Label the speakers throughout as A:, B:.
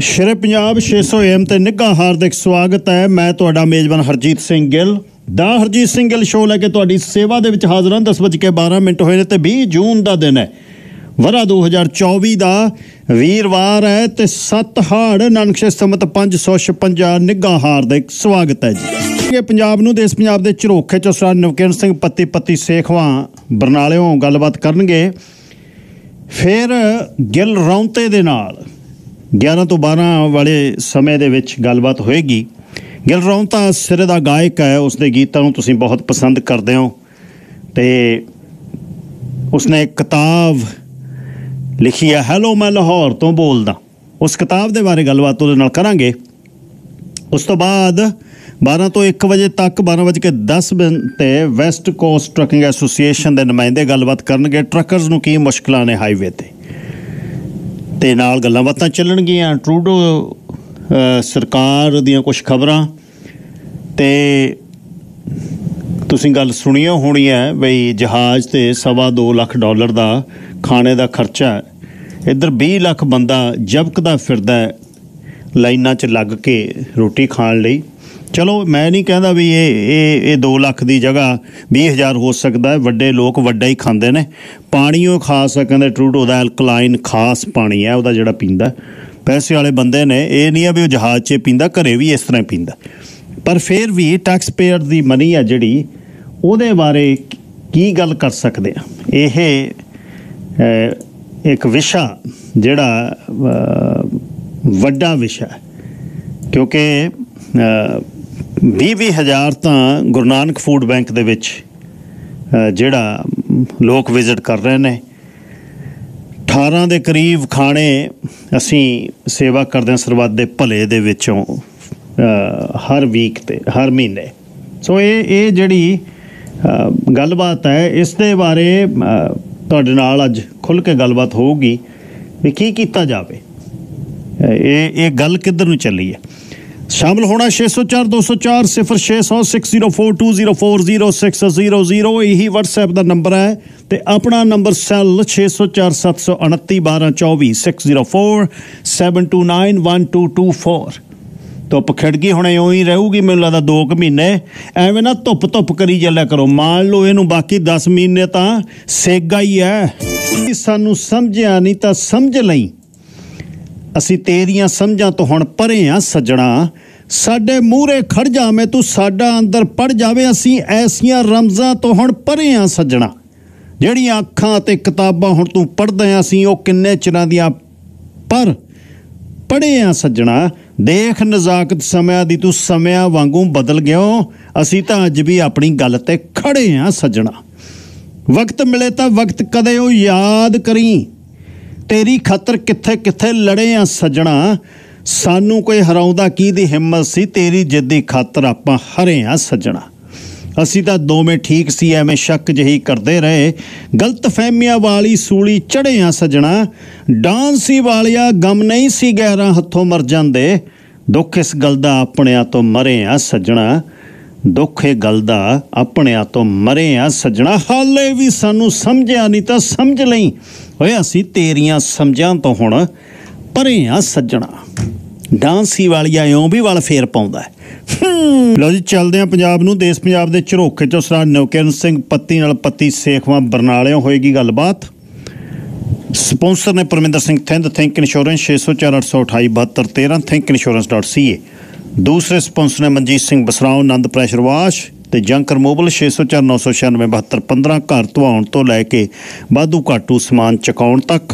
A: ਸ਼ੇਰੇ Punjab 600 AM ਤੇ ਨਿੱਘਾ ਹਾਰਦਿਕ ਸਵਾਗਤ ਹੈ। ਮੈਂ ਤੁਹਾਡਾ ਮੇਜ਼ਬਾਨ ਹਰਜੀਤ ਸਿੰਘ ਗਿੱਲ। ਦਾ ਹਰਜੀਤ ਸਿੰਘ ਗਿੱਲ ਸ਼ੋਅ ਲੈ ਕੇ ਤੁਹਾਡੀ ਸੇਵਾ ਦੇ ਵਿੱਚ ਹਾਜ਼ਰ ਹਾਂ। 10:12 ਮਿੰਟ ਹੋਏ ਨੇ ਤੇ 20 ਜੂਨ ਦਾ ਦਿਨ ਹੈ। ਵਰਾ 2024 ਦਾ ਵੀਰਵਾਰ ਹੈ ਤੇ 7 ਹਾੜ ਨਾਨਕਸ਼ੇ ਸਮਤ 556 ਨਿੱਘਾ ਹਾਰਦਿਕ ਸਵਾਗਤ ਹੈ ਜੀ। ਇਹ ਪੰਜਾਬ ਨੂੰ, ਦੇਸ਼ ਪੰਜਾਬ ਦੇ ਝਰੋਖੇ ਚੋਂ ਸਰ ਨਵਕਿਰਨ ਸਿੰਘ ਪੱਤੀ ਪੱਤੀ ਸੇਖਵਾਂ ਬਰਨਾਲਿਓਂ ਗੱਲਬਾਤ ਕਰਨਗੇ। ਫਿਰ ਗਿੱਲ ਰੌਂਤੇ ਦੇ ਨਾਲ 11 ਤੋਂ 12 ਵਾਲੇ ਸਮੇਂ ਦੇ ਵਿੱਚ ਗੱਲਬਾਤ ਹੋਏਗੀ। ਗਿਲ ਰੌਂਤਾ ਸਿਰੇ ਦਾ ਗਾਇਕ ਹੈ ਉਸ ਦੇ ਗੀਤਾਂ ਨੂੰ ਤੁਸੀਂ ਬਹੁਤ ਪਸੰਦ ਕਰਦੇ ਹੋ। ਤੇ ਉਸਨੇ ਇੱਕ ਕਿਤਾਬ ਲਿਖੀ ਹੈ, ਹੈਲੋ, ਮੈਂ ਲਾਹੌਰ ਤੋਂ ਬੋਲਦਾ। ਉਸ ਕਿਤਾਬ ਦੇ ਬਾਰੇ ਗੱਲਬਾਤ ਉਹਦੇ ਨਾਲ ਕਰਾਂਗੇ। ਉਸ ਤੋਂ ਬਾਅਦ 12 ਤੋਂ 1 ਵਜੇ ਤੱਕ 12 ਵਜੇ ਕੇ 10 ਮਿੰਟ ਤੇ ਵੈਸਟ ਕੋਸਟ ਟਰੱਕਿੰਗ ਐਸੋਸੀਏਸ਼ਨ ਦੇ ਨੁਮਾਇੰਦੇ ਗੱਲਬਾਤ ਕਰਨਗੇ। ਟਰੱਕਰਸ ਨੂੰ ਕੀ ਮੁਸ਼ਕਲਾਂ ਨੇ ਹਾਈਵੇ ਤੇ? ਤੇ ਨਾਲ ਗੱਲਾਂ ਬਾਤਾਂ ਚੱਲਣਗੀਆਂ। ਟਰੂਡੋ ਸਰਕਾਰ ਦੀਆਂ ਕੁਝ ਖਬਰਾਂ। ਤੇ ਤੁਸੀਂ ਗੱਲ ਸੁਣੀਓ ਹੋਣੀ ਹੈ ਬਈ ਜਹਾਜ਼ ਤੇ ਸਵਾ 2 ਲੱਖ ਡਾਲਰ ਦਾ ਖਾਣੇ ਦਾ ਖਰਚਾ ਇੱਧਰ 20 ਲੱਖ ਬੰਦਾ ਜਬਕਦਾ ਫਿਰਦਾ ਲਾਈਨਾਂ 'ਚ ਲੱਗ ਕੇ ਰੋਟੀ ਖਾਣ ਲਈ। ਚਲੋ, ਮੈਂ ਨਹੀਂ ਕਹਿੰਦਾ ਵੀ ਇਹ ਇਹ ਇਹ 2 ਲੱਖ ਦੀ ਜਗ੍ਹਾ 20000 ਹੋ ਸਕਦਾ ਹੈ, ਵੱਡੇ ਲੋਕ ਵੱਡਾ ਹੀ ਖਾਂਦੇ ਨੇ। ਪਾਣੀ ਉਹ ਖਾ ਸਕਦੇ ਟਰੂਡੋ ਦਾ ਐਲਕਲਾਈਨ ਖਾਸ ਪਾਣੀ ਹੈ ਉਹਦਾ ਜਿਹੜਾ ਪੀਂਦਾ। ਪੈਸੇ ਵਾਲੇ ਬੰਦੇ ਨੇ, ਇਹ ਨਹੀਂ ਆ ਵੀ ਉਹ ਜਹਾਜ਼ 'ਚ ਪੀਂਦਾ, ਘਰੇ ਵੀ ਇਸ ਤਰ੍ਹਾਂ ਪੀਂਦਾ। ਪਰ ਫਿਰ ਵੀ ਟੈਕਸ ਪੇਅਰ ਦੀ ਮਨੀ ਆ ਜਿਹੜੀ, ਉਹਦੇ ਬਾਰੇ ਕੀ ਗੱਲ ਕਰ ਸਕਦੇ ਆ? ਇਹ ਇੱਕ ਵਿਸ਼ਾ ਜਿਹੜਾ ਵੱਡਾ ਵਿਸ਼ਾ ਕਿਉਂਕਿ 20 ਹਜ਼ਾਰ ਤਾਂ ਗੁਰੂ ਨਾਨਕ ਫੂਡ ਬੈਂਕ ਦੇ ਵਿੱਚ ਜਿਹੜਾ ਲੋਕ ਵਿਜ਼ਿਟ ਕਰ ਰਹੇ ਨੇ। 18 ਦੇ ਕਰੀਬ ਖਾਣੇ ਅਸੀਂ ਸੇਵਾ ਕਰਦੇ ਹਾਂ ਸਰਬੱਤ ਦੇ ਭਲੇ ਦੇ ਵਿੱਚੋਂ ਹਰ ਵੀਕ ਤੇ, ਹਰ ਮਹੀਨੇ। ਸੋ ਇਹ ਇਹ ਜਿਹੜੀ ਗੱਲਬਾਤ ਹੈ, ਇਸ ਦੇ ਬਾਰੇ ਤੁਹਾਡੇ ਨਾਲ ਅੱਜ ਖੁੱਲ ਕੇ ਗੱਲਬਾਤ ਹੋਊਗੀ ਵੀ ਕੀ ਕੀਤਾ ਜਾਵੇ। ਇਹ ਇਹ ਗੱਲ ਕਿੱਧਰ ਨੂੰ ਚੱਲੀ ਹੈ? ਸ਼ਾਮਲ ਹੋਣਾ 604 204 0600 6042040600 ਇਹੀ WhatsApp ਦਾ ਨੰਬਰ ਹੈ ਤੇ ਆਪਣਾ ਨੰਬਰ ਸੈੱਲ 604 729 1224 604 7291224 ਧੁੱਪ ਖਿੜ ਗਈ, ਹੁਣ ਇਉਂ ਹੀ ਰਹੂਗੀ, ਮੈਨੂੰ ਲੱਗਦਾ 2 ਕੁ ਮਹੀਨੇ। ਐਵੇਂ ਨਾ ਧੁੱਪ ਧੁੱਪ ਕਰੀ ਚੱਲਿਆ ਕਰੋ। ਮੰਨ ਲਓ ਇਹਨੂੰ ਬਾਕੀ 10 ਮਹੀਨੇ ਤਾਂ ਸੇਗਾ ਹੀ ਹੈ। ਸਾਨੂੰ ਸਮਝਿਆ ਨਹੀਂ ਤਾਂ ਸਮਝ ਲਈ। ਅਸੀਂ ਤੇਰੀਆਂ ਸਮਝਾਂ ਤੋਂ ਹੁਣ ਪਰੇ ਆ ਸੱਜਣਾ। ਸਾਡੇ ਮੂਹਰੇ ਖੜ ਜਾਵੇਂ ਤੂੰ ਸਾਡਾ ਅੰਦਰ ਪੜ ਜਾਵੇ, ਅਸੀਂ ਐਸੀਆਂ ਰਮਜ਼ਾਂ ਤੋਂ ਹੁਣ ਪਰੇ ਆ ਸੱਜਣਾ। ਜਿਹੜੀਆਂ ਅੱਖਾਂ ਤੇ ਕਿਤਾਬਾਂ ਹੁਣ ਤੂੰ ਪੜਦਾ ਆ, ਅਸੀਂ ਉਹ ਕਿੰਨੇ ਚਿਰਾਂ ਦੀਆਂ ਪਰ ਪੜੇ ਆ ਸੱਜਣਾ। ਦੇਖ ਨਜ਼ਾਕਤ ਸਮਿਆਂ ਦੀ, ਤੂੰ ਸਮਿਆਂ ਵਾਂਗੂ ਬਦਲ ਗਿਓ। ਅਸੀਂ ਤਾਂ ਅੱਜ ਵੀ ਆਪਣੀ ਗੱਲ ਤੇ ਖੜੇ ਆ ਸੱਜਣਾ। ਵਕਤ ਮਿਲੇ ਤਾਂ ਵਕਤ ਕਦੇ ਉਹ ਯਾਦ ਕਰੀ। ਤੇਰੀ ਖਾਤਰ ਕਿੱਥੇ ਕਿੱਥੇ ਲੜੇ ਆ ਸੱਜਣਾ? ਸਾਨੂੰ ਕੋਈ ਹਰਾਉਂਦਾ ਕੀ ਦੀ ਹਿੰਮਤ ਸੀ? ਤੇਰੀ ਜਿੱਦੀ ਖਾਤਰ ਆਪਾਂ ਹਰੇ ਆ ਸੱਜਣਾ। ਅਸੀਂ ਤਾਂ ਦੋਵੇਂ ਠੀਕ ਸੀ, ਐਵੇਂ ਸ਼ੱਕ ਜਹੀ ਕਰਦੇ ਰਹੇ। ਗਲਤ ਫਹਿਮੀਆਂ ਵਾਲੀ ਸੂਲੀ ਚੜੇ ਆ ਸੱਜਣਾ। ਡਾਂਸੀ ਵਾਲਿਆ ਗਮ ਨਹੀਂ ਸੀ ਗਹਿਰਾ ਹੱਥੋਂ ਮਰ ਜਾਂਦੇ। ਦੁੱਖ ਇਸ ਗੱਲ ਦਾ ਆਪਣਿਆਂ ਤੋਂ ਮਰੇ ਆ ਸੱਜਣਾ। ਦੁੱਖ ਇਹ ਗੱਲ ਦਾ ਆਪਣਿਆਂ ਤੋਂ ਮਰੇ ਆ ਸੱਜਣਾ। ਹਾਲੇ ਵੀ ਸਾਨੂੰ ਸਮਝਿਆ ਨਹੀਂ ਤਾਂ ਸਮਝ ਲਈ। ਹੋਇਆ ਸੀ ਤੇਰੀਆਂ ਸਮਝਾਂ ਤੋਂ ਹੁਣ ਪਰੇ ਆ ਸੱਜਣਾ। ਡਾਂਸੀ ਵਾਲੀਆ ਇਉਂ ਵੀ ਵਾਲ ਫੇਰ ਪਾਉਂਦਾ ਲੋ ਜੀ, ਚੱਲਦੇ ਆ ਪੰਜਾਬ ਨੂੰ। ਦੇਸ਼ ਪੰਜਾਬ ਦੇ ਝਰੋਖੇ ਚੋਂ ਸਰਾ ਨਵਕਿਰਨ ਸਿੰਘ ਪੱਤੀ ਨਾਲ ਪੱਤੀ ਸੇਖਵਾ ਬਰਨਾਲਿਓਂ ਹੋਏਗੀ ਗੱਲਬਾਤ। ਸਪਾਂਸਰ ਨੇ Parminder Singh Thind, think insurance 6048287213 thinkinsurance.ca ਦੂਸਰੇ ਸਪਾਂਸਰ ਨੇ ਮਨਜੀਤ ਸਿੰਘ ਬਸਰਾਓ ਆਨੰਦ ਪ੍ਰੈਸ਼ਰ ਵਾਸ਼ ਤੇ ਜੰਕਰ ਮੋਬਲ 6049961515 ਘਰ ਧਵਾਉਣ ਤੋਂ ਲੈ ਕੇ ਬਾਧੂ ਘਾਟੂ ਸਮਾਨ ਚਕਾਉਣ ਤੱਕ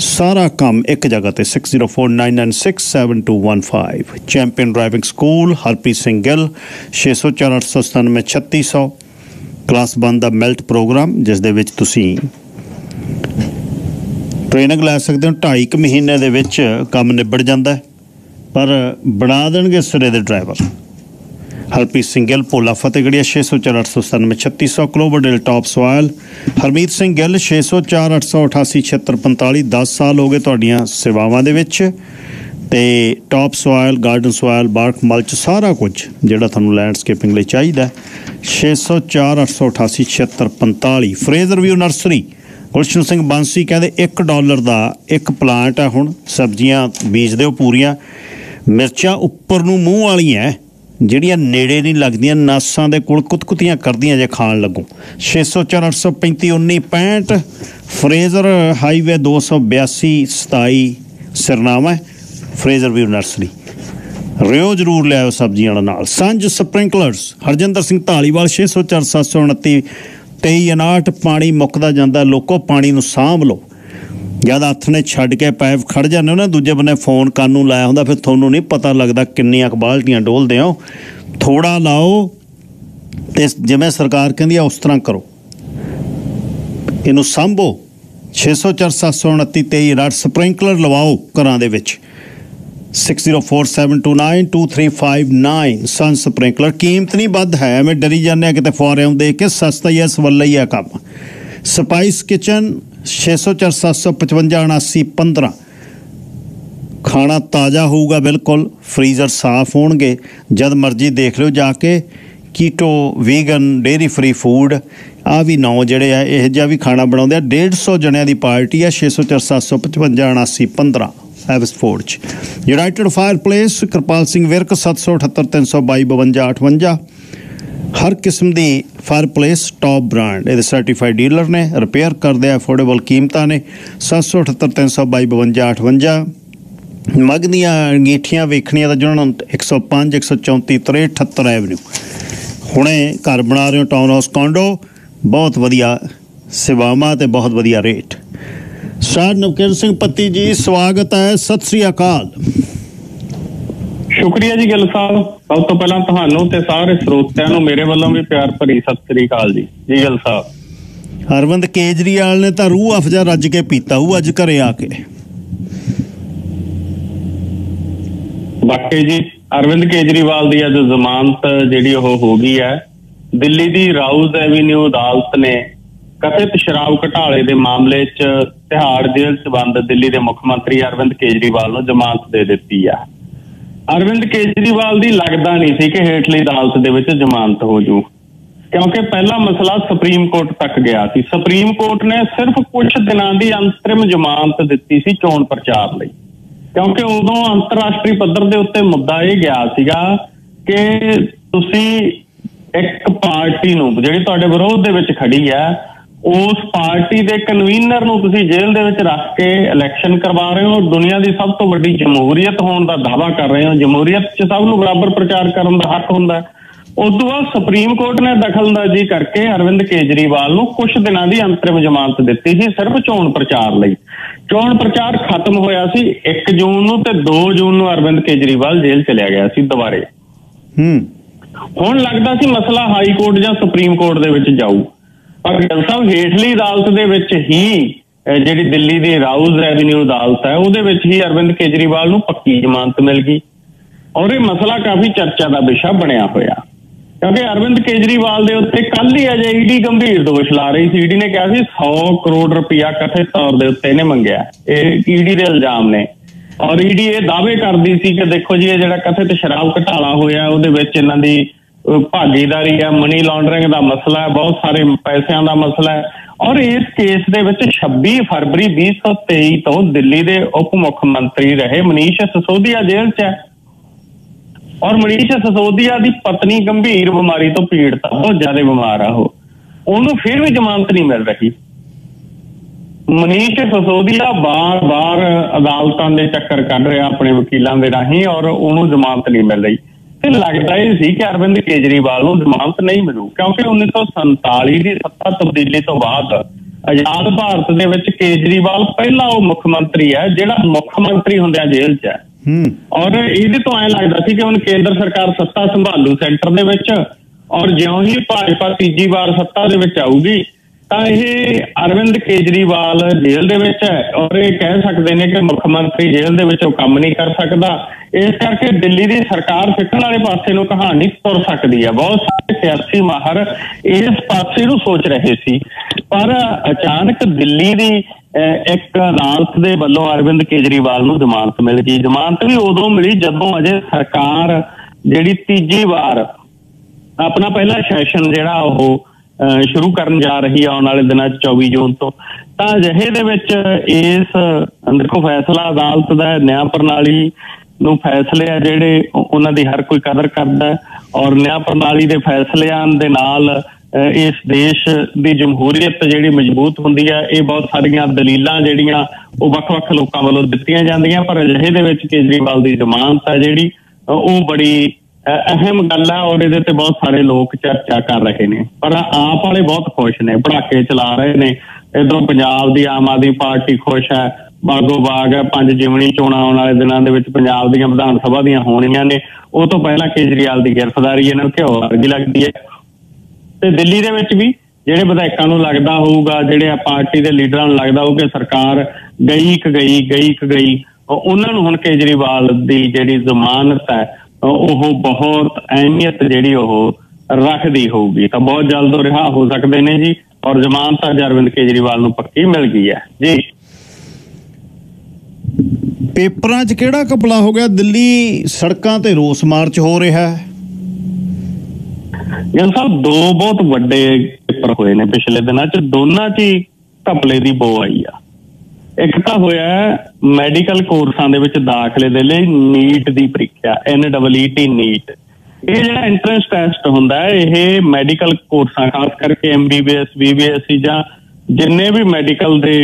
A: ਸਾਰਾ ਕੰਮ ਇੱਕ ਜਗ੍ਹਾ ਤੇ 6049967215 champion driving school, Harpreet Singh Gill 6048973600 class 1 ਦਾ ਮੈਲਟ ਪ੍ਰੋਗਰਾਮ, ਜਿਸ ਦੇ ਵਿੱਚ ਤੁਸੀਂ ਟ੍ਰੇਨਿੰਗ ਲੈ ਸਕਦੇ ਹੋ। 2.5 ਮਹੀਨੇ ਦੇ ਵਿੱਚ ਕੰਮ ਨਿਬੜ ਜਾਂਦਾ ਪਰ ਬਣਾ ਦੇਣਗੇ ਸਿਰੇ ਦੇ ਡਰਾਈਵਰ। ਹਰਪ੍ਰੀਤ ਸਿੰਘ ਗਿੱਲ ਪੋਲਾ ਫਤਿਹਗੜੀਆ 6048973600 ਕਲੋਵਰਡੇਲ ਟਾਪ ਸਵਾਲ ਹਰਮੀਤ ਸਿੰਘ ਗਿੱਲ 6048887645 10 ਸਾਲ ਹੋ ਗਏ ਤੁਹਾਡੀਆਂ ਸੇਵਾਵਾਂ ਦੇ ਵਿੱਚ। ਤੇ top soil garden soil bark mulch ਸਾਰਾ ਕੁਝ ਜਿਹੜਾ ਤੁਹਾਨੂੰ ਲੈਂਡਸਕੇਪਿੰਗ ਲਈ ਚਾਹੀਦਾ 6048887645 Fraser view nursery Gulshan Singh Bansi ਕਹਿੰਦੇ 1 ਡਾਲਰ ਦਾ ਇੱਕ ਪਲਾਂਟ ਆ ਹੁਣ, ਸਬਜ਼ੀਆਂ ਬੀਜਦੇ ਹੋ ਪੂਰੀਆਂ। ਮਿਰਚਾਂ ਉੱਪਰ ਨੂੰ ਮੂੰਹ ਵਾਲੀਆਂ ਜਿਹੜੀਆਂ ਨੇੜੇ ਨਹੀਂ ਲੱਗਦੀਆਂ, ਨਾਸਾਂ ਦੇ ਕੋਲ ਕੁੱਤਕੁੱਤੀਆਂ ਕਰਦੀਆਂ ਜੇ ਖਾਣ ਲੱਗੋ। 604 835 1965 ਫਰੇਜ਼ਰ ਹਾਈਵੇ 282 27 ਸਰਨਾਮਾ ਫਰੇਜ਼ਰ ਵਿਊ ਨਰਸਰੀ। ਰਿਓ ਜ਼ਰੂਰ ਲਿਆਓ ਸਬਜ਼ੀਆਂ ਨਾਲ। ਸੰਜ ਸਪ੍ਰਿੰਕਲਰਸ, ਹਰਜਿੰਦਰ ਸਿੰਘ ਢਾਲੀਵਾਲ 604 729 2359 ਪਾਣੀ ਮੁੱਕਦਾ ਜਾਂਦਾ, ਲੋਕੋ ਪਾਣੀ ਨੂੰ ਸਾਂਭ ਲਓ। ਜਦ ਹੱਥ ਨੇ ਛੱਡ ਕੇ ਪਾਈਪ ਖੜ ਜਾਂਦੇ ਹੋ ਨਾ, ਦੂਜੇ ਬੰਨੇ ਫੋਨ ਕੰਨ ਨੂੰ ਲਾਇਆ ਹੁੰਦਾ, ਫਿਰ ਤੁਹਾਨੂੰ ਨਹੀਂ ਪਤਾ ਲੱਗਦਾ ਕਿੰਨੀਆਂ ਕੁ ਬਾਲਟੀਆਂ ਡੋਲਦੇ ਹੋ। ਥੋੜਾ ਲਾਓ ਤੇ ਜਿਵੇਂ ਸਰਕਾਰ ਕਹਿੰਦੀ ਆ, ਉਸ ਤਰ੍ਹਾਂ ਕਰੋ। ਇਹਨੂੰ ਸਾਂਭੋ। 604 729 2359 ਸਪ੍ਰਿੰਕਲਰ ਲਵਾਓ ਘਰਾਂ ਦੇ ਵਿੱਚ। 6047292359 ਸਨ ਸਪ੍ਰਿੰਕਲਰ ਕੀਮਤ ਨਹੀਂ ਵੱਧ ਹੈ, ਐਵੇਂ ਡਰੀ ਜਾਂਦੇ ਆ, ਕਿਤੇ ਫੋਰਿਆਂ ਦੇਖ ਕੇ ਸਸਤਾ ਹੀ ਹੈ ਸਵੱਲਾ ਹੀ ਆ ਕੰਮ। ਸਪਾਈਸ ਕਿਚਨ 604755 ਖਾਣਾ ਤਾਜ਼ਾ ਹੋਊਗਾ, ਬਿਲਕੁਲ। ਫਰੀਜ਼ਰ ਸਾਫ਼ ਹੋਣਗੇ। ਜਦ ਮਰਜ਼ੀ ਦੇਖ ਲਿਓ ਜਾ ਕੇ। Keto vegan dairy free food ਆ ਵੀ ਨੌ ਜਿਹੜੇ ਆ, ਇਹ ਜਿਹਾ ਵੀ ਖਾਣਾ ਬਣਾਉਂਦੇ ਆ। 150 ਜਣਿਆਂ ਦੀ ਪਾਰਟੀ ਆ 604755 ਐਵਸਫੋਰਡ ਚ। United fireplace Kirpal Singh Virk 7783225258 ਹਰ ਕਿਸਮ ਦੀ ਫਾਇਰ ਪਲੇਸ ਟੌਪ ਬ੍ਰਾਂਡ ਇਹਦੇ ਸਰਟੀਫਾਈਡ ਡੀਲਰ ਨੇ ਰਿਪੇਅਰ ਕਰਦੇ ਆ ਅਫੋਰਡੇਬਲ ਕੀਮਤਾਂ ਨੇ। 7783225258 ਮਗ ਦੀਆਂ ਅੰਗੀਠੀਆਂ ਵੇਖਣੀਆਂ ਤਾਂ ਜਿਹਨਾਂ ਨੂੰ 105 134 63 ਐਵਨਿਊ ਹੁਣੇ ਘਰ ਬਣਾ ਰਹੇ ਹੋ ਟਾਊਨ ਹਾਊਸ ਕੌਂਡੋ ਬਹੁਤ ਵਧੀਆ ਸੇਵਾਵਾਂ ਤੇ ਬਹੁਤ ਵਧੀਆ ਰੇਟ ਸਰ ਨਵਕਿਰ ਸਿੰਘ ਪੱਤੀ ਜੀ, ਸਵਾਗਤ ਹੈ। ਸਤਿ ਸ੍ਰੀ ਅਕਾਲ।
B: ਸ਼ੁਕਰੀਆ ਜੀ, ਗਿੱਲ ਸਾਹਿਬ। ਸਭ ਤੋਂ ਪਹਿਲਾਂ ਤੁਹਾਨੂੰ ਤੇ ਸਾਰੇ ਸਰੋਤਿਆਂ ਨੂੰ ਮੇਰੇ ਵੱਲੋਂ ਵੀ ਪਿਆਰ ਭਰੀ ਸਤਿ ਸ੍ਰੀ ਅਕਾਲ ਜੀ ਜੀ ਗਿੱਲ ਸਾਹਿਬ।
A: ਅਰਵਿੰਦ ਕੇਜਰੀਵਾਲ ਨੇ ਤਾਂ ਰੂਹ ਅਫਜਾ ਰੱਜ ਕੇ ਪੀਤਾ ਉਹ ਅੱਜ ਘਰੇ ਆ ਕੇ।
B: ਬਾਕੀ ਜੀ ਅਰਵਿੰਦ ਕੇਜਰੀਵਾਲ ਦੀ ਅੱਜ ਜ਼ਮਾਨਤ ਜਿਹੜੀ ਉਹ ਹੋ ਗਈ ਹੈ ਦਿੱਲੀ ਦੀ ਰਾਉਜ਼ ਐਵੀਨਿਊ ਅਦਾਲਤ ਨੇ ਕਥਿਤ ਸ਼ਰਾਬ ਘਟਾਲੇ ਦੇ ਮਾਮਲੇ 'ਚ ਤਿਹਾੜ ਜੇਲ੍ਹ 'ਚ ਬੰਦ ਦਿੱਲੀ ਦੇ ਮੁੱਖ ਮੰਤਰੀ ਅਰਵਿੰਦ ਕੇਜਰੀਵਾਲ ਨੂੰ ਜ਼ਮਾਨਤ ਦੇ ਦਿੱਤੀ ਆ। ਅਰਵਿੰਦ ਕੇਜਰੀਵਾਲ ਦੀ ਲੱਗਦਾ ਨਹੀਂ ਸੀ ਕਿ ਹੇਠਲੀ ਅਦਾਲਤ ਦੇ ਵਿੱਚ ਜ਼ਮਾਨਤ ਹੋ ਜੂ। ਕਿਉਂਕਿ ਪਹਿਲਾ ਮਸਲਾ ਸੁਪਰੀਮ ਕੋਰਟ ਤੱਕ ਗਿਆ ਸੀ। ਸੁਪਰੀਮ ਕੋਰਟ ਨੇ ਸਿਰਫ ਕੁਝ ਦਿਨਾਂ ਦੀ ਅੰਤਰਿਮ ਜ਼ਮਾਨਤ ਦਿੱਤੀ ਸੀ ਚੋਣ ਪ੍ਰਚਾਰ ਲਈ। ਕਿਉਂਕਿ ਉਦੋਂ ਅੰਤਰਰਾਸ਼ਟਰੀ ਪੱਧਰ ਦੇ ਉੱਤੇ ਮੁੱਦਾ ਇਹ ਗਿਆ ਸੀਗਾ ਕਿ ਤੁਸੀਂ ਇੱਕ ਪਾਰਟੀ ਨੂੰ, ਜਿਹੜੀ ਤੁਹਾਡੇ ਵਿਰੋਧ ਦੇ ਵਿੱਚ ਖੜੀ ਹੈ ਉਸ ਪਾਰਟੀ ਦੇ ਕਨਵੀਨਰ ਨੂੰ ਤੁਸੀਂ ਜੇਲ੍ਹ ਦੇ ਵਿੱਚ ਰੱਖ ਕੇ ਇਲੈਕਸ਼ਨ ਕਰਵਾ ਰਹੇ ਹੋ ਦੁਨੀਆ ਦੀ ਸਭ ਤੋਂ ਵੱਡੀ ਜਮਹੂਰੀਅਤ ਹੋਣ ਦਾ ਦਾਅਵਾ ਕਰ ਰਹੇ ਹੋ। ਜਮਹੂਰੀਅਤ 'ਚ ਸਭ ਨੂੰ ਬਰਾਬਰ ਪ੍ਰਚਾਰ ਕਰਨ ਦਾ ਹੱਕ ਹੁੰਦਾ ਉਸ ਤੋਂ ਬਾਅਦ ਸੁਪਰੀਮ ਕੋਰਟ ਨੇ ਦਖਲਅੰਦਾਜ਼ੀ ਕਰਕੇ ਅਰਵਿੰਦ ਕੇਜਰੀਵਾਲ ਨੂੰ ਕੁਝ ਦਿਨਾਂ ਦੀ ਅੰਤਰਿਮ ਜ਼ਮਾਨਤ ਦਿੱਤੀ ਸੀ ਸਿਰਫ ਚੋਣ ਪ੍ਰਚਾਰ ਲਈ। ਚੋਣ ਪ੍ਰਚਾਰ ਖਤਮ ਹੋਇਆ ਸੀ 1 ਜੂਨ ਨੂੰ ਤੇ 2 ਜੂਨ ਨੂੰ ਅਰਵਿੰਦ ਕੇਜਰੀਵਾਲ ਜੇਲ੍ਹ ਚਲਿਆ ਗਿਆ ਸੀ ਦੁਬਾਰੇ।
A: ਹੂੰ।
B: ਹੁਣ ਲੱਗਦਾ ਸੀ ਮਸਲਾ ਹਾਈ ਕੋਰਟ ਜਾਂ ਸੁਪਰੀਮ ਕੋਰਟ ਦੇ ਵਿੱਚ ਜਾਊ। ਪਰ ਗੱਲ ਸਾਹਿਬ ਹੇਠਲੀ ਅਦਾਲਤ ਦੇ ਵਿੱਚ ਹੀ ਜਿਹੜੀ ਦਿੱਲੀ ਦੀ ਰਾਉਜ਼ ਰੈਵਨਿਊ ਅਦਾਲਤ ਹੈ, ਉਹਦੇ ਵਿੱਚ ਹੀ ਅਰਵਿੰਦ ਕੇਜਰੀਵਾਲ ਨੂੰ ਪੱਕੀ ਜ਼ਮਾਨਤ ਮਿਲ ਗਈ। ਔਰ ਇਹ ਮਸਲਾ ਕਾਫੀ ਚਰਚਾ ਦਾ ਵਿਸ਼ਾ ਬਣਿਆ ਹੋਇਆ। ਕਿਉਂਕਿ ਅਰਵਿੰਦ ਕੇਜਰੀਵਾਲ ਦੇ ਉੱਤੇ ਕੱਲ ਹੀ ਅਜੇ ਈਡੀ ਗੰਭੀਰ ਦੋਸ਼ ਲਾ ਰਹੀ ਸੀ। ਈਡੀ ਨੇ ਕਿਹਾ ਸੀ 100 ਕਰੋੜ ਰੁਪਇਆ ਕਥਿਤ ਤੌਰ ਦੇ ਉੱਤੇ ਇਹਨੇ ਮੰਗਿਆ। ਇਹ ਈਡੀ ਦੇ ਇਲਜ਼ਾਮ ਨੇ। ਔਰ ਈਡੀ ਇਹ ਦਾਅਵੇ ਕਰਦੀ ਸੀ ਕਿ ਦੇਖੋ ਜੀ, ਇਹ ਜਿਹੜਾ ਕਥਿਤ ਸ਼ਰਾਬ ਘਟਾਲਾ ਹੋਇਆ, ਉਹਦੇ ਵਿੱਚ ਇਹਨਾਂ ਦੀ ਭਾਗੀਦਾਰੀ ਹੈ ਮਨੀ ਲਾਂਡਰਿੰਗ ਦਾ ਮਸਲਾ ਹੈ, ਬਹੁਤ ਸਾਰੇ ਪੈਸਿਆਂ ਦਾ ਮਸਲਾ ਹੈ। ਔਰ ਇਸ ਕੇਸ ਦੇ ਵਿੱਚ 26 ਫਰਵਰੀ 2023 ਤੋਂ ਦਿੱਲੀ ਦੇ ਉਪ ਮੁੱਖ ਮੰਤਰੀ ਰਹੇ ਮਨੀਸ਼ ਸਸੋਦੀਆ ਜੇਲ੍ਹ 'ਚ ਹੈ। ਔਰ ਮਨੀਸ਼ ਸਸੋਦੀਆ ਦੀ ਪਤਨੀ ਗੰਭੀਰ ਬਿਮਾਰੀ ਤੋਂ ਪੀੜਤ ਆ, ਬਹੁਤ ਜ਼ਿਆਦਾ ਬਿਮਾਰ ਆ ਉਹ। ਉਹਨੂੰ ਫਿਰ ਵੀ ਜ਼ਮਾਨਤ ਨਹੀਂ ਮਿਲ ਰਹੀ। ਮਨੀਸ਼ ਸਸੋਦੀਆ ਬਾਰ-ਬਾਰ ਅਦਾਲਤਾਂ ਦੇ ਚੱਕਰ ਕੱਢ ਰਿਹਾ, ਆਪਣੇ ਵਕੀਲਾਂ ਦੇ ਰਾਹੀਂ, ਔਰ ਉਹਨੂੰ ਜ਼ਮਾਨਤ ਨਹੀਂ ਮਿਲ ਰਹੀ। ਤੇ ਲੱਗਦਾ ਇਹ ਸੀ ਕਿ ਅਰਵਿੰਦ ਕੇਜਰੀਵਾਲ ਨੂੰ ਜ਼ਮਾਨਤ ਨਹੀਂ ਮਿਲੂ ਕਿਉਂਕਿ 1947 ਦੀ ਸੱਤਾ ਤਬਦੀਲੀ ਤੋਂ ਬਾਅਦ ਆਜ਼ਾਦ ਭਾਰਤ ਦੇ ਵਿੱਚ ਕੇਜਰੀਵਾਲ ਪਹਿਲਾ ਉਹ ਮੁੱਖ ਮੰਤਰੀ ਹੈ ਜਿਹੜਾ ਮੁੱਖ ਮੰਤਰੀ ਹੁੰਦਿਆਂ ਜੇਲ੍ਹ 'ਚ ਹੈ।
A: ਹੂੰ।
B: ਔਰ ਇਹਦੇ ਤੋਂ ਐ ਲੱਗਦਾ ਸੀ ਕਿ ਹੁਣ ਕੇਂਦਰ ਸਰਕਾਰ ਸੱਤਾ ਸੰਭਾਲੂ ਸੈਂਟਰ ਦੇ ਵਿੱਚ ਔਰ ਜਿਉਂ ਹੀ ਭਾਜਪਾ ਤੀਜੀ ਵਾਰ ਸੱਤਾ ਦੇ ਵਿੱਚ ਆਊਗੀ ਤਾਂ ਇਹ ਅਰਵਿੰਦ ਕੇਜਰੀਵਾਲ ਜੇਲ੍ਹ ਦੇ ਵਿੱਚ ਹੈ ਔਰ ਇਹ ਕਹਿ ਸਕਦੇ ਨੇ ਕਿ ਮੁੱਖ ਮੰਤਰੀ ਜੇਲ੍ਹ ਦੇ ਵਿੱਚ ਉਹ ਕੰਮ ਨਹੀਂ ਕਰ ਸਕਦਾ। ਇਸ ਕਰਕੇ ਦਿੱਲੀ ਦੀ ਸਰਕਾਰ ਸਿੱਖਣ ਵਾਲੇ ਪਾਸੇ ਨੂੰ ਕਹਾਣੀ ਤੁਰ ਸਕਦੀ ਹੈ। ਬਹੁਤ ਸਾਰੇ ਸਿਆਸੀ ਮਾਹਰ ਇਸ ਪਾਸੇ ਨੂੰ ਸੋਚ ਰਹੇ ਸੀ। ਪਰ ਅਚਾਨਕ ਦਿੱਲੀ ਦੀ ਇੱਕ ਅਦਾਲਤ ਦੇ ਵੱਲੋਂ ਅਰਵਿੰਦ ਕੇਜਰੀਵਾਲ ਨੂੰ ਜ਼ਮਾਨਤ ਮਿਲ ਗਈ। ਜ਼ਮਾਨਤ ਵੀ ਉਦੋਂ ਮਿਲੀ ਜਦੋਂ ਅਜੇ ਸਰਕਾਰ ਜਿਹੜੀ ਤੀਜੀ ਵਾਰ ਆਪਣਾ ਪਹਿਲਾ ਸੈਸ਼ਨ ਜਿਹੜਾ ਉਹ ਸ਼ੁਰੂ ਕਰਨ ਜਾ ਰਹੀ ਹੈ ਆਉਣ ਵਾਲੇ ਦਿਨਾਂ 'ਚ 24 ਜੂਨ ਤੋਂ। ਤਾਂ ਅਜਿਹੇ ਦੇ ਵਿੱਚ ਇਸ, ਦੇਖੋ ਫੈਸਲਾ ਅਦਾਲਤ ਦਾ ਨਿਆਂ ਪ੍ਰਣਾਲੀ ਨੂੰ ਫੈਸਲੇ ਆ ਜਿਹੜੇ ਉਹਨਾਂ ਦੀ ਹਰ ਕੋਈ ਕਦਰ ਕਰਦਾ ਹੈ ਔਰ ਨਿਆਂ ਪ੍ਰਣਾਲੀ ਦੇ ਫੈਸਲਿਆਂ ਦੇ ਨਾਲ ਇਸ ਦੇਸ਼ ਦੀ ਜਮਹੂਰੀਅਤ ਜਿਹੜੀ ਮਜ਼ਬੂਤ ਹੁੰਦੀ ਹੈ ਇਹ ਬਹੁਤ ਸਾਰੀਆਂ ਦਲੀਲਾਂ ਜਿਹੜੀਆਂ ਉਹ ਵੱਖ-ਵੱਖ ਲੋਕਾਂ ਵੱਲੋਂ ਦਿੱਤੀਆਂ ਜਾਂਦੀਆਂ, ਪਰ ਅਜਿਹੇ ਦੇ ਵਿੱਚ ਕੇਜਰੀਵਾਲ ਦੀ ਜ਼ਮਾਨਤ ਹੈ ਜਿਹੜੀ, ਉਹ ਬੜੀ ਅਹਿਮ ਗੱਲ ਹੈ ਔਰ ਇਹਦੇ ਤੇ ਬਹੁਤ ਸਾਰੇ ਲੋਕ ਚਰਚਾ ਕਰ ਰਹੇ ਨੇ। ਪਰ ਆਪ ਵਾਲੇ ਬਹੁਤ ਖੁਸ਼ ਨੇ, ਪੜਾਕੇ ਚਲਾ ਰਹੇ ਨੇ। ਇਧਰੋਂ ਪੰਜਾਬ ਦੀ ਆਮ ਆਦਮੀ ਪਾਰਟੀ ਖੁਸ਼ ਹੈ। ਬਾਗੋ ਬਾਗ ਹੈ, ਪੰਜ ਜਿਮਣੀ ਚੋਣਾਂ ਆਉਣ ਵਾਲੇ ਦਿਨਾਂ ਦੇ ਵਿੱਚ ਪੰਜਾਬ ਦੀਆਂ ਵਿਧਾਨ ਸਭਾ ਦੀਆਂ ਹੋਣੀਆਂ ਨੇ। ਉਹ ਤੋਂ ਪਹਿਲਾਂ ਕੇਜਰੀਵਾਲ ਦੀ ਗ੍ਰਿਫਤਾਰੀ ਇਹਨਾਂ ਨੂੰ ਘਿਓ ਵਰਗੀ ਲੱਗਦੀ ਹੈ। ਤੇ ਦਿੱਲੀ ਦੇ ਵਿੱਚ ਵੀ ਜਿਹੜੇ ਵਿਧਾਇਕਾਂ ਨੂੰ ਲੱਗਦਾ ਹੋਊਗਾ, ਜਿਹੜੇ ਆ ਪਾਰਟੀ ਦੇ ਲੀਡਰਾਂ ਨੂੰ ਲੱਗਦਾ ਹੋਊ ਕਿ ਸਰਕਾਰ ਗਈ ਕ ਗਈ ਗਈ ਕ ਗਈ ਉਹਨਾਂ ਨੂੰ ਹੁਣ ਕੇਜਰੀਵਾਲ ਦੀ ਜਿਹੜੀ ਜ਼ਮਾਨਤ ਹੈ ਉਹ ਬਹੁਤ ਅਹਿਮੀਅਤ ਜਿਹੜੀ ਉਹ ਰੱਖਦੀ ਹੋਊਗੀ। ਤਾਂ ਬਹੁਤ ਜਲਦ ਉਹ ਰਿਹਾ ਹੋ ਸਕਦੇ ਨੇ ਜੀ। ਔਰ ਜ਼ਮਾਨਤ ਅਰਵਿੰਦ ਕੇਜਰੀਵਾਲ ਨੂੰ ਪੱਕੀ ਮਿਲ ਗਈ ਹੈ। ਜੀ।
A: ਪੇਪਰਾਂ 'ਚ ਕਿਹੜਾ ਕਪਲਾ ਹੋ ਗਿਆ? ਦਿੱਲੀ ਸੜਕਾਂ ਤੇ ਰੋਸ ਮਾਰਚ ਹੋ ਰਿਹਾ ਹੈ।
B: ਗਿੱਲ ਸਾਹਿਬ ਦੋ ਬਹੁਤ ਵੱਡੇ ਪੇਪਰ ਹੋਏ ਨੇ ਪਿਛਲੇ ਦਿਨਾਂ 'ਚ। ਦੋਨਾਂ 'ਚ ਹੀ ਘਪਲੇ ਦੀ ਬੋ ਆਈ ਆ। ਇੱਕ ਤਾਂ ਹੋਇਆ ਮੈਡੀਕਲ ਕੋਰਸਾਂ ਦੇ ਵਿੱਚ ਦਾਖਲੇ ਦੇ ਲਈ ਨੀਟ ਦੀ ਪ੍ਰੀਖਿਆ ਐਨਡਬਲਯੂਟੀ ਨੀਟ ਇਹ ਜਿਹੜਾ ਐਂਟਰੈਂਸ ਟੈਸਟ ਹੁੰਦਾ ਹੈ, ਇਹ ਮੈਡੀਕਲ ਕੋਰਸਾਂ ਖਾਸ ਕਰਕੇ ਐਮਬੀਬੀਐਸ ਬੀਬੀਐਸਸੀ ਜਾਂ ਜਿੰਨੇ ਵੀ ਮੈਡੀਕਲ ਦੇ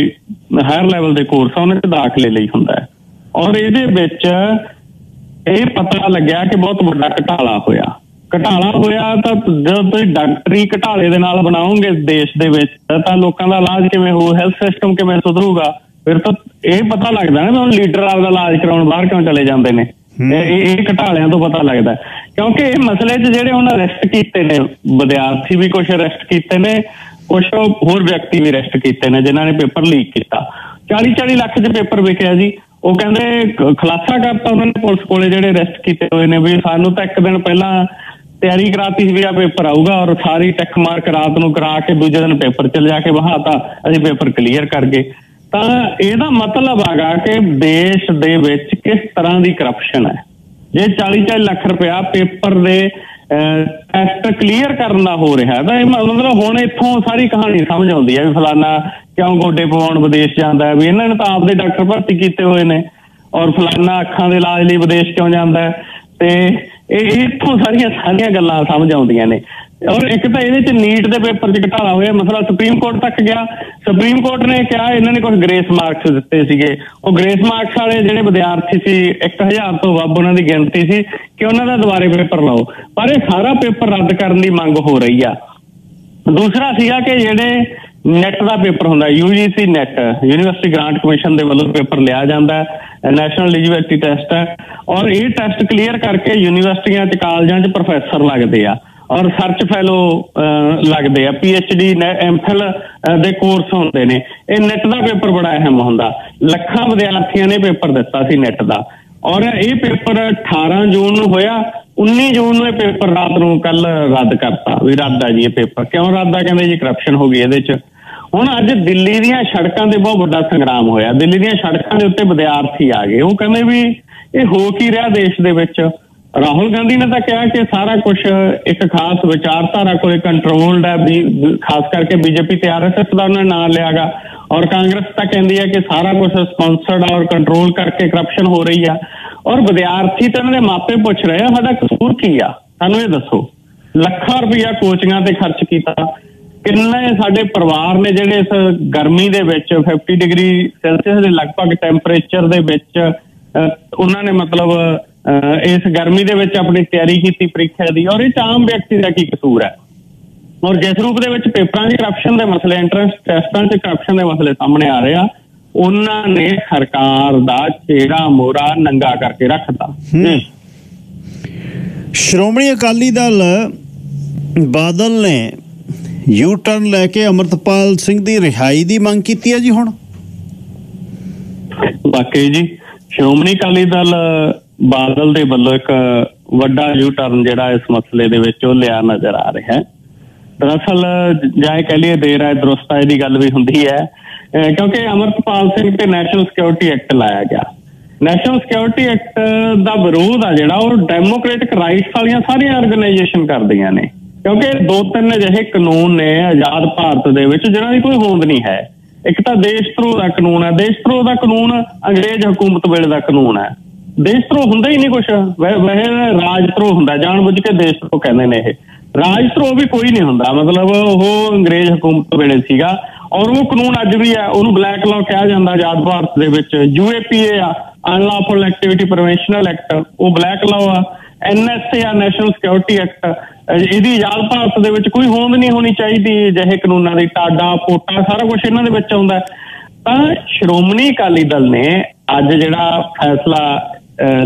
B: ਹਾਇਰ ਲੈਵਲ ਦੇ ਕੋਰਸ ਆ, ਉਹਨਾਂ ਦੇ ਦਾਖਲੇ ਲਈ ਹੁੰਦਾ ਹੈ। ਔਰ ਇਹਦੇ ਵਿੱਚ ਇਹ ਪਤਾ ਲੱਗਿਆ ਕਿ ਬਹੁਤ ਵੱਡਾ ਘਟਾਲਾ ਹੋਇਆ। ਘਟਾਲਾ ਹੋਇਆ ਤਾਂ ਜਦੋਂ ਤੁਸੀਂ ਡਾਕਟਰੀ ਘਟਾਲੇ ਦੇ ਨਾਲ ਬਣਾਓਗੇ ਦੇਸ਼ ਦੇ ਵਿੱਚ, ਤਾਂ ਲੋਕਾਂ ਦਾ ਇਲਾਜ ਕਿਵੇਂ ਹੋਊ ਹੈਲਥ ਸਿਸਟਮ ਕਿਵੇਂ ਸੁਧਰੂਗਾ ਫਿਰ ਤਾਂ ਇਹ ਪਤਾ ਲੱਗਦਾ ਨਾ ਹੁਣ ਲੀਡਰ ਆਪਦਾ ਇਲਾਜ ਕਰਾਉਣ ਬਾਹਰ ਕਿਉਂ ਚਲੇ ਜਾਂਦੇ ਨੇ। ਇਹ ਇਹ- ਘਟਾਲਿਆਂ ਤੋਂ ਪਤਾ ਲੱਗਦਾ। ਕਿਉਂਕਿ ਇਹ ਮਸਲੇ 'ਚ ਜਿਹੜੇ ਉਹਨਾਂ ਅਰੈਸਟ ਕੀਤੇ ਨੇ ਵਿਦਿਆਰਥੀ ਵੀ ਕੁਝ ਅਰੈਸਟ ਕੀਤੇ ਨੇ ਕੁਝ ਹੋਰ ਵਿਅਕਤੀ ਵੀ ਅਰੈਸਟ ਕੀਤੇ ਨੇ ਜਿਨ੍ਹਾਂ ਨੇ ਪੇਪਰ ਲੀਕ ਕੀਤਾ। 40 40 ਲੱਖ 'ਚ ਪੇਪਰ ਵਿਕਿਆ ਜੀ। ਉਹ ਕਹਿੰਦੇ ਖੁਲਾਸਾ ਕਰਤਾ ਉਹਨਾਂ ਨੇ ਪੁਲਿਸ ਕੋਲੇ ਜਿਹੜੇ ਅਰੈਸਟ ਕੀਤੇ ਹੋਏ ਨੇ ਵੀ ਸਾਨੂੰ ਤਾਂ ਇੱਕ ਦਿਨ ਪਹਿਲਾਂ ਤਿਆਰੀ ਕਰਾਤੀ ਸੀ ਵੀ ਆ ਪੇਪਰ ਆਊਗਾ ਔਰ ਸਾਰੀ ਟੈਕ ਮਾਰਕ ਰਾਤ ਨੂੰ ਕਰਾ ਕੇ ਦੂਜੇ ਦਿਨ ਪੇਪਰ ਚ ਲਿਜਾ ਕੇ ਵਹਾਤਾ। ਅਸੀਂ ਪੇਪਰ ਕਲੀਅਰ ਕਰ ਗਏ। ਤਾਂ ਇਹਦਾ ਮਤਲਬ ਹੈਗਾ ਕਿ ਦੇਸ਼ ਦੇ ਵਿੱਚ ਕਿਸ ਤਰ੍ਹਾਂ ਦੀ ਕਰਪਸ਼ਨ ਹੈ? ਜੇ 40 40 ਲੱਖ ਰੁਪਇਆ ਪੇਪਰ ਦੇ ਟੈਸਟ ਕਲੀਅਰ ਕਰਨ ਦਾ ਹੋ ਰਿਹਾ ਤਾਂ ਇਹ ਮਤਲਬ ਹੁਣ ਇੱਥੋਂ ਸਾਰੀ ਕਹਾਣੀ ਸਮਝ ਆਉਂਦੀ ਹੈ ਵੀ ਫਲਾਨਾ ਕਿਉਂ ਗੋਡੇ ਪਵਾਉਣ ਵਿਦੇਸ਼ ਜਾਂਦਾ ਹੈ, ਵੀ ਇਹਨਾਂ ਨੇ ਤਾਂ ਆਪਦੇ ਡਾਕਟਰ ਭਰਤੀ ਕੀਤੇ ਹੋਏ ਨੇ, ਔਰ ਫਲਾਨਾ ਅੱਖਾਂ ਦੇ ਇਲਾਜ ਲਈ ਵਿਦੇਸ਼ ਕਿਉਂ ਜਾਂਦਾ ਹੈ? ਤੇ ਇਹ ਇੱਥੋਂ ਸਾਰੀਆਂ ਸਾਰੀਆਂ ਗੱਲਾਂ ਸਮਝ ਆਉਂਦੀਆਂ ਨੇ। ਔਰ ਇੱਕ ਤਾਂ ਇਹਦੇ ਚ ਨੀਟ ਦੇ ਪੇਪਰ 'ਚ ਘਟਾਲਾ ਹੋਇਆ। ਮਸਲਾ ਸੁਪਰੀਮ ਕੋਰਟ ਤੱਕ ਗਿਆ। ਸੁਪਰੀਮ ਕੋਰਟ ਨੇ ਕਿਹਾ ਇਹਨਾਂ ਨੇ ਕੁਝ ਗ੍ਰੇਸ ਮਾਰਕਸ ਦਿੱਤੇ ਸੀਗੇ। ਉਹ ਗ੍ਰੇਸ ਮਾਰਕਸ ਵਾਲੇ ਜਿਹੜੇ ਵਿਦਿਆਰਥੀ ਸੀ 1000 ਤੋਂ ਵੱਧ ਉਹਨਾਂ ਦੀ ਗਿਣਤੀ ਸੀ ਕਿ ਉਹਨਾਂ ਦਾ ਦੁਬਾਰੇ ਪੇਪਰ ਲਾਓ। ਪਰ ਇਹ ਸਾਰਾ ਪੇਪਰ ਰੱਦ ਕਰਨ ਦੀ ਮੰਗ ਹੋ ਰਹੀ ਆ। ਦੂਸਰਾ ਸੀਗਾ ਕਿ ਜਿਹੜੇ ਨੈਟ ਦਾ ਪੇਪਰ ਹੁੰਦਾ UGC NET university grant commission ਦੇ ਵੱਲੋਂ ਪੇਪਰ ਲਿਆ ਜਾਂਦਾ ਹੈ ਨੈਸ਼ਨਲ ਐਲੀਜੀਬਿਲਟੀ ਟੈਸਟ ਹੈ। ਔਰ ਇਹ ਟੈਸਟ ਕਲੀਅਰ ਕਰਕੇ ਯੂਨੀਵਰਸਿਟੀਆਂ ਚ ਕਾਲਜਾਂ ਚ ਪ੍ਰੋਫੈਸਰ ਲੱਗਦੇ ਆ। ਔਰ ਰਿਸਰਚ ਫੈਲੋ ਲੱਗਦੇ ਆ। P H D M Phil ਦੇ ਕੋਰਸ ਹੁੰਦੇ ਨੇ। ਇਹ ਨੈਟ ਦਾ ਪੇਪਰ ਬੜਾ ਅਹਿਮ ਹੁੰਦਾ। ਲੱਖਾਂ ਵਿਦਿਆਰਥੀਆਂ ਨੇ ਪੇਪਰ ਦਿੱਤਾ ਸੀ ਨੈਟ ਦਾ। ਔਰ ਇਹ ਪੇਪਰ 18 ਜੂਨ ਨੂੰ ਹੋਇਆ। 19 ਜੂਨ ਨੂੰ ਇਹ ਪੇਪਰ ਰਾਤ ਨੂੰ ਕੱਲ ਰੱਦ ਕਰਤਾ ਵੀ ਰੱਦ ਆ ਜੀ ਇਹ ਪੇਪਰ ਕਿਉਂ ਰੱਦ ਆ? ਕਹਿੰਦੇ ਜੀ ਕਰਪਸ਼ਨ ਹੋ ਗਈ ਇਹਦੇ 'ਚ। ਹੁਣ ਅੱਜ ਦਿੱਲੀ ਦੀਆਂ ਸੜਕਾਂ ਤੇ ਬਹੁਤ ਵੱਡਾ ਸੰਗਰਾਮ ਹੋਇਆ। ਦਿੱਲੀ ਦੀਆਂ ਸੜਕਾਂ ਦੇ ਉੱਤੇ ਵਿਦਿਆਰਥੀ ਆ ਗਏ। ਉਹ ਕਹਿੰਦੇ ਵੀ ਇਹ ਹੋ ਕੀ ਰਿਹਾ ਦੇਸ਼ ਦੇ ਵਿੱਚ? ਰਾਹੁਲ ਗਾਂਧੀ ਨੇ ਤਾਂ ਕਿਹਾ ਕਿ ਸਾਰਾ ਕੁਝ ਇੱਕ ਖਾਸ ਵਿਚਾਰਧਾਰਾ ਕੋਲੇ ਕੰਟਰੋਲਡ ਹੈ, ਵੀ ਖਾਸ ਕਰਕੇ ਬੀਜੇਪੀ ਤੇ ਆਰਐਸਐਸ ਦਾ ਉਹਨਾਂ ਨੇ ਨਾਂ ਲਿਆਗਾ। ਔਰ ਕਾਂਗਰਸ ਤਾਂ ਕਹਿੰਦੀ ਹੈ ਕਿ ਸਾਰਾ ਕੁਝ ਸਪਾਂਸਰਡ ਔਰ ਕੰਟਰੋਲ ਕਰਕੇ ਕਰਪਸ਼ਨ ਹੋ ਰਹੀ ਆ। ਔਰ ਵਿਦਿਆਰਥੀ ਤਾਂ ਉਹਨਾਂ ਦੇ ਮਾਪੇ ਪੁੱਛ ਰਹੇ ਆ, ਸਾਡਾ ਕਸੂਰ ਕੀ ਆ? ਸਾਨੂੰ ਇਹ ਦੱਸੋ। ਲੱਖਾਂ ਰੁਪਇਆ ਕੋਚਿੰਗਾਂ ਤੇ ਖਰਚ ਕੀਤਾ। ਕਿੰਨੇ ਸਾਡੇ ਪਰਿਵਾਰ ਨੇ ਜਿਹੜੇ ਇਸ ਗਰਮੀ ਦੇ ਵਿੱਚ 50 ਡਿਗਰੀ ਸੈਲਸੀਅਸ ਦੇ ਲਗਭਗ ਟੈਂਪਰੇਚਰ ਦੇ ਵਿੱਚ ਉਹਨਾਂ ਨੇ ਮਤਲਬ ਇਸ ਗਰਮੀ ਦੇ ਵਿੱਚ ਆਪਣੀ ਤਿਆਰੀ ਕੀਤੀ ਪ੍ਰੀਖਿਆ ਦੀ ਔਰ ਇਹ ਆਮ ਵਿਅਕਤੀ ਦਾ ਕੀ ਕਸੂਰ ਹੈ? ਔਰ ਜਿਸ ਰੂਪ ਦੇ ਵਿੱਚ ਪੇਪਰਾਂ 'ਚ ਕਰਪਸ਼ਨ ਦੇ ਮਸਲੇ ਐਂਟਰੈਂਸ ਟੈਸਟਾਂ 'ਚ ਕਰਪਸ਼ਨ ਦੇ ਮਸਲੇ ਸਾਹਮਣੇ ਆ ਰਹੇ ਆ ਉਹਨਾਂ ਨੇ ਸਰਕਾਰ ਦਾ ਚਿਹਰਾ ਮੋਰਾ ਨੰਗਾ ਕਰਕੇ ਰੱਖਤਾ।
A: ਸ਼੍ਰੋਮਣੀ ਅਕਾਲੀ ਦਲ ਬਾਦਲ ਨੇ ਯੂ ਟਰਨ ਲੈ ਕੇ ਅਮਰਤਪਾਲ ਸਿੰਘ ਦੀ ਰਿਹਾਈ ਦੀ ਮੰਗ ਕੀਤੀ ਹੈ ਜੀ ਹੁਣ?
B: ਵਾਕਈ ਜੀ ਸ਼੍ਰੋਮਣੀ ਅਕਾਲੀ ਦਲ ਬਾਦਲ ਦੇ ਵੱਲੋਂ ਇੱਕ ਵੱਡਾ ਯੂ ਟਰਨ ਜਿਹੜਾ ਇਸ ਮਸਲੇ ਦੇ ਵਿੱਚ ਉਹ ਲਿਆ ਨਜ਼ਰ ਆ ਰਿਹਾ ਹੈ। ਦਰਅਸਲ, ਜਾਂ ਇਹ ਕਹਿ ਲਈਏ ਦੇਰ ਹੈ, ਦਰਸਤਾ ਦੀ ਗੱਲ ਵੀ ਹੁੰਦੀ ਹੈ। ਕਿਉਂਕਿ ਅਮਰਤਪਾਲ ਸਿੰਘ ਤੇ ਨੈਸ਼ਨਲ ਸਿਕਿਉਰਿਟੀ ਐਕਟ ਲਾਇਆ ਗਿਆ। ਨੈਸ਼ਨਲ ਸਿਕਿਉਰਿਟੀ ਐਕਟ ਦਾ ਵਿਰੋਧ ਆ ਜਿਹੜਾ, ਉਹ ਡੈਮੋਕ੍ਰੈਟਿਕ ਰਾਈਟਸ ਵਾਲੀਆਂ ਸਾਰੀਆਂ ਆਰਗੇਨਾਈਜੇਸ਼ਨ ਕਰਦੀਆਂ ਨੇ। ਕਿਉਂਕਿ ਦੋ ਤਿੰਨ ਅਜਿਹੇ ਕਾਨੂੰਨ ਨੇ ਆਜ਼ਾਦ ਭਾਰਤ ਦੇ ਵਿੱਚ, ਜਿਨ੍ਹਾਂ ਦੀ ਕੋਈ ਹੋਂਦ ਨਹੀਂ ਹੈ। ਇੱਕ ਤਾਂ ਦੇਸ਼ ਧਰੋਹ ਦਾ ਕਾਨੂੰਨ ਹੈ, ਦੇਸ਼ ਧਰੋਹ ਦਾ ਕਾਨੂੰਨ ਅੰਗਰੇਜ਼ ਹਕੂਮਤ ਵੇਲੇ ਦਾ ਕਾਨੂੰਨ ਹੈ। ਦੇਸ਼ ਧਰੋਹ ਹੁੰਦਾ ਹੀ ਨਹੀਂ ਕੁਝ ਵਹਿ ਰਾਜ ਧਰੋਹ ਹੁੰਦਾ, ਜਾਣਬੁੱਝ ਕੇ ਦੇਸ਼ ਧਰੋਹ ਕਹਿੰਦੇ ਨੇ ਇਹ। ਰਾਜ ਧਰੋਹ ਵੀ ਕੋਈ ਨਹੀਂ ਹੁੰਦਾ, ਮਤਲਬ ਉਹ ਅੰਗਰੇਜ਼ ਹਕੂਮਤ ਵੇਲੇ ਸੀਗਾ। ਔਰ ਉਹ ਕਾਨੂੰਨ ਅੱਜ ਵੀ ਹੈ, ਉਹਨੂੰ ਬਲੈਕ ਲਾਅ ਕਿਹਾ ਜਾਂਦਾ ਆਜ਼ਾਦ ਭਾਰਤ ਦੇ ਵਿੱਚ। ਯੂਏਪੀਏ ਆ ਅਨਲੌਫੁਲ ਐਕਟੀਵਿਟੀ ਪ੍ਰੀਵੈਂਸ਼ਨਲ ਐਕਟ ਉਹ ਬਲੈਕ ਲਾਅ ਆ। ਐਨਐਸਏ ਆ ਨੈਸ਼ਨਲ ਸਿਕਿਉਰਿਟੀ ਐਕਟ ਇਹਦੀ ਆਜ਼ਾਦ ਭਾਰਤ ਦੇ ਵਿੱਚ ਕੋਈ ਹੋਂਦ ਨਹੀਂ ਹੋਣੀ ਚਾਹੀਦੀ, ਜਿਹੇ ਕਾਨੂੰਨਾਂ ਦੀ, ਟਾਡਾ, ਪੋਟਾ, ਸਾਰਾ ਕੁਝ ਇਹਨਾਂ ਦੇ ਵਿੱਚ ਆਉਂਦਾ। ਤਾਂ ਸ਼੍ਰੋਮਣੀ ਅਕਾਲੀ ਦਲ ਨੇ ਅੱਜ ਜਿਹੜਾ ਫੈਸਲਾ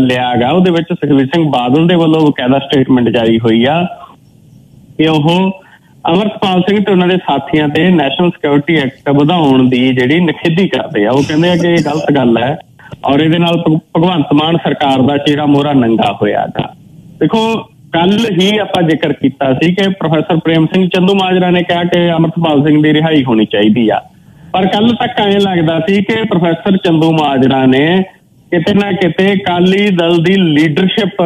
B: ਲਿਆਗਾ ਉਹਦੇ ਵਿੱਚ ਸੁਖਵੀਰ ਸਿੰਘ ਬਾਦਲ ਦੇ ਵੱਲੋਂ ਬਕਾਇਦਾ ਸਟੇਟਮੈਂਟ ਜਾਰੀ ਹੋਈ ਆ ਕਿ ਉਹ ਅਮਰਪਾਲ ਸਿੰਘ ਤੇ ਉਹਨਾਂ ਦੇ ਸਾਥੀਆਂ ਤੇ ਨੈਸ਼ਨਲ ਸਿਕਿਉਰਿਟੀ ਐਕਟ ਵਧਾਉਣ ਦੀ ਜਿਹੜੀ ਨਖੇਦੀ ਕਰਦੇ ਆ, ਉਹ ਕਹਿੰਦੇ ਆ ਕਿ ਇਹ ਗਲਤ ਗੱਲ ਹੈ ਔਰ ਇਹਦੇ ਨਾਲ ਭਗਵੰਤ ਮਾਨ ਸਰਕਾਰ ਦਾ ਚਿਹਰਾ ਮੋਹਰਾ ਨੰਗਾ ਹੋਇਆ ਹੋਇਆਗਾ ਦੇਖੋ, ਕੱਲ ਹੀ ਆਪਾਂ ਜ਼ਿਕਰ ਕੀਤਾ ਸੀ ਕਿ ਪ੍ਰੋਫੈਸਰ ਪ੍ਰੇਮ ਸਿੰਘ ਚੰਦੂ ਮਾਜਰਾ ਨੇ ਕਿਹਾ ਕਿ ਅਮਰਪਾਲ ਸਿੰਘ ਦੀ ਰਿਹਾਈ ਹੋਣੀ ਚਾਹੀਦੀ ਆ। ਪਰ ਕੱਲ ਤੱਕ ਐਂ ਲੱਗਦਾ ਸੀ ਕਿ ਪ੍ਰੋਫੈਸਰ ਚੰਦੂ ਮਾਜਰਾ ਨੇ ਕਿਤੇ ਨਾ ਕਿਤੇ ਕਾਲੀ ਦਲ ਦੀ ਲੀਡਰਸ਼ਿਪ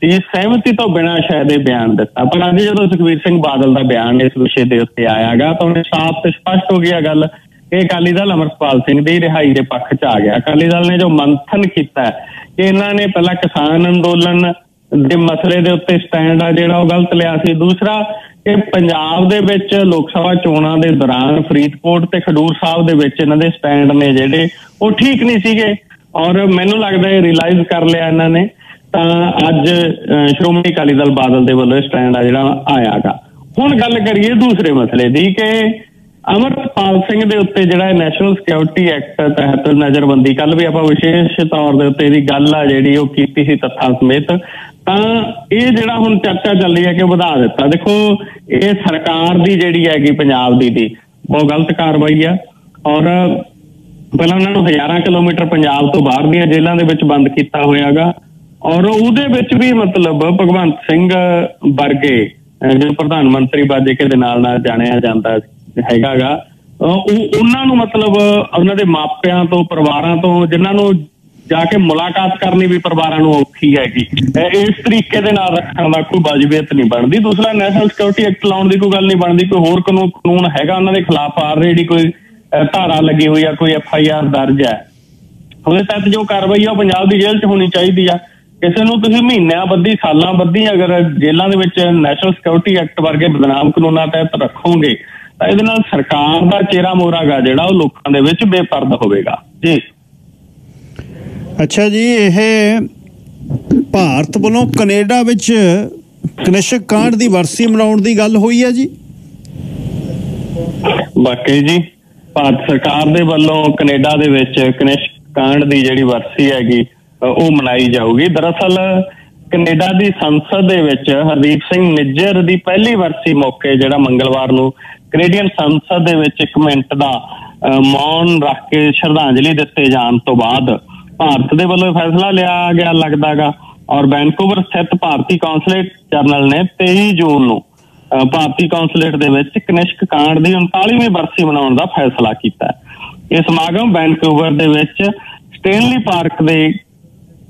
B: ਦੀ ਸਹਿਮਤੀ ਤੋਂ ਬਿਨਾਂ ਸ਼ਾਇਦ ਇਹ ਬਿਆਨ ਦਿੱਤਾ। ਪਰ ਅੱਜ ਜਦੋਂ ਸੁਖਵੀਰ ਸਿੰਘ ਬਾਦਲ ਦਾ ਬਿਆਨ ਇਸ ਵਿਸ਼ੇ ਦੇ ਉੱਤੇ ਆਇਆਗਾ, ਤਾਂ ਉਹਨੇ ਸਾਫ਼ ਤੇ ਸਪਸ਼ਟ ਹੋ ਗਿਆ ਗੱਲ ਕਿ ਅਕਾਲੀ ਦਲ ਅਮਰਪਾਲ ਸਿੰਘ ਦੀ ਰਿਹਾਈ ਦੇ ਪੱਖ 'ਚ ਆ ਗਿਆ। ਅਕਾਲੀ ਦਲ ਨੇ ਜੋ ਮੰਥਨ ਕੀਤਾ ਕਿ ਇਹਨਾਂ ਨੇ ਪਹਿਲਾਂ ਕਿਸਾਨ ਅੰਦੋਲਨ ਦੇ ਮਸਲੇ ਦੇ ਉੱਤੇ ਸਟੈਂਡ ਆ, ਜਿਹੜਾ ਉਹ ਗਲਤ ਲਿਆ ਸੀ। ਦੂਸਰਾ, ਕਿ ਪੰਜਾਬ ਦੇ ਵਿੱਚ ਲੋਕ ਸਭਾ ਚੋਣਾਂ ਦੇ ਦੌਰਾਨ ਫਰੀਦਕੋਟ ਤੇ ਖਡੂਰ ਸਾਹਿਬ ਦੇ ਵਿੱਚ ਇਹਨਾਂ ਦੇ ਸਟੈਂਡ ਨੇ ਜਿਹੜੇ, ਉਹ ਠੀਕ ਨਹੀਂ ਸੀਗੇ। ਔਰ ਮੈਨੂੰ ਲੱਗਦਾ ਇਹ ਰਿਅਲਾਈਜ਼ ਕਰ ਲਿਆ ਇਹਨਾਂ ਨੇ, ਤਾਂ ਅੱਜ ਸ਼੍ਰੋਮਣੀ ਅਕਾਲੀ ਦਲ ਬਾਦਲ ਦੇ ਵੱਲੋਂ ਸਟੈਂਡ ਆ ਜਿਹੜਾ ਆਇਆਗਾ। ਹੁਣ ਗੱਲ ਕਰੀਏ ਦੂਸਰੇ ਮਸਲੇ ਦੀ ਕਿ ਅਮਰਪਾਲ ਸਿੰਘ ਦੇ ਉੱਤੇ ਜਿਹੜਾ ਨੈਸ਼ਨਲ ਸਿਕਿਉਰਿਟੀ ਐਕਟ ਤਹਿਤ ਨਜ਼ਰਬੰਦੀ ਕੱਲ ਵੀ ਆਪਾਂ ਵਿਸ਼ੇਸ਼ ਤੌਰ ਦੇ ਉੱਤੇ ਇਹਦੀ ਗੱਲ ਆ ਜਿਹੜੀ ਉਹ ਕੀਤੀ ਸੀ ਤੱਥਾਂ ਸਮੇਤ, ਤਾਂ ਇਹ ਜਿਹੜਾ ਹੁਣ ਚਰਚਾ ਚੱਲ ਰਹੀ ਹੈ ਕਿ ਵਧਾ ਦਿੱਤਾ। ਦੇਖੋ, ਇਹ ਸਰਕਾਰ ਦੀ ਜਿਹੜੀ ਹੈਗੀ ਪੰਜਾਬ ਦੀ ਦੀ, ਬਹੁਤ ਗਲਤ ਕਾਰਵਾਈ ਆ। ਔਰ ਪਹਿਲਾਂ ਉਹਨਾਂ ਨੂੰ ਹਜ਼ਾਰਾਂ ਕਿਲੋਮੀਟਰ ਪੰਜਾਬ ਤੋਂ ਬਾਹਰ ਦੀਆਂ ਜੇਲ੍ਹਾਂ ਦੇ ਵਿੱਚ ਬੰਦ ਕੀਤਾ ਹੋਇਆਗਾ। ਔਰ ਉਹਦੇ ਵਿੱਚ ਵੀ ਮਤਲਬ ਭਗਵੰਤ ਸਿੰਘ ਵਰਗੇ ਜੋ ਪ੍ਰਧਾਨ ਮੰਤਰੀ ਬਾਜੇਕੇ ਦੇ ਨਾਲ ਨਾਲ ਜਾਣਿਆ ਜਾਂਦਾ ਹੈਗਾਗਾ ਉਹ ਉਹਨਾਂ ਨੂੰ ਮਤਲਬ ਉਹਨਾਂ ਦੇ ਮਾਪਿਆਂ ਤੋਂ, ਪਰਿਵਾਰਾਂ ਤੋਂ, ਜਿਨ੍ਹਾਂ ਨੂੰ ਜਾ ਕੇ ਮੁਲਾਕਾਤ ਕਰਨੀ ਵੀ ਪਰਿਵਾਰਾਂ ਨੂੰ ਔਖੀ ਹੈਗੀ। ਇਸ ਤਰੀਕੇ ਦੇ ਨਾਲ ਰੱਖਣ ਦਾ ਕੋਈ ਵਾਜਬੀਅਤ ਨਹੀਂ ਬਣਦੀ। ਦੂਸਰਾ ਨੈਸ਼ਨਲ ਸਿਕਿਉਰਿਟੀ ਐਕਟ ਲਾਉਣ ਦੀ ਕੋਈ ਗੱਲ ਨਹੀਂ ਬਣਦੀ। ਕੋਈ ਹੋਰ ਕਾਨੂੰਨ ਹੈਗਾ ਉਹਨਾਂ ਦੇ ਖਿਲਾਫ ਆ ਆਲਰੇਡੀ ਕੋਈ ਧਾਰਾ ਲੱਗੀ ਹੋਈ ਆ ਕੋਈ ਐਫ ਆਈ ਆਰ ਦਰਜ ਹੈ। ਉਹਦੇ ਤਹਿਤ ਜੋ ਕਾਰਵਾਈ ਆ ਪੰਜਾਬ ਦੀ ਜੇਲ੍ਹ 'ਚ ਹੋਣੀ ਚਾਹੀਦੀ ਆ। ਕਿਸੇ ਨੂੰ ਤੁਸੀਂ ਮਹੀਨਿਆਂ ਬੱਧੀ ਸਾਲਾਂ ਬੱਧੀ ਅਗਰ ਜੇਲ੍ਹਾਂ ਦੇ ਵਿੱਚ ਨੈਸ਼ਨਲ ਸਿਕਿਉਰਿਟੀ ਐਕਟ ਵਰਗੇ ਬਦਨਾਮ ਕਾਨੂੰਨਾਂ ਤਹਿਤ ਰੱਖੋਗੇ ਤਾਂ ਇਹਦੇ ਨਾਲ ਸਰਕਾਰ ਦਾ ਚਿਹਰਾ ਮੋਰਾਗਾ ਜਿਹੜਾ ਉਹ ਲੋਕਾਂ ਦੇ ਵਿੱਚ ਬੇਪਰਦ ਹੋਵੇਗਾ। ਜੀ।
A: ਅੱਛਾ ਜੀ ਇਹ ਭਾਰਤ ਵੱਲੋਂ ਕੈਨੇਡਾ ਵਿੱਚ ਕਨਿਸ਼ਕ ਕਾਂਡ ਦੀ ਵਰਸੀ ਮਨਾਉਣ ਦੀ ਗੱਲ ਹੋਈ ਹੈ ਜੀ?
B: ਬਾਕੀ ਜੀ। ਭਾਰਤ ਸਰਕਾਰ ਦੇ ਵੱਲੋਂ ਕੈਨੇਡਾ ਦੇ ਵਿੱਚ ਕਨਿਸ਼ਕ ਕਾਂਡ ਦੀ ਜਿਹੜੀ ਵਰਸੀ ਹੈਗੀ ਉਹ ਮਨਾਈ ਜਾਊਗੀ। ਦਰਅਸਲ ਕੈਨੇਡਾ ਦੀ ਸੰਸਦ ਦੇ ਵਿੱਚ ਹਰਦੀਪ ਸਿੰਘ ਨਿੱਜਰ ਦੀ ਪਹਿਲੀ ਵਰਸੀ ਮੌਕੇ ਜਿਹੜਾ ਮੰਗਲਵਾਰ ਨੂੰ ਕੈਨੇਡੀਅਨ ਸੰਸਦ ਦੇ ਵਿੱਚ ਇੱਕ ਮਿੰਟ ਦਾ ਮੌਨ ਰੱਖ ਕੇ ਸ਼ਰਧਾਂਜਲੀ ਦਿੱਤੇ ਜਾਣ ਤੋਂ ਬਾਅਦ ਭਾਰਤ ਦੇ ਵੱਲੋਂ ਫੈਸਲਾ ਲਿਆ ਗਿਆ ਲੱਗਦਾਗਾ। ਔਰ ਵੈਨਕੂਵਰ ਸਥਿਤ ਭਾਰਤੀ ਕੌਂਸਲੇਟ ਜਨਰਲ ਨੇ 23 ਜੂਨ ਨੂੰ ਭਾਰਤੀ ਕੌਂਸਲੇਟ ਦੇ ਵਿੱਚ ਕਨਿਸ਼ਕ ਕਾਂਡ ਦੀ 39ਵੀਂ ਬਰਸੀ ਮਨਾਉਣ ਦਾ ਫੈਸਲਾ ਕੀਤਾ ਇਹ ਸਮਾਗਮ ਵੈਨਕੂਵਰ ਦੇ ਵਿੱਚ ਸਟੇਨਲੀ ਪਾਰਕ ਦੇ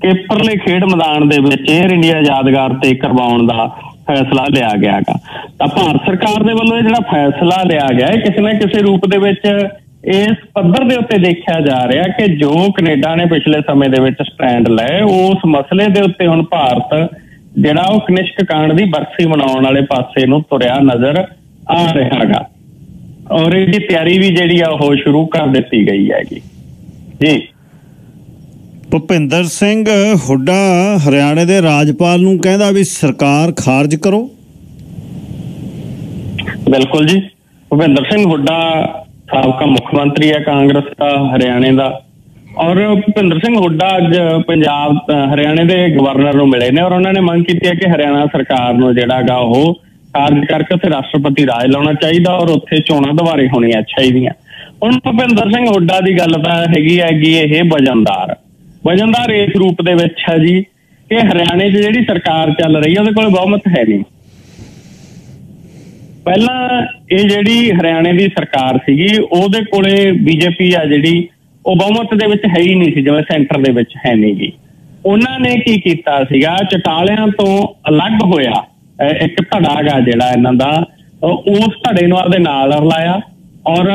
B: ਕੇਪਰਲੇ ਖੇਡ ਮੈਦਾਨ ਦੇ ਵਿੱਚ 에ਅਰ ਇੰਡੀਆ ਯਾਦਗਾਰ ਤੇ ਕਰਵਾਉਣ ਦਾ ਫੈਸਲਾ ਲਿਆ ਗਿਆ ਗਿਆਗਾ ਤਾਂ ਭਾਰਤ ਸਰਕਾਰ ਦੇ ਵੱਲੋਂ ਇਹ ਜਿਹੜਾ ਫੈਸਲਾ ਲਿਆ ਗਿਆ ਹੈ, ਕਿਸੇ ਨਾ ਕਿਸੇ ਰੂਪ ਦੇ ਵਿੱਚ ਇਸ ਪੱਧਰ ਦੇ ਉੱਤੇ ਦੇਖਿਆ ਜਾ ਰਿਹਾ ਕਿ ਜੋ ਕੈਨੇਡਾ ਨੇ ਪਿਛਲੇ ਸਮੇਂ ਦੇ ਵਿੱਚ ਸਟੈਂਡ ਲਏ, ਉਸ ਮਸਲੇ ਦੇ ਉੱਤੇ ਹੁਣ ਭਾਰਤ ਜਿਹੜਾ ਉਹ ਕਨਿਸ਼ਕ ਕਾਂਡ ਦੀ ਬਰਸੀ ਮਨਾਉਣ ਵਾਲੇ ਪਾਸੇ ਨੂੰ ਤੁਰਿਆ ਨਜ਼ਰ ਆ ਰਿਹਾਗਾ ਔਰ ਇਹਦੀ ਤਿਆਰੀ ਵੀ ਜਿਹੜੀ ਆ ਉਹ ਸ਼ੁਰੂ ਕਰ ਦਿੱਤੀ ਗਈ ਹੈਗੀ। ਜੀ।
A: ਭੁਪਿੰਦਰ ਸਿੰਘ ਹੁੱਡਾ ਹਰਿਆਣੇ ਦੇ ਰਾਜਪਾਲ ਨੂੰ ਕਹਿੰਦਾ ਵੀ ਸਰਕਾਰ ਖਾਰਜ ਕਰੋ।
B: ਬਿਲਕੁਲ ਜੀ। ਭੁਪਿੰਦਰ ਸਿੰਘ ਹੁੱਡਾ ਸਾਬਕਾ ਮੁੱਖ ਮੰਤਰੀ ਹੈ ਕਾਂਗਰਸ ਦਾ ਹਰਿਆਣੇ ਦਾ। ਔਰ ਭੁਪਿੰਦਰ ਸਿੰਘ ਹੁੱਡਾ ਅੱਜ ਪੰਜਾਬ ਹਰਿਆਣੇ ਦੇ ਗਵਰਨਰ ਨੂੰ ਮਿਲੇ ਨੇ ਔਰ ਉਹਨਾਂ ਨੇ ਮੰਗ ਕੀਤੀ ਹੈ ਕਿ ਹਰਿਆਣਾ ਸਰਕਾਰ ਨੂੰ ਜਿਹੜਾਗਾ ਉਹ ਕਾਰਜ ਕਰਕੇ ਉੱਥੇ ਰਾਸ਼ਟਰਪਤੀ ਰਾਜ ਲਾਉਣਾ ਚਾਹੀਦਾ ਔਰ ਉੱਥੇ ਚੋਣਾਂ ਦੁਬਾਰੇ ਹੋਣੀਆਂ ਚਾਹੀਦੀਆਂ। ਹੁਣ ਭੁਪਿੰਦਰ ਸਿੰਘ ਹੁੱਡਾ ਦੀ ਗੱਲ ਤਾਂ ਹੈਗੀ ਹੈਗੀ ਇਹ ਵਜਨਦਾਰ ਵਜਨਦਾਰ ਇਸ ਰੂਪ ਦੇ ਵਿੱਚ ਹੈ ਜੀ ਕਿ ਹਰਿਆਣੇ 'ਚ ਜਿਹੜੀ ਸਰਕਾਰ ਚੱਲ ਰਹੀ ਹੈ ਉਹਦੇ ਕੋਲ ਬਹੁਮਤ ਹੈ ਨਹੀਂ। ਪਹਿਲਾਂ ਇਹ ਜਿਹੜੀ ਹਰਿਆਣੇ ਦੀ ਸਰਕਾਰ ਸੀਗੀ, ਉਹਦੇ ਕੋਲੇ ਬੀਜੇਪੀ ਆ ਜਿਹੜੀ ਉਹ ਬਹੁਮਤ ਦੇ ਵਿੱਚ ਹੈ ਹੀ ਨਹੀਂ ਸੀ ਜਿਵੇਂ ਸੈਂਟਰ ਦੇ ਵਿੱਚ ਹੈ ਨਹੀਂ ਨਹੀਂਗੀ ਉਹਨਾਂ ਨੇ ਕੀ ਕੀਤਾ ਸੀਗਾ ਚਟਾਲਿਆਂ ਤੋਂ ਅਲੱਗ ਹੋਇਆ ਇੱਕ ਧੜਾ ਗਾ ਜਿਹੜਾ ਇਹਨਾਂ ਦਾ ਉਸ ਧੜੇ ਨੂੰ ਆਪਦੇ ਨਾਲ ਰਲਾਇਆ ਔਰ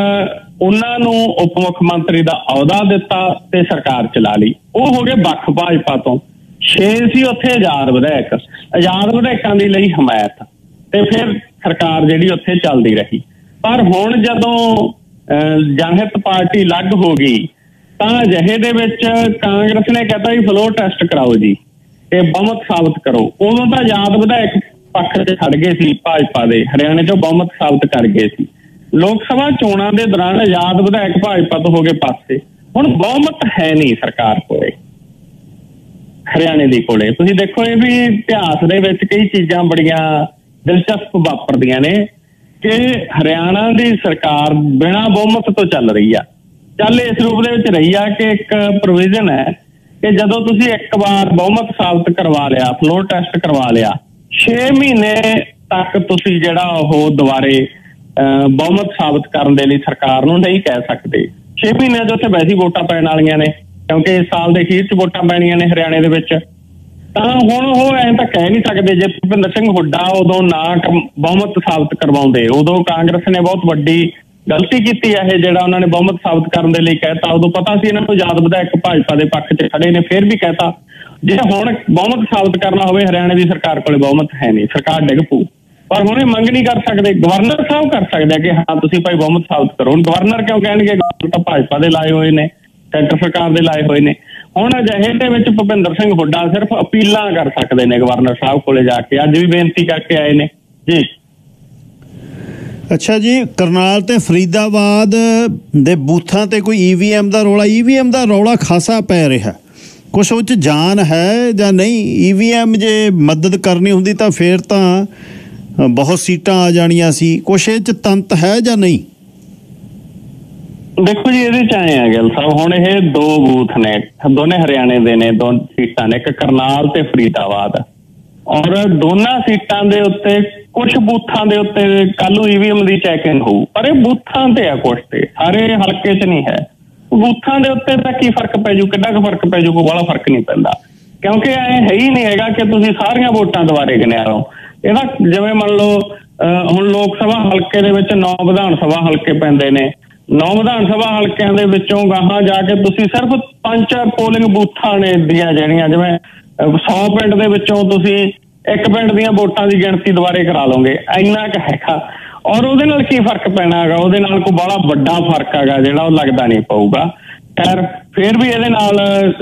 B: ਉਹਨਾਂ ਨੂੰ ਉਪ ਮੁੱਖ ਮੰਤਰੀ ਦਾ ਅਹੁਦਾ ਦਿੱਤਾ ਤੇ ਸਰਕਾਰ ਚਲਾ ਲਈ। ਉਹ ਹੋ ਗਏ ਵੱਖ ਭਾਜਪਾ ਤੋਂ। ਛੇ ਸੀ ਉੱਥੇ ਆਜ਼ਾਦ ਵਿਧਾਇਕ। ਆਜ਼ਾਦ ਵਿਧਾਇਕਾਂ ਦੀ ਲਈ ਹਮਾਇਤ। ਤੇ ਫਿਰ ਸਰਕਾਰ ਜਿਹੜੀ ਉੱਥੇ ਚੱਲਦੀ ਰਹੀ। ਪਰ ਹੁਣ ਜਦੋਂ ਅਹ, ਜਨਹਿਤ ਪਾਰਟੀ ਲੱਗ ਹੋ ਗਈ ਤਾਂ ਅਜਿਹੇ ਦੇ ਵਿੱਚ ਕਾਂਗਰਸ ਨੇ ਕਹਤਾ ਵੀ ਫਲੋਰ ਟੈਸਟ ਕਰਾਓ ਜੀ ਤੇ ਬਹੁਮਤ ਸਾਬਤ ਕਰੋ। ਉਦੋਂ ਤਾਂ ਆਜ਼ਾਦ ਵਿਧਾਇਕ ਪੱਖ ਤੇ ਖੜ ਗਏ ਸੀ ਭਾਜਪਾ ਦੇ, ਹਰਿਆਣੇ ਚੋਂ ਬਹੁਮਤ ਸਾਬਤ ਕਰ ਗਏ ਸੀ। ਲੋਕ ਸਭਾ ਚੋਣਾਂ ਦੇ ਦੌਰਾਨ ਆਜ਼ਾਦ ਵਿਧਾਇਕ ਭਾਜਪਾ ਤੋਂ ਹੋ ਗਏ ਪਾਸੇ। ਹੁਣ ਬਹੁਮਤ ਹੈ ਨਹੀਂ ਸਰਕਾਰ ਕੋਲੇ, ਹਰਿਆਣੇ ਦੀ ਕੋਲੇ। ਤੁਸੀਂ ਦੇਖੋ ਇਹ ਵੀ ਇਤਿਹਾਸ ਦੇ ਵਿੱਚ ਕਈ ਚੀਜ਼ਾਂ ਬੜੀਆਂ ਦਿਲਚਸਪ ਵਾਪਰਦੀਆਂ ਨੇ ਕਿ ਹਰਿਆਣਾ ਦੀ ਸਰਕਾਰ ਬਿਨਾਂ ਬਹੁਮਤ ਤੋਂ ਚੱਲ ਰਹੀ ਆ। ਚੱਲ ਇਸ ਰੂਪ ਦੇ ਵਿੱਚ ਰਹੀ ਆ ਕਿ ਇੱਕ ਪ੍ਰੋਵੀਜ਼ਨ ਹੈ ਕਿ ਜਦੋਂ ਤੁਸੀਂ ਇੱਕ ਵਾਰ ਬਹੁਮਤ ਸਾਬਤ ਕਰਵਾ ਲਿਆ ਫਲੋਰ ਟੈਸਟ ਕਰਵਾ ਲਿਆ 6 ਮਹੀਨੇ ਤੱਕ ਤੁਸੀਂ ਜਿਹੜਾ ਉਹ ਦੁਬਾਰੇ ਬਹੁਮਤ ਸਾਬਤ ਕਰਨ ਦੇ ਲਈ ਸਰਕਾਰ ਨੂੰ ਨਹੀਂ ਕਹਿ ਸਕਦੇ। 6 ਮਹੀਨਿਆਂ 'ਚ ਉੱਥੇ ਵੈਸੇ ਵੋਟਾਂ ਪੈਣ ਵਾਲੀਆਂ ਨੇ, ਕਿਉਂਕਿ ਇਸ ਸਾਲ ਦੇ ਅਖੀਰ 'ਚ ਵੋਟਾਂ ਪੈਣੀਆਂ ਨੇ ਹਰਿਆਣੇ ਦੇ ਵਿੱਚ। ਤਾਂ ਹੁਣ ਉਹ ਐਂ ਤਾਂ ਕਹਿ ਨਹੀਂ ਸਕਦੇ, ਜੇ ਭੁਪਿੰਦਰ ਸਿੰਘ ਹੁੱਡਾ ਉਦੋਂ ਨਾ ਬਹੁਮਤ ਸਾਬਤ ਕਰਵਾਉਂਦੇ, ਉਦੋਂ ਕਾਂਗਰਸ ਨੇ ਬਹੁਤ ਵੱਡੀ ਗਲਤੀ ਕੀਤੀ ਹੈ ਇਹ ਜਿਹੜਾ ਉਹਨਾਂ ਨੇ ਬਹੁਮਤ ਸਾਬਤ ਕਰਨ ਦੇ ਲਈ ਕਹਿਤਾ। ਉਦੋਂ ਪਤਾ ਸੀ ਇਹਨਾਂ ਨੂੰ ਯਾਦ ਵਿਧਾਇਕ ਭਾਜਪਾ ਦੇ ਪੱਖ 'ਚ ਖੜੇ ਨੇ, ਫਿਰ ਵੀ ਕਹਿਤਾ। ਜੇ ਹੁਣ ਬਹੁਮਤ ਸਾਬਤ ਕਰਨਾ ਹੋਵੇ, ਹਰਿਆਣੇ ਦੀ ਸਰਕਾਰ ਕੋਲੇ ਬਹੁਮਤ ਹੈ ਨਹੀਂ, ਸਰਕਾਰ ਡਿੱਗ ਪੂ ਪਰ ਹੁਣ ਇਹ ਮੰਗ ਨਹੀਂ ਕਰ ਸਕਦੇ। ਗਵਰਨਰ ਸਾਹਿਬ ਕਰ ਸਕਦੇ ਕਿ ਹਾਂ, ਤੁਸੀਂ ਭਾਈ ਬਹੁਮਤ ਸਾਬਤ ਕਰੋ। ਹੁਣ ਗਵਰਨਰ ਕਿਉਂ ਕਹਿਣਗੇ? ਗਵਰਨਰ ਤਾਂ ਭਾਜਪਾ ਦੇ ਲਾਏ ਹੋਏ ਨੇ ਸੈਂਟਰ ਸਰਕਾਰ ਦੇ ਲਾਏ ਹੋਏ ਨੇ। ਹੁਣ ਅਜਿਹੇ ਦੇ ਵਿੱਚ ਭੁਪਿੰਦਰ ਸਿੰਘ ਹੁੱਡਾ ਸਿਰਫ ਅਪੀਲਾਂ ਕਰ ਸਕਦੇ ਨੇ ਗਵਰਨਰ ਸਾਹਿਬ ਕੋਲੇ ਜਾ ਕੇ। ਅੱਜ ਵੀ ਬੇਨਤੀ ਕਰਕੇ ਆਏ ਨੇ। ਜੀ।
A: ਅੱਛਾ ਜੀ, ਕਰਨਾਲ ਤੇ ਫਰੀਦਾਬਾਦ ਦੇ ਬੂਥਾਂ ਤੇ ਕੋਈ ਈਵੀਐਮ ਦਾ ਰੌਲਾ? ਈਵੀਐਮ ਦਾ ਰੌਲਾ ਖਾਸਾ ਪੈ ਰਿਹਾ। ਕੁਛ ਉਹ ਜਾਨ ਹੈ ਜਾਂ ਨਹੀਂ? ਈਵੀਐਮ ਜੇ ਮਦਦ ਕਰਨੀ ਹੁੰਦੀ ਤਾਂ ਫੇਰ ਤਾਂ ਬਹੁਤ ਸੀਟਾਂ ਆ ਜਾਣੀਆਂ ਸੀ। ਕੁਛ ਇਹ ਚ ਤੰਤ ਹੈ ਜਾਂ ਨਹੀਂ?
B: ਦੇਖੋ ਜੀ, ਇਹਦੇ ਚ ਆਏ ਆ ਗੱਲ ਸਾਹਿਬ, ਹੁਣ ਇਹ ਦੋ ਬੂਥ ਨੇ। ਦੋਨੇ ਹਰਿਆਣੇ ਦੇ ਨੇ, ਦੋ ਸੀਟਾਂ ਨੇ, ਇੱਕ ਕਰਨਾਲ ਤੇ ਫਰੀਦਾਬਾਦ। ਔਰ ਦੋਨਾਂ ਸੀਟਾਂ ਦੇ ਉੱਤੇ ਕੁਝ ਬੂਥਾਂ ਦੇ ਉੱਤੇ ਕੱਲ ਨੂੰ ਈਵੀਐਮ ਦੀ ਚੈਕਿੰਗ ਹੋਊ। ਪਰ ਇਹ ਬੂਥਾਂ ਤੇ ਆ ਕੁਝ ਤੇ ਸਾਰੇ ਹਲਕੇ 'ਚ ਨਹੀਂ ਹੈ। ਬੂਥਾਂ ਦੇ ਉੱਤੇ ਤਾਂ ਕੀ ਫ਼ਰਕ ਪੈ ਜੂ ਕਿੰਨਾ ਕੁ ਫ਼ਰਕ ਪੈ ਜੂ, ਕੋਈ ਬੜਾ ਫ਼ਰਕ ਨਹੀਂ ਪੈਂਦਾ। ਕਿਉਂਕਿ ਐ ਹੈ ਹੀ ਨਹੀਂ ਹੈਗਾ ਕਿ ਤੁਸੀਂ ਸਾਰੀਆਂ ਵੋਟਾਂ ਦੁਬਾਰੇ ਗਿਣਿਆ ਰਹੋ। ਇਹਦਾ ਜਿਵੇਂ ਮੰਨ ਲਓ, ਅਹ ਹੁਣ ਲੋਕ ਸਭਾ ਹਲਕੇ ਦੇ ਵਿੱਚ 9 ਵਿਧਾਨ ਸਭਾ ਹਲਕੇ ਪੈਂਦੇ ਨੇ। 9 ਵਿਧਾਨ ਸਭਾ ਹਲਕਿਆਂ ਦੇ ਵਿੱਚੋਂ ਗਾਹਾਂ ਜਾ ਕੇ ਤੁਸੀਂ ਸਿਰਫ ਪੰਜ ਚਾਰ ਪੋਲਿੰਗ ਬੂਥਾਂ ਨੇ ਦੀਆਂ ਜਿਹੜੀਆਂ, ਜਿਵੇਂ 100 ਪਿੰਡ ਦੇ ਵਿੱਚੋਂ ਤੁਸੀਂ ਇੱਕ ਪਿੰਡ ਦੀਆਂ ਵੋਟਾਂ ਦੀ ਗਿਣਤੀ ਦੁਬਾਰੇ ਕਰਾ ਲਓਗੇ। ਇੰਨਾ ਕੁ ਹੈਗਾ। ਔਰ ਉਹਦੇ ਨਾਲ ਕੀ ਫ਼ਰਕ ਪੈਣਾ ਹੈਗਾ? ਉਹਦੇ ਨਾਲ ਕੋਈ ਬੜਾ ਵੱਡਾ ਫ਼ਰਕ ਹੈਗਾ ਜਿਹੜਾ ਉਹ ਲੱਗਦਾ ਨਹੀਂ ਪਊਗਾ। ਖੈਰ, ਫਿਰ ਵੀ ਇਹਦੇ ਨਾਲ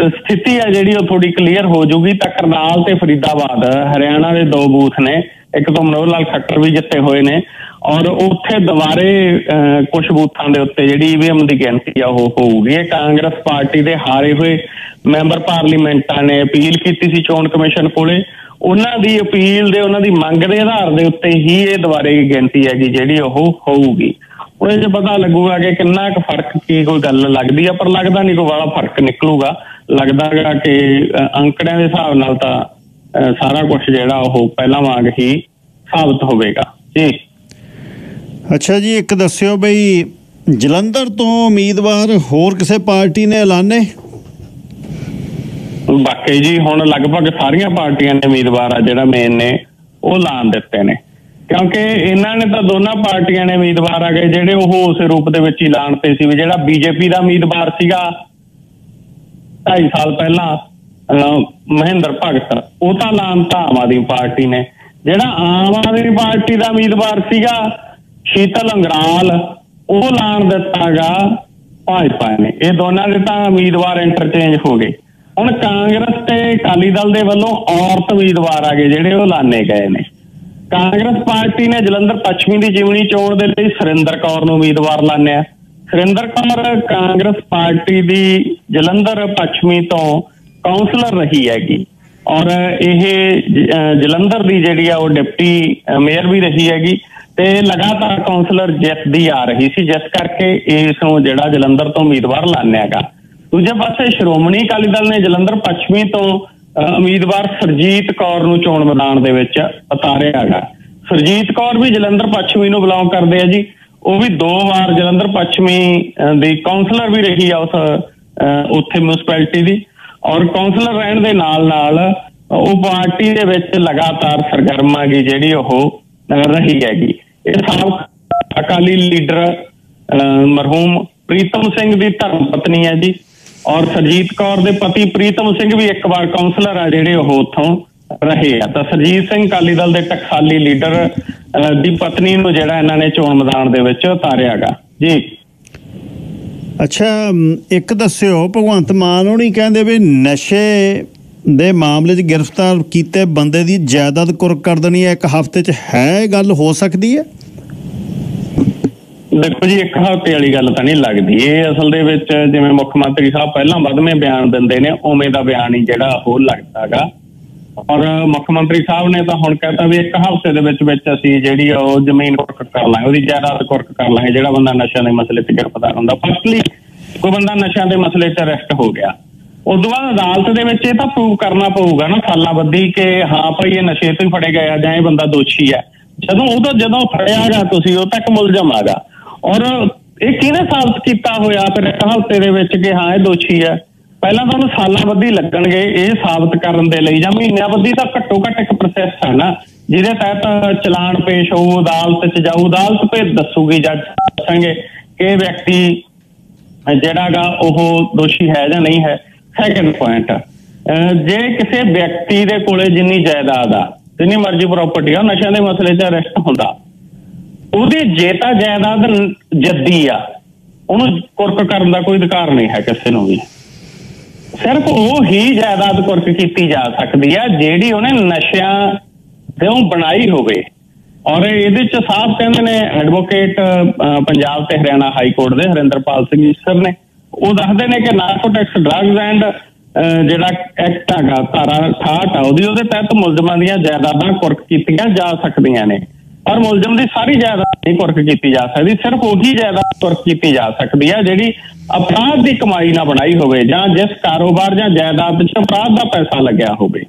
B: ਸਥਿਤੀ ਹੈ ਜਿਹੜੀ ਉਹ ਥੋੜੀ ਕਲੀਅਰ ਹੋ ਜਾਊਗੀ। ਤਾਂ ਕਰਨਾਲ ਤੇ ਫਰੀਦਾਬਾਦ, ਹਰਿਆਣਾ ਦੇ ਦੋ ਬੂਥ ਨੇ। ਇੱਕ ਤੋਂ ਮਨੋਹਰ ਲਾਲ ਖੱਟਰ ਵੀ ਜਿੱਤੇ ਹੋਏ ਨੇ ਔਰ ਉੱਥੇ ਦੁਬਾਰੇ ਕੁਝ ਬੂਥਾਂ ਦੇ ਉੱਤੇ ਜਿਹੜੀ ਈਵੀਐਮ ਦੀ ਗਿਣਤੀ ਆ, ਉਹ ਹੋਊਗੀ। ਇਹ ਕਾਂਗਰਸ ਪਾਰਟੀ ਦੇ ਹਾਰੇ ਹੋਏ ਮੈਂਬਰ ਪਾਰਲੀਮੈਂਟਾਂ ਨੇ ਅਪੀਲ ਕੀਤੀ ਸੀ ਚੋਣ ਕਮਿਸ਼ਨ ਕੋਲੇ। ਉਹਨਾਂ ਦੀ ਅਪੀਲ ਦੇ, ਉਹਨਾਂ ਦੀ ਮੰਗ ਦੇ ਆਧਾਰ ਦੇ ਉੱਤੇ ਹੀ ਇਹ ਦੁਬਾਰੇ ਗਿਣਤੀ ਹੈਗੀ ਜਿਹੜੀ ਉਹ ਹੋਊਗੀ। ਉਹਦੇ 'ਚ ਪਤਾ ਲੱਗੂਗਾ ਕਿ ਕਿੰਨਾ ਕੁ ਫ਼ਰਕ ਕੀ ਕੋਈ ਗੱਲ ਲੱਗਦੀ ਆ, ਪਰ ਲੱਗਦਾ ਨਹੀਂ ਕੋਈ ਵਾਲਾ ਫ਼ਰਕ ਨਿਕਲੂਗਾ। ਲੱਗਦਾ ਹੈਗਾ ਕਿ ਅੰਕੜਿਆਂ ਦੇ ਹਿਸਾਬ ਨਾਲ ਤਾਂ ਸਾਰਾ ਕੁਝ ਜਿਹੜਾ ਉਹ ਪਹਿਲਾਂ ਵਾਂਗ ਹੀ ਸਾਬਤ ਹੋਵੇਗਾ। ਜੀ।
A: ਅੱਛਾ ਜੀ ਇੱਕ ਦੱਸਿਓ ਬਈ ਜਲੰਧਰ ਤੋਂ ਉਮੀਦਵਾਰ ਹੋਰ ਕਿਸੇ ਪਾਰਟੀ ਨੇ ਐਲਾਨੇ?
B: ਬਾਕੀ ਜੀ ਹੁਣ ਲਗਭਗ ਸਾਰੀਆਂ ਪਾਰਟੀਆਂ ਦੇ ਉਮੀਦਵਾਰ ਆ ਜਿਹੜਾ ਮੇਨ ਨੇ ਉਹ ਐਲਾਨ ਦਿੱਤੇ ਨੇ। ਕਿਉਂਕਿ ਇਹਨਾਂ ਨੇ ਤਾਂ ਦੋਨਾਂ ਪਾਰਟੀਆਂ ਨੇ ਉਮੀਦਵਾਰ ਆ ਗਏ ਜਿਹੜੇ ਉਹ ਉਸੇ ਰੂਪ ਦੇ ਵਿੱਚ ਹੀ ਐਲਾਨ ਤੇ ਸੀ ਵੀ ਜਿਹੜਾ ਬੀਜੇਪੀ ਦਾ ਉਮੀਦਵਾਰ ਸੀਗਾ 2.5 ਸਾਲ ਪਹਿਲਾਂ। ਮਹਿੰਦਰ ਭਗਤ, ਉਹ ਤਾਂ ਐਲਾਨ ਤਾਂ ਆਮ ਆਦਮੀ ਪਾਰਟੀ ਨੇ। ਜਿਹੜਾ ਆਮ ਆਦਮੀ ਪਾਰਟੀ ਦਾ ਉਮੀਦਵਾਰ ਸੀਗਾ, ਸ਼ੀਤਲ ਅੰਗਰਾਲ, ਉਹ ਐਲਾਨ ਦਿੱਤਾਗਾ ਭਾਜਪਾ ਨੇ। ਇਹ ਦੋਨਾਂ ਦੇ ਤਾਂ ਉਮੀਦਵਾਰ ਇੰਟਰਚੇਂਜ ਹੋ ਗਏ। ਹੁਣ ਕਾਂਗਰਸ ਤੇ ਅਕਾਲੀ ਦਲ ਦੇ ਵੱਲੋਂ ਔਰਤ ਉਮੀਦਵਾਰ ਆ ਗਏ, ਜਿਹੜੇ ਉਹ ਐਲਾਨੇ ਗਏ ਨੇ। ਕਾਂਗਰਸ ਪਾਰਟੀ ਨੇ ਜਲੰਧਰ ਪੱਛਮੀ ਦੀ ਜਿਮਣੀ ਚੋਣ ਦੇ ਲਈ ਸੁਰਿੰਦਰ ਕੌਰ ਨੂੰ ਉਮੀਦਵਾਰ ਐਲਾਨਿਆ। ਸੁਰਿੰਦਰ ਕੌਰ ਕਾਂਗਰਸ ਪਾਰਟੀ ਦੀ ਜਲੰਧਰ ਪੱਛਮੀ ਤੋਂ ਕਾਉਂਸਲਰ ਰਹੀ ਹੈਗੀ। ਔਰ ਇਹ ਜਲੰਧਰ ਦੀ ਜਿਹੜੀ ਆ ਉਹ ਡਿਪਟੀ ਮੇਅਰ ਵੀ ਰਹੀ ਹੈਗੀ। ਤੇ ਲਗਾਤਾਰ ਕਾਉਂਸਲਰ ਜਿੱਤਦੀ ਆ ਰਹੀ ਸੀ। ਜਿਸ ਕਰਕੇ ਇਸ ਨੂੰ ਜਿਹੜਾ ਜਲੰਧਰ ਤੋਂ ਉਮੀਦਵਾਰ ਐਲਾਨਿਆਗਾ ਦੂਜੇ ਪਾਸੇ ਸ਼੍ਰੋਮਣੀ ਅਕਾਲੀ ਦਲ ਨੇ ਜਲੰਧਰ ਪੱਛਮੀ ਤੋਂ ਉਮੀਦਵਾਰ ਸਰਜੀਤ ਕੌਰ ਨੂੰ ਚੋਣ ਮੈਦਾਨ ਦੇ ਵਿੱਚ ਉਤਾਰਿਆ ਹੈਗਾ। ਸਰਜੀਤ ਕੌਰ ਵੀ ਜਲੰਧਰ ਪੱਛਮੀ ਨੂੰ ਬਿਲੋਂਗ ਕਰਦੇ ਆ ਜੀ। ਉਹ ਵੀ ਦੋ ਵਾਰ ਜਲੰਧਰ ਪੱਛਮੀ ਦੀ ਕਾਉਂਸਲਰ ਵੀ ਰਹੀ ਆ ਉਸ ਅਹ, ਉੱਥੇ ਮਿਊਨਿਸਪੈਲਿਟੀ ਦੀ। ਔਰ ਕਾਉਂਸਲਰ ਰਹਿਣ ਦੇ ਨਾਲ ਨਾਲ ਉਹ ਪਾਰਟੀ ਦੇ ਵਿੱਚ ਲਗਾਤਾਰ ਸਰਗਰਮ ਆ ਜਿਹੜੀ ਉਹ ਰਹੀ ਹੈਗੀ। ਇਹ ਸਾਬਕਾ ਅਕਾਲੀ ਲੀਡਰ ਮਰਹੂਮ ਪ੍ਰੀਤਮ ਸਿੰਘ ਦੀ ਧਰਮ ਪਤਨੀ ਹੈ ਜੀ। ਔਰ ਸਰਜੀਤ ਕੌਰ ਦੇ ਪਤੀ ਪ੍ਰੀਤਮ ਸਿੰਘ ਵੀ ਇੱਕ ਵਾਰ ਕਾਉਂਸਲਰ ਆ ਜਿਹੜੇ ਉਹ ਉੱਥੋਂ ਰਹੇ ਆ। ਤਾਂ ਸਰਜੀਤ ਸਿੰਘ ਅਕਾਲੀ ਦਲ ਦੇ ਟਕਸਾਲੀ ਲੀਡਰ ਦੀ ਪਤਨੀ ਨੂੰ ਜਿਹੜਾ ਇਹਨਾਂ ਨੇ ਚੋਣ ਮੈਦਾਨ ਦੇ ਵਿੱਚ ਉਤਾਰਿਆਗਾ ਜੀ।
A: ਅੱਛਾ ਇੱਕ ਦੱਸਿਓ, ਭਗਵੰਤ ਮਾਨ ਹੋਣੀ ਕਹਿੰਦੇ ਵੀ ਨਸ਼ੇ ਦੇ ਮਾਮਲੇ 'ਚ ਗ੍ਰਿਫਤਾਰ ਕੀਤੇ ਬੰਦੇ ਦੀ ਜਾਇਦਾਦ ਕੁਰਕ ਕਰ ਦੇਣੀ ਹੈ, ਇੱਕ ਹਫ਼ਤੇ 'ਚ ਹੈ ਇਹ ਗੱਲ, ਹੋ ਸਕਦੀ ਹੈ?
B: ਦੇਖੋ ਜੀ, ਇੱਕ ਹਫ਼ਤੇ ਵਾਲੀ ਗੱਲ ਤਾਂ ਨਹੀਂ ਲੱਗਦੀ। ਇਹ ਅਸਲ ਦੇ ਵਿੱਚ ਜਿਵੇਂ ਮੁੱਖ ਮੰਤਰੀ ਸਾਹਿਬ ਪਹਿਲਾਂ ਵੱਧਵੇਂ ਬਿਆਨ ਦਿੰਦੇ ਨੇ, ਉਵੇਂ ਦਾ ਬਿਆਨ ਹੀ ਜਿਹੜਾ ਉਹ ਲੱਗਦਾਗਾ। ਔਰ ਮੁੱਖ ਮੰਤਰੀ ਸਾਹਿਬ ਨੇ ਤਾਂ ਹੁਣ ਕਹਤਾ ਵੀ ਇੱਕ ਹਫ਼ਤੇ ਦੇ ਵਿੱਚ ਵਿੱਚ ਅਸੀਂ ਜਿਹੜੀ ਆ ਉਹ ਜ਼ਮੀਨ ਕੁਰਕ ਕਰ ਲਾਂਗੇ, ਉਹਦੀ ਜਾਇਦਾਦ ਕੁਰਕ ਕਰ ਲਾਂਗੇ, ਜਿਹੜਾ ਬੰਦਾ ਨਸ਼ਿਆਂ ਦੇ ਮਸਲੇ 'ਚ ਗ੍ਰਿਫਤਾਰ ਹੁੰਦਾ। ਫਸਟਲੀ ਕੋਈ ਬੰਦਾ ਨਸ਼ਿਆਂ ਦੇ ਮਸਲੇ 'ਚ ਅਰੈਸਟ ਹੋ ਗਿਆ। ਉਦੋਂ ਬਾਅਦ ਅਦਾਲਤ ਦੇ ਵਿੱਚ ਇਹ ਤਾਂ ਪ੍ਰੂਵ ਕਰਨਾ ਪਊਗਾ ਨਾ, ਸਾਲਾਂ ਬੱਧੀ ਕਿ ਹਾਂ ਭਾਈ ਇਹ ਨਸ਼ੇ ਤੋਂ ਹੀ ਫੜੇ ਗਏ ਆ ਜਾਂ ਇਹ ਬੰਦਾ ਦੋਸ਼ੀ ਹੈ ਜਦੋਂ ਉਹਦਾ ਜਦੋਂ ਫੜਿਆ ਗਿਆ ਤੁਸੀਂ, ਉਹ ਤੱਕ ਮੁਲਜ਼ਮ ਆਗਾ ਔਰ ਇਹ ਕਿਹਨੇ ਸਾਬਤ ਕੀਤਾ ਹੋਇਆ? ਫਿਰ ਇੱਕ ਹਫ਼ਤੇ ਦੇ ਵਿੱਚ ਕਿ ਹਾਂ ਇਹ ਦੋਸ਼ੀ ਹੈ ਪਹਿਲਾਂ ਤਾਂ ਉਹਨੂੰ ਸਾਲਾਂ ਬੱਧੀ ਲੱਗਣਗੇ ਇਹ ਸਾਬਤ ਕਰਨ ਦੇ ਲਈ, ਜਾਂ ਮਹੀਨਿਆਂ ਬੱਧੀ ਤਾਂ ਘੱਟੋ ਘੱਟ ਇੱਕ ਪ੍ਰੋਸੈਸ ਹੈ ਨਾ, ਜਿਹਦੇ ਤਹਿਤ ਚਲਾਨ ਪੇਸ਼ ਹੋਊ, ਅਦਾਲਤ 'ਚ ਜਾਊ, ਅਦਾਲਤ ਭੇਜ ਦੱਸੂਗੀ ਜੱਜ ਦੱਸਾਂਗੇ ਕਿ ਇਹ ਵਿਅਕਤੀ ਜਿਹੜਾਗਾ ਉਹ ਦੋਸ਼ੀ ਹੈ ਜਾਂ ਨਹੀਂ ਹੈ। ਸੈਕੰਡ ਪੁਆਇੰਟ ਜੇ ਕਿਸੇ ਵਿਅਕਤੀ ਦੇ ਕੋਲੇ ਜਿੰਨੀ ਜਾਇਦਾਦ ਆ, ਜਿੰਨੀ ਮਰਜ਼ੀ ਪ੍ਰਾਪਰਟੀ ਆ, ਉਹ ਨਸ਼ਿਆਂ ਦੇ ਮਸਲੇ 'ਚ ਅਰੈਸਟ ਹੁੰਦਾ। ਉਹਦੀ ਜੇ ਤਾਂ ਜਾਇਦਾਦ ਜੱਦੀ ਆ, ਉਹਨੂੰ ਕੁਰਕ ਕਰਨ ਦਾ ਕੋਈ ਅਧਿਕਾਰ ਨਹੀਂ ਹੈ ਕਿਸੇ ਨੂੰ ਵੀ। ਸਿਰਫ ਉਹ ਹੀ ਜਾਇਦਾਦ ਕੁਰਕ ਕੀਤੀ ਜਾ ਸਕਦੀ ਹੈ ਜਿਹੜੀ ਉਹਨੇ ਨਸ਼ਿਆਂ ਤੋਂ ਬਣਾਈ ਹੋਵੇ। ਔਰ ਇਹਦੇ ਚ ਸਾਫ਼ ਕਹਿੰਦੇ ਨੇ ਐਡਵੋਕੇਟ ਅਹ, ਪੰਜਾਬ ਤੇ ਹਰਿਆਣਾ ਹਾਈ ਕੋਰਟ ਦੇ ਹਰਿੰਦਰਪਾਲ ਸਿੰਘ ਸਰ ਨੇ। ਉਹ ਦੱਸਦੇ ਨੇ ਕਿ ਨਾਰਕੋਟਿਕਸ ਡਰੱਗਸ ਐਂਡ ਜਿਹੜਾ ਐਕਟ ਹੈਗਾ ਧਾਰਾ 68 ਆ ਉਹਦੀ ਉਹਦੇ ਤਹਿਤ ਮੁਲਜ਼ਮਾਂ ਦੀਆਂ ਜਾਇਦਾਦਾਂ ਕੁਰਕ ਕੀਤੀਆਂ ਜਾ ਸਕਦੀਆਂ ਨੇ। ਪਰ ਮੁਲਜ਼ਮ ਦੀ ਸਾਰੀ ਜਾਇਦਾਦ ਨਹੀਂ ਕੁਰਕ ਕੀਤੀ ਜਾ ਸਕਦੀ, ਸਿਰਫ ਉਹੀ ਜਾਇਦਾਦ ਕੁਰਕ ਕੀਤੀ ਜਾ ਸਕਦੀ ਹੈ ਜਿਹੜੀ ਅਪਰਾਧ ਦੀ ਕਮਾਈ ਨਾਲ ਬਣਾਈ ਹੋਵੇ ਜਾਂ ਜਿਸ ਕਾਰੋਬਾਰ ਜਾਂ ਜਾਇਦਾਦ 'ਚ ਅਪਰਾਧ ਦਾ ਪੈਸਾ ਲੱਗਿਆ ਹੋਵੇ।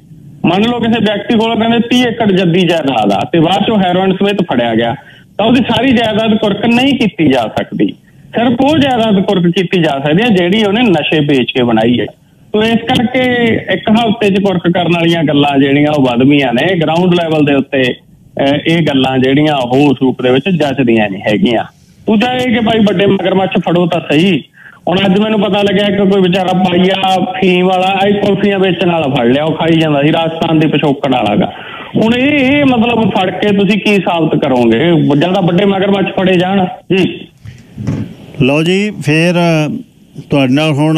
B: ਮੰਨ ਲਓ ਕਿਸੇ ਵਿਅਕਤੀ ਕੋਲ ਕਹਿੰਦੇ 30 ਏਕੜ ਜੱਦੀ ਜਾਇਦਾਦ ਆ ਤੇ ਬਾਅਦ ਚੋਂ ਹੈਰੋਇਨ ਸਮੇਤ ਫੜਿਆ ਗਿਆ, ਤਾਂ ਉਹਦੀ ਸਾਰੀ ਜਾਇਦਾਦ ਕੁਰਕ ਨਹੀਂ ਕੀਤੀ ਜਾ ਸਕਦੀ। ਸਿਰਫ ਉਹ ਜਾਇਦਾਦ ਕੁਰਕ ਕੀਤੀ ਜਾ ਸਕਦੀ ਹੈ ਜਿਹੜੀ ਉਹਨੇ ਨਸ਼ੇ ਵੇਚ ਕੇ ਬਣਾਈ ਹੈ। ਤੋ ਇਸ ਕਰਕੇ ਇੱਕ ਹਫ਼ਤੇ 'ਚ ਕੁਰਕ ਕਰਨ ਵਾਲੀਆਂ ਗੱਲਾਂ ਜਿਹੜੀਆਂ ਉਹ ਵੱਧਵੀਆਂ ਨੇ ਗਰਾਊਂਡ ਲੈਵਲ ਦੇ ਉੱਤੇ ਇਹ ਗੱਲਾਂ ਜਿਹੜੀਆਂ ਉਹ ਉਸ ਦੇ ਵਿੱਚ ਜੱਜਦੀਆਂ ਨਹੀਂ ਹੈਗੀਆਂ। ਦੂਜਾ ਇਹ ਕਿ ਭਾਈ ਵੱਡੇ ਮਗਰਮੱਛ ਫੜੋ ਤਾਂ ਸਹੀ। ਹੁਣ ਅੱਜ ਮੈਨੂੰ ਪਤਾ ਲੱਗਿਆ ਕਿ ਕੋਈ ਵਿਚਾਰਾ ਪਾਈਆ ਫੀਮ ਵਾਲਾ ਆਈ ਕੁਲਫੀਆਂ ਵੇਚਣ ਵਾਲਾ ਫੜ ਲਿਆ, ਉਹ ਖਾਈ ਜਾਂਦਾ ਸੀ ਰਾਜਸਥਾਨ ਦੇ ਪਿਛੋਕੜ ਵਾਲਾਗਾ। ਹੁਣ ਇਹ ਇਹ ਮਤਲਬ ਫੜ ਕੇ ਤੁਸੀਂ ਕੀ ਸਾਬਤ ਕਰੋਗੇ? ਜ਼ਿਆਦਾ ਵੱਡੇ ਮਗਰਮੱਛ ਫੜੇ ਜਾਣ। ਜੀ।
A: ਲਓ ਜੀ, ਫੇਰ ਤੁਹਾਡੇ ਨਾਲ ਹੁਣ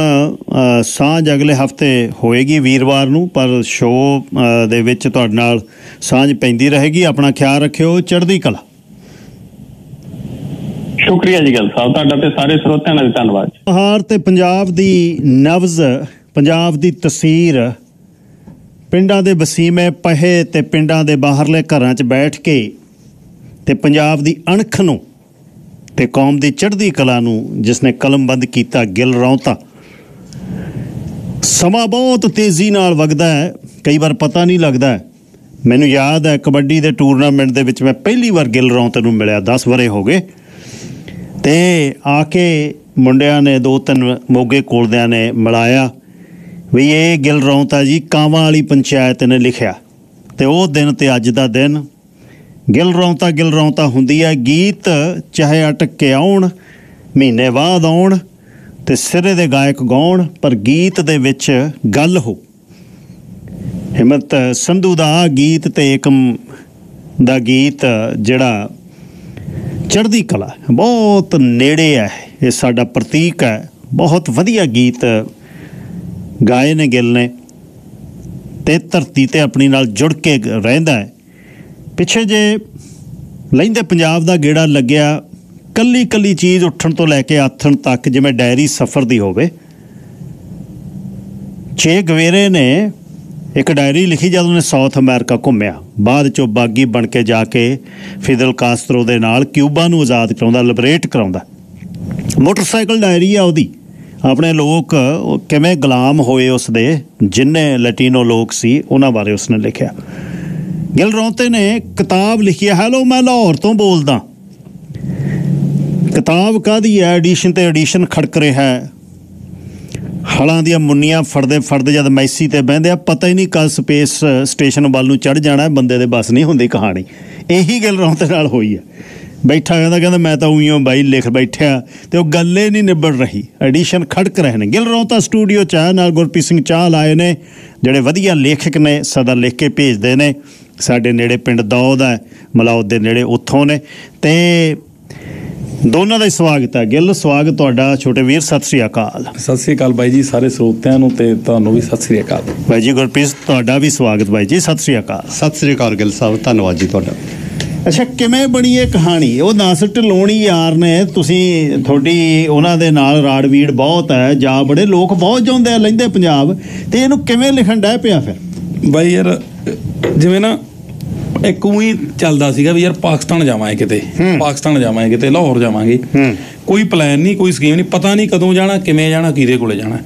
A: ਸਾਂਝ ਅਗਲੇ ਹਫ਼ਤੇ ਹੋਏਗੀ ਵੀਰਵਾਰ ਨੂੰ ਪਰ ਸ਼ੋਅ ਦੇ ਵਿੱਚ ਤੁਹਾਡੇ ਨਾਲ ਸਾਂਝ ਪੈਂਦੀ ਰਹੇਗੀ। ਆਪਣਾ ਖਿਆਲ ਰੱਖਿਓ ਚੜ੍ਹਦੀ ਕਲਾ।
B: ਸ਼ੁਕਰੀਆ ਜੀ ਗੱਲ ਸਾਹਿਬ ਤੁਹਾਡਾ ਤੇ ਸਾਰੇ ਸਰੋਤਿਆਂ ਦਾ ਧੰਨਵਾਦ।
A: ਹਾਰ ਤੇ ਪੰਜਾਬ ਦੀ ਨਬਜ਼ ਪੰਜਾਬ ਦੀ ਤਸਵੀਰ ਪਿੰਡਾਂ ਦੇ ਵਸੀਮੇ ਪਹੇ ਤੇ ਪਿੰਡਾਂ ਦੇ ਬਾਹਰਲੇ ਘਰਾਂ 'ਚ ਬੈਠ ਕੇ ਤੇ ਪੰਜਾਬ ਦੀ ਅਣਖ ਨੂੰ ਤੇ ਕੌਮ ਦੀ ਚੜ੍ਹਦੀ ਕਲਾ ਨੂੰ ਜਿਸਨੇ ਕਲਮਬੰਦ ਕੀਤਾ, ਗਿਲ ਰੌਂਤਾ। ਸਮਾਂ ਬਹੁਤ ਤੇਜ਼ੀ ਨਾਲ ਵਗਦਾ ਹੈ, ਕਈ ਵਾਰ ਪਤਾ ਨਹੀਂ ਲੱਗਦਾ ਮੈਨੂੰ ਯਾਦ ਹੈ, ਕਬੱਡੀ ਦੇ ਟੂਰਨਾਮੈਂਟ ਦੇ ਵਿੱਚ ਮੈਂ ਪਹਿਲੀ ਵਾਰ ਗਿਲ ਰੌਂਤ ਨੂੰ ਮਿਲਿਆ 10 ਵਰੇ ਹੋ ਗਏ। ਤੇ ਆ ਕੇ ਮੁੰਡਿਆਂ ਨੇ ਦੋ ਤਿੰਨ ਮੋਗੇ ਕੋਲਦਿਆਂ ਨੇ ਮਿਲਾਇਆ ਵੀ ਇਹ ਗਿਲ ਰੌਂਤਾ ਜੀ ਕਾਵਾਂ ਵਾਲੀ ਪੰਚਾਇਤ ਨੇ ਲਿਖਿਆ। ਤੇ ਉਹ ਦਿਨ ਤੇ ਅੱਜ ਦਾ ਦਿਨ ਗਿਲ ਰੌਂਤਾ ਗਿਲ ਰੌਂਤਾ ਹੁੰਦੀ ਹੈ ਗੀਤ, ਚਾਹੇ ਅਟਕ ਕੇ ਆਉਣ, ਮਹੀਨੇ ਬਾਅਦ ਆਉਣ ਤੇ ਸਿਰੇ ਦੇ ਗਾਇਕ ਗਾਉਣ, ਪਰ ਗੀਤ ਦੇ ਵਿੱਚ ਗੱਲ ਹੋ। ਹਿੰਮਤ ਸੰਧੂ ਦਾ ਗੀਤ ਤੇ ਏਕਮ ਦਾ ਗੀਤ, ਜਿਹੜਾ ਚੜ੍ਹਦੀ ਕਲਾ ਬਹੁਤ ਨੇੜੇ ਹੈ, ਇਹ ਸਾਡਾ ਪ੍ਰਤੀਕ ਹੈ। ਬਹੁਤ ਵਧੀਆ ਗੀਤ ਗਾਏ ਨੇ ਗਿੱਲ ਨੇ ਤੇ ਧਰਤੀ ਤੇ ਆਪਣੀ ਨਾਲ ਜੁੜ ਕੇ ਗ- ਰਹਿੰਦਾ ਹੈ। ਪਿੱਛੇ ਜੇ ਲੈਂਦੇ ਪੰਜਾਬ ਦਾ ਗੇੜਾ ਲੱਗਿਆ ਕੱਲੀ ਕੱਲੀ ਚੀਜ਼ ਉੱਠਣ ਤੋਂ ਲੈ ਕੇ ਆਥਣ ਤੱਕ ਜਿਵੇਂ ਡਾਇਰੀ ਸਫ਼ਰ ਦੀ ਹੋਵੇ, ਛੇ ਗਵੇਰੇ ਨੇ ਇੱਕ ਡਾਇਰੀ ਲਿਖੀ ਜਦ ਉਹਨੇ ਸਾਊਥ ਅਮਰੀਕਾ ਘੁੰਮਿਆ। ਬਾਅਦ ਚੋਂ ਬਾਗੀ ਬਣ ਕੇ ਜਾ ਕੇ ਫਿਦਲ ਕਾਸਟਰੋ ਦੇ ਨਾਲ ਕਿਊਬਾ ਨੂੰ ਆਜ਼ਾਦ ਕਰਾਉਂਦਾ ਲਿਬਰੇਟ ਕਰਾਉਂਦਾ। ਮੋਟਰਸਾਈਕਲ ਡਾਇਰੀ ਆ ਉਹਦੀ। ਆਪਣੇ ਲੋਕ ਕਿਵੇਂ ਗੁਲਾਮ ਹੋਏ ਉਸ ਦੇ ਜਿੰਨੇ ਲੈਟੀਨੋ ਲੋਕ ਸੀ, ਉਹਨਾਂ ਬਾਰੇ ਉਸਨੇ ਲਿਖਿਆ। ਗਿਲ ਰੌਂਤੇ ਨੇ ਕਿਤਾਬ ਲਿਖੀ ਹੈ ਹੈਲੋ ਮੈਂ ਲਾਹੌਰ ਤੋਂ ਬੋਲਦਾ। ਕਿਤਾਬ ਕਾਦੀ ਹੈ? ਐਡੀਸ਼ਨ ਤੇ ਐਡੀਸ਼ਨ ਖੜਕ ਰਿਹਾ ਹੈ। ਹਲਾਂ ਦੀਆਂ ਮੁੰਨੀਆਂ ਫੜਦੇ ਫੜਦੇ ਜਦ ਮੈਸੀ ਤੇ ਬਹਿੰਦੇ ਆ ਪਤਾ ਹੀ ਨਹੀਂ ਕਦ ਸਪੇਸ ਸਟੇਸ਼ਨ ਵੱਲ ਨੂੰ ਚੜ ਜਾਣਾ ਬੰਦੇ ਦੇ ਬਸ ਨਹੀਂ ਹੁੰਦੀ ਕਹਾਣੀ। ਇਹੀ ਗੱਲ ਰੌਂਤੇ ਨਾਲ ਹੋਈ ਹੈ। ਬੈਠਾ ਕਹਿੰਦਾ ਕਹਿੰਦਾ ਮੈਂ ਤਾਂ ਉਈਓ ਬਾਈ ਲਿਖ ਬੈਠਿਆ ਤੇ ਉਹ ਗੱਲੇ ਨਹੀਂ ਨਿਬੜ ਰਹੀ। ਐਡੀਸ਼ਨ ਖੜਕ ਰਹੇ ਨੇ। ਗਿਲ ਰੌਂਤਾ ਸਟੂਡੀਓ ਚ ਆ, ਨਾਲ ਗੁਰਪ੍ਰੀਤ ਸਿੰਘ ਚਾਹ ਲਾਏ ਨੇ ਜਿਹੜੇ ਵਧੀਆ ਲੇਖਕ ਨੇ ਸਦਾ ਲਿਖ ਕੇ ਭੇਜਦੇ ਨੇ। ਸਾਡੇ ਨੇੜੇ ਪਿੰਡ ਦੌਦ ਹੈ ਮਲਾਉਦ ਦੇ ਨੇੜੇ ਉੱਥੋਂ ਨੇ। ਤੇ ਦੋਨਾਂ ਦਾ ਹੀ ਸਵਾਗਤ ਹੈ। ਗਿੱਲ ਸਵਾਗਤ ਤੁਹਾਡਾ ਛੋਟੇ ਵੀਰ ਸਤਿ ਸ੍ਰੀ ਅਕਾਲ।
C: ਸਤਿ ਸ੍ਰੀ ਅਕਾਲ ਬਾਈ ਜੀ ਸਾਰੇ ਸਰੋਤਿਆਂ ਨੂੰ ਤੇ ਤੁਹਾਨੂੰ ਵੀ ਸਤਿ ਸ੍ਰੀ ਅਕਾਲ।
A: ਬਾਈ ਜੀ ਗੁਰਪ੍ਰੀਤ ਤੁਹਾਡਾ ਵੀ ਸਵਾਗਤ ਬਾਈ ਜੀ ਸਤਿ ਸ੍ਰੀ ਅਕਾਲ।
D: ਸਤਿ ਸ੍ਰੀ ਅਕਾਲ ਗਿੱਲ ਸਾਹਿਬ ਧੰਨਵਾਦ ਜੀ ਤੁਹਾਡਾ।
A: ਅੱਛਾ ਕਿਵੇਂ ਬਣੀ ਇਹ ਕਹਾਣੀ? ਉਹ ਨਾਸਰ ਢਲੋਣੀ ਯਾਰ ਨੇ ਤੁਸੀਂ ਤੁਹਾਡੀ ਉਹਨਾਂ ਦੇ ਨਾਲ ਰਾੜਵੀੜ ਬਹੁਤ ਹੈ ਜਾ ਬੜੇ ਲੋਕ ਬਹੁਤ ਜਾਂਦੇ ਆ ਲੈਂਦੇ ਪੰਜਾਬ ਤੇ ਇਹਨੂੰ ਕਿਵੇਂ ਲਿਖਣ ਡੈ ਪਿਆ ਫਿਰ?
C: ਬਾਈ ਯਾਰ ਜਿਵੇਂ ਨਾ ਇੱਕ ਉਹੀ ਚੱਲਦਾ ਸੀਗਾ ਵੀ ਯਾਰ ਪਾਕਿਸਤਾਨ ਜਾਵਾਂਗੇ ਕਿਤੇ। ਪਾਕਿਸਤਾਨ ਜਾਵਾਂਗੇ ਕਿਤੇ ਲਾਹੌਰ ਜਾਵਾਂਗੇ। ਕੋਈ ਪਲਾਨ ਨਹੀਂ ਕੋਈ ਸਕੀਮ ਨਹੀਂ ਪਤਾ ਨਹੀਂ ਕਦੋਂ ਜਾਣਾ ਕਿਵੇਂ ਜਾਣਾ ਕਿਹਦੇ ਕੋਲੇ ਜਾਣਾ।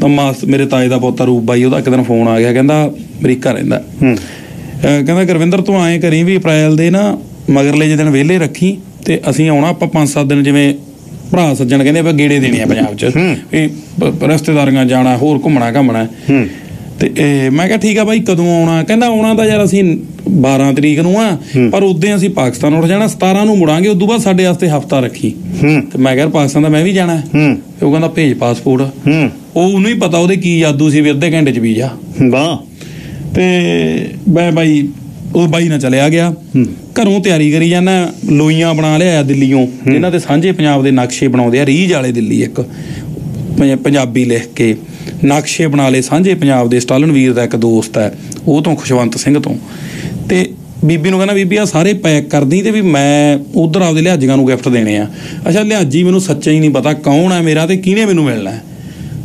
C: ਤਾਂ ਮਾਸ ਮੇਰੇ ਤਾਏ ਦਾ ਪੁੱਤ ਰੂਪ ਬਾਈ ਉਹਦਾ ਇੱਕ ਦਿਨ ਫੋਨ ਆ ਗਿਆ ਕਹਿੰਦਾ ਅਮਰੀਕਾ ਰਹਿੰਦਾ ਕਹਿੰਦਾ ਗੁਰਵਿੰਦਰ ਤੂੰ ਆਏ ਕਰੀ ਵੀ ਅਪ੍ਰੈਲ ਦੇ ਨਾ ਮਗਰਲੇ ਜਿਹੇ ਦਿਨ ਵਿਹਲੇ ਰੱਖੀ ਤੇ ਅਸੀਂ ਆਉਣਾ ਆਪਾਂ 5-7 ਦਿਨ ਜਿਵੇਂ ਭਰਾ ਸੱਜਣ ਕਹਿੰਦੇ ਆਪਾਂ ਗੇੜੇ ਦੇਣੇ ਆ ਪੰਜਾਬ 'ਚ। ਵੀ ਰਿਸ਼ਤੇਦਾਰੀਆਂ ਜਾਣਾ ਹੋਰ ਘੁੰਮਣਾ ਘੰਮਣਾ ਤੇ ਮੈਂ ਕਿਹਾ ਠੀਕ ਆ ਬਾਈ ਕਦੋਂ ਆਉਣਾ? ਕਹਿੰਦਾ ਆਉਣਾ ਤਾਂ ਯਾਰ ਅਸੀਂ 12 ਤਰੀਕ ਨੂੰ ਆ ਪਰ ਉਦੋਂ ਅਸੀਂ ਪਾਕਿਸਤਾਨ ਉੱਠ ਜਾਣਾ 17 ਨੂੰ ਮੁੜਾਂਗੇ ਉਦੋਂ ਬਾਅਦ ਸਾਡੇ ਵਾਸਤੇ ਹਫਤਾ ਰੱਖੀ। ਤੇ ਮੈਂ ਕਿਹਾ ਪਾਕਿਸਤਾਨ ਦਾ ਮੈਂ ਵੀ ਜਾਣਾ। ਹੈ। ਉਹ ਕਹਿੰਦਾ ਭੇਜ ਪਾਸਪੋਰਟ। ਉਹ ਉਹਨੂੰ ਹੀ ਪਤਾ ਉਹਦੇ ਕੀ ਜਾਦੂ ਸੀ ਵੀ ਅੱਧੇ ਘੰਟੇ 'ਚ ਵੀਜ਼ਾ।
A: ਵਾਹ।
C: ਤੇ ਮੈਂ ਬਾਈ ਉਹ ਬਾਈ ਨਾਲ ਚਲਿਆ ਗਿਆ। ਘਰੋਂ ਤਿਆਰੀ ਕਰੀ ਜਾਂਦਾ ਲੋਈਆਂ ਬਣਾ ਲਿਆਇਆ ਦਿੱਲੀੋਂ। ਜਿਨ੍ਹਾਂ ਦੇ ਸਾਂਝੇ ਪੰਜਾਬ ਦੇ ਨਕਸ਼ੇ ਬਣਾਉਂਦੇ ਆ ਰੀਝ ਵਾਲੇ ਦਿੱਲੀ ਇੱਕ ਪੰਜ- ਪੰਜਾਬੀ ਲਿਖ ਕੇ। ਨਕਸ਼ੇ ਬਣਾ ਲਏ ਸਾਂਝੇ ਪੰਜਾਬ ਦੇ ਸਟਾਲਨ ਵੀਰ ਦਾ ਇੱਕ ਦੋਸਤ ਹੈ, ਉਹ ਤੋਂ ਖੁਸ਼ਵੰਤ ਸਿੰਘ ਤੋਂ। ਤੇ ਬੀਬੀ ਨੂੰ ਕਹਿੰਦਾ, ਬੀਬੀ ਆ ਸਾਰੇ ਪੈਕ ਕਰਦੀ ਤੇ ਵੀ ਮੈਂ ਉਧਰ ਆਪਦੇ ਲਿਹਾਜੀਆਂ ਨੂੰ ਗਿਫਟ ਦੇਣੇ ਆ। ਅੱਛਾ ਲਿਹਾਜੀ ਮੈਨੂੰ ਸੱਚਾ ਹੀ ਨਹੀਂ ਪਤਾ ਕੌਣ ਹੈ ਮੇਰਾ ਤੇ ਕਿਹਨੇ ਮੈਨੂੰ ਮਿਲਣਾ ਹੈ।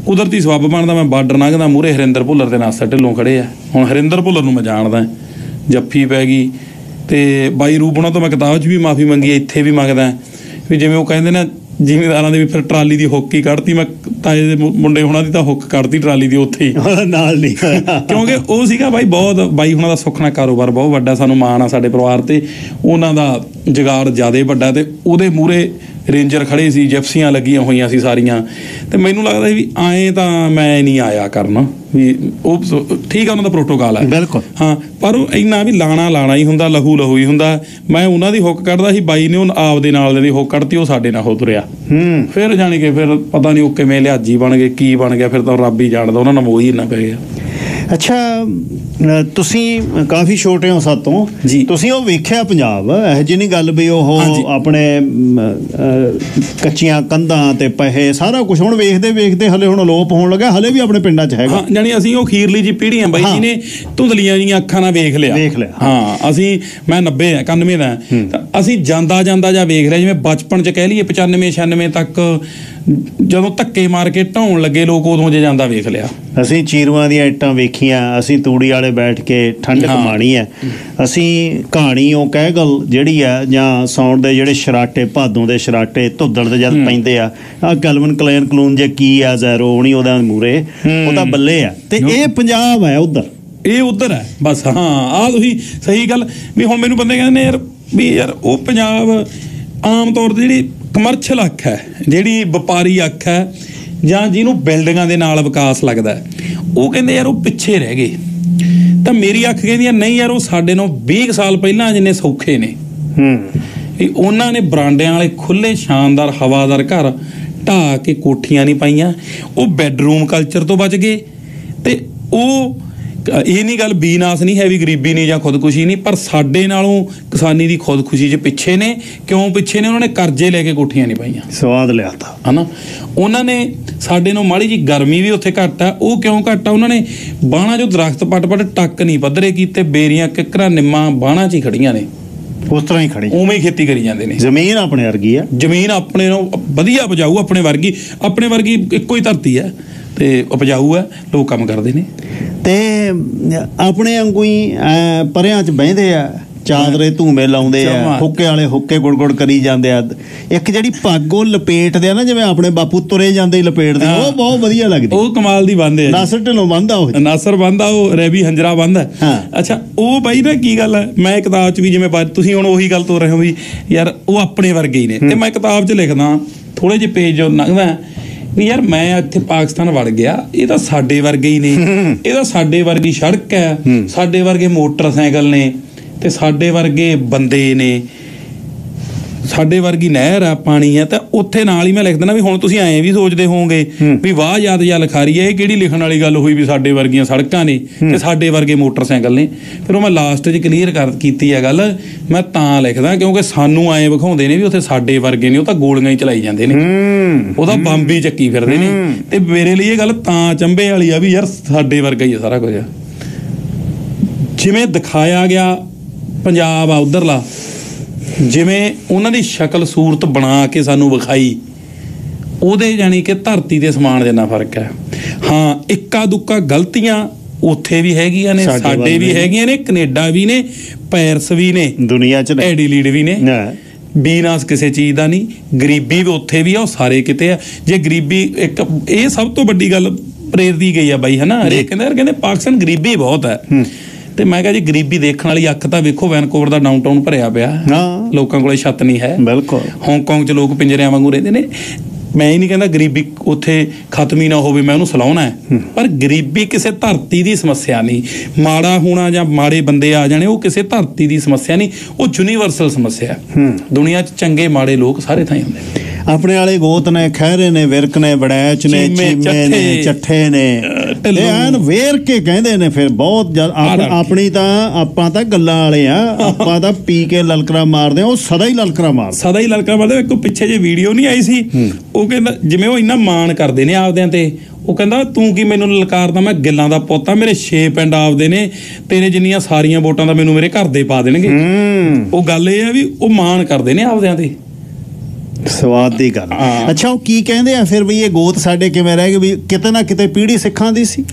C: ਕੁਦਰਤੀ ਸਬੱਬ ਬਣਦਾ, ਮੈਂ ਬਾਰਡਰ ਲੰਘਦਾ ਮੂਰੇ ਹਰਿੰਦਰ ਭੁੱਲਰ ਦੇ ਨਾਸਾ ਢਿੱਲੋਂ ਖੜੇ ਆ। ਹੁਣ ਹਰਿੰਦਰ ਭੁੱਲਰ ਨੂੰ ਮੈਂ ਜਾਣਦਾ ਜੱਫੀ ਪੈ ਗਈ। ਤੇ ਬਾਈ ਰੂਪਣਾ ਤੋਂ ਮੈਂ ਕਿਤਾਬ 'ਚ ਵੀ ਮਾਫੀ ਮੰਗੀ, ਇੱਥੇ ਵੀ ਮੰਗਦਾ ਵੀ ਜਿਵੇਂ ਉਹ ਕਹਿੰਦੇ ਨੇ ਜ਼ਿਮੀਂਦਾਰਾਂ ਦੇ ਵੀ ਫਿਰ ਟਰਾਲੀ ਦੀ ਹੁੱਕ ਹੀ ਕੱਢਤੀ। ਮੈਂ ਤਾਏ ਦੇ ਮੁੰਡੇ ਹੁਣਾਂ ਦੀ ਤਾਂ ਹੁੱਕ ਕੱਢਤੀ ਟਰਾਲੀ ਦੀ ਉੱਥੇ ਹੀ।
A: ਨਾਲ ਨਹੀਂ।
C: ਕਿਉਂਕਿ ਉਹ ਸੀਗਾ ਬਾਈ ਬਹੁਤ ਬਾਈ ਹੁਣਾਂ ਦਾ ਸੁਖਨਾ ਕਾਰੋਬਾਰ ਬਹੁਤ ਵੱਡਾ ਸਾਨੂੰ ਮਾਣ ਆ ਸਾਡੇ ਪਰਿਵਾਰ ਤੇ। ਉਹਨਾਂ ਦਾ ਜਗਾੜ ਜ਼ਿਆਦਾ ਵੱਡਾ ਤੇ ਉਹਦੇ ਮੂਰੇ ਰੇਂਜਰ ਖੜੇ ਸੀ ਜਿਪਸੀਆਂ ਲੱਗੀਆਂ ਹੋਈਆਂ ਸੀ ਸਾਰੀਆਂ। ਤੇ ਮੈਨੂੰ ਲੱਗਦਾ ਸੀ ਵੀ ਆਏ ਤਾਂ ਮੈਂ ਨਹੀਂ ਆਇਆ ਕਰਨ। ਵੀ ਉਹ ਠੀਕ ਆ ਉਹਨਾਂ ਦਾ ਪ੍ਰੋਟੋਕਾਲ ਹੈ
A: ਬਿਲਕੁਲ।
C: ਹਾਂ ਪਰ ਉਹ ਇੰਨਾ ਵੀ ਲਾਣਾ ਲਾਣਾ ਹੀ ਹੁੰਦਾ ਲਹੂ ਲਹੂ ਹੀ ਹੁੰਦਾ। ਮੈਂ ਉਹਨਾਂ ਦੀ ਹੁੱਕ ਕੱਢਦਾ ਸੀ ਬਾਈ ਨੇ ਉਹ ਆਪ ਦੇ ਨਾਲ ਦੀ ਹੁੱਕ ਕੱਢਤੀ ਉਹ ਸਾਡੇ ਨਾਲ ਹੋ ਤੁਰਿਆ
A: ਹੂੰ।
C: ਫਿਰ ਜਾਣੀ ਕਿ ਫਿਰ ਪਤਾ ਨਹੀਂ ਉਹ ਕਿਵੇਂ ਲਿਹਾਜੀ ਬਣ ਗਏ ਕੀ ਬਣ ਗਿਆ ਫਿਰ ਤਾਂ ਰੱਬ ਹੀ ਜਾਣਦਾ ਉਹਨਾਂ ਨਾਲ ਮੋਹ ਹੀ ਇੰਨਾ ਪੈ ਗਿਆ
A: ਅੱਛਾ ਤੁਸੀਂ ਕਾਫੀ ਛੋਟੇ ਹੋ ਸਾਤੋਂ
C: ਜੀ।
A: ਤੁਸੀਂ ਉਹ ਵੇਖਿਆ ਪੰਜਾਬ ਇਹ ਜਿਹੀ ਨਹੀਂ ਗੱਲ ਵੀ ਉਹ। ਆਪਣੇ ਕੱਚੀਆਂ ਕੰਧਾਂ ਤੇ ਪਹੇ ਸਾਰਾ ਕੁਝ ਹੁਣ ਵੇਖਦੇ ਵੇਖਦੇ ਹਲੇ ਹੁਣ ਅਲੋਪ ਹੋਣ ਲੱਗਾ ਹਲੇ ਵੀ ਆਪਣੇ ਪਿੰਡਾਂ 'ਚ ਹੈਗਾ
C: ਜਾਣੀ ਅਸੀਂ ਉਹ ਖੀਰਲੀ ਜੀ ਪੀੜ੍ਹੀ ਆ ਬਾਈ। ਜੀ ਨੇ ਧੁੰਦਲੀਆਂ ਜੀਆਂ ਅੱਖਾਂ ਨਾਲ ਵੇਖ ਲਿਆ
A: ਵੇਖ ਲਿਆ,
C: ਹਾਂ ਅਸੀਂ ਮੈਂ 90 ਆ 91 ਦਾ ਅਸੀਂ ਜਾਂਦਾ ਜਾਂਦਾ ਜਾਂ ਵੇਖ ਲਿਆ ਜਿਵੇਂ ਬਚਪਨ ਚ ਕਹਿ ਲਈਏ 95 96 ਤੱਕ ਜਦੋਂ ਧੱਕੇ ਮਾਰ ਕੇ ਢਾਉਣ ਲੱਗੇ ਲੋਕ ਉਦੋਂ ਜੇ ਜਾਂਦਾ ਵੇਖ ਲਿਆ।
A: ਅਸੀਂ ਚੀਰਵਾਂ ਦੀਆਂ ਇੱਟਾਂ ਵੇਖੀਆਂ ਅਸੀਂ ਤੂੜੀ ਵਾਲੇ ਬੈਠ ਕੇ ਠੰਡ। ਕਮਾਣੀ ਹੈ। ਅਸੀਂ ਕਹਾਣੀ ਉਹ ਕਹਿ ਗੱਲ ਜਿਹੜੀ ਆ ਜਾਂ ਸੌਣ ਦੇ ਜਿਹੜੇ ਸ਼ਰਾਟੇ ਭਾਦੋਂ ਦੇ ਸ਼ਰਾਟੇ ਧੁੱਦੜ ਦੇ ਜਦ ਪੈਂਦੇ ਆ ਆ ਕਲਵਨ ਕਲੈਨ ਕਲੂਨ ਜੇ ਕੀ ਆ ਜ਼ੈਰੋ ਹੋਣੀ ਉਹਦਾ ਮੂਰੇ ਉਹ ਤਾਂ ਬੱਲੇ ਆ। ਤੇ ਇਹ ਪੰਜਾਬ ਹੈ ਉਧਰ।
C: ਇਹ ਉਧਰ ਹੈ ਬਸ ਹਾਂ ਆਹ ਤੁਸੀਂ ਸਹੀ ਗੱਲ ਵੀ ਹੁਣ ਮੈਨੂੰ ਬੰਦੇ ਕਹਿੰਦੇ ਨੇ ਯਾਰ ਵੀ ਯਾਰ ਉਹ ਪੰਜਾਬ ਆਮ ਤੌਰ ਤੇ ਜਿਹੜੀ ਕਮਰਸ਼ੀਅਲ ਅੱਖ ਹੈ ਜਿਹੜੀ ਵਪਾਰੀ ਅੱਖ ਹੈ ਜਾਂ ਜਿਹਨੂੰ ਬਿਲਡਿੰਗਾਂ ਦੇ ਨਾਲ ਵਿਕਾਸ ਲੱਗਦਾ ਹੈ, ਉਹ ਕਹਿੰਦੇ ਯਾਰ ਉਹ ਪਿੱਛੇ ਰਹਿ ਗਏ। ਤਾਂ ਮੇਰੀ ਅੱਖ ਕਹਿੰਦੀ ਆ ਨਹੀਂ ਯਾਰ ਉਹ ਸਾਡੇ ਨੂੰ 20 ਕੁ ਸਾਲ ਪਹਿਲਾਂ ਜਿੰਨੇ ਸੌਖੇ ਨੇ।
A: ਹੂੰ।
C: ਵੀ ਉਹਨਾਂ ਨੇ ਬਰਾਂਡਿਆਂ ਵਾਲੇ ਖੁੱਲੇ ਸ਼ਾਨਦਾਰ ਹਵਾਦਾਰ ਘਰ ਢਾਹ ਕੇ ਕੋਠੀਆਂ ਨਹੀਂ ਪਾਈਆਂ ਉਹ ਬੈੱਡਰੂਮ ਕਲਚਰ ਤੋਂ ਬਚ ਗਏ ਤੇ ਉਹ ਇਹ ਨਹੀਂ ਗੱਲ ਬੀਨਾਸ ਨਹੀਂ ਹੈ ਵੀ ਗਰੀਬੀ ਨਹੀਂ ਜਾਂ ਖੁਦਕੁਸ਼ੀ ਨਹੀਂ ਪਰ ਸਾਡੇ ਨਾਲੋਂ ਕਿਸਾਨੀ ਦੀ ਖੁਦਕੁਸ਼ੀ 'ਚ ਪਿੱਛੇ ਨੇ ਕਿਉਂ ਪਿੱਛੇ ਨੇ? ਉਹਨਾਂ ਨੇ ਕਰਜ਼ੇ ਲੈ ਕੇ ਕੋਠੀਆਂ ਨਹੀਂ ਪਾਈਆਂ।
A: ਸਵਾਦ ਲਿਆਤਾ
C: ਹਨਾ? ਉਹਨਾਂ ਨੇ ਸਾਡੇ ਨੂੰ ਮਾੜੀ ਜੀ ਗਰਮੀ ਵੀ ਉੱਥੇ ਘੱਟ ਆ ਉਹ ਕਿਉਂ ਘੱਟ ਆ? ਉਹਨਾਂ ਨੇ ਬਾਣਾ ਜੋ ਦਰਖਤ ਪੱਟ-ਪੱਟ ਟੱਕ ਨਹੀਂ ਪੱਧਰੇ ਕੀਤੇ ਬੇਰੀਆਂ ਕਿਕਰਾਂ ਨਿੰਮਾਂ ਬਾਣਾ 'ਚ ਹੀ ਖੜੀਆਂ ਨੇ।
A: ਉਸ ਤਰ੍ਹਾਂ ਹੀ ਖੜੀ।
C: ਉਵੇਂ ਹੀ ਖੇਤੀ ਕਰੀ ਜਾਂਦੇ ਨੇ।
A: ਜ਼ਮੀਨ ਆਪਣੇ ਵਰਗੀ ਆ।
C: ਜ਼ਮੀਨ ਆਪਣੇ ਨੂੰ ਵਧੀਆ ਉਪਜਾਊ ਆਪਣੇ ਵਰਗੀ ਆਪਣੇ ਵਰਗੀ ਇੱਕੋ ਹੀ ਧਰਤੀ ਹੈ ਤੇ ਉਪਜਾਊ ਹੈ ਲੋਕ ਕੰਮ ਕਰਦੇ ਨੇ
A: ਤੇ ਆਪਣੇ ਵਾਂਗੂ ਹੀ ਪਰਿਆਂ 'ਚ ਬਹਿੰਦੇ ਆ ਚਾਦਰੇ ਧੂਮੇ ਲਾਉਂਦੇ ਆ। ਹੁੱਕੇ ਵਾਲੇ ਹੁੱਕੇ ਗੁੜ-ਗੁੜ ਕਰੀ ਜਾਂਦੇ ਆ ਇੱਕ ਜਿਹੜੀ ਪੱਗ ਉਹ ਲਪੇਟਦੇ ਆ ਨਾ ਜਿਵੇਂ ਆਪਣੇ ਬਾਪੂ ਤੁਰੇ ਜਾਂਦੇ ਹੀ ਲਪੇਟਦੇ। ਉਹ ਬਹੁਤ ਵਧੀਆ ਲੱਗਦੀ
C: ਉਹ ਕਮਾਲ ਦੀ ਬੰਦ ਹੈ
A: ਨਾਸਰ ਢਿੱਲੋਂ ਬੰਦਾ ਉਹ।
C: ਨਾਸਰ ਬੰਦਾ ਉਹ ਰੈਵੀ ਹੰਜਰਾ ਬੰਦਾ
A: ਹਾਂ।
C: ਅੱਛਾ ਉਹ ਬਾਈ ਨਾ ਕੀ ਗੱਲ ਹੈ ਮੈਂ ਕਿਤਾਬ 'ਚ ਵੀ ਜਿਵੇਂ ਤੁਸੀਂ ਹੁਣ ਉਹੀ ਗੱਲ ਤੋਰ ਰਹੇ ਹੋ ਵੀ ਯਾਰ ਉਹ ਆਪਣੇ ਵਰਗੇ ਹੀ ਨੇ ਤੇ ਮੈਂ ਕਿਤਾਬ 'ਚ ਲਿਖਦਾ ਥੋੜੇ ਜਿਹੇ ਪੇਜ ਜੋ ਲੰਘਦਾ ਵੀ ਯਾਰ ਮੈਂ ਇੱਥੇ ਪਾਕਿਸਤਾਨ ਵੜ ਗਿਆ ਇਹ ਤਾਂ ਸਾਡੇ ਵਰਗੇ ਹੀ ਨੇ। ਇਹ ਤਾਂ ਸਾਡੇ ਵਰਗੀ ਸੜਕ ਹੈ। ਸਾਡੇ ਵਰਗੇ ਮੋਟਰਸਾਈਕਲ ਨੇ ਤੇ ਸਾਡੇ ਵਰਗੇ ਬੰਦੇ ਨੇ। ਸਾਡੇ ਵਰਗੀ ਨਹਿਰ ਆ ਪਾਣੀ ਆ ਤਾਂ ਉੱਥੇ ਨਾਲ ਹੀ ਮੈਂ ਲਿਖ ਦਿੰਦਾ ਵੀ ਹੁਣ ਤੁਸੀਂ ਐਂ ਵੀ ਸੋਚਦੇ ਹੋਵੋਗੇ ਵੀ ਵਾਹ ਯਾਦ ਜਾਂ ਲਿਖਾਰੀ ਹੈ ਇਹ ਕਿਹੜੀ ਲਿਖਣ ਵਾਲੀ ਗੱਲ ਹੋਈ ਵੀ ਸਾਡੇ ਵਰਗੀਆਂ ਸੜਕਾਂ ਨੇ ਤੇ ਸਾਡੇ ਵਰਗੇ ਮੋਟਰਸਾਈਕਲ ਨੇ? ਫਿਰ ਉਹ ਮੈਂ ਲਾਸਟ 'ਚ ਕਲੀਅਰ ਕਰ ਕੀਤੀ ਹੈ ਗੱਲ ਮੈਂ ਤਾਂ ਲਿਖਦਾ ਕਿਉਂਕਿ ਸਾਨੂੰ ਐਂ ਵਿਖਾਉਂਦੇ ਨੇ ਵੀ ਉੱਥੇ ਸਾਡੇ ਵਰਗੇ ਨੇ ਉਹ ਤਾਂ ਗੋਲੀਆਂ ਹੀ ਚਲਾਈ ਜਾਂਦੇ ਨੇ। ਉਹਦਾ ਬੰਬ ਹੀ ਚੱਕੀ ਫਿਰਦੇ ਨੇ। ਤੇ ਮੇਰੇ ਲਈ ਇਹ ਗੱਲ ਤਾਂ ਚੰਬੇ ਵਾਲੀ ਆ ਵੀ ਯਾਰ ਸਾਡੇ ਵਰਗਾ ਹੀ ਆ ਸਾਰਾ ਕੁਝ। ਜਿਵੇਂ ਦਿਖਾਇਆ ਗਿਆ ਪੰਜਾਬ ਆ ਉਧਰਲਾ ਜਿਵੇਂ ਉਹਨਾਂ ਦੀ ਸ਼ਕਲ ਸੂਰਤ ਬਣਾ ਕੇ ਸਾਨੂੰ ਵਿਖਾਈ ਉਹਦੇ ਜਾਨੀ ਕਿ ਧਰਤੀ ਦੇ ਸਮਾਨ ਜਿੰਨਾ ਫ਼ਰਕ ਹੈ। ਹਾਂ ਇੱਕਾ ਦੁੱਕਾ ਗਲਤੀਆਂ ਉੱਥੇ ਵੀ ਹੈਗੀਆਂ ਨੇ
A: ਸਾਡੇ
C: ਵੀ। ਹੈਗੀਆਂ ਨੇ ਕੈਨੇਡਾ ਵੀ ਨੇ ਪੈਰਿਸ ਵੀ ਨੇ
A: ਦੁਨੀਆ 'ਚ ਨੇ।
C: ਐਡੀਲੀਡ ਵੀ ਨੇ।
A: ਹਾਂ।
C: ਬੀਨਾਸ ਕਿਸੇ ਚੀਜ਼ ਦਾ ਨਹੀਂ ਗਰੀਬੀ ਵੀ ਉੱਥੇ ਵੀ ਆ ਉਹ ਸਾਰੇ ਕਿਤੇ ਆ। ਜੇ ਗਰੀਬੀ ਇੱਕ ਇਹ ਸਭ ਤੋਂ ਵੱਡੀ ਗੱਲ ਪ੍ਰੇਰਦੀ ਗਈ ਆ ਬਾਈ ਹਨਾ? ਹਰੇਕ ਕਹਿੰਦਾ ਕਹਿੰਦੇ ਪਾਕਿਸਤਾਨ ਗਰੀਬੀ ਬਹੁਤ ਹੈ। ਤੇ ਮੈਂ ਕਿਹਾ ਜੀ ਗਰੀਬੀ ਦੇਖਣ ਵਾਲੀ ਅੱਖ ਤਾਂ ਵੇਖੋ ਵੈਨਕੂਵਰ ਦਾ ਡਾਊਨਟਾਊਨ ਭਰਿਆ ਪਿਆ।
A: ਹਾਂ।
C: ਲੋਕਾਂ ਕੋਲੇ ਛੱਤ ਨਹੀਂ ਹੈ।
A: ਬਿਲਕੁਲ।
C: ਹਾਂਗਕਾਂਗ 'ਚ ਲੋਕ ਪਿੰਜਰਿਆਂ ਵਾਂਗੂ ਰਹਿੰਦੇ ਨੇ। ਮੈਂ ਹੀ ਨਹੀਂ ਕਹਿੰਦਾ ਗਰੀਬੀ ਉੱਥੇ ਖਤਮ ਹੀ ਨਾ ਹੋਵੇ ਮੈਂ ਉਹਨੂੰ ਸਲਾਉਣਾ ਹੈ। ਪਰ ਗਰੀਬੀ ਕਿਸੇ ਧਰਤੀ ਦੀ ਸਮੱਸਿਆ ਨਹੀਂ। ਮਾੜਾ ਹੋਣਾ ਜਾਂ ਮਾੜੇ ਬੰਦੇ ਆ ਜਾਣੇ ਉਹ ਕਿਸੇ ਧਰਤੀ ਦੀ ਸਮੱਸਿਆ ਨਹੀਂ। ਉਹ ਯੂਨੀਵਰਸਲ ਸਮੱਸਿਆ ਹੈ। ਦੁਨੀਆ 'ਚ ਚੰਗੇ ਮਾੜੇ ਲੋਕ ਸਾਰੇ ਥਾਂ ਹੀ ਹੁੰਦੇ ਨੇ।
A: ਆਪਣੇ ਵਾਲੇ ਗੋਤ ਨੇ ਖਹਿਰੇ ਨੇ ਵਿਰਕ ਨੇ ਬੜੈਚ ਨੇ
C: ਚੀਮੇ,
A: ਨੇ
C: ਚੱਠੇ,
A: ਨੇ। ਐਨ ਵੇਰ ਕੇ ਕਹਿੰਦੇ ਨੇ ਫਿਰ ਬਹੁਤ। ਆਪਣੀ ਤਾਂ ਆਪਾਂ ਤਾਂ ਗੱਲਾਂ ਵਾਲੇ ਆ। ਆਪਾਂ ਤਾਂ ਪੀ ਕੇ ਲਲਕਰਾ ਮਾਰਦੇ ਆ ਉਹ ਸਦਾ ਹੀ ਲਲਕਰਾ ਮਾਰਦੇ
C: ਸਦਾ ਹੀ ਲਲਕਾ ਮਾਰਦੇ ਇੱਕ ਪਿੱਛੇ ਜੇ ਵੀਡੀਓ ਨਹੀਂ ਆਈ ਸੀ। ਉਹ ਕਹਿੰਦਾ ਜਿਵੇਂ ਉਹ ਇੰਨਾ ਮਾਣ ਕਰਦੇ ਨੇ ਆਪਦਿਆਂ ਤੇ ਉਹ ਕਹਿੰਦਾ ਤੂੰ ਕੀ ਮੈਨੂੰ ਲਲਕਾਰਦਾ ਮੈਂ ਗਿੱਲਾਂ ਦਾ ਪੁੱਤ? ਆ ਮੇਰੇ ਛੇ ਪਿੰਡ ਆਪਦੇ ਨੇ ਤੇਰੇ ਜਿੰਨੀਆਂ ਸਾਰੀਆਂ ਵੋਟਾਂ ਦਾ ਮੈਨੂੰ ਮੇਰੇ ਘਰ ਦੇ ਪਾ ਦੇਣਗੇ। ਉਹ ਗੱਲ ਇਹ ਆ ਵੀ ਉਹ ਮਾਣ ਕਰਦੇ ਨੇ ਆਪਦਿਆਂ ਤੇ।
A: ਸਵਾਦ ਦੀ ਗੱਲ। ਅੱਛਾ ਉਹ ਕੀ ਕਹਿੰਦੇ ਆ? ਫਿਰ ਵੀ ਇਹ ਗੋਤ ਸਾਡੇ ਕਿਵੇਂ ਰਹਿ ਗਏ ਵੀ ਕਿਤੇ ਨਾ ਕਿਤੇ ਪੀੜ੍ਹੀ ਸਿੱਖਾਂ ਦੀ ਸੀ।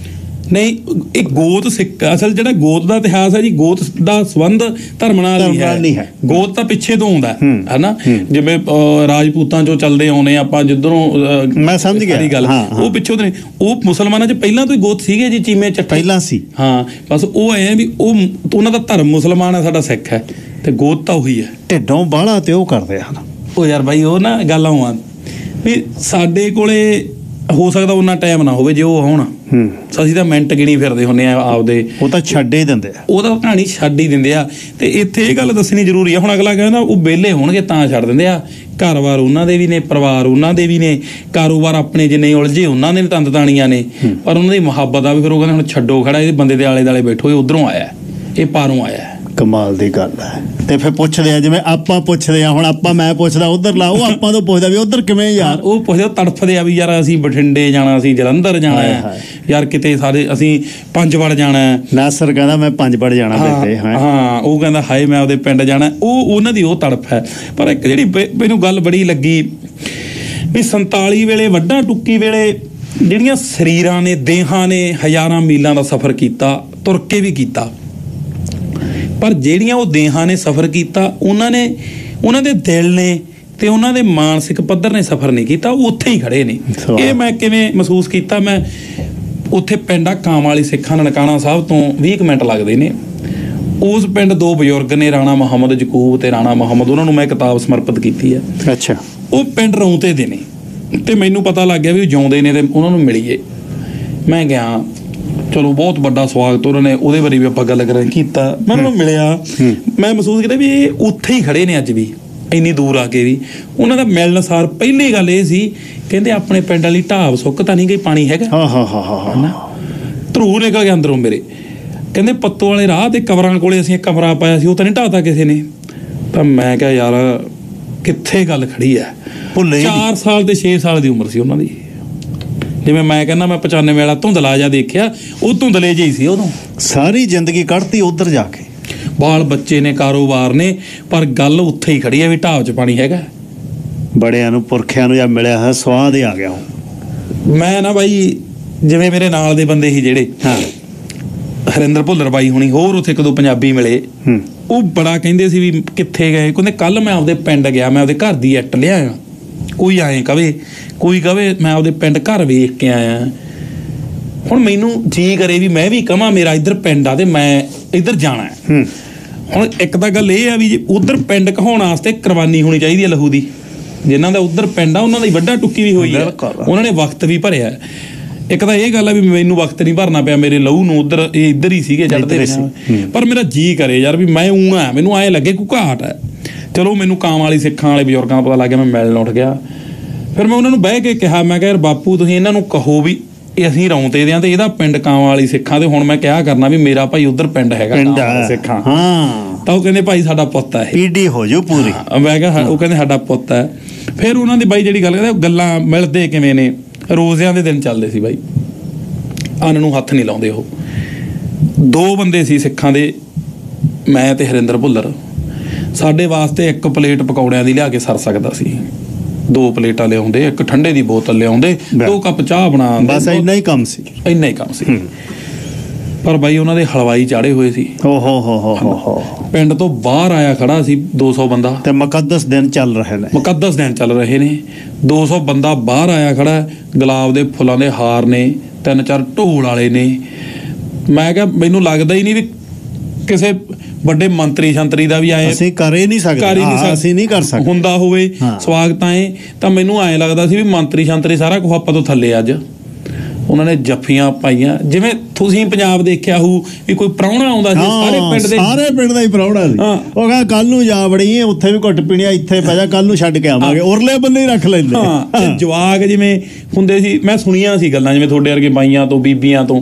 C: ਨਹੀਂ ਇਹ ਗੋਤ ਸਿੱਖ ਅਸਲ ਜਿਹੜਾ ਗੋਤ ਦਾ ਇਤਿਹਾਸ ਹੈ ਜੀ ਗੋਤ ਦਾ ਸੰਬੰਧ ਧਰਮ ਨਾਲ ਨਹੀਂ ਹੈ। ਗੋਤ ਤਾਂ ਪਿੱਛੇ ਤੋਂ ਆਉਂਦਾ ਹੈ ਹੈਨਾ? ਜਿਵੇਂ ਰਾਜਪੂਤਾਂ ਚੋਂ ਚੱਲਦੇ ਆਉਨੇ ਆਪਾਂ ਜਿੱਧਰੋਂ
A: ਮੈਂ ਸਮਝ ਗਿਆ।
C: ਗੱਲ। ਉਹ ਪਿੱਛੋਂ ਨੇ। ਉਹ ਮੁਸਲਮਾਨਾਂ 'ਚ ਪਹਿਲਾਂ ਤੋਂ ਹੀ ਗੋਤ ਸੀਗੇ ਜੀ ਚੀਮੇ ਚੱਠੇ
A: ਪਹਿਲਾਂ ਸੀ।
C: ਹਾਂ ਬਸ ਉਹ ਐ ਵੀ ਉਹ ਉਹਨਾਂ ਦਾ ਧਰਮ ਮੁਸਲਮਾਨ ਹੈ ਸਾਡਾ ਸਿੱਖ ਹੈ। ਤੇ ਗੋਤ ਤਾਂ ਉਹੀ ਹੈ।
A: ਢਿੱਡੋਂ ਬਾਹਲਾ ਤੇ ਉਹ ਕਰਦੇ ਹਨ?
C: ਉਹ ਯਾਰ ਬਾਈ ਉਹ ਨਾ ਗੱਲ ਆਉਂ ਵੀ ਸਾਡੇ ਕੋਲੇ ਹੋ ਸਕਦਾ ਉਹਨਾਂ ਟਾਈਮ ਨਾ ਹੋਵੇ ਜੇ ਉਹ ਆਉਣ।
A: ਹੂੰ।
C: ਅਸੀਂ ਤਾਂ ਮਿੰਟ ਗਿਣੀ ਫਿਰਦੇ ਹੁੰਨੇ ਆ ਆਪਦੇ।
A: ਉਹ ਤਾਂ ਛੱਡੇ ਹੀ ਦਿੰਦੇ ਆ।
C: ਉਹਦਾ ਕਹਾਣੀ ਛੱਡ ਹੀ ਦਿੰਦੇ ਆ। ਤੇ ਇੱਥੇ ਇਹ ਗੱਲ ਦੱਸਣੀ ਜ਼ਰੂਰੀ ਆ। ਹੁਣ ਅਗਲਾ ਕਹਿੰਦਾ ਉਹ ਵਿਹਲੇ ਹੋਣਗੇ ਤਾਂ ਛੱਡ ਦਿੰਦੇ ਆ। ਘਰ-ਬਾਰ ਉਹਨਾਂ ਦੇ ਵੀ ਨੇ ਪਰਿਵਾਰ ਉਹਨਾਂ ਦੇ ਵੀ ਨੇ। ਕਾਰੋਬਾਰ ਆਪਣੇ ਜਿੰਨੇ ਉਲਝੇ ਉਹਨਾਂ ਦੇ ਤੰਦਤਾਣੀਆਂ ਨੇ। ਪਰ ਉਹਨਾਂ ਦੀ ਮੁਹੱਬਤ ਆ ਵੀ ਫਿਰ ਉਹ ਕਹਿੰਦੇ ਹੁਣ ਛੱਡੋ ਖੜਾ ਇਹਦੇ ਬੰਦੇ ਦੇ ਆਲੇ-ਦਾਲੇ ਬੈਠੋ ਇਹ ਉਧਰੋਂ ਆਇਆ ਇਹ ਪਾਰੋਂ ਆਇਆ।
A: ਕਮਾਲ ਦੀ ਗੱਲ ਹੈ। ਤੇ ਫਿਰ ਪੁੱਛਦੇ ਆ ਜਿਵੇਂ ਆਪਾਂ ਪੁੱਛਦੇ ਆ ਹੁਣ ਆਪਾਂ ਮੈਂ ਪੁੱਛਦਾ ਉਧਰ ਲਾ ਉਹ ਆਪਾਂ ਤੋਂ ਪੁੱਛਦਾ ਵੀ ਉਧਰ ਕਿਵੇਂ ਯਾਰ
C: ਉਹ ਪੁੱਛਦੇ ਤੜਫਦੇ ਆ ਵੀ ਯਾਰ ਅਸੀਂ ਬਠਿੰਡੇ ਜਾਣਾ ਅਸੀਂ ਜਲੰਧਰ ਜਾਣਾ ਹੈ। ਯਾਰ ਕਿਤੇ ਸਾਰੇ ਅਸੀਂ ਪੰਜਵੜ ਜਾਣਾ ਹੈ।
A: ਨਾਸਰ ਕਹਿੰਦਾ ਮੈਂ ਪੰਜ ਪੜ ਜਾਣਾ ਬੇਟੇ
C: ਹਾਂ?
A: ਹਾਂ
C: ਉਹ ਕਹਿੰਦਾ ਹਾਏ ਮੈਂ ਉਹਦੇ ਪਿੰਡ ਜਾਣਾ ਉਹ ਉਹਨਾਂ ਦੀ ਉਹ ਤੜਫ ਹੈ। ਪਰ ਇੱਕ ਜਿਹੜੀ ਮੈਨੂੰ ਗੱਲ ਬੜੀ ਲੱਗੀ ਵੀ 47 ਵੇਲੇ ਵੱਡਾ ਟੁੱਕੀ ਵੇਲੇ ਜਿਹੜੀਆਂ ਸਰੀਰਾਂ ਨੇ ਦੇਹਾਂ ਨੇ ਹਜ਼ਾਰਾਂ ਮੀਲਾਂ ਦਾ ਸਫ਼ਰ ਕੀਤਾ ਤੁਰ ਕੇ ਵੀ ਕੀਤਾ। ਪਰ ਜਿਹੜੀਆਂ ਉਹ ਦੇਹਾਂ ਨੇ ਸਫ਼ਰ ਕੀਤਾ ਉਹਨਾਂ ਨੇ ਉਹਨਾਂ ਦੇ ਦਿਲ ਨੇ ਤੇ ਉਹਨਾਂ ਦੇ ਮਾਨਸਿਕ ਪੱਧਰ ਨੇ ਸਫ਼ਰ ਨਹੀਂ ਕੀਤਾ ਉਹ ਉੱਥੇ ਹੀ ਖੜੇ ਨੇ। ਇਹ ਮੈਂ ਕਿਵੇਂ ਮਹਿਸੂਸ ਕੀਤਾ? ਮੈਂ ਉੱਥੇ ਪਿੰਡਾ ਕਾਂ ਵਾਲੀ ਸਿੱਖਾਂ ਨਨਕਾਣਾ ਸਾਹਿਬ ਤੋਂ 20 ਕੁ ਮਿੰਟ ਲੱਗਦੇ ਨੇ। ਉਸ ਪਿੰਡ ਦੋ ਬਜ਼ੁਰਗ ਨੇ ਰਾਣਾ ਮੁਹੰਮਦ ਜਕੂਬ ਤੇ ਰਾਣਾ ਮੁਹੰਮਦ ਉਹਨਾਂ ਨੂੰ ਮੈਂ ਕਿਤਾਬ ਸਮਰਪਿਤ ਕੀਤੀ ਹੈ।
A: ਅੱਛਾ।
C: ਉਹ ਪਿੰਡ ਰੌਂਤੇ ਦੇ ਨੇ ਤੇ ਮੈਨੂੰ ਪਤਾ ਲੱਗ ਗਿਆ ਵੀ ਉਹ ਜਿਉਂਦੇ ਨੇ ਤੇ ਉਹਨਾਂ ਨੂੰ ਮਿਲੀਏ। ਮੈਂ ਗਿਆ ਚਲੋ ਬਹੁਤ ਵੱਡਾ ਸਵਾਗਤ ਉਹਨਾਂ ਨੇ। ਉਹਦੇ ਬਾਰੇ ਵੀ ਆਪਾਂ ਗੱਲ ਕਰਾਂ ਕੀਤਾ। ਮੈਂ ਉਹਨਾਂ ਨੂੰ ਮਿਲਿਆ। ਮੈਂ ਮਹਿਸੂਸ ਕੀਤਾ ਵੀ ਇਹ ਉੱਥੇ ਹੀ ਖੜੇ ਨੇ ਅੱਜ ਵੀ। ਇੰਨੀ ਦੂਰ ਆ ਕੇ ਵੀ। ਉਹਨਾਂ ਦਾ ਮਿਲਣਸਾਰ ਪਹਿਲੀ ਗੱਲ ਇਹ ਸੀ ਕਹਿੰਦੇ ਆਪਣੇ ਪਿੰਡ ਵਾਲੀ ਢਾਬ ਸੁੱਕ ਤਾਂ ਨਹੀਂ ਗਈ ਪਾਣੀ ਹੈਗਾ।
A: ਹਾਂ ਹਾਂ ਹਾਂ ਹਾਂ ਹਾਂ।
C: ਧਰੂ ਨਿਕਲ ਗਿਆ ਅੰਦਰੋਂ ਮੇਰੇ। ਕਹਿੰਦੇ ਪੱਤੋ ਵਾਲੇ ਰਾਹ ਤੇ ਕਬਰਾਂ ਕੋਲੇ ਅਸੀਂ ਇੱਕ ਕਮਰਾ ਪਾਇਆ ਸੀ ਉਹ ਤਾਂ ਨਹੀਂ ਢਾਤਾ ਕਿਸੇ ਨੇ। ਤਾਂ ਮੈਂ ਕਿਹਾ ਯਾਰ ਕਿੱਥੇ ਗੱਲ ਖੜੀ ਐ?
A: ਭੁੱਲੇ ਹੀ
C: 4 ਸਾਲ ਤੇ 6 ਸਾਲ ਦੀ ਉਮਰ ਸੀ ਉਹਨਾਂ ਦੀ। ਜਿਵੇਂ ਮੈਂ ਕਹਿੰਦਾ ਮੈਂ 95 ਵਾਲਾ ਧੁੰਦਲਾ ਜਾ ਦੇਖਿਆ ਉਹ ਧੁੰਦਲੇ ਜਿਹੀ ਸੀ ਉਦੋਂ।
A: ਸਾਰੀ ਜ਼ਿੰਦਗੀ ਕੱਢਤੀ ਉਧਰ ਜਾ ਕੇ।
C: ਬਾਲ ਬੱਚੇ ਨੇ ਕਾਰੋਬਾਰ ਨੇ ਪਰ ਗੱਲ ਉੱਥੇ ਹੀ ਖੜੀ ਐ ਵੀ ਢਾਬ 'ਚ ਪਾਣੀ ਹੈਗਾ।
A: ਬੜਿਆਂ ਨੂੰ ਪੁਰਖਿਆਂ ਨੂੰ ਜਾਂ ਮਿਲਿਆ ਹੈ ਸਵਾਦ ਹੀ ਆ ਗਿਆ
C: ਮੈਂ ਨਾ ਬਾਈ ਜਿਵੇਂ ਮੇਰੇ ਨਾਲ ਦੇ ਬੰਦੇ ਸੀ ਜਿਹੜੇ
A: ਹਾਂ।
C: ਹਰਿੰਦਰ ਭੁੱਲਰ ਬਾਈ ਹੁਣੀ ਹੋਰ ਉੱਥੇ ਕਦੋਂ ਪੰਜਾਬੀ ਮਿਲੇ।
A: ਹੂੰ।
C: ਉਹ ਬੜਾ ਕਹਿੰਦੇ ਸੀ ਵੀ ਕਿੱਥੇ ਗਏ ਕਹਿੰਦੇ ਕੱਲ ਮੈਂ ਆਪਦੇ ਪਿੰਡ ਗਿਆ ਮੈਂ ਆਪਦੇ ਘਰ ਦੀ ਇੱਟ ਲਿਆਇਆ। ਕੋਈ ਆਏ ਕਵੇ ਕੋਈ ਕਵੇ ਮੈਂ ਆਪਦੇ ਪਿੰਡ ਘਰ ਵੇਖ ਕੇ ਆਇਆ। ਹੁਣ ਮੈਨੂੰ ਜੀ ਕਰੇ ਵੀ ਮੈਂ ਵੀ ਕਹਾਂ ਮੇਰਾ ਇੱਧਰ ਪਿੰਡ ਆ ਤੇ ਮੈਂ ਇੱਧਰ ਜਾਣਾ ਹੈ। ਹੁਣ ਇੱਕ ਤਾਂ ਗੱਲ ਇਹ ਆ ਵੀ ਜੇ ਉਧਰ ਪਿੰਡ ਕਹਾਉਣ ਵਾਸਤੇ ਕੁਰਬਾਨੀ ਹੋਣੀ ਚਾਹੀਦੀ ਹੈ ਲਹੂ ਦੀ। ਜਿਨ੍ਹਾਂ ਦਾ ਉਧਰ ਪਿੰਡ ਆ ਉਹਨਾਂ ਦਾ ਵੱਡਾ ਟੁੱਕੀ ਵੀ ਹੋਈ ਹੈ। ਉਹਨਾਂ ਨੇ ਵਕਤ ਵੀ ਭਰਿਆ। ਇੱਕ ਤਾਂ ਇਹ ਗੱਲ ਆ ਵੀ ਮੈਨੂੰ ਵਕਤ ਨਹੀਂ ਭਰਨਾ ਪਿਆ ਮੇਰੇ ਲਹੂ ਨੂੰ ਉਧਰ ਇਹ ਇੱਧਰ ਹੀ ਸੀਗੇ ਰਹੇ ਪਰ ਮੇਰਾ ਜੀ ਕਰੇ ਯਾਰ ਵੀ ਮੈਂ ਊਣਾ ਮੈਨੂੰ ਐ ਲੱਗੇ ਕੋਈ ਘਾਟ ਹੈ। ਚਲੋ ਮੈਨੂੰ ਕਾਂ ਵਾਲੀ ਸਿੱਖਾਂ ਵਾਲੇ ਬਜ਼ੁਰਗਾਂ ਦਾ ਪਤਾ ਲੱਗ ਗਿਆ ਮੈਂ ਮਿਲਣ ਉੱਠ ਗਿਆ। ਫਿਰ ਮੈਂ ਉਹਨਾਂ ਨੂੰ ਬਹਿ ਕੇ ਕਿਹਾ ਮੈਂ ਕਿਹਾ ਯਾਰ ਬਾਪੂ ਤੁਸੀਂ ਇਹਨਾਂ ਨੂੰ ਕਹੋ ਵੀ ਇਹ ਅਸੀਂ ਰੌਂਤੇ ਦੇ ਆਂ ਤੇ ਇਹਦਾ ਪਿੰਡ ਕਾਂ ਵਾਲੀ ਸਿੱਖਾਂ ਤੇ ਹੁਣ ਮੈਂ ਕਿਹਾ ਕਰਨਾ ਵੀ ਮੇਰਾ ਭਾਈ ਉਧਰ ਪਿੰਡ ਹੈਗਾ
A: ਪਿੰਡ
C: ਕਾਂ ਵਾਲੀ ਸਿੱਖਾਂ।
A: ਹਾਂ।
C: ਤਾਂ ਉਹ ਕਹਿੰਦੇ ਭਾਈ ਸਾਡਾ ਪੁੱਤ ਹੈ
A: ਪੀਡੀ ਹੋ ਜੂ ਪੂਰੀ।
C: ਮੈਂ ਕਿਹਾ ਉਹ ਕਹਿੰਦੇ ਸਾਡਾ ਪੁੱਤ ਹੈ ਫਿਰ ਉਹਨਾਂ ਦੀ ਬਾਈ ਜਿਹੜੀ ਗੱਲ ਕਰਦੇ ਉਹ ਗੱਲਾਂ ਮਿਲਦੇ ਕਿਵੇਂ ਨੇ? ਰੋਜ਼ਿਆਂ ਦੇ ਦਿਨ ਚੱਲਦੇ ਸੀ ਬਾਈ। ਅੰਨ ਨੂੰ ਹੱਥ ਨਹੀਂ ਲਾਉਂਦੇ ਉਹ। ਦੋ ਬੰਦੇ ਸੀ ਸਿੱਖਾਂ ਦੇ ਮੈਂ ਤੇ ਹਰਿੰਦਰ ਭੁੱਲਰ। ਸਾਡੇ ਵਾਸਤੇ ਇੱਕ ਪਲੇਟ ਪਕੌੜਿਆਂ ਦੀ ਲਿਆ ਕੇ ਸਰ ਸਕਦਾ ਸੀ। ਦੋ ਪਲੇਟਾਂ ਲਿਆਉਂਦੇ ਇੱਕ ਠੰਡੇ ਦੀ ਬੋਤਲ ਲਿਆਉਂਦੇ ਦੋ ਕੱਪ ਚਾਹ ਬਣਾ
A: ਬਸ ਇੰਨਾ ਹੀ ਕੰਮ ਸੀ।
C: ਇੰਨਾ ਹੀ ਕੰਮ ਸੀ। ਪਰ ਬਾਈ ਉਹਨਾਂ ਦੇ ਹਲਵਾਈ ਚਾੜੇ ਹੋਏ ਸੀ।
A: ਓ ਹੋ ਹੋ ਹੋ
C: ਪਿੰਡ ਤੋਂ ਬਾਹਰ ਆਇਆ ਖੜਾ ਸੀ 200 ਬੰਦਾ।
A: ਤੇ ਮੁਕੱਦਸ ਦਿਨ ਚੱਲ ਰਹੇ ਨੇ।
C: ਮੁਕੱਦਸ ਦਿਨ ਚੱਲ ਰਹੇ ਨੇ। 200 ਬੰਦਾ ਬਾਹਰ ਆਇਆ ਖੜਾ ਗੁਲਾਬ ਦੇ ਫੁੱਲਾਂ ਦੇ ਹਾਰ ਨੇ ਤਿੰਨ ਚਾਰ ਢੋਲ ਵਾਲੇ ਨੇ। ਮੈਂ ਕਿਹਾ ਮੈਨੂੰ ਲੱਗਦਾ ਹੀ ਨਹੀਂ ਵੀ ਕਿਸੇ ਵੱਡੇ ਮੰਤਰੀ ਸ਼ੰਤਰੀ ਦਾ ਵੀ ਆਏ।
A: ਅਸੀਂ ਕਰ ਹੀ ਨਹੀਂ ਸਕਦੇ।
C: ਹੀ
A: ਹਾਂ, ਅਸੀਂ ਨਹੀਂ ਕਰ ਸਕਦੇ।
C: ਹੁੰਦਾ ਹੋਵੇ
A: ਹਾਂ।
C: ਸਵਾਗਤਾਂ ਏ ਤਾਂ ਮੈਨੂੰ ਐਂ ਲੱਗਦਾ ਸੀ ਵੀ ਮੰਤਰੀ ਸ਼ੰਤਰੀ ਸਾਰਾ ਕੁਝ ਆਪਾਂ ਤੋਂ ਥੱਲੇ ਅੱਜ। ਉਹਨਾਂ ਨੇ ਜੱਫੀਆਂ ਪਾਈਆਂ। ਜਿਵੇਂ ਤੁਸੀਂ ਪੰਜਾਬ ਦੇਖਿਆ ਹੋਊ ਵੀ ਕੋਈ ਪ੍ਰਾਹੁਣਾ ਆਉਂਦਾ ਸੀ ਸਾਰੇ ਪਿੰਡ ਦੇ
A: ਸਾਰੇ ਪਿੰਡ ਦਾ ਹੀ ਪ੍ਰਾਹੁਣਾ ਸੀ। ਉਹ ਕਹਿੰਦਾ ਕੱਲ ਨੂੰ ਜਾ ਵੜੀ ਉੱਥੇ ਵੀ ਘੁੱਟ ਪੀਣੀਆ ਇੱਥੇ ਪੈ ਜਾ ਕੱਲ ਨੂੰ ਛੱਡ ਕੇ ਆਵਾਂਗੇ। ਉਰਲੇ ਬੰਨੇ ਹੀ ਰੱਖ ਲੈਂਦੇ।
C: ਹਾਂ ਤੇ ਜਵਾਕ ਜਿਵੇਂ ਹੁੰਦੇ ਸੀ ਮੈਂ ਸੁਣੀਆਂ ਸੀ ਗੱਲਾਂ ਜਿਵੇਂ ਤੁਹਾਡੇ ਵਰਗੇ ਬਾਈਆਂ ਤੋਂ ਬੀਬੀਆਂ ਤੋਂ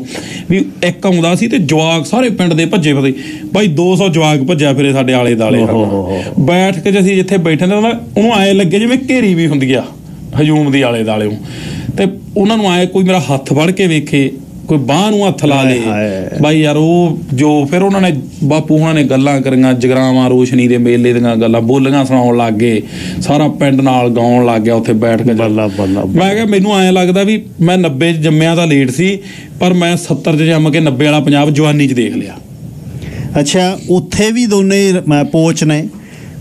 C: ਵੀ ਇੱਕ ਆਉਂਦਾ ਸੀ ਤੇ ਜਵਾਕ ਸਾਰੇ ਪਿੰਡ ਦੇ ਭੱਜੇ ਫਤੇ ਬਾਈ 200 ਜਵਾਕ ਭੱਜਿਆ ਫਿਰੇ ਸਾਡੇ ਆਲੇ ਦਾਲੇ। ਬੈਠ ਕੇ ਜੇ ਅਸੀਂ ਜਿੱਥੇ ਬੈਠੇ ਨੇ ਉਹਨੂੰ ਆਏ ਲੱਗੇ ਜਿਵੇਂ ਘੇਰੀ ਵੀ ਹੁੰਦੀ ਆ ਹਜੂਮ ਦੀ ਆਲੇ ਦਾਲੇ ਨੂੰ। ਤੇ ਉਹਨਾਂ ਨੂੰ ਆਏ ਕੋਈ ਮੇਰਾ ਹੱਥ ਫੜ ਕੇ ਵੇਖੇ ਕੋਈ ਬਾਹ ਨੂੰ ਹੱਥ ਲਾ ਲੇ। ਬਾਈ ਯਾਰ ਉਹ ਜੋ ਫਿਰ ਉਹਨਾਂ ਨੇ ਬਾਪੂ ਉਹਨਾਂ ਨੇ ਗੱਲਾਂ ਕਰੀਆਂ ਜਗਰਾਵਾਂ ਰੋਸ਼ਨੀ ਦੇ ਮੇਲੇ ਦੀਆਂ ਗੱਲਾਂ ਬੋਲੀਆਂ ਸੁਣਾਉਣ ਲੱਗ ਗਏ ਸਾਰਾ ਪਿੰਡ ਨਾਲ ਗਾਉਣ ਲੱਗ ਗਿਆ ਉੱਥੇ ਬੈਠ ਕੇ।
A: ਬੱਲਾ ਬੱਲਾ
C: ਮੈਂ ਕਿਹਾ ਮੈਨੂੰ ਐਂ ਲੱਗਦਾ ਵੀ ਮੈਂ 90 ਚ ਜੰਮਿਆ ਤਾਂ ਲੇਟ ਸੀ ਪਰ ਮੈਂ 70 ਚ ਜੰਮ ਕੇ 90 ਵਾਲਾ ਪੰਜਾਬ ਜਵਾਨੀ ਚ ਦੇਖ ਲਿਆ।
A: ਅੱਛਾ ਉੱਥੇ ਵੀ ਦੋਨੇ ਪੋਚ ਨੇ।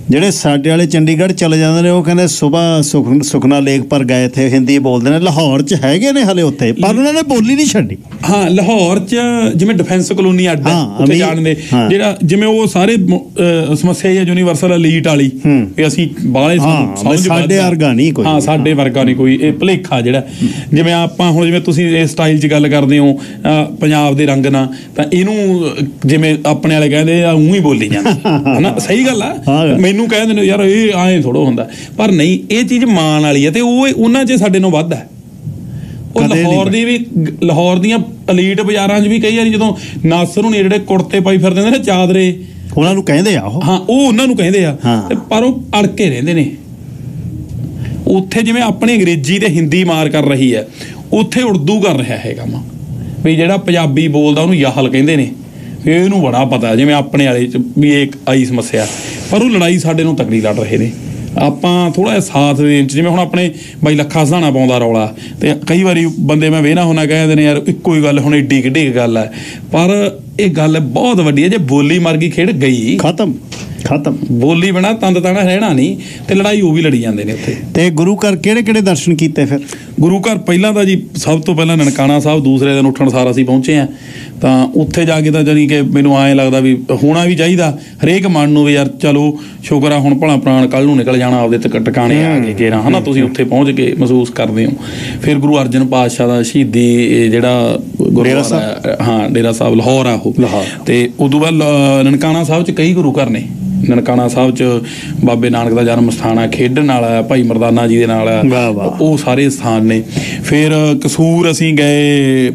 A: ਜਿਹੜੇ ਸਾਡੇ ਵਾਲੇ ਚੰਡੀਗੜ੍ਹ ਚਲੇ ਜਾਂਦੇ ਨੇ ਉਹ ਕਹਿੰਦੇ ਸਵੇਰ ਸੁਖਨਾ ਲੇਕ ਪਰ ਗਏ ਥੇ ਹਿੰਦੀ ਬੋਲਦੇ ਨੇ ਲਾਹੌਰ 'ਚ ਹੈਗੇ ਨੇ ਹਲੇ ਉੱਥੇ ਪਰ ਉਹਨਾਂ ਨੇ ਬੋਲੀ ਨਹੀਂ ਛੱਡੀ।
C: ਹਾਂ ਲਾਹੌਰ ਚ ਜਿਵੇਂ ਡਿਫੈਂਸ ਕਲੋਨੀ ਅੱਡ ਹੈ,
A: ਹਾਂ,
C: ਉੱਥੇ ਜਾਣ ਦੇ
A: ਹਾਂ।
C: ਜਿਹੜਾ ਜਿਵੇਂ ਉਹ ਸਾਰੇ ਸਮੱਸਿਆ ਹੈ ਯੂਨੀਵਰਸਲ ਐਲੀਟ ਵਾਲੀ
A: ਹੂੰ।
C: ਵੀ ਅਸੀਂ ਬਾਹਲੇ
A: ਹਾਂ, ਸਾਡੇ। ਵਰਗਾ ਨਹੀਂ ਕੋਈ।
C: ਹਾਂ ਸਾਡੇ ਵਰਗਾ ਨਹੀਂ ਕੋਈ ਇਹ ਭਲੇਖਾ ਜਿਹੜਾ ਜਿਵੇਂ ਆਪਾਂ ਹੁਣ ਜਿਵੇਂ ਤੁਸੀਂ ਇਸ ਸਟਾਈਲ 'ਚ ਗੱਲ ਕਰਦੇ ਹੋ ਪੰਜਾਬ ਦੇ ਰੰਗ ਨਾਲ ਤਾਂ ਇਹਨੂੰ ਜਿਵੇਂ ਆਪਣੇ ਵਾਲੇ ਕਹਿੰਦੇ ਆ ਉਹੀ ਬੋਲੀ ਜਾਂਦੇ ਹਨਾ ਸਹੀ ਗੱਲ ਆ
A: ਹਾਂ।
C: ਮੈਨੂੰ ਕਹਿੰਦੇ ਨੇ ਯਾਰ ਇਹ ਐਂ ਥੋੜੋ ਹੁੰਦਾ ਪਰ ਨਹੀਂ ਇਹ ਚੀਜ਼ ਮਾਣ ਵਾਲੀ ਹੈ ਤੇ ਉਹ ਉਹਨਾਂ 'ਚ ਸਾਡੇ ਨਾਲੋਂ ਵੱਧ ਹੈ ਉਹ ਲਾਹੌਰ ਦੀ ਵੀ ਲਾਹੌਰ ਦੀਆਂ ਅਲੀਟ ਬਾਜ਼ਾਰਾਂ 'ਚ ਵੀ ਕਈ ਵਾਰੀ ਜਦੋਂ ਨਾਸਰ ਹੁਣੀ ਜਿਹੜੇ ਕੁੜਤੇ ਪਾਈ ਫਿਰਦੇ ਨੇ ਨਾ ਚਾਦਰੇ।
A: ਉਹਨਾਂ ਨੂੰ ਕਹਿੰਦੇ ਆ ਉਹ?
C: ਹਾਂ ਉਹ ਉਹਨਾਂ ਨੂੰ ਕਹਿੰਦੇ ਆ। ਪਰ ਉਹ ਅੜ ਕੇ ਰਹਿੰਦੇ ਨੇ। ਉੱਥੇ ਜਿਵੇਂ ਆਪਣੀ ਅੰਗਰੇਜ਼ੀ ਤੇ ਹਿੰਦੀ ਮਾਰ ਕਰ ਰਹੀ ਹੈ ਉੱਥੇ ਉਰਦੂ ਕਰ ਰਿਹਾ ਹੈ ਕੰਮ ਵੀ ਜਿਹੜਾ ਪੰਜਾਬੀ ਬੋਲਦਾ ਉਹਨੂੰ ਯਾਹਲ ਕਹਿੰਦੇ ਨੇ। ਵੀ ਇਹਨੂੰ ਬੜਾ ਪਤਾ ਜਿਵੇਂ ਆਪਣੇ ਵਾਲੇ ਚ ਵੀ ਇਹ ਇੱਕ ਆਈ ਸਮੱਸਿਆ। ਪਰ ਉਹ ਲੜਾਈ ਸਾਡੇ ਨੂੰ ਤਕੜੀ ਲੜ ਰਹੇ ਨੇ। ਆਪਾਂ ਥੋੜਾ ਜਿਹਾ ਸਾਥ ਦੇਣ ਚ ਜਿਵੇਂ ਹੁਣ ਆਪਣੇ ਬਾਈ ਲੱਖਾ ਸਹਾਣਾ ਪਾਉਂਦਾ ਰੌਲਾ ਤੇ ਕਈ ਵਾਰੀ ਬੰਦੇ ਮੈਂ ਵੇਹਣਾ ਹੁਣਾ ਕਹਿੰਦੇ ਨੇ ਯਾਰ ਇੱਕੋ ਹੀ ਗੱਲ ਹੁਣ ਏਡੀ ਕਿੱਡੀ ਗੱਲ ਹੈ। ਪਰ ਇਹ ਗੱਲ ਬਹੁਤ ਵੱਡੀ ਹੈ ਜੇ ਬੋਲੀ ਮਰ ਗਈ ਖੇਡ ਗਈ।
A: ਖਤਮ ਖਤਮ।
C: ਬੋਲੀ ਬਣਾ ਤੰਦ ਤਾਣਾ ਰਹਿਣਾ ਨਹੀਂ ਤੇ ਲੜਾਈ ਉਹ ਵੀ ਲੜੀ ਜਾਂਦੇ ਨੇ ਉੱਥੇ।
A: ਤੇ ਗੁਰੂ ਘਰ ਕਿਹੜੇ ਕਿਹੜੇ ਦਰਸ਼ਨ ਕੀਤੇ ਫਿਰ?
C: ਗੁਰੂ ਘਰ ਪਹਿਲਾਂ ਤਾਂ ਜੀ ਸਭ ਤੋਂ ਪਹਿਲਾਂ ਨਨਕਾਣਾ ਸਾਹਿਬ ਦੂਸਰੇ ਦਿਨ ਉੱਠਣ ਸਾਰ ਅਸੀਂ ਪਹੁੰਚੇ ਆ ਤਾਂ ਉੱਥੇ ਜਾ ਕੇ ਤਾਂ ਜਾਨੀ ਕਿ ਮੈਨੂੰ ਐਂ ਲੱਗਦਾ ਵੀ ਹੋਣਾ ਵੀ ਚਾਹੀਦਾ। ਹਰੇਕ ਮਨ ਨੂੰ ਵੀ ਯਾਰ ਚਲੋ ਸ਼ੁਕਰ ਆ ਹੁਣ ਭਲਾ ਪ੍ਰਾਣ ਕੱਲ ਨੂੰ ਨਿਕਲ ਜਾਣਾ ਆਪਦੇ ਤੱਕ ਟਿਕਾਣੇ ਆ ਕੇ ਕੇਰਾ ਹਨਾ ਤੁਸੀਂ ਉੱਥੇ ਪਹੁੰਚ ਕੇ ਮਹਿਸੂਸ ਕਰਦੇ ਹੋ। ਫਿਰ ਗੁਰੂ ਅਰਜਨ ਪਾਤਸ਼ਾਹ ਦਾ ਸ਼ਹੀਦੀ ਜਿਹੜਾ ਗੁਰਦੁਆਰਾ। ਹੈ, ਡੇਰਾ ਸਾਹਿਬ ਲਾਹੌਰ ਆ ਉਹ।
A: ਲਾਹੌਰ।
C: ਤੇ ਉਦੋਂ ਬਾਅਦ ਨਨਕਾਣਾ ਸਾਹਿਬ ਚ ਕਈ ਗੁਰੂ ਘਰ ਨੇ। ਨਨਕਾਣਾ ਸਾਹਿਬ ਚ ਬਾਬੇ ਨਾਨਕ ਦਾ ਜਨਮ ਸਥਾਨ ਆ ਖੇਡਣ ਵਾਲਾ ਭਾਈ ਮਰਦਾਨਾ ਜੀ ਦੇ ਨਾਲ। ਉਹ ਸਾਰੇ ਸਥਾਨ ਨੇ। ਫਿਰ ਕਸੂਰ ਅਸੀਂ ਗਏ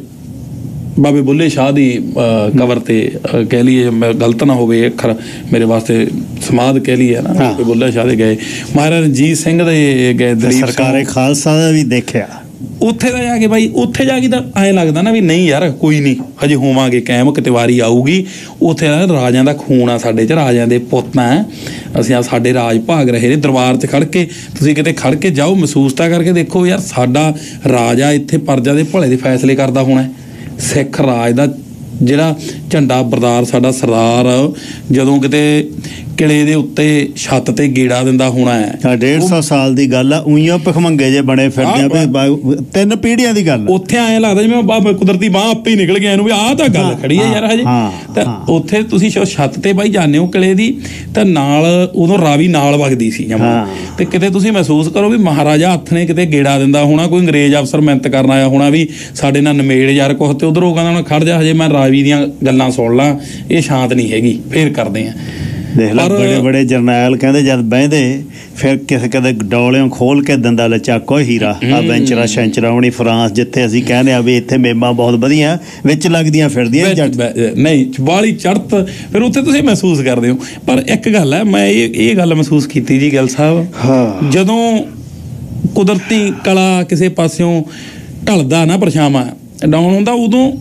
C: ਬਾਬੇ ਬੁੱਲੇ ਸ਼ਾਹ ਦੀ ਕਬਰ ਤੇ ਕਹਿ ਲਈਏ ਮੈਂ ਗਲਤ ਨਾ ਹੋਵੇ ਅੱਖਰ ਮੇਰੇ ਵਾਸਤੇ ਸਮਾਧ ਕਹਿ ਲਈਏ ਨਾ। ਬਾਬੇ ਬੁੱਲੇ ਸ਼ਾਹ ਦੇ ਗਏ। ਮਹਾਰਾਜ ਰਣਜੀਤ ਸਿੰਘ ਦੇ ਗਏ ਸਿੰਘ
A: ਸਰਕਾਰੇ ਖਾਲਸਾ ਦਾ ਵੀ ਦੇਖਿਆ।
C: ਉੱਥੇ ਦਾ ਜਾ ਕੇ ਬਾਈ ਉੱਥੇ ਜਾ ਕੇ ਤਾਂ ਐਂ ਲੱਗਦਾ ਨਾ ਵੀ ਨਹੀਂ ਯਾਰ ਕੋਈ ਨਹੀਂ ਹਜੇ ਹੋਵਾਂਗੇ ਕਾਇਮ ਕਿਤੇ ਵਾਰੀ ਆਊਗੀ। ਉੱਥੇ ਦਾ ਰਾਜਾਂ ਦਾ ਖੂਨ ਆ ਸਾਡੇ ਚ ਰਾਜਾਂ ਦੇ ਪੁੱਤ ਆ। ਅਸੀਂ ਆ ਸਾਡੇ ਰਾਜ ਭਾਗ ਰਹੇ ਨੇ ਦਰਬਾਰ 'ਚ ਖੜ ਕੇ ਤੁਸੀਂ ਕਿਤੇ ਖੜ ਕੇ ਜਾਓ ਮਹਿਸੂਸ ਤਾਂ ਕਰਕੇ ਦੇਖੋ ਯਾਰ ਸਾਡਾ ਰਾਜਾ ਇੱਥੇ ਪਰਜਾ ਦੇ ਭਲੇ ਦੇ ਫੈਸਲੇ ਕਰਦਾ ਹੋਣਾ। ਸਿੱਖ ਰਾਜ ਦਾ ਜਿਹੜਾ ਝੰਡਾ ਬਰਦਾਰ ਸਾਡਾ ਸਰਦਾਰ ਜਦੋਂ ਕਿਤੇ ਕਿਲੇ ਦੇ ਉੱਤੇ ਛੱਤ ਤੇ ਗੇੜਾ ਦਿੰਦਾ ਹੋਣਾ ਹੈ
A: ਆ 150 ਸਾਲ ਦੀ ਗੱਲ ਆ ਉਈਆਂ ਭਖਮੰਗੇ ਜੇ ਬਣੇ ਫਿਰਦੇ ਆ ਤਿੰਨ ਪੀੜ੍ਹੀਆਂ ਦੀ ਗੱਲ।
C: ਉੱਥੇ ਐਂ ਲੱਗਦਾ ਜਿਵੇਂ ਬਾਬਾ ਕੁਦਰਤੀ ਬਾਹ ਆਪੇ ਹੀ ਨਿਕਲ ਗਿਆ ਇਹਨੂੰ ਵੀ ਆਹ ਤਾਂ ਗੱਲ ਖੜੀ ਹੈ ਯਾਰ ਹਜੇ ਤਾਂ। ਉੱਥੇ ਤੁਸੀਂ ਛੱਤ ਤੇ ਬਾਈ ਜਾਂਦੇ ਹੋ ਕਿਲੇ ਦੀ ਤਾਂ ਨਾਲ ਉਦੋਂ ਰਾਵੀ ਨਾਲ ਵਗਦੀ ਸੀ ਜਮਾਂ। ਤੇ ਕਿਤੇ ਤੁਸੀਂ ਮਹਿਸੂਸ ਕਰੋ ਵੀ ਮਹਾਰਾਜਾ ਹੱਥ ਨੇ ਕਿਤੇ ਗੇੜਾ ਦਿੰਦਾ ਹੋਣਾ ਕੋਈ ਅੰਗਰੇਜ਼ ਅਫਸਰ ਮਿਹਨਤ ਕਰਨ ਆਇਆ ਹੋਣਾ ਵੀ ਸਾਡੇ ਨਾਲ ਨਮੇੜ ਯਾਰ ਕੁਛ ਤੇ ਉਧਰ ਉਹ ਕਹਿੰਦਾ ਹੁਣ ਖੜ ਜਾ ਹਜੇ ਮੈਂ ਰਾਵੀ ਦੀਆਂ ਗੱਲਾਂ ਸੁਣ ਲਾਂ ਇਹ ਸ਼ਾਂਤ ਨਹੀਂ ਹੈਗੀ ਫੇਰ ਕਰਦੇ ਆ
A: ਦੇਖ ਲੈ ਬੜੇ ਬੜੇ ਜਰਨੈਲ ਕਹਿੰਦੇ ਜਦ ਬਹਿੰਦੇ ਫਿਰ ਕਿਸੇ ਕਦੇ ਡੋਲਿਓਂ ਖੋਲ ਕੇ ਦੰਦਾ ਲਚਾਕੋ ਹੀਰਾ ਆ ਬੈਂਚਰਾ ਸ਼ੈਂਚਰਾ ਹੋਣੀ ਫਰਾਂਸ ਜਿੱਥੇ ਅਸੀਂ ਕਹਿੰਦੇ ਆ ਵੀ ਇੱਥੇ ਮੇਮਾਂ ਬਹੁਤ ਵਧੀਆ ਵਿੱਚ ਲੱਗਦੀਆਂ ਫਿਰਦੀਆਂ ਜੱਟ।
C: ਨਹੀਂ ਵਾਲੀ ਚੜਤ ਫਿਰ ਉੱਥੇ ਤੁਸੀਂ ਮਹਿਸੂਸ ਕਰਦੇ ਹੋ। ਪਰ ਇੱਕ ਗੱਲ ਹੈ ਮੈਂ ਇਹ ਇਹ ਗੱਲ ਮਹਿਸੂਸ ਕੀਤੀ ਜੀ ਗੱਲ ਸਾਹਿਬ।
A: ਹਾਂ।
C: ਜਦੋਂ ਕੁਦਰਤੀ ਕਲਾ ਕਿਸੇ ਪਾਸਿਓਂ ਢਲਦਾ ਨਾ ਪਰਛਾਵਾਂ ਡਾਊਨ ਹੁੰਦਾ ਉਦੋਂ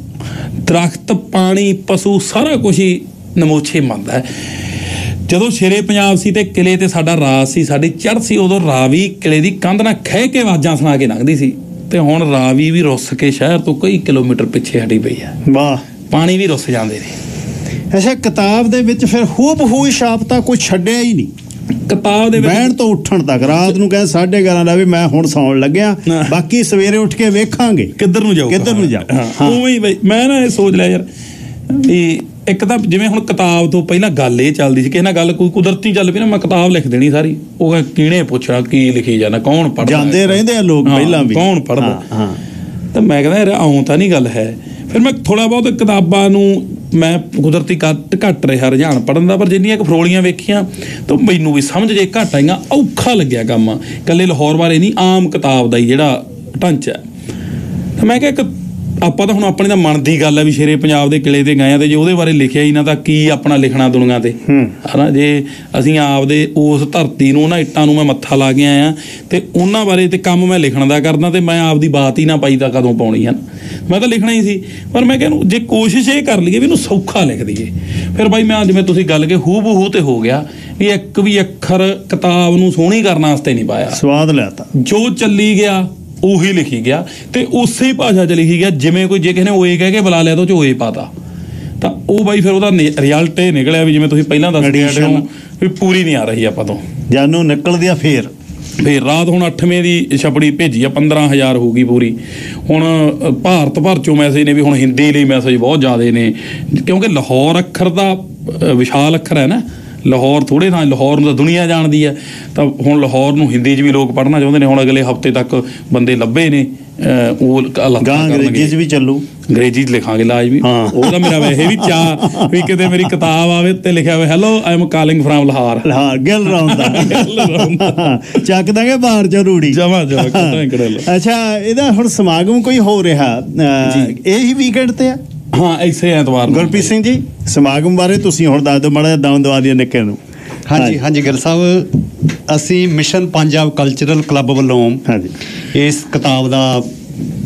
C: ਦਰਖਤ ਪਾਣੀ ਪਸ਼ੂ ਸਾਰਾ ਕੁਝ ਹੀ ਨਮੋਛੇ ਮੰਨਦਾ ਹੈ। ਜਦੋਂ ਸ਼ੇਰੇ ਪੰਜਾਬ ਸੀ ਤੇ ਕਿਲੇ ਤੇ ਸਾਡਾ ਰਾਜ ਸੀ ਸਾਡੀ ਚੜ੍ਹ ਸੀ ਉਦੋਂ ਰਾਵੀ ਕਿਲੇ ਦੀ ਕੰਧ ਨਾਲ ਖਹਿ ਕੇ ਆਵਾਜ਼ਾਂ ਸੁਣਾ ਕੇ ਲੰਘਦੀ ਸੀ। ਤੇ ਹੁਣ ਰਾਵੀ ਵੀ ਰੁੱਸ ਕੇ ਸ਼ਹਿਰ ਤੋਂ ਕਈ ਕਿਲੋਮੀਟਰ ਪਿੱਛੇ ਹਟੀ ਪਈ ਹੈ।
A: ਵਾਹ।
C: ਪਾਣੀ ਵੀ ਰੁੱਸ ਜਾਂਦੇ ਨੇ।
A: ਅੱਛਾ ਕਿਤਾਬ ਦੇ ਵਿੱਚ ਫਿਰ ਹੂਬ ਹੂਈ ਛਾਪ ਤਾਂ ਕੋਈ ਛੱਡਿਆ ਹੀ ਨਹੀਂ।
C: ਕਿਤਾਬ ਦੇ ਵਿੱਚ
A: ਤੋਂ ਉੱਠਣ ਤੱਕ ਰਾਤ ਨੂੰ ਕਹਿੰਦੇ 11:30 ਦਾ ਵੀ ਮੈਂ ਹੁਣ ਸੌਣ ਲੱਗਿਆ।
C: ਹਾਂ।
A: ਬਾਕੀ ਸਵੇਰੇ ਉੱਠ ਕੇ ਵੇਖਾਂਗੇ।
C: ਕਿੱਧਰ ਨੂੰ ਜਾਊਗਾ?
A: ਕਿੱਧਰ ਨੂੰ ਜਾਊ?
C: ਹਾਂ
A: ਹਾਂ।
C: ਉਵੇਂ ਹੀ ਬਈ ਮੈਂ ਨਾ ਇਹ ਸੋਚ ਲਿਆ ਯਾਰ ਵੀ ਇੱਕ ਤਾਂ ਜਿਵੇਂ ਹੁਣ ਕਿਤਾਬ ਤੋਂ ਪਹਿਲਾਂ ਗੱਲ ਇਹ ਚੱਲਦੀ ਸੀ ਕਿ ਇਹਨਾਂ ਗੱਲ ਕੋਈ ਕੁਦਰਤੀ ਚੱਲ ਪਈ ਨਾ ਮੈਂ ਕਿਤਾਬ ਲਿਖ ਦੇਣੀ ਸਾਰੀ। ਉਹ ਕਿਹਨੇ ਪੁੱਛਿਆ ਕੀ ਲਿਖੀ ਜਾਣਾ ਕੌਣ ਪੜਦਾ
A: ਜਾਂਦੇ ਰਹਿੰਦੇ ਆ ਲੋਕ ਪਹਿਲਾਂ ਵੀ।
C: ਕੌਣ ਪੜ੍ਹਦਾ?
A: ਹਾਂ,
C: ਤਾਂ ਮੈਂ ਕਹਿੰਦਾ ਯਾਰ ਆਉਂ ਤਾਂ ਨਹੀਂ ਗੱਲ ਹੈ। ਫਿਰ ਮੈਂ ਥੋੜਾ ਬਹੁਤ ਕਿਤਾਬਾਂ ਨੂੰ ਮੈਂ ਕੁਦਰਤੀ ਘੱਟ ਘੱਟ ਰਿਹਾ ਰੁਝਾਨ ਪੜਨ ਦਾ ਪਰ ਜਿੰਨੀਆਂ ਫਰੋਲੀਆਂ ਵੇਖੀਆਂ ਤਾਂ ਮੈਨੂੰ ਵੀ ਸਮਝ ਜੇ ਘੱਟ ਆਈਆਂ ਔਖਾ ਲੱਗਿਆ ਕੰਮ। ਇਕੱਲੇ ਲਾਹੌਰ ਬਾਰੇ ਨਹੀਂ ਆਮ ਕਿਤਾਬ ਦਾ ਹੀ ਜਿਹੜਾ ਢਾਂਚਾ। ਤਾਂ ਮੈਂ ਕਿਹਾ ਇੱਕ ਆਪਾਂ ਤਾਂ ਹੁਣ ਆਪਣੇ ਦਾ ਮਨ ਦੀ ਗੱਲ ਹੈ ਵੀ ਸ਼ੇਰੇ ਪੰਜਾਬ ਦੇ ਕਿਲੇ ਤੇ ਗਏ ਆ ਤੇ ਜੇ ਉਹਦੇ ਬਾਰੇ ਲਿਖਿਆ ਹੀ ਨਾ ਤਾਂ ਕੀ ਆਪਣਾ ਲਿਖਣਾ ਦੁਨੀਆ ਤੇ? ਹਨਾ ਜੇ ਅਸੀਂ ਆਪਦੇ ਉਸ ਧਰਤੀ ਨੂੰ ਉਹਨਾਂ ਇੱਟਾਂ ਨੂੰ ਮੈਂ ਮੱਥਾ ਲਾ ਕੇ ਆਇਆ ਤੇ ਉਹਨਾਂ ਬਾਰੇ ਤੇ ਕੰਮ ਮੈਂ ਲਿਖਣ ਦਾ ਕਰਦਾ ਤੇ ਮੈਂ ਆਪਦੀ ਬਾਤ ਹੀ ਨਾ ਪਾਈ ਤਾਂ ਕਦੋਂ ਪਾਉਣੀ ਹਨ ਮੈਂ ਤਾਂ ਲਿਖਣਾ ਹੀ ਸੀ ਪਰ ਮੈਂ ਕਹਿੰਦਾ ਜੇ ਕੋਸ਼ਿਸ਼ ਇਹ ਕਰ ਲਈਏ ਵੀ ਇਹਨੂੰ ਸੌਖਾ ਲਿਖ ਦਈਏ। ਫਿਰ ਬਾਈ ਮੈਂ ਜਿਵੇਂ ਤੁਸੀਂ ਗੱਲ ਕੇ ਹੂ ਬਹੂ ਤੇ ਹੋ ਗਿਆ ਵੀ ਇੱਕ ਵੀ ਅੱਖਰ ਕਿਤਾਬ ਨੂੰ ਸੋਹਣੀ ਕਰਨ ਵਾਸਤੇ ਨਹੀਂ ਪਾਇਆ।
A: ਸਵਾਦ ਲਿਆਤਾ।
C: ਜੋ ਚੱਲੀ ਗਿਆ ਉਹੀ ਲਿਖੀ ਗਿਆ ਤੇ ਉਸੇ ਭਾਸ਼ਾ 'ਚ ਲਿਖੀ ਗਿਆ ਜਿਵੇਂ ਕੋਈ ਜੇ ਕਿਸੇ ਨੇ ਓਏ ਕਹਿ ਕੇ ਬੁਲਾ ਲਿਆ ਤਾਂ ਉਹ 'ਚ ਓਏ ਪਾਤਾ। ਤਾਂ ਉਹ ਬਾਈ ਫਿਰ ਉਹਦਾ ਰਿਜ਼ਲਟ ਇਹ ਨਿਕਲਿਆ ਵੀ ਜਿਵੇਂ ਤੁਸੀਂ ਪਹਿਲਾਂ ਦੱਸ ਹਟੇ ਹੋ ਵੀ ਪੂਰੀ ਨਹੀਂ ਆ ਰਹੀ ਆਪਾਂ ਤੋਂ।
A: ਜਾਨੂੰ ਨਿਕਲਦੀ ਆ ਫੇਰ।
C: ਫੇਰ ਰਾਤ ਹੁਣ 8ਵੇਂ ਦੀ ਛਪੜੀ ਭੇਜੀ ਆ 15000 ਹੋ ਗਈ ਪੂਰੀ। ਹੁਣ ਭਾਰਤ ਭਰ ਚੋਂ ਮੈਸੇਜ ਨੇ ਵੀ ਹੁਣ ਹਿੰਦੀ ਲਈ ਮੈਸੇਜ ਬਹੁਤ ਜ਼ਿਆਦੇ ਨੇ ਕਿਉਂਕਿ ਲਾਹੌਰ ਅੱਖਰ ਦਾ ਵਿਸ਼ਾਲ ਅੱਖਰ ਹੈ ਨਾ। ਲਾਹੌਰ ਥੋੜੇ ਥਾਂ ਲਾਹੌਰ ਨੂੰ ਤਾਂ ਦੁਨੀਆ ਜਾਣਦੀ ਹੈ। ਤਾਂ ਹੁਣ ਲਾਹੌਰ ਨੂੰ ਹਿੰਦੀ 'ਚ ਵੀ ਲੋਕ ਪੜ੍ਹਨਾ ਚਾਹੁੰਦੇ ਨੇ। ਹੁਣ ਅਗਲੇ ਹਫ਼ਤੇ ਤੱਕ ਬੰਦੇ ਲੱਭੇ ਨੇ ਉਹ ਅਲੱਗ
A: ਅੰਗਰੇਜ਼ੀ 'ਚ ਵੀ ਚੱਲੂ।
C: ਅੰਗਰੇਜ਼ੀ 'ਚ ਲਿਖਾਂਗੇ ਲਾਜ਼ਮੀ।
A: ਹਾਂ।
C: ਉਹਦਾ ਮੇਰਾ ਵੈਸੇ ਵੀ ਚਾਹ ਵੀ ਕਿਤੇ ਮੇਰੀ ਕਿਤਾਬ ਆਵੇ ਤੇ ਲਿਖਿਆ ਹੋਵੇ hello I am calling from Lahore
A: ਹਾਂ ਗਿਲ ਰੌਂਦਾ ਚੱਕ ਦਾਂਗੇ ਬਾਹਰ ਚੋਂ ਰੂੜੀ।
C: ਜਮਾ ਜਮਾ ਕਿਤਾਂ ਕੜਲ
A: ਅੱਛਾ ਇਹਦਾ ਹੁਣ ਸਮਾਗਮ ਕੋਈ ਹੋ ਰਿਹਾ। ਇਹੀ ਵੀਕਐਂਡ ਤੇ ਆ?
C: ਹਾਂ ਐਸੇ ਐਤਵਾਰ ਨੂੰ।
A: ਗੁਰਪ੍ਰੀਤ ਸਿੰਘ ਜੀ ਸਮਾਗਮ ਬਾਰੇ ਤੁਸੀਂ ਹੁਣ ਦੱਸ ਦਿਓ ਮਾੜਾ ਦਮ ਦਵਾ ਦਿਓ ਨਿੱਕੇ ਨੂੰ।
D: ਹਾਂਜੀ ਹਾਂਜੀ ਗਿੱਲ ਸਾਹਿਬ ਅਸੀਂ ਮਿਸ਼ਨ ਪੰਜਾਬ ਕਲਚਰਲ ਕਲੱਬ ਵੱਲੋਂ
A: ਹਾਂਜੀ।
D: ਇਸ ਕਿਤਾਬ ਦਾ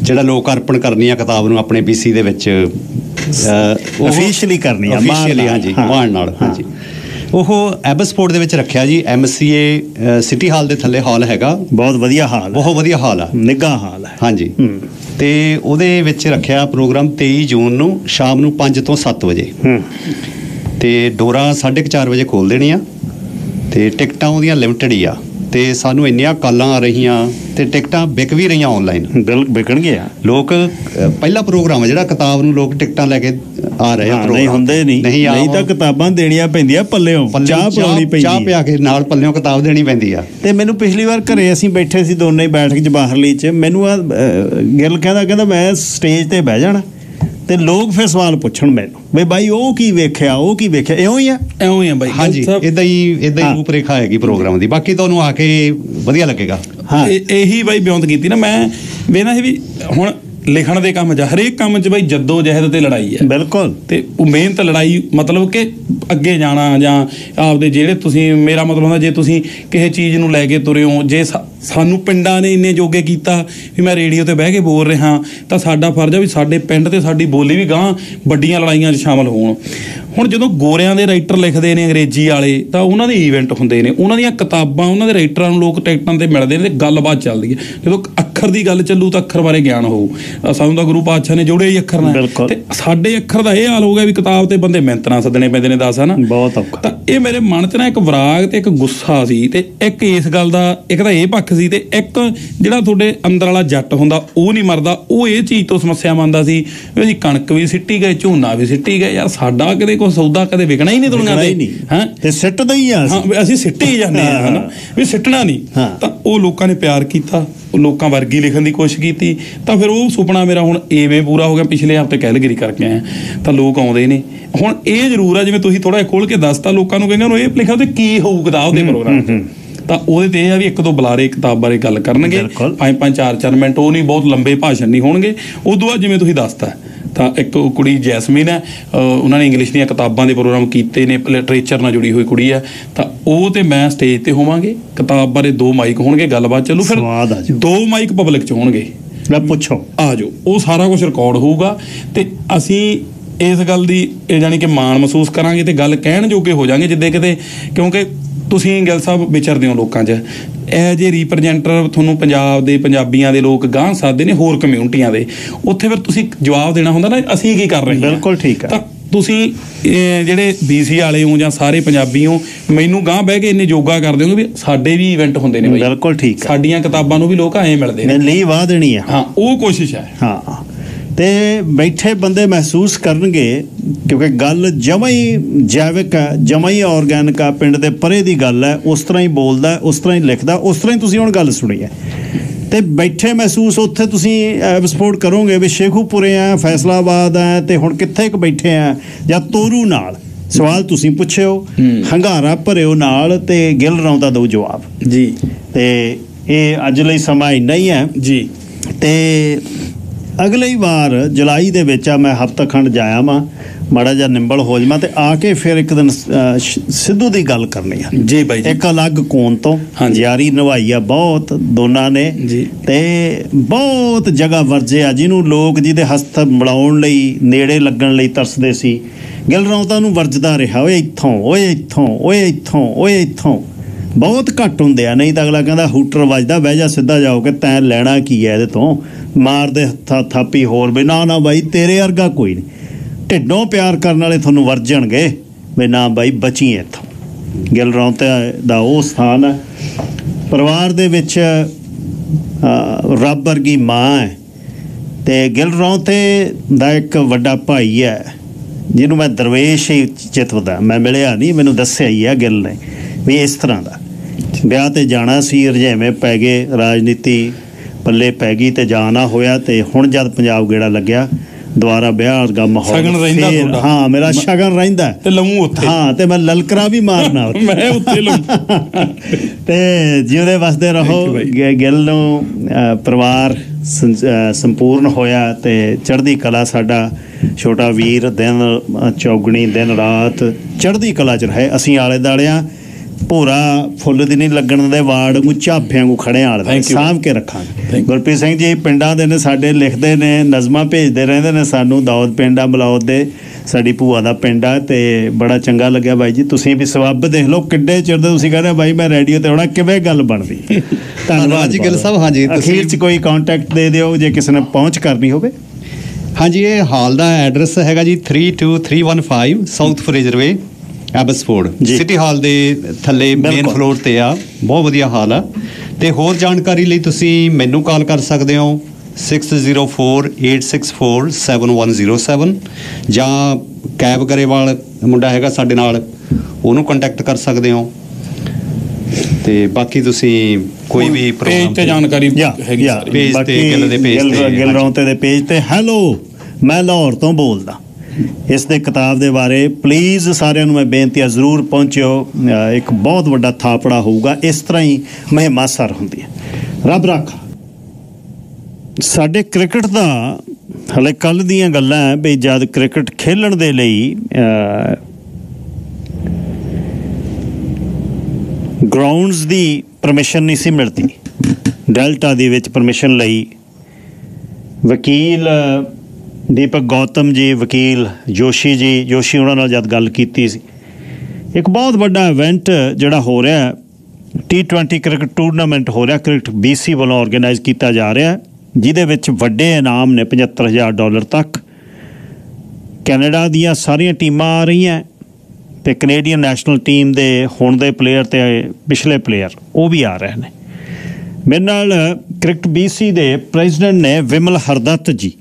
D: ਜਿਹੜਾ ਲੋਕ ਅਰਪਣ ਕਰਨੀ ਆ ਕਿਤਾਬ ਨੂੰ ਆਪਣੇ ਪੀਸੀ ਦੇ ਵਿੱਚ
A: Officially ਕਰਨੀ ਆ, ਨਾਲ।
D: ਹਾਂਜੀ। ਮਾਣ ਨਾਲ ਹਾਂਜੀ। ਉਹ ਐਬਸਪੋਰਟ ਦੇ ਵਿੱਚ ਰੱਖਿਆ ਜੀ ਐਮਸੀਏ ਸਿਟੀ ਹਾਲ ਦੇ ਥੱਲੇ ਹਾਲ ਹੈਗਾ।
A: ਬਹੁਤ ਵਧੀਆ ਹਾਲ
D: ਬਹੁਤ ਵਧੀਆ ਹਾਲ ਆ।
A: ਨਿੱਘਾ ਹਾਲ ਹੈ।
D: ਹਾਂਜੀ।
A: ਹੂੰ।
D: ਤੇ ਉਹਦੇ ਵਿੱਚ ਰੱਖਿਆ ਪ੍ਰੋਗਰਾਮ 23 ਜੂਨ ਨੂੰ ਸ਼ਾਮ ਨੂੰ 5 ਤੋਂ 7 ਵਜੇ।
A: ਹੂੰ।
D: ਤੇ ਡੋਰਾ 4:30 ਵਜੇ ਖੋਲ ਦੇਣੀ ਆ ਤੇ ਟਿਕਟਾਂ ਉਹਦੀਆਂ ਲਿਮਟਿਡ ਹੀ ਆ। ਤੇ ਸਾਨੂੰ ਇੰਨੀਆਂ ਕਾਲਾਂ ਆ ਰਹੀਆਂ ਤੇ ਟਿਕਟਾਂ ਵਿਕ ਵੀ ਰਹੀਆਂ ਆਨਲਾਈਨ
A: ਬਿਲ ਵਿਕਣ ਗਿਆ
D: ਲੋਕ ਪਹਿਲਾ ਪ੍ਰੋਗਰਾਮ ਹੈ ਜਿਹੜਾ ਕਿਤਾਬ ਨੂੰ ਲੋਕ ਟਿਕਟਾਂ ਲੈ ਕੇ ਆ ਰਹੇ ਆ
A: ਨਹੀਂ ਹੁੰਦੇ ਨਹੀਂ।
D: ਨਹੀਂ
A: ਤਾਂ ਕਿਤਾਬਾਂ ਦੇਣੀਆਂ ਪੈਂਦੀਆਂ ਪੱਲਿਓਂ। ਚਾਹ ਪਿਲਾਉਣੀ ਪੈਂਦੀ।
D: ਚਾਹ। ਪਿਆ ਕੇ ਨਾਲ ਪੱਲਿਓਂ ਕਿਤਾਬ ਦੇਣੀ ਪੈਂਦੀ ਆ।
A: ਤੇ ਮੈਨੂੰ ਪਿਛਲੀ ਵਾਰ ਘਰੇ ਅਸੀਂ ਬੈਠੇ ਸੀ ਦੋਨੇ ਹੀ ਬੈਠਕ 'ਚ ਬਾਹਰਲੀ 'ਚ। ਮੈਨੂੰ ਆ ਗਿਲ ਕਹਿੰਦਾ ਕਹਿੰਦਾ ਮੈਂ ਸਟੇਜ ਤੇ ਬਹਿ ਜਾਣਾ। ਤੇ ਲੋਕ ਫਿਰ ਸਵਾਲ ਪੁੱਛਣ ਮੈਨੂੰ ਵੀ ਬਾਈ ਉਹ ਕੀ ਵੇਖਿਆ ਉਹ ਕੀ ਵੇਖਿਆ? ਇਉਂ ਹੀ ਆ?
C: ਐਵੇਂ ਹੀ ਆ ਬਾਈ
D: ਹਾਂਜੀ ਇਦਾਂ ਹੀ ਇਦਾਂ
A: ਹਾਂ।
D: ਹੀ। ਰੂਪਰੇਖਾ ਹੈਗੀ ਪ੍ਰੋਗਰਾਮ ਦੀ। ਬਾਕੀ ਤੁਹਾਨੂੰ ਆ ਕੇ ਵਧੀਆ ਲੱਗੇਗਾ।
A: ਹਾਂ।
C: ਇਹ- ਬਾਈ ਬਿਉਂਤ ਕੀਤੀ ਨਾ ਮੈਂ ਵੇਖਦਾ ਸੀ ਵੀ ਹੁਣ ਲਿਖਣ ਦੇ ਕੰਮ 'ਚ ਹਰੇਕ ਕੰਮ 'ਚ ਬਾਈ ਜੱਦੋ ਜਹਿਦ ਤੇ ਲੜਾਈ ਹੈ।
A: ਬਿਲਕੁਲ।
C: ਤੇ ਉਹ ਮਿਹਨਤ ਲੜਾਈ ਮਤਲਬ ਕਿ ਅੱਗੇ ਜਾਣਾ ਜਾਂ ਆਪਦੇ ਜਿਹੜੇ ਤੁਸੀਂ ਮੇਰਾ ਮਤਲਬ ਹੁੰਦਾ ਜੇ ਤੁਸੀਂ ਕਿਸੇ ਚੀਜ਼ ਨੂੰ ਲੈ ਕੇ ਤੁਰੇ ਹੋ ਜੇ ਸਾਨੂੰ ਪਿੰਡਾਂ ਨੇ ਇੰਨੇ ਜੋਗੇ ਕੀਤਾ ਵੀ ਮੈਂ ਰੇਡੀਓ ਤੇ ਬਹਿ ਕੇ ਬੋਲ ਰਿਹਾ ਤਾਂ ਸਾਡਾ ਫਰਜ਼ ਆ ਵੀ ਸਾਡੇ ਪਿੰਡ ਤੇ ਸਾਡੀ ਬੋਲੀ ਵੀ ਗਾਂ ਵੱਡੀਆਂ ਲੜਾਈਆਂ 'ਚ ਸ਼ਾਮਲ ਹੋਣ। ਹੁਣ ਜਦੋਂ ਗੋਰਿਆਂ ਦੇ ਰਾਈਟਰ ਲਿਖਦੇ ਨੇ ਅੰਗਰੇਜ਼ੀ ਵਾਲੇ ਤਾਂ ਉਹਨਾਂ ਦੇ ਇਵੈਂਟ ਹੁੰਦੇ ਨੇ। ਉਹਨਾਂ ਦੀਆਂ ਕਿਤਾਬਾਂ ਉਹਨਾਂ ਦੇ ਰਾਈਟਰਾਂ ਨੂੰ ਲੋਕ ਟਿਕਟਾਂ ਤੇ ਮਿਲਦੇ ਨੇ ਤੇ ਗੱਲਬਾਤ ਚੱਲਦੀ ਹੈ। ਜਦੋਂ ਅੱਖਰ ਦੀ ਗੱਲ ਚੱਲੂ ਤਾਂ ਅੱਖਰ ਬਾਰੇ ਗਿਆਨ ਹੋਊ। ਸਾਨੂੰ ਤਾਂ ਗੁਰੂ ਪਾਤਸ਼ਾਹ ਨੇ ਜੋੜੇ ਹੀ ਅੱਖਰ ਨਾਲ। ਤੇ ਸਾਡੇ ਅੱਖਰ ਦਾ ਇਹ ਹਾਲ ਹੋ ਗਿਆ ਵੀ ਕਿਤਾਬ ਤੇ ਬੰਦੇ ਮਿਹਨਤਾਂ ਸੱਦਣੇ ਪੈਂਦੇ ਨੇ ਦੱਸ ਹਨਾ?
A: ਬਹੁਤ ਔਖਾ।
C: ਤਾਂ ਇਹ ਮੇਰੇ ਮਨ 'ਚ ਨਾ ਇੱਕ ਵਿਰਾਗ ਤੇ ਇੱਕ ਗੁੱਸਾ ਸੀ ਤੇ ਇੱਕ ਇਸ ਗੱਲ ਦਾ ਇੱਕ ਤਾਂ ਇਹ ਪੱਖ ਸੀ ਤੇ ਇੱਕ ਜਿਹੜਾ ਤੁਹਾਡੇ ਅੰਦਰ ਵਾਲਾ ਜੱਟ ਹੁੰਦਾ ਉਹ ਨਹੀਂ ਮਰਦਾ। ਉਹ ਇਹ ਚੀਜ਼ ਤੋਂ ਸਮੱਸਿਆ ਮੰਨਦਾ ਸੀ ਵੀ ਕਣਕ ਵੀ ਸਿੱਟੀ ਗਏ ਝੋਨਾ ਵੀ ਸਿੱਟੀ ਗਏ। ਯਾਰ ਸਾਡਾ ਕਦੇ ਕੋਈ ਸੌਦਾ ਕਦੇ ਵਿਕਣਾ ਹੀ ਨਹੀਂ ਦੁਨੀਆ ਤੇ।
A: ਹੀ ਤੇ ਸਿੱਟਦਾ ਹੀ ਆ
C: ਹਾਂ ਅਸੀਂ ਸਿੱਟੇ ਹੀ ਜਾਂਦੇ ਆ ਹਨਾ? ਵੀ ਸਿੱਟਣਾ ਨਹੀਂ। ਤਾਂ ਉਹ ਲੋਕਾਂ ਨੇ ਪਿਆਰ ਕੀਤਾ ਉਹ ਲੋਕਾਂ ਵਰਗੀ ਲਿਖਣ ਦੀ ਕੋਸ਼ਿਸ਼ ਕੀਤੀ। ਤਾਂ ਫਿਰ ਉਹ ਸੁਪਨਾ ਮੇਰਾ ਹੁਣ ਐਵੇਂ ਪੂਰਾ ਹੋ ਗਿਆ ਪਿਛਲੇ ਹਫ਼ਤੇ ਕੈਲਗਰੀ ਕਰਕੇ ਆਇਆ। ਤਾਂ ਲੋਕ ਆਉਂਦੇ ਨੇ। ਹੁਣ ਇਹ ਜ਼ਰੂਰ ਆ ਜਿਵੇਂ ਤੁਸੀਂ ਥੋੜਾ ਖੋਲ ਕੇ ਦੱਸਤਾ ਲੋਕਾਂ ਨੂੰ ਕਹਿੰਦੇ ਨੂੰ ਇਹ ਲਿਖਿਆ ਉਹਦੇ ਕੀ ਹੋਊ ਕਿਤਾਬ ਦੇ ਪ੍ਰੋਗਰਾਮ 'ਚ। ਤਾਂ ਉਹਦੇ ਤੇ ਇਹ ਆ ਵੀ ਇੱਕ ਦੋ ਬੁਲਾਰੇ ਕਿਤਾਬ ਬਾਰੇ ਗੱਲ ਕਰਨਗੇ।
A: ਬਿਲਕੁਲ।
C: ਪੰਜ ਪੰਜ ਚਾਰ ਚਾਰ ਮਿੰਟ ਉਹ ਨਹੀਂ ਬਹੁਤ ਲੰਬੇ ਭਾਸ਼ਣ ਨਹੀਂ ਹੋਣਗੇ। ਉਦੋਂ ਬਾਅਦ ਜਿਵੇਂ ਤੁਸੀਂ ਦੱਸਤਾ ਤਾਂ ਇੱਕ ਕੁੜੀ ਜੈਸਮੀਨ ਹੈ ਉਹਨਾਂ ਨੇ ਇੰਗਲਿਸ਼ ਦੀਆਂ ਕਿਤਾਬਾਂ ਦੇ ਪ੍ਰੋਗਰਾਮ ਕੀਤੇ ਨੇ ਲਿਟਰੇਚਰ ਨਾਲ ਜੁੜੀ ਹੋਈ ਕੁੜੀ ਹੈ। ਤਾਂ ਉਹ ਤੇ ਮੈਂ ਸਟੇਜ ਤੇ ਹੋਵਾਂਗੇ ਕਿਤਾਬ ਬਾਰੇ ਦੋ ਮਾਈਕ ਹੋਣਗੇ ਗੱਲਬਾਤ ਚੱਲੂ ਫਿਰ। ਦੋ ਮਾਈਕ ਪਬਲਿਕ ਚ ਹੋਣਗੇ।
A: ਲੈ ਪੁੱਛੋ।
C: ਆ ਜਾਓ ਉਹ ਸਾਰਾ ਕੁਝ ਰਿਕਾਰਡ ਹੋਊਗਾ ਤੇ ਅਸੀਂ ਇਸ ਗੱਲ ਦੀ ਇਹ ਜਾਨੀ ਕਿ ਮਾਣ ਮਹਿਸੂਸ ਕਰਾਂਗੇ ਤੇ ਗੱਲ ਕਹਿਣ ਜੋਗੇ ਹੋ ਜਾਾਂਗੇ ਜਿੱਦੇ ਕਿਤੇ ਕਿਉਂਕਿ ਤੁਸੀਂ ਗਿੱਲ ਸਾਹਿਬ ਵਿਚਰਦੇ ਹੋ ਲੋਕਾਂ 'ਚ। ਇਹ ਜੇ ਰਿਪਰੈਜ਼ੈਂਟਰ ਤੁਹਾਨੂੰ ਪੰਜਾਬ ਦੇ ਪੰਜਾਬੀਆਂ ਦੇ ਲੋਕ ਗਾਂਹ ਸਾਦੇ ਨੇ ਹੋਰ ਕਮਿਊਨਿਟੀਆਂ ਦੇ ਉੱਥੇ ਫਿਰ ਤੁਸੀਂ ਜਵਾਬ ਦੇਣਾ ਹੁੰਦਾ ਨਾ ਅਸੀਂ ਕੀ ਕਰ ਰਹੇ ਹਾਂ?
A: ਬਿਲਕੁਲ ਠੀਕ ਹੈ।
C: ਤੁਸੀਂ ਜਿਹੜੇ ਬੀਸੀ ਵਾਲੇ ਹੋ ਜਾਂ ਸਾਰੇ ਪੰਜਾਬੀ ਹੋ ਮੈਨੂੰ ਗਾਂਹ ਬਹਿ ਕੇ ਇੰਨੇ ਯੋਗਾ ਕਰਦੇ ਹੋ ਵੀ ਸਾਡੇ ਵੀ ਇਵੈਂਟ ਹੁੰਦੇ ਨੇ ਬਈ।
A: ਬਿਲਕੁਲ ਠੀਕ ਹੈ।
C: ਸਾਡੀਆਂ ਕਿਤਾਬਾਂ ਨੂੰ ਵੀ ਲੋਕ ਐਂ ਮਿਲਦੇ ਨੇ।
A: ਲਈ ਵਾਹ ਦੇਣੀ ਆ
C: ਹਾਂ ਉਹ ਕੋਸ਼ਿਸ਼ ਹੈ।
A: ਹਾਂ। ਤੇ ਬੈਠੇ ਬੰਦੇ ਮਹਿਸੂਸ ਕਰਨਗੇ ਕਿਉਂਕਿ ਗੱਲ ਜਮਾ ਹੀ ਜੈਵਿਕ ਹੈ ਜਮਾ ਹੀ ਆਰਗੈਨਿਕ ਆ ਪਿੰਡ ਦੇ ਪਰੇ ਦੀ ਗੱਲ ਹੈ ਉਸ ਤਰ੍ਹਾਂ ਹੀ ਬੋਲਦਾ ਉਸ ਤਰ੍ਹਾਂ ਹੀ ਲਿਖਦਾ ਉਸ ਤਰ੍ਹਾਂ ਹੀ ਤੁਸੀਂ ਹੁਣ ਗੱਲ ਸੁਣੀ ਹੈ। ਤੇ ਬੈਠੇ ਮਹਿਸੂਸ ਉੱਥੇ ਤੁਸੀਂ ਐਬਸਪੋਰਟ ਕਰੋਗੇ ਵੀ ਸ਼ੇਖੂਪੁਰੇ ਆ ਫੈਸਲਾਬਾਦ ਆ ਤੇ ਹੁਣ ਕਿੱਥੇ ਕੁ ਬੈਠੇ ਆ ਜਾਂ ਤੋਰੂ ਨਾਲ? ਸਵਾਲ ਤੁਸੀਂ ਪੁੱਛਿਓ ਹੰਗਾਰਾ ਭਰਿਓ ਨਾਲ ਤੇ ਗਿਲ ਰੌਂਦਾ ਦੋ ਜਵਾਬ।
C: ਜੀ।
A: ਤੇ ਇਹ ਅੱਜ ਲਈ ਸਮਾਂ ਇੰਨਾ ਹੀ ਹੈ।
C: ਜੀ।
A: ਤੇ ਅਗਲੀ ਵਾਰ ਜੁਲਾਈ ਦੇ ਵਿੱਚ ਆ ਮੈਂ ਹਫ਼ਤਾ ਖੰਡ ਜਾਇਆ ਵਾਂ ਮਾੜਾ ਜਿਹਾ ਨਿੰਬਲ ਹੋ ਜਾਵਾਂ ਤੇ ਆ ਕੇ ਫਿਰ ਇੱਕ ਦਿਨ ਸਿੱਧੂ ਦੀ ਗੱਲ ਕਰਨੀ ਆ।
C: ਜੀ ਬਾਈ ਜੀ।
A: ਇੱਕ ਅਲੱਗ ਕੋਣ ਤੋਂ
C: ਹਾਂਜੀ।
A: ਯਾਰੀ ਨਿਭਾਈ ਆ ਬਹੁਤ ਦੋਨਾਂ ਨੇ।
C: ਜੀ।
A: ਤੇ ਬਹੁਤ ਜਗ੍ਹਾ ਵਰਜੇ ਆ ਜਿਹਨੂੰ ਲੋਕ ਜਿਹਦੇ ਹਸਤ ਮਿਲਾਉਣ ਲਈ ਨੇੜੇ ਲੱਗਣ ਲਈ ਤਰਸਦੇ ਸੀ। ਗਿਲ ਰੌਂਤਾ ਨੂੰ ਵਰਜਦਾ ਰਿਹਾ ਓਏ ਇੱਥੋਂ ਓਏ ਇੱਥੋਂ ਓਏ ਇੱਥੋਂ ਓਏ ਇੱਥੋਂ। ਬਹੁਤ ਘੱਟ ਹੁੰਦੇ ਆ ਨਹੀਂ ਤਾਂ ਅਗਲਾ ਕਹਿੰਦਾ ਹੂਟਰ ਵੱਜਦਾ ਬਹਿ ਜਾ ਸਿੱਧਾ ਜਾਓ ਕਿ ਤੈਂ ਲੈਣਾ ਕੀ ਹੈ ਇਹਦੇ ਤੋਂ? ਮਾਰਦੇ ਹੱਥਾਂ ਥਾਪੀ ਹੋਰ ਵੀ, ਨਾ ਨਾ ਬਾਈ, ਤੇਰੇ ਵਰਗਾ ਕੋਈ ਨਹੀਂ। ਢਿੱਡੋਂ ਪਿਆਰ ਕਰਨ ਵਾਲੇ ਤੁਹਾਨੂੰ ਵਰਜਣਗੇ। ਵੀ ਨਾ ਬਾਈ, ਬਚੀ ਇੱਥੋਂ। ਗਿਲ ਰੌਂਤੇ ਦਾ ਉਹ ਸਥਾਨ ਹੈ। ਪਰਿਵਾਰ ਦੇ ਵਿੱਚ ਰੱਬ ਵਰਗੀ ਮਾਂ ਹੈ। ਤੇ ਗਿਲ ਰੌਂਤੇ ਦਾ ਇੱਕ ਵੱਡਾ ਭਾਈ ਹੈ, ਜਿਹਨੂੰ ਮੈਂ ਦਰਵੇਸ਼ ਹੀ ਚਿਤਵਦਾ। ਮੈਂ ਮਿਲਿਆ ਨਹੀਂ, ਮੈਨੂੰ ਦੱਸਿਆ ਹੀ ਆ ਗਿਲ ਨੇ ਵੀ ਇਸ ਤਰ੍ਹਾਂ ਦਾ। ਵਿਆਹ ਤੇ ਜਾਣਾ ਸੀ ਰਜੇਵੇਂ ਪੈ ਗਏ, ਰਾਜਨੀਤੀ ਪੱਲੇ ਪੈ ਗਈ ਤੇ ਜਾਣਾ ਹੋਇਆ ਤੇ ਹੁਣ ਜਦ ਪੰਜਾਬ ਗੇੜਾ ਲੱਗਿਆ ਦੁਬਾਰਾ ਵਿਆਹ ਵਰਗਾ ਮਾਹੌਲ
C: ਸ਼ਗਨ ਰਹਿੰਦਾ ਤੁਹਾਡਾ।
A: ਹਾਂ ਮੇਰਾ ਸ਼ਗਨ ਰਹਿੰਦਾ।
C: ਤੇ ਲਊਂ ਉੱਥੇ।
A: ਹਾਂ ਤੇ ਮੈਂ ਲਲਕਰਾ ਵੀ ਮਾਰਨਾ।
C: ਮੈਂ ਉੱਥੇ ਲਊਂ।
A: ਤੇ ਜਿਉਂਦੇ ਵਸਦੇ ਰਹੋ ਗਿੱਲ ਨੂੰ ਪਰਿਵਾਰ ਸੰਪੂਰਨ ਹੋਇਆ ਤੇ ਚੜ੍ਹਦੀ ਕਲਾ ਸਾਡਾ ਛੋਟਾ ਵੀਰ ਦਿਨ ਚੌਗਣੀ ਦਿਨ ਰਾਤ ਚੜ੍ਹਦੀ ਕਲਾ ਚ ਰਹੇ। ਅਸੀਂ ਆਲੇ ਦਾਲਿਆਂ ਭੋਰਾ ਫੁੱਲ ਦੀ ਨਹੀਂ ਲੱਗਣ ਦੇ ਵਾਰਡ ਨੂੰ ਝਾਫਿਆਂ ਨੂੰ ਖੜੇ ਆਲੇ
C: Thank you.
A: ਸਾਂਭ ਕੇ ਰੱਖਾਂਗੇ. ਗੁਰਪ੍ਰੀਤ ਸਿੰਘ ਜੀ ਪਿੰਡਾਂ ਦੇ ਨੇ ਸਾਡੇ ਲਿਖਦੇ ਨੇ ਨਜ਼ਮਾਂ ਭੇਜਦੇ ਰਹਿੰਦੇ ਨੇ ਸਾਨੂੰ ਦਾਊਦ ਪਿੰਡਾ ਮਲੌਦ ਦੇ ਸਾਡੀ ਭੂਆ ਦਾ ਪਿੰਡ ਆ ਤੇ ਬੜਾ ਚੰਗਾ ਲੱਗਿਆ ਬਾਈ ਜੀ। ਤੁਸੀਂ ਵੀ ਸਵੱਬ ਦੇਖ ਲਓ ਕਿੱਡੇ ਚਿਰ ਦੇ ਤੁਸੀਂ ਕਹਿੰਦੇ ਬਾਈ ਮੈਂ ਰੇਡੀਓ ਤੇ ਹੋਣਾ ਕਿਵੇਂ ਗੱਲ ਬਣਦੀ?
D: ਧੰਨਵਾਦ ਜੀ ਗਿੱਲ ਸਾਹਿਬ, ਹਾਂਜੀ,
A: ਅਖੀਰ
D: ਤੁਸੀਂ-
A: ਚ ਕੋਈ ਕੰਟੈਕਟ ਦੇ ਦਿਓ ਜੇ ਕਿਸੇ ਨੇ ਪਹੁੰਚ ਕਰਨੀ ਹੋਵੇ।
D: ਹਾਂਜੀ ਇਹ ਹਾਲ ਦਾ ਐਡਰੈਸ ਹੈਗਾ ਜੀ 32315 south Fraser way
A: Abbotsford.
D: City hall ਦੇ ਥੱਲੇ ਮੇਨ। ਫਲੋਰ ਤੇ ਆ ਬਹੁਤ ਵਧੀਆ ਹਾਲ ਆ ਤੇ ਹੋਰ ਜਾਣਕਾਰੀ ਲਈ ਤੁਸੀਂ ਮੈਨੂੰ ਕਾਲ ਕਰ ਸਕਦੇ ਹੋ 6048647107 ਜਾਂ ਕੈਬ ਗਰੇਵਾਲ ਮੁੰਡਾ ਹੈਗਾ ਸਾਡੇ ਨਾਲ ਉਹਨੂੰ ਕੰਟੈਕਟ ਕਰ ਸਕਦੇ ਹੋ ਤੇ ਬਾਕੀ ਤੁਸੀਂ ਕੋਈ ਵੀ ਪ੍ਰੋਗਰਾਮ
C: ਤੇ ਜਾਣਕਾਰੀ ਹੈਗੀ ਸਾਰੀ।
D: ਪੇਜ ਤੇ,
A: ਬਾਕੀ
D: ਗਿੱਲ ਦੇ ਪੇਜ ਤੇ,
A: ਗਿੱਲ। ਰੌਂਤੇ ਦੇ ਪੇਜ ਤੇ ਹੈਲੋ ਮੈਂ ਲਾਹੌਰ ਤੋਂ ਬੋਲਦਾ ਇਸ ਦੇ ਕਿਤਾਬ ਦੇ ਬਾਰੇ ਪਲੀਜ਼ ਸਾਰਿਆਂ ਨੂੰ ਮੈਂ ਬੇਨਤੀ ਆ, ਜ਼ਰੂਰ ਪਹੁੰਚਿਓ। ਇੱਕ ਬਹੁਤ ਵੱਡਾ ਥਾਪੜਾ ਹੋਊਗਾ, ਇਸ ਤਰ੍ਹਾਂ ਹੀ ਮਹਿਮਾ ਸਰ ਹੁੰਦੀ ਹੈ। ਰੱਬ ਰੱਖ। ਸਾਡੇ ਕ੍ਰਿਕਟ ਦਾ, ਹਲੇ ਕੱਲ ਦੀਆਂ ਗੱਲਾਂ ਹੈ ਵੀ ਜਦ ਕ੍ਰਿਕਟ ਖੇਲਣ ਦੇ ਲਈ ਗਰਾਊਂਡਸ ਦੀ ਪਰਮਿਸ਼ਨ ਨਹੀਂ ਸੀ ਮਿਲਦੀ। ਡੈਲਟਾ ਦੇ ਵਿੱਚ ਪਰਮਿਸ਼ਨ ਲਈ ਵਕੀਲ ਦੀਪਕ ਗੌਤਮ ਜੀ, ਵਕੀਲ ਜੋਸ਼ੀ ਜੀ, ਜੋਸ਼ੀ ਉਹਨਾਂ ਨਾਲ ਜਦ ਗੱਲ ਕੀਤੀ ਸੀ। ਇੱਕ ਬਹੁਤ ਵੱਡਾ ਇਵੈਂਟ ਜਿਹੜਾ ਹੋ ਰਿਹਾ ਹੈ T20 ਕ੍ਰਿਕਟ ਟੂਰਨਾਮੈਂਟ ਹੋ ਰਿਹਾ ਕ੍ਰਿਕਟ BC ਵੱਲੋਂ ਆਰਗੇਨਾਈਜ਼ ਕੀਤਾ ਜਾ ਰਿਹਾ ਹੈ, ਜਿਹਦੇ ਵਿੱਚ ਵੱਡੇ ਇਨਾਮ ਨੇ 75000 ਡਾਲਰ ਤੱਕ। ਕੈਨੇਡਾ ਦੀਆਂ ਸਾਰੀਆਂ ਟੀਮਾਂ ਆ ਰਹੀਆਂ ਤੇ ਕੈਨੇਡੀਅਨ ਨੈਸ਼ਨਲ ਟੀਮ ਦੇ ਹੁਣ ਦੇ ਪਲੇਅਰ ਤੇ ਪਿਛਲੇ ਪਲੇਅਰ ਉਹ ਵੀ ਆ ਰਹੇ ਨੇ। ਮੇਰੇ ਨਾਲ ਕ੍ਰਿਕਟ BC ਦੇ ਪ੍ਰੈਜ਼ੀਡੈਂਟ ਨੇ ਵਿਮਲ ਹਰਦੱਤ ਜੀ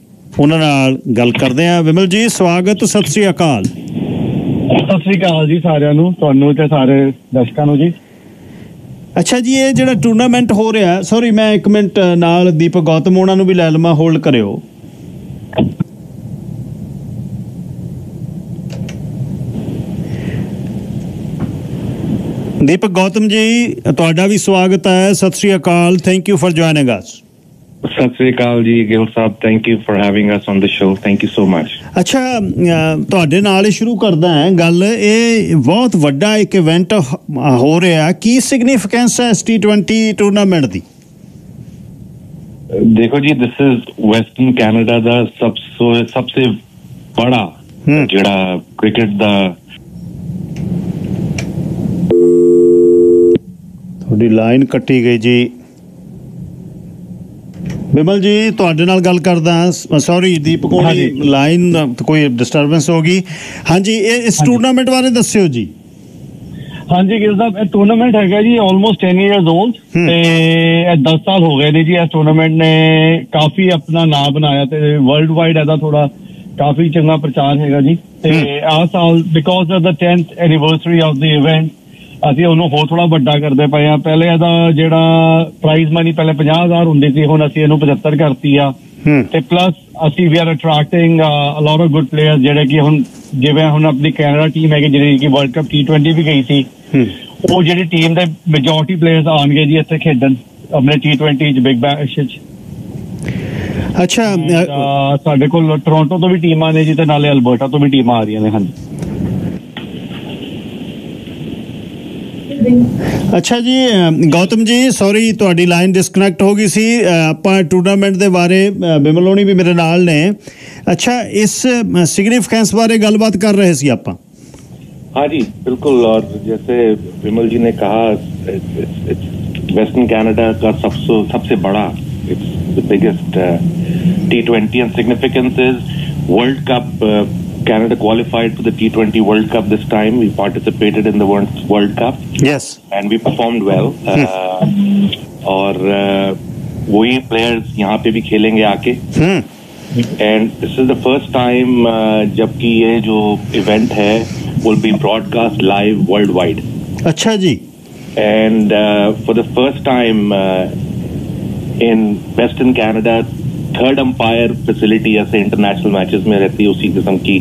A: ਉਹਨਾਂ ਨਾਲ ਗੱਲ ਕਰਦੇ ਆ ਵਿਮਲ ਜੀ ਸਵਾਗਤ ਸਤਿ ਸ੍ਰੀ ਅਕਾਲ।
E: ਸਤਿ ਸ੍ਰੀ ਅਕਾਲ ਜੀ ਸਾਰਿਆਂ ਨੂੰ ਤੁਹਾਨੂੰ ਤੇ ਸਾਰੇ ਦਰਸ਼ਕਾਂ ਨੂੰ ਜੀ।
A: ਅੱਛਾ ਜੀ ਇਹ ਜਿਹੜਾ ਟੂਰਨਾਮੈਂਟ ਹੋ ਰਿਹਾ ਸੌਰੀ ਮੈਂ ਇੱਕ ਮਿੰਟ ਨਾਲ ਦੀਪਕ ਗੌਤਮ ਉਹਨਾਂ ਨੂੰ ਵੀ ਲੈ ਲਵਾਂ ਹੋਲਡ ਕਰਿਓ। ਦੀਪਕ ਗੌਤਮ ਜੀ ਤੁਹਾਡਾ ਵੀ ਸਵਾਗਤ ਹੈ। ਸਤਿ ਸ੍ਰੀ ਅਕਾਲ thank you for joining us
F: Sat Sri ਅਕਾਲ ਜੀ ਗਿਲ ਸਾਹਿਬ thank you for having us on the show thank you so much
A: ਅੱਛਾ ਤੁਹਾਡੇ ਨਾਲ ਹੀ ਸ਼ੁਰੂ ਕਰਦਾ ਹਾਂ ਗੱਲ। ਇਹ ਬਹੁਤ ਵੱਡਾ ਇੱਕ ਇਵੈਂਟ ਹੋ ਰਿਹਾ। ਕੀ ਸਿਗਨੀਫੀਕੈਂਸ ਹੈ ਇਸ T20 ਟੂਰਨਾਮੈਂਟ ਦੀ?
F: ਦੇਖੋ ਜੀ ਦਿਸ ਇਜ਼ ਵੈਸਟਰਨ ਕੈਨੇਡਾ ਦਾ ਸਭ ਤੋਂ ਸਭ ਤੋਂ ਬੜਾ। ਜਿਹੜਾ ਕ੍ਰਿਕਟ ਦਾ
A: ਤੁਹਾਡੀ ਲਾਈਨ ਕੱਟੀ ਗਈ ਜੀ। ਬਿਮਲ ਜੀ ਤੁਹਾਡੇ ਨਾਲ ਗੱਲ ਕਰਦਾ ਸੌਰੀ ਕੋਲ
E: ਹਾਂਜੀ।
A: ਲਾਈਨ ਦਾ ਕੋਈ ਡਿਸਟਰਬੈਂਸ ਹੋ ਗਈ। ਹਾਂਜੀ ਇਹ ਇਸ ਟੂਰਨਾਮੈਂਟ ਬਾਰੇ ਦੱਸਿਓ ਜੀ।
E: ਹਾਂਜੀ ਗਿਲ ਸਾਹਿਬ ਇਹ ਟੂਰਨਾਮੈਂਟ ਹੈਗਾ ਜੀ ਆਲਮੋਸਟ 10 ਇਅਰਸ 올ਡ। ਤੇ ਇਹ 10 ਸਾਲ ਹੋ ਗਏ ਨੇ ਜੀ ਇਸ ਟੂਰਨਾਮੈਂਟ ਨੇ ਕਾਫੀ ਆਪਣਾ ਨਾਮ ਬਣਾਇਆ ਤੇ ਵਰਲਡ ਵਾਈਡ ਇਹਦਾ ਥੋੜਾ ਕਾਫੀ ਚੰਗਾ ਪ੍ਰਚਾਰ ਹੈਗਾ ਜੀ। ਤੇ ਆ ਸਾਲ because of the 10th anniversary of the event ਅਸੀਂ ਉਹਨੂੰ ਹੋਰ ਥੋੜਾ ਵੱਡਾ ਕਰਦੇ ਪਏ ਆ ਪਹਿਲੇ ਇਹਦਾ ਜਿਹੜਾ ਪ੍ਰਾਈਜ਼ ਮਨੀ ਪਹਿਲੇ 50000 ਹੁੰਦੀ ਸੀ ਹੁਣ ਅਸੀਂ ਇਹਨੂੰ 75 ਕਰਤੀ ਆ। ਤੇ ਪਲੱਸ ਅਸੀਂ we are attracting a lot of good players ਜਿਹੜੇ ਕਿ ਹੁਣ ਜਿਵੇਂ ਹੁਣ ਆਪਣੀ ਕੈਨੇਡਾ ਟੀਮ ਹੈਗੀ ਜਿਹੜੀ ਕਿ ਵਰਲਡ ਕੱਪ T20 ਵੀ ਗਈ ਸੀ। ਉਹ ਜਿਹੜੀ ਟੀਮ ਦੇ ਮੈਜੋਰਟੀ ਪਲੇਅਰਸ ਆਣਗੇ ਜੀ ਇੱਥੇ ਖੇਡਣ ਆਪਣੇ T20 ਚ ਬਿਗ ਬੈਸ਼ ਚ।
A: ਅੱਛਾ
E: ਸਾਡੇ ਕੋਲ ਟੋਰਾਂਟੋ ਤੋਂ ਵੀ ਟੀਮਾਂ ਨੇ ਜੀ ਤੇ ਨਾਲੇ ਅਲਬਰਟਾ ਤੋਂ ਵੀ ਟੀਮਾਂ ਆ ਰਹੀਆਂ ਨੇ ਹਾਂਜੀ।
A: ਅੱਛਾ ਜੀ ਅ, ਗੌਤਮ ਜੀ ਸੌਰੀ ਤੁਹਾਡੀ ਲਾਈਨ ਡਿਸਕਨੈਕਟ ਹੋ ਗਈ ਸੀ ਅ, ਆਪਾਂ ਟੂਰਨਾਮੈਂਟ ਦੇ ਬਾਰੇ ਅ, ਬਿਮਲ ਹੋਣੀ ਵੀ ਮੇਰੇ ਨਾਲ ਨੇ ਅੱਛਾ ਇਸ ਸਿਗਨੀਫੀਕੈਂਸ ਬਾਰੇ ਗੱਲਬਾਤ ਕਰ ਰਹੇ ਸੀ ਆਪਾਂ
F: हाँ जी बिल्कुल और जैसे विमल जी ने कहा वेस्टर्न कनाडा का सबसे सबसे बड़ा it's the biggest T twenty and significance is World Cup Canada qualified for the T20 World Cup this time. We participated in the World World Cup.
A: Yes
F: and we performed well. Uh, और uh, वही players यहाँ पे भी खेलेंगे आके
A: hmm
F: and this is the first time जबकि ये जो इवेंट है will be broadcast live worldwide
A: अच्छा जी
F: and uh, for the first time uh, in Western Canada third umpire facility ऐसे इंटरनेशनल मैचेस में रहती है उसी किस्म की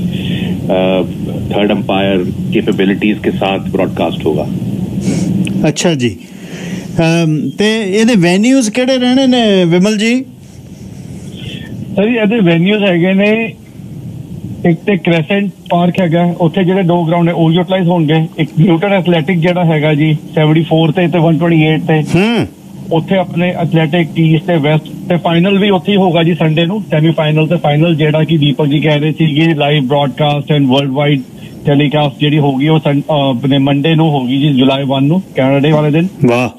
F: थर्ड अंपायर कैपेबिलिटीज के साथ ब्रॉडकास्ट होगा
A: ਅੱਛਾ ਜੀ ਅਮ, ਤੇ ਇਹਦੇ ਵੈਨਿਊਜ਼ ਕਿਹੜੇ ਰਹਿਣੇ ਨੇ ਵਿਮਲ ਜੀ
E: ਸਰ ਜੀ ਇਹਦੇ ਵੈਨਿਊਜ਼ ਹੈਗੇ ਨੇ ਇੱਕ ਤੇ ਕ੍ਰੈਸੈਂਟ ਪਾਰਕ ਹੈਗਾ ਉੱਥੇ ਜਿਹੜੇ ਦੋ ਗਰਾਊਂਡ ਨੇ ਉਹ ਯੂਟਿਲਾਈਜ਼ ਹੋਣਗੇ ਇੱਕ ਨਿਊਟਨ ਐਥਲੈਟਿਕ ਜਿਹੜਾ ਹੈਗਾ ਜੀ 74 ਤੇ ਤੇ 128 ਤੇ
A: ਹੂੰ
E: ਉੱਥੇ ਆਪਣੇ ਐਥਲੈਟਿਕ ਈਸਟ ਤੇ ਵੈਸਟ ਤੇ ਫਾਈਨਲ ਵੀ ਉੱਥੇ ਹੀ ਹੋਗਾ ਜੀ ਸੰਡੇ ਨੂੰ ਸੈਮੀਫਾਈਨਲ ਤੇ ਫਾਈਨਲ ਜਿਹੜਾ ਕਿ ਦੀਪਕ ਜੀ ਕਹਿ ਰਹੇ ਸੀਗੇ live broadcast and world wide telecast ਜਿਹੜੀ ਹੋਗੀ ਉਹ ਆਪਣੇ ਮੰਡੇ ਨੂੰ ਹੋਗੀ ਜੀ ਜੁਲਾਈ 1 ਨੂੰ ਕੈਨੇਡਾ ਡੇ ਵਾਲੇ ਦਿਨ।
A: ਵਾਹ।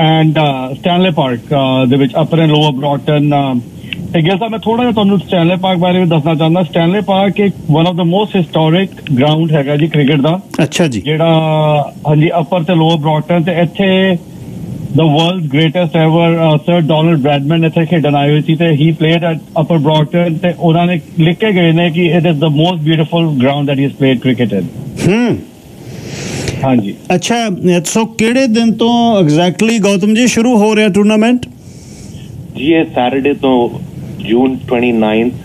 E: ਐਂਡ ਸਟੈਨਲੇ ਪਾਰਕ ਦੇ ਵਿੱਚ ਅਪਰ ਐਂਡ ਲੋਅਰ ਬ੍ਰੌਟਨ ਤੇ ਗਿਲ ਸਾਹਿਬ ਮੈਂ ਥੋੜਾ ਜਿਹਾ ਤੁਹਾਨੂੰ ਸਟੈਨਲੇ ਪਾਰਕ ਬਾਰੇ ਵੀ ਦੱਸਣਾ ਚਾਹੁੰਦਾ। ਸਟੈਨਲੇ ਪਾਰਕ ਇੱਕ one of the most historic ground ਹੈਗਾ ਜੀ ਕ੍ਰਿਕਟ ਦਾ।
A: ਅੱਛਾ ਜੀ।
E: ਜਿਹੜਾ ਹਾਂਜੀ ਅਪਰ ਤੇ ਲੋਅਰ ਬ੍ਰੌਟਨ ਤੇ ਇੱਥੇ the world's greatest ever uh, Sir Donald Bradman ਇੱਥੇ ਖੇਡਣ ਆਏ ਹੋਏ ਸੀ ਤੇ he played at Upper Brockton ਤੇ ਉਹਨਾਂ ਨੇ ਲਿਖ ਕੇ ਗਏ ਨੇ ਕਿ it is the most beautiful ground that he has played cricket in
A: ਹੂੰ
E: ਹਾਂਜੀ
A: ਅੱਛਾ ਸੋ ਕਿਹੜੇ ਦਿਨ ਤੋਂ ਐਗਜ਼ੈਕਟਲੀ ਗੌਤਮ ਜੀ ਸ਼ੁਰੂ ਹੋ ਰਿਹਾ ਟੂਰਨਾਮੈਂਟ
F: ਜੀ ਇਹ ਸੈਟਰਡੇ ਤੋਂ June 29th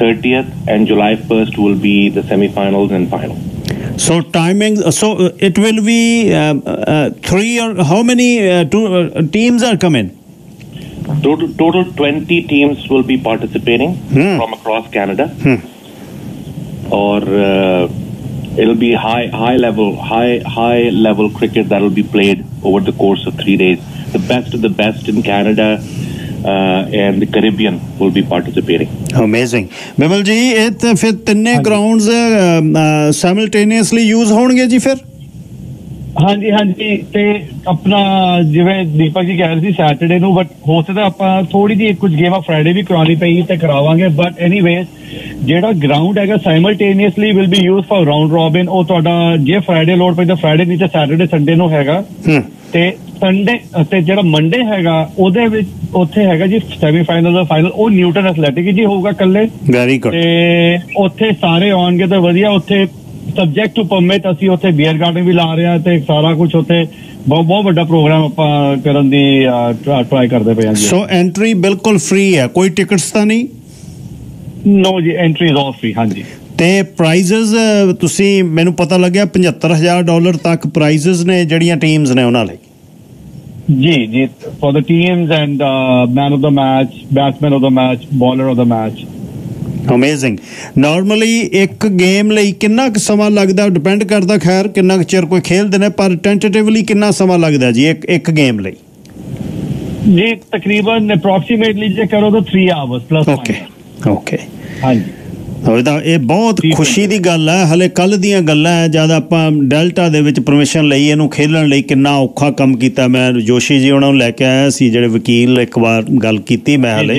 F: 30th and July 1st will be the semi-finals and finals
A: So timing. So uh, it will be um, uh, three or how many uh, two, uh, teams are coming?
F: Total, total 20 teams will be participating
A: Hmm.
F: from across Canada.
A: Hmm.
F: Or uh, it'll be high, high level, high, high level cricket that will be played over the course of three days. The best of the best in Canada uh, and the Caribbean will be participating.
A: Amazing Bimal ਜੀ ਇਹ ਤਾਂ ਫਿਰ ਤਿੰਨੇ grounds simultaneously use ਹੋਣਗੇ ਜੀ ਫਿਰ
E: ਹਾਂਜੀ ਹਾਂਜੀ ਤੇ ਆਪਣਾ ਜਿਵੇਂ ਦੀਪਕ ਜੀ ਕਹਿ ਰਹੇ ਸੀ ਸੈਟਰਡੇ ਨੂੰ ਬਟ ਹੋ ਸਕਦਾ ਆਪਾਂ ਥੋੜੀ ਜਿਹੀ ਕੁਝ ਗੇਮਾਂ ਫਰਾਈਡੇ ਵੀ ਕਰਾਉਣੀ ਪਈ ਤੇ ਕਰਾਵਾਂਗੇ ਬਟ ਐਨੀਵੇਜ਼ ਜਿਹੜਾ ਗਰਾਊਂਡ ਹੈਗਾ simultaneously will be used for round robin ਉਹ ਤੁਹਾਡਾ ਜੇ ਫਰਾਈਡੇ ਲੋਡ ਪੈਂਦਾ ਫਰਾਈਡੇ ਨਹੀਂ ਤੇ ਸੈਟਰਡੇ ਸੰਡੇ ਨੂੰ ਹੈਗਾ। ਤੇ ਸੰਡੇ ਤੇ ਜਿਹੜਾ ਮੰਡੇ ਹੈਗਾ ਉਹਦੇ ਵਿੱਚ ਉੱਥੇ ਹੈਗਾ ਜੀ ਸੈਮੀਫਾਈਨਲ ਦਾ ਫਾਈਨਲ ਉਹ ਨਿਊਟਨ ਐਥਲੈਟਿਕ ਜੀ ਹੋਊਗਾ ਕੱਲੇ
A: ਵੈਰੀ ਗੁੱਡ
E: ਤੇ ਉੱਥੇ ਸਾਰੇ ਆਉਣਗੇ ਤੇ ਵਧੀਆ। ਉੱਥੇ ਸਬਜੈਕਟ ਟੂ ਪਰਮਿਟ ਅਸੀਂ ਉੱਥੇ ਬੀਅਰ ਗਾਰਡਨ ਵੀ ਲਾ ਰਹੇ ਤੇ ਸਾਰਾ ਕੁਝ ਉੱਥੇ ਬਹੁਤ ਬਹੁਤ ਵੱਡਾ ਪ੍ਰੋਗਰਾਮ ਆਪਾਂ ਕਰਨ ਦੀ ਟਰਾਈ ਕਰਦੇ ਪਏ ਹਾਂ ਜੀ।
A: ਸੋ ਐਂਟਰੀ ਬਿਲਕੁਲ ਫ੍ਰੀ ਹੈ ਕੋਈ ਟਿਕਟਸ ਤਾਂ ਨਹੀਂ?
E: ਨੋ ਜੀ ਐਂਟਰੀ ਇਜ਼ ਆਲ ਫ੍ਰੀ ਹਾਂਜੀ।
A: ਤੇ ਪ੍ਰਾਈਜ਼ਸ ਤੁਸੀਂ ਮੈਨੂੰ ਪਤਾ ਲੱਗਿਆ 75000 ਡਾਲਰ ਤੱਕ ਪ੍ਰਾਈਜ਼ਸ ਨੇ ਜਿਹੜੀਆਂ ਟੀਮਸ ਨੇ ਉਹਨਾਂ ਲਈ।
E: ਜੀ ਜੀ for the teams and man of the match batsman of the match bowler of the match
A: amazing normally ਇੱਕ ਗੇਮ ਲਈ ਕਿੰਨਾ ਕੁ ਸਮਾਂ ਲੱਗਦਾ ਡਿਪੈਂਡ ਕਰਦਾ ਖੈਰ ਕਿੰਨਾ ਕੁ ਚਿਰ ਕੋਈ ਖੇਲਦੇ ਨੇ ਪਰ ਟੈਂਟੇਟਿਵਲੀ ਕਿੰਨਾ ਸਮਾਂ ਲੱਗਦਾ ਜੀ ਇੱਕ ਇੱਕ ਗੇਮ ਲਈ?
E: ਜੀ ਤਕਰੀਬਨ ਅਪਰੋਕਸੀਮੇਟਲੀ ਜੇ ਕਰੋ ਤਾਂ 3 ਆਵਰਸ ਪਲੱਸ
A: ਓਕੇ ਓਕੇ
E: ਹਾਂਜੀ।
A: ਹੋਏ ਤਾਂ ਇਹ ਬਹੁਤ। ਖੁਸ਼ੀ ਦੀ ਗੱਲ ਹੈ ਹਲੇ ਕੱਲ ਦੀਆਂ ਗੱਲਾਂ ਹੈ ਜਦ ਆਪਾਂ ਡੈਲਟਾ ਦੇ ਵਿੱਚ ਪਰਮਿਸ਼ਨ ਲਈ ਇਹਨੂੰ ਖੇਲਣ ਲਈ ਕਿੰਨਾ ਔਖਾ ਕੰਮ ਕੀਤਾ ਮੈਂ ਜੋਸ਼ੀ ਜੀ ਉਹਨਾਂ ਨੂੰ ਲੈ ਕੇ ਆਇਆ ਸੀ ਜਿਹੜੇ ਵਕੀਲ ਇੱਕ ਵਾਰ ਗੱਲ ਕੀਤੀ ਮੈਂ ਹਲੇ।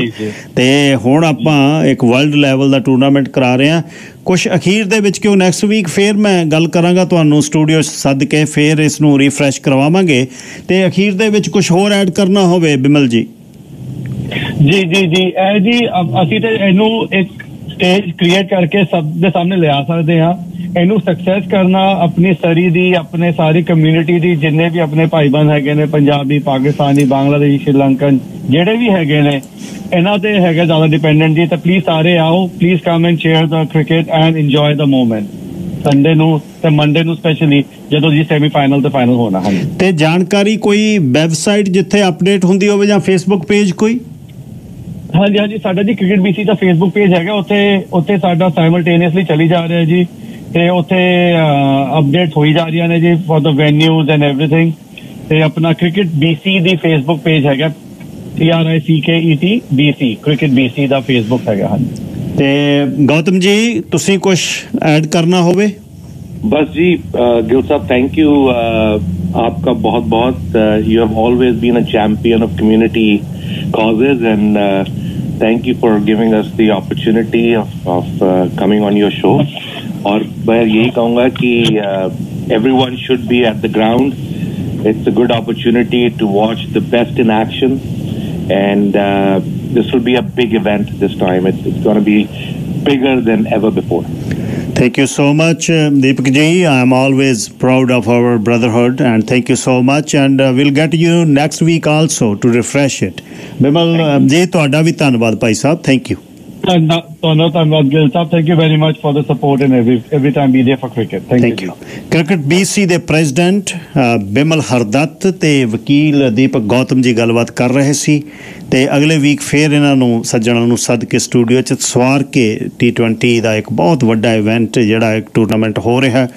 A: ਤੇ ਹੁਣ ਆਪਾਂ ਇੱਕ ਵਰਲਡ ਲੈਵਲ ਦਾ ਟੂਰਨਾਮੈਂਟ ਕਰਾ ਰਹੇ ਹਾਂ ਕੁਝ ਅਖੀਰ ਦੇ ਵਿੱਚ ਕਿਉਂ ਨੈਕਸਟ ਵੀਕ ਫੇਰ ਮੈਂ ਗੱਲ ਕਰਾਂਗਾ ਤੁਹਾਨੂੰ ਸਟੂਡੀਓ 'ਚ ਸੱਦ ਕੇ ਫੇਰ ਇਸ ਨੂੰ ਰੀਫਰੈਸ਼ ਕਰਵਾਵਾਂਗੇ ਤੇ ਅਖੀਰ ਦੇ ਵਿੱਚ ਕੁਝ ਹੋਰ ਐਡ ਕਰਨਾ ਹੋਵੇ ਬਿਮਲ ਜੀ
E: ਜੀ ਜੀ ਜੀ ਇਹ ਜੀ ਅ- ਅਸੀਂ ਤੇ ਇਹਨੂੰ ਇੱਕ ਸਟੇਜ ਕ੍ਰੀਏਟ ਕਰਕੇ ਸਭ ਦੇ ਸਾਹਮਣੇ ਲਿਆ ਸਕਦੇ ਹਾਂ। ਇਹਨੂੰ ਸਕਸੈਸ ਕਰਨਾ ਆਪਣੀ ਸਰੀ ਦੀ, ਆਪਣੇ ਸਾਰੀ ਕਮਿਊਨਿਟੀ ਦੀ, ਜਿੰਨੇ ਵੀ ਆਪਣੇ ਭਾਈਬਾਨ ਹੈਗੇ ਨੇ, ਪੰਜਾਬੀ, ਪਾਕਿਸਤਾਨੀ, ਬੰਗਲਾਦੇਸ਼ੀ, ਸ਼੍ਰੀਲੰਕਨ, ਜਿਹੜੇ ਵੀ ਹੈਗੇ ਨੇ, ਇਹਨਾਂ ਤੇ ਹੈਗਾ ਜ਼ਿਆਦਾ ਡਿਪੈਂਡੈਂਟ ਜੀ। ਤਾਂ ਪਲੀਜ਼ ਸਾਰੇ ਆਓ please come and share the cricket and enjoy the moment Sunday ਨੂੰ ਤੇ ਮੰਡੇ ਨੂੰ ਸਪੈਸ਼ਲੀ ਜਦੋਂ ਜੀ ਸੈਮੀਫਾਈਨਲ ਤੇ ਫਾਈਨਲ ਹੋਣਾ ਹੈ
A: ਤੇ ਜਾਣਕਾਰੀ ਕੋਈ ਵੈਬਸਾਈਟ ਜਿੱਥੇ ਅਪਡੇਟ ਹੁੰਦੀ ਹੋਵੇ ਜਾਂ ਫੇਸਬੁੱਕ ਪੇਜ ਕੋਈ?
E: ਹਾਂਜੀ ਹਾਂਜੀ ਸਾਡਾ ਜੀ ਕ੍ਰਿਕਟ ਬੀਸੀ ਦਾ ਫੇਸਬੁੱਕ ਪੇਜ ਹੈਗਾ ਉੱਥੇ ਉੱਥੇ ਸਾਡਾ ਸਾਈਮਲਟੇਨੀਅਸਲੀ ਚੱਲੀ ਜਾ ਰਿਹਾ ਜੀ। ਤੇ ਉੱਥੇ ਅਪਡੇਟ ਹੋਈ ਜਾ ਰਹੀਆਂ ਨੇ ਜੀ for the venues and everything ਤੇ ਆਪਣਾ ਕ੍ਰਿਕਟ ਬੀਸੀ ਦੀ ਫੇਸਬੁੱਕ ਪੇਜ ਹੈਗਾ T I C K E T BC cricket BC the Facebook ਹੈਗਾ ਹਾਂਜੀ।
A: ਤੇ ਗੌਤਮ ਜੀ ਤੁਸੀਂ ਕੁਝ ਐਡ ਕਰਨਾ ਹੋਵੇ?
F: ਬਸ ਜੀ ਗਿਲ ਸਾਹਿਬ ਥੈਂਕ ਯੂ आपका बहुत बहुत you have always been a champion of community causes and thank you for giving us the opportunity of, of uh, coming on your show और मैं यही कहूँगा कि everyone should be at the ground it's a good opportunity to watch the best in action and uh, this will be a big event this time it's, it's going to be bigger than ever before
A: Thank you so much, uh, Deepak ji. I am always proud of our brotherhood, and thank you so much. And uh, we'll get you next week also to refresh it. Bimal uh, ਜੀ ਤੁਹਾਡਾ ਵੀ ਧੰਨਵਾਦ Bhai Sahib thank you
E: ਧੰਨਵਾਦ ਤੁਹਾਨੂੰ cricket
A: BC ਦੇ president Bimal Hardat ਤੇ ਵਕੀਲ ਦੀਪਕ ਗੌਤਮ ਜੀ ਗੱਲਬਾਤ ਕਰ ਰਹੇ ਸੀ ਤੇ ਅਗਲੇ ਵੀਕ ਫੇਰ ਇਹਨਾਂ ਨੂੰ ਸੱਜਣਾਂ ਨੂੰ ਸੱਦ ਕੇ ਸਟੂਡੀਓ 'ਚ ਸਵਾਰ ਕੇ T20 ਦਾ ਇੱਕ ਬਹੁਤ ਵੱਡਾ ਇਵੈਂਟ ਜਿਹੜਾ ਇੱਕ ਟੂਰਨਾਮੈਂਟ ਹੋ ਰਿਹਾ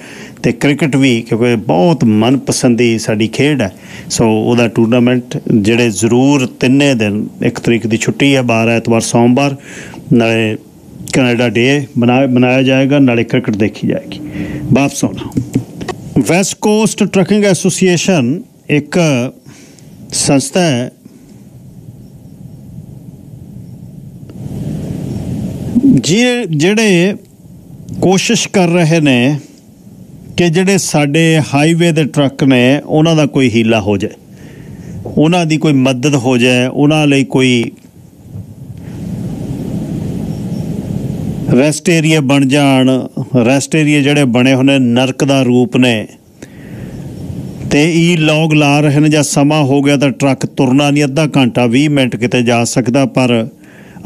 A: ਤੇ ਕ੍ਰਿਕਟ ਵੀ ਕਿਉਂਕਿ ਬਹੁਤ ਮਨਪਸੰਦੀ ਸਾਡੀ ਖੇਡ ਹੈ ਸੋ ਉਹਦਾ ਟੂਰਨਾਮੈਂਟ ਜਿਹੜੇ ਜ਼ਰੂਰ ਤਿੰਨੇ ਦਿਨ ਇੱਕ ਤਰੀਕ ਦੀ ਛੁੱਟੀ ਹੈ 12 ਐਤਵਾਰ ਸੋਮਵਾਰ ਨਾਲੇ ਕੈਨੇਡਾ ਡੇ ਮਨਾਇਆ ਬਣਾਇਆ ਜਾਏਗਾ, ਨਾਲੇ ਕ੍ਰਿਕਟ ਦੇਖੀ ਜਾਏਗੀ। ਵਾਪਸ ਆਉਣਾ। ਵੈਸਟ ਕੋਸਟ ਟਰੱਕਿੰਗ ਐਸੋਸੀਏਸ਼ਨ ਇੱਕ ਸੰਸਥਾ ਹੈ। ਜੇ ਜਿਹੜੇ ਕੋਸ਼ਿਸ਼ ਕਰ ਰਹੇ ਨੇ ਕਿ ਜਿਹੜੇ ਸਾਡੇ ਹਾਈਵੇ ਦੇ ਟਰੱਕ ਨੇ, ਉਹਨਾਂ ਦਾ ਕੋਈ ਹੀਲਾ ਹੋ ਜਾਏ। ਉਹਨਾਂ ਦੀ ਕੋਈ ਮਦਦ ਹੋ ਜਾਏ, ਉਹਨਾਂ ਲਈ ਕੋਈ ਰੈਸਟ ਏਰੀਆ ਬਣ ਜਾਣ, ਰੈਸਟ ਏਰੀਆ ਜਿਹੜੇ ਬਣੇ ਹੋਏ ਨੇ ਨਰਕ ਦਾ ਰੂਪ ਨੇ, ਤੇ ਈ ਲੌਗ ਲਾ ਰਹੇ ਨੇ, ਜਾਂ ਸਮਾਂ ਹੋ ਗਿਆ ਤਾਂ ਟਰੱਕ ਤੁਰਨਾ ਨਹੀਂ, ਅੱਧਾ ਘੰਟਾ 20 ਮਿੰਟ ਕਿਤੇ ਜਾ ਸਕਦਾ, ਪਰ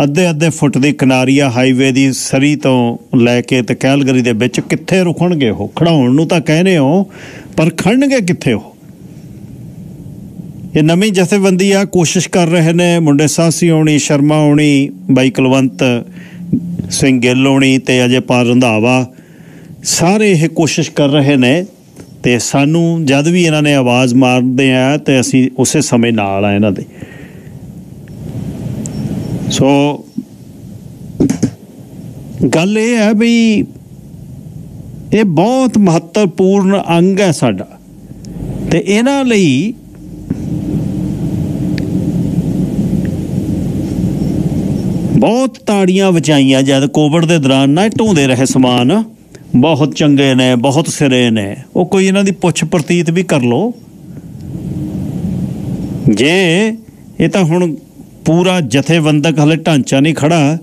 A: ਅੱਧੇ ਅੱਧੇ ਫੁੱਟ ਦੀ ਕਿਨਾਰੀਆ ਹਾਈਵੇ ਦੀ ਸਰੀ ਤੋਂ ਲੈ ਕੇ ਤੇ ਕੈਲਗਰੀ ਦੇ ਵਿੱਚ ਕਿੱਥੇ ਰੁਕਣਗੇ ਉਹ? ਖੜਾਉਣ ਨੂੰ ਤਾਂ ਕਹਿੰਦੇ ਹੋ, ਪਰ ਖੜਨਗੇ ਕਿੱਥੇ ਉਹ? ਇਹ ਨਵੀਂ ਜਥੇਬੰਦੀ ਆ, ਕੋਸ਼ਿਸ਼ ਕਰ ਰਹੇ ਨੇ, ਮੁੰਡੇ ਸਾਸੀ ਹੋਣੀ ਸ਼ਰਮਾ ਹੋਣੀ ਬਾਈ ਕੁਲਵੰਤ ਸਿੰਘ ਗਿੱਲ ਹੋਣੀ ਤੇ ਅਜੇਪਾਲ ਰੰਧਾਵਾ, ਸਾਰੇ ਇਹ ਕੋਸ਼ਿਸ਼ ਕਰ ਰਹੇ ਨੇ ਤੇ ਸਾਨੂੰ ਜਦ ਵੀ ਇਹਨਾਂ ਨੇ ਆਵਾਜ਼ ਮਾਰਦੇ ਆ ਤੇ ਅਸੀਂ ਉਸੇ ਸਮੇਂ ਨਾਲ ਆ ਇਹਨਾਂ ਦੇ। ਸੋ ਗੱਲ ਇਹ ਹੈ ਵੀ ਇਹ ਬਹੁਤ ਮਹੱਤਵਪੂਰਨ ਅੰਗ ਹੈ ਸਾਡਾ ਤੇ ਇਹਨਾਂ ਲਈ ਬਹੁਤ ਤਾੜੀਆਂ ਵਜਾਈਆਂ ਜਦ ਕੋਵਿਡ ਦੇ ਦੌਰਾਨ ਨਾ ਇਹ ਢੋਂਦੇ ਰਹੇ ਸਮਾਨ ਬਹੁਤ ਚੰਗੇ ਨੇ, ਬਹੁਤ ਸਿਰੇ ਨੇ। ਉਹ ਕੋਈ ਇਹਨਾਂ ਦੀ ਪੁੱਛ ਪ੍ਰਤੀਤ ਵੀ ਕਰ ਲੋ ਜੇ ਇਹ ਤਾਂ ਹੁਣ ਪੂਰਾ ਜਥੇਬੰਦਕ ਹਲੇ ਢਾਂਚਾ ਨਹੀਂ ਖੜਾ,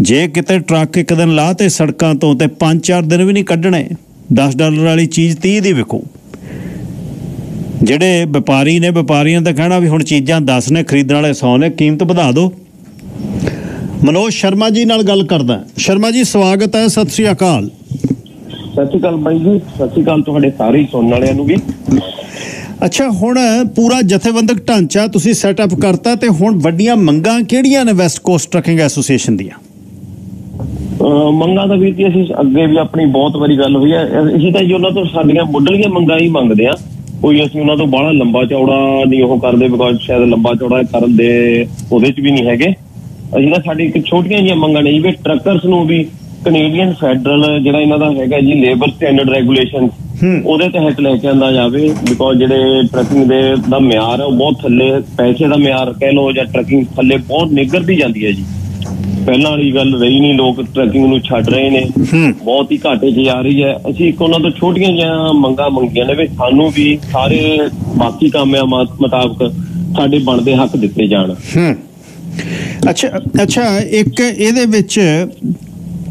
A: ਜੇ ਕਿਤੇ ਟਰੱਕ ਇੱਕ ਦਿਨ ਲਾ ਤੇ ਸੜਕਾਂ ਤੋਂ ਤੇ 5-4 ਦਿਨ ਵੀ ਨਹੀਂ ਕੱਢਣੇ 10 ਡਾਲਰ ਵਾਲੀ ਚੀਜ਼ 30 ਦੀ ਵਿਕੋ। ਜਿਹੜੇ ਵਪਾਰੀ ਨੇ, ਵਪਾਰੀਆਂ ਦਾ ਕਹਿਣਾ ਵੀ ਹੁਣ ਚੀਜ਼ਾਂ 10 ਨੇ, ਖਰੀਦਣ ਵਾਲੇ 100 ਨੇ, ਕੀਮਤ ਵਧਾ ਦਿਓ। ਮਨੋਜ ਸ਼ਰਮਾ ਜੀ ਨਾਲ ਗੱਲ ਕਰਦਾ ਸ਼ਰਮਾ ਜੀ ਸਵਾਗਤ ਹੈ ਸਤਿ ਸ੍ਰੀ ਅਕਾਲ।
G: ਸਤਿ ਸ਼੍ਰੀ ਅਕਾਲ ਬਾਈ ਜੀ ਸਤਿ ਸ਼੍ਰੀ ਅਕਾਲ ਤੁਹਾਡੇ ਸਾਰੇ ਸੁਣਨ ਵਾਲਿਆਂ ਨੂੰ ਵੀ।
A: ਅੱਛਾ ਹੁਣ ਪੂਰਾ ਜਥੇਬੰਦਕ ਢਾਂਚਾ ਤੁਸੀਂ ਸੈਟਅਪ ਕਰਤਾ ਤੇ ਹੁਣ ਵੱਡੀਆਂ ਮੰਗਾਂ ਕਿਹੜੀਆਂ ਨੇ ਵੈਸਟ ਕੋਸਟ ਟਰੱਕਿੰਗ ਐਸੋਸੀਏਸ਼ਨ ਦੀਆਂ?
G: ਮੰਗਾਂ ਦਾ ਵੀ ਜੀ ਅਸੀਂ ਅੱਗੇ ਵੀ ਆਪਣੀ ਬਹੁਤ ਵਾਰੀ ਗੱਲ ਹੋਈ ਹੈ। ਅਸੀਂ ਤਾਂ ਜੀ ਉਹਨਾਂ ਤੋਂ ਸਾਡੀਆਂ ਮੁੱਢਲੀਆਂ ਮੰਗਾਂ ਹੀ ਮੰਗਦੇ ਆ ਕੋਈ ਅਸੀਂ ਉਹਨਾਂ ਤੋਂ ਬਾਹਲਾ ਲੰਬਾ ਚੌੜਾ ਨਹੀਂ ਉਹ ਕਰਦੇ ਬਿਕੋਜ਼ ਸ਼ਾਇਦ ਲੰਬਾ ਚੌੜਾ ਕਰਨ ਦੇ ਉਹਦੇ 'ਚ ਵੀ ਨਹੀਂ ਹੈਗੇ। ਤਾਂ ਸਾਡੀ ਇੱਕ ਛੋਟੀਆਂ ਜਿਹੀਆਂ ਮੰਗਾਂ ਨੇ ਜੀ ਵੀ ਟਰੱਕਰਸ ਨੂੰ ਵੀ ਕੈਨੇਡੀਅਨ ਫੈਡਰਲ ਜਿਹੜਾ ਇਹਨਾਂ ਦਾ ਹੈਗਾ ਜੀ ਲੇਬਰ ਸਟੈਂਡਰਡ ਰੈਗੂਲੇਸ਼ਨ ਉਹਦੇ ਤਹਿਤ ਲੈ ਕੇ ਆਂਦਾ ਜਾਵੇ ਬਿਕੋਜ਼ ਜਿਹੜੇ ਟਰੱਕਿੰਗ ਦੇ ਦਾ ਮਿਆਰ ਹੈ ਉਹ ਬਹੁਤ ਥੱਲੇ ਪੈਸੇ ਦਾ ਮਿਆਰ ਕਹਿ ਲਓ ਜਾਂ ਟਰੱਕਿੰਗ ਥੱਲੇ ਬਹੁਤ ਨਿੱਘਰਦੀ ਜਾਂਦੀ ਹੈ ਜੀ। ਪਹਿਲਾਂ ਵਾਲੀ ਗੱਲ ਰਹੀ ਨਹੀਂ ਲੋਕ ਟਰੱਕਿੰਗ ਨੂੰ ਛੱਡ ਰਹੇ ਨੇ ਬਹੁਤ ਹੀ ਘਾਟੇ 'ਚ ਜਾ ਰਹੀ ਹੈ। ਅਸੀਂ ਇੱਕ ਉਹਨਾਂ ਤੋਂ ਛੋਟੀਆਂ ਜਿਹੀਆਂ ਮੰਗਾਂ ਮੰਗੀਆਂ ਨੇ ਵੀ ਸਾਨੂੰ ਵੀ ਸਾਰੇ ਬਾਕੀ ਕਾਮਿਆਂ ਮੁਤਾਬਕ ਸਾਡੇ ਬਣਦੇ ਹੱਕ ਦਿੱਤੇ ਜਾਣ।
A: ਅੱਛਾ ਅੱਛਾ, ਇੱਕ ਇਹਦੇ ਵਿੱਚ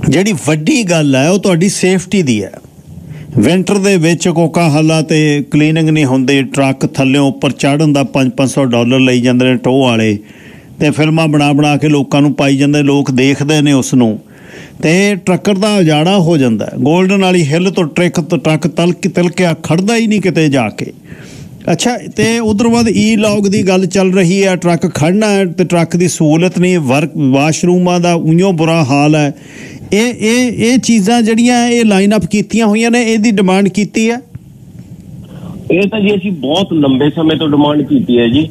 A: ਜਿਹੜੀ ਵੱਡੀ ਗੱਲ ਹੈ, ਉਹ ਤੁਹਾਡੀ ਸੇਫਟੀ ਦੀ ਹੈ। ਵਿੰਟਰ ਦੇ ਵਿੱਚ ਕੋਕਾ ਹੱਲਾ ਤੇ ਕਲੀਨਿੰਗ ਨਹੀਂ ਹੁੰਦੀ, ਟਰੱਕ ਥੱਲੇ ਉੱਪਰ ਚੜ੍ਹਨ ਦਾ 5-500 ਡਾਲਰ ਲਈ ਜਾਂਦੇ ਨੇ ਟੋ ਵਾਲੇ ਤੇ ਫਿਲਮਾਂ ਬਣਾ ਬਣਾ ਕੇ ਲੋਕਾਂ ਨੂੰ ਪਾਈ ਜਾਂਦੇ, ਲੋਕ ਦੇਖਦੇ ਨੇ ਉਸ ਨੂੰ ਤੇ ਟਰੱਕਰ ਦਾ ਉਜਾੜਾ ਹੋ ਜਾਂਦਾ ਹੈ। ਗੋਲਡਨ ਵਾਲੀ ਹਿੱਲ ਤੋਂ ਟਰੱਕ ਤੋਂ ਟਰੱਕ ਤਲਕ, ਤਿਲਕਿਆ ਖੜਦਾ ਹੀ ਨਹੀਂ ਕਿਤੇ ਜਾ ਕੇ। ਅੱਛਾ ਤੇ ਉਧਰ ਬਾਅਦ ਈ ਲੌਗ ਦੀ ਗੱਲ ਚੱਲ ਰਹੀ ਹੈ ਟਰੱਕ ਖੜਨਾ ਹੈ ਤੇ ਟਰੱਕ ਦੀ ਸਹੂਲਤ ਨਹੀਂ ਵਰਕ ਵਾਸ਼ਰੂਮਾਂ ਦਾ ਉਈਓ ਬੁਰਾ ਹਾਲ ਹੈ। ਇਹ ਇਹ ਇਹ ਚੀਜ਼ਾਂ ਜਿਹੜੀਆਂ ਇਹ ਲਾਈਨ ਅਪ ਕੀਤੀਆਂ ਹੋਈਆਂ ਨੇ ਇਹਦੀ ਡਿਮਾਂਡ ਕੀਤੀ ਹੈ?
G: ਇਹ ਤਾਂ ਜੀ ਅਸੀਂ ਬਹੁਤ ਲੰਬੇ ਸਮੇਂ ਤੋਂ ਡਿਮਾਂਡ ਕੀਤੀ ਹੈ ਜੀ।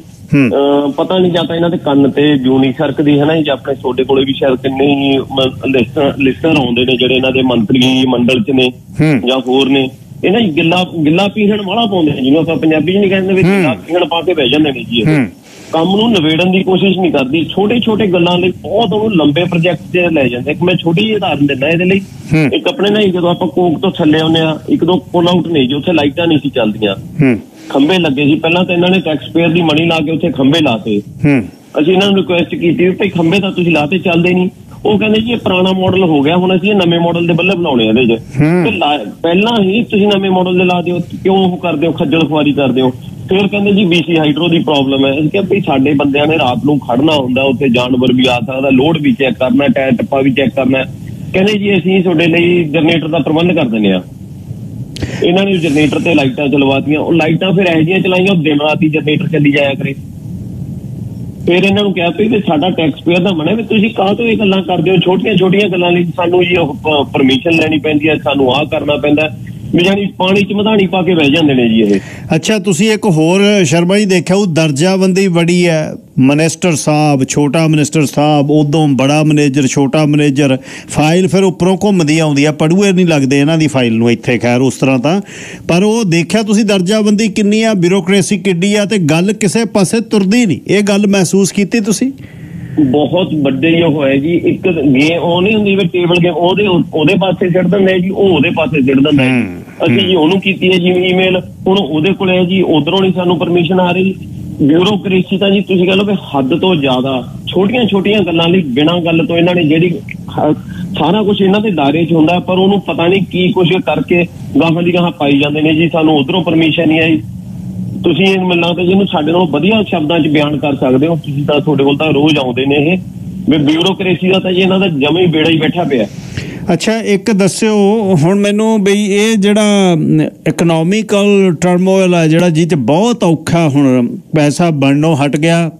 G: ਪਤਾ ਨਹੀਂ ਜਾਂ ਤਾਂ ਇਹਨਾਂ ਦੇ ਕੰਨ ਤੇ ਜੂਨੀ ਸਰਕਦੀ ਹੈ ਨਾ ਜਾਂ? ਆਪਣੇ ਤੁਹਾਡੇ ਕੋਲੇ ਵੀ ਸ਼ਾਇਦ ਕਿੰਨੇ ਹੀ ਲਿਸਟਰ ਆਉਂਦੇ ਨੇ ਜਿਹੜੇ ਇਹਨਾਂ ਦੇ ਮੰਤਰੀ ਮੰਡਲ ਚ ਨੇ। ਜਾਂ ਹੋਰ ਨੇ। ਇਹਨਾਂ ਗਿੱਲਾ ਗਿੱਲਾ ਪੀਹਣ ਵਾਲਾ ਪਾਉਂਦੇ ਨੇ ਜਿਹਨੂੰ ਆਪਾਂ ਪੰਜਾਬੀ ਚ ਨਹੀਂ ਕਹਿੰਦੇ ਵੀ ਗਿੱਲਾ ਪੀਹਣ ਪਾ ਕੇ ਬਹਿ ਜਾਂਦੇ ਨੇ ਜੀ ਇਹ। ਕੰਮ ਨੂੰ ਨਿਬੇੜਨ ਦੀ ਕੋਸ਼ਿਸ਼ ਨਹੀਂ ਕਰਦੀ। ਛੋਟੇ ਛੋਟੇ ਗੱਲਾਂ ਲਈ ਬਹੁਤ ਉਹਨੂੰ ਲੰਬੇ ਪ੍ਰੋਜੈਕਟ 'ਚ ਲੈ ਜਾਂਦੇ। ਇੱਕ ਮੈਂ ਛੋਟੀ ਜਿਹੀ ਉਦਾਹਰਨ ਦਿੰਦਾ ਇਹਦੇ ਲਈ। ਇੱਕ ਆਪਣੇ ਨਾਲ ਹੀ ਜਦੋਂ ਆਪਾਂ ਕੋਕ ਤੋਂ ਥੱਲੇ ਆਉਂਦੇ ਆ ਇੱਕ ਦੋ ਪੁਲ ਆਊਟ ਨੇ ਜੀ ਉੱਥੇ ਲਾਈਟਾਂ ਨਹੀਂ ਸੀ ਚੱਲਦੀਆਂ। ਖੰਭੇ ਲੱਗੇ ਸੀ। ਪਹਿਲਾਂ ਤਾਂ ਇਹਨਾਂ ਨੇ ਟੈਕਸ ਪੇਅਰ ਦੀ ਮਨੀ ਲਾ ਕੇ ਉੱਥੇ ਖੰਭੇ ਲਾਤੇ। ਅਸੀਂ ਇਹਨਾਂ ਨੂੰ ਰਿਕੁਐਸਟ ਕੀਤੀ ਵੀ ਭਾਈ ਖੰਭੇ ਤਾਂ ਤੁਸੀਂ ਲਾਤੇ ਚੱਲਦੇ ਨਹੀਂ। ਉਹ ਕਹਿੰਦੇ ਜੀ ਇਹ ਪੁਰਾਣਾ ਮਾਡਲ ਹੋ ਗਿਆ ਹੁਣ ਅਸੀਂ ਇਹ ਨਵੇਂ ਮਾਡਲ ਦੇ ਬੱਲੇ ਬਣਾਉਣੇ ਆ ਇਹਦੇ 'ਚ। ਤੇ ਪਹਿਲਾਂ ਹੀ ਤੁਸੀਂ ਨਵੇਂ ਮਾਡਲ ਦੇ ਲਾ ਦਿਓ ਕਿਉਂ ਉਹ ਕਰਦੇ ਹੋ ਖੱਜਲ ਖੁਆਰੀ ਕਰਦੇ ਹੋ? ਫਿਰ ਕਹਿੰਦੇ ਜੀ ਬੀਸੀ ਹਾਈਡਰੋ ਦੀ ਪ੍ਰੋਬਲਮ ਹੈ। ਅਸੀਂ ਕਿਹਾ ਵੀ ਸਾਡੇ ਬੰਦਿਆਂ ਨੇ ਰਾਤ ਨੂੰ ਖੜਨਾ ਹੁੰਦਾ ਉੱਥੇ ਜਾਨਵਰ ਵੀ ਆ ਸਕਦਾ ਲੋਡ ਵੀ ਚੈੱਕ ਕਰਨਾ ਟਾਇਰ ਟੱਪਾ ਵੀ ਚੈੱਕ ਕਰਨਾ। ਕਹਿੰਦੇ ਜੀ ਅਸੀਂ ਤੁਹਾਡੇ ਲਈ ਜਨਰੇਟਰ ਦਾ ਪ੍ਰਬੰਧ ਕਰ ਦਿੰਦੇ ਆ ਇਹਨਾਂ ਨੇ ਜਨਰੇਟਰ ਤੇ ਲਾਈਟਾਂ ਚਲਵਾਤੀਆਂ। ਉਹ ਲਾਈਟਾਂ ਫਿਰ ਇਹੋ ਜਿਹੀਆਂ ਚਲਾਈਆਂ ਦਿਨ ਰਾਤੀ ਜਨਰੇਟਰ ਚੱਲੀ ਜਾਇਆ ਕਰੇ। ਫਿਰ ਇਹਨਾਂ ਨੂੰ ਕਿਹਾ ਵੀ ਸਾਡਾ ਟੈਕਸ ਪੇਅਰ ਦਾ ਮਨਾ ਵੀ ਤੁਸੀਂ ਕਾਹ ਤੋਂ ਇਹ ਗੱਲਾਂ ਕਰਦੇ ਹੋ? ਛੋਟੀਆਂ ਛੋਟੀਆਂ ਗੱਲਾਂ ਲਈ ਸਾਨੂੰ ਜੀ ਪਰਮਿਸ਼ਨ ਲੈਣੀ ਪੈਂਦੀ ਹੈ, ਸਾਨੂੰ ਆਹ ਕਰਨਾ ਪੈਂਦਾ ਵੀ ਜਾਨੀ ਪਾਣੀ ਚ ਮਧਾਣੀ ਪਾ ਕੇ ਬਹਿ ਜਾਂਦੇ ਨੇ ਜੀ ਇਹ।
A: ਅੱਛਾ, ਤੁਸੀਂ ਇੱਕ ਹੋਰ ਸ਼ਰਮਾ ਜੀ ਦੇਖਿਆ, ਉਹ ਦਰਜਾਬੰਦੀ ਬੜੀ ਹੈ। ਮਿਨਿਸਟਰ ਸਾਹਿਬ, ਛੋਟਾ ਮਿਨਿਸਟਰ ਸਾਹਿਬ, ਉਦੋਂ ਬੜਾ ਮੈਨੇਜਰ ਛੋਟਾ ਮੈਨੇਜਰ ਫਾਈਲ ਫਿਰ ਉੱਪਰੋਂ ਘੁੰਮਦੀ ਆਉਂਦੀ ਆ ਪੜੂਏ ਨਹੀਂ ਲੱਗਦੇ ਇਹਨਾਂ ਦੀ ਫਾਈਲ ਨੂੰ ਇੱਥੇ, ਖੈਰ, ਉਸ ਤਰ੍ਹਾਂ ਤਾਂ। ਪਰ ਉਹ ਦੇਖਿਆ ਤੁਸੀਂ ਦਰਜਾਬੰਦੀ ਕਿੰਨੀ ਆ ਬਿਊਰੋਕ੍ਰੇਸੀ ਕਿੱਡੀ ਆ, ਤੇ ਗੱਲ ਕਿਸੇ ਪਾਸੇ ਤੁਰਦੀ ਨਹੀਂ। ਇਹ ਗੱਲ ਮਹਿਸੂਸ ਕੀਤੀ ਤੁਸੀਂ?
G: ਬਹੁਤ ਵੱਡੇ ਹੀ ਉਹ ਹੈ ਜੀ। ਇੱਕ ਗੇਮ ਉਹ ਨਹੀਂ ਹੁੰਦੀ ਵੀ ਟੇਬਲ ਗੇਮ ਉਹਦੇ ਉਹਦੇ ਪਾਸੇ ਸਿੱਟ ਦਿੰਦੇ ਜੀ ਉਹ ਉਹਦੇ ਪਾਸੇ ਸਿੱਟ ਦਿੰਦਾ ਅਸੀਂ ਜੀ ਉਹਨੂੰ ਕੀਤੀ ਹੈ ਜੀ ਈਮੇਲ ਹੁਣ ਉਹਦੇ ਕੋਲੇ ਹੈ ਜੀ ਉਧਰੋਂ ਨਹੀਂ ਸਾਨੂੰ ਪਰਮਿਸ਼ਨ ਆ ਰਹੀ। ਬਿਊਰੋਕ੍ਰੇਸੀ ਤਾਂ ਜੀ ਤੁਸੀਂ ਕਹ ਲਓ ਕਿ ਹੱਦ ਤੋਂ ਜ਼ਿਆਦਾ ਛੋਟੀਆਂ ਛੋਟੀਆਂ ਗੱਲਾਂ ਲਈ ਬਿਨਾਂ ਗੱਲ ਤੋਂ ਇਹਨਾਂ ਨੇ ਜਿਹੜੀ ਸਾਰਾ ਕੁਝ ਇਹਨਾਂ ਦੇ ਦਾਇਰੇ 'ਚ ਹੁੰਦਾ ਪਰ ਉਹਨੂੰ ਪਤਾ ਨਹੀਂ ਕੀ ਕੁਝ ਕਰਕੇ ਗਾਹਾਂ ਦੀ ਗਾਹਾਂ ਪਾਈ ਜਾਂਦੇ ਨੇ ਜੀ। ਸਾਨੂੰ ਉਧਰੋਂ ਪਰਮਿਸ਼ਨ ਨਹੀਂ ਆਈ। ਤੁਸੀਂ ਇਹ ਮੈਨੂੰ ਲੱਗਦਾ ਜਿਹਨੂੰ ਸਾਡੇ ਨਾਲੋਂ ਵਧੀਆ ਸ਼ਬਦਾਂ 'ਚ ਬਿਆਨ ਕਰ ਸਕਦੇ ਹੋ। ਤੁਸੀਂ ਤਾਂ ਤੁਹਾਡੇ ਕੋਲ ਤਾਂ ਰੋਜ਼ ਆਉਂਦੇ ਨੇ ਇਹ। ਵੀ ਬਿਊਰੋਕ੍ਰੇਸੀ ਦਾ ਤਾਂ ਜੀ ਇਹਨਾਂ ਦਾ ਜਮੇ ਹੀ ਬੇੜਾ ਹੀ ਬੈਠਾ ਪਿਆ।
A: ਅੱਛਾ, ਇੱਕ ਦੱਸਿਓ, ਹੁਣ ਮੈਨੂੰ ਬਈ ਇਹ ਜਿਹੜਾ ਇਕਨੋਮਿਕਲ ਟਰਮੋਇਲ ਆ ਜਿਹੜਾ ਜਿਹ ਬਹੁਤ ਔਖਾ ਹੁਣ ਪੈਸਾ ਬਣਨੋਂ ਹਟ ਗਿਆ।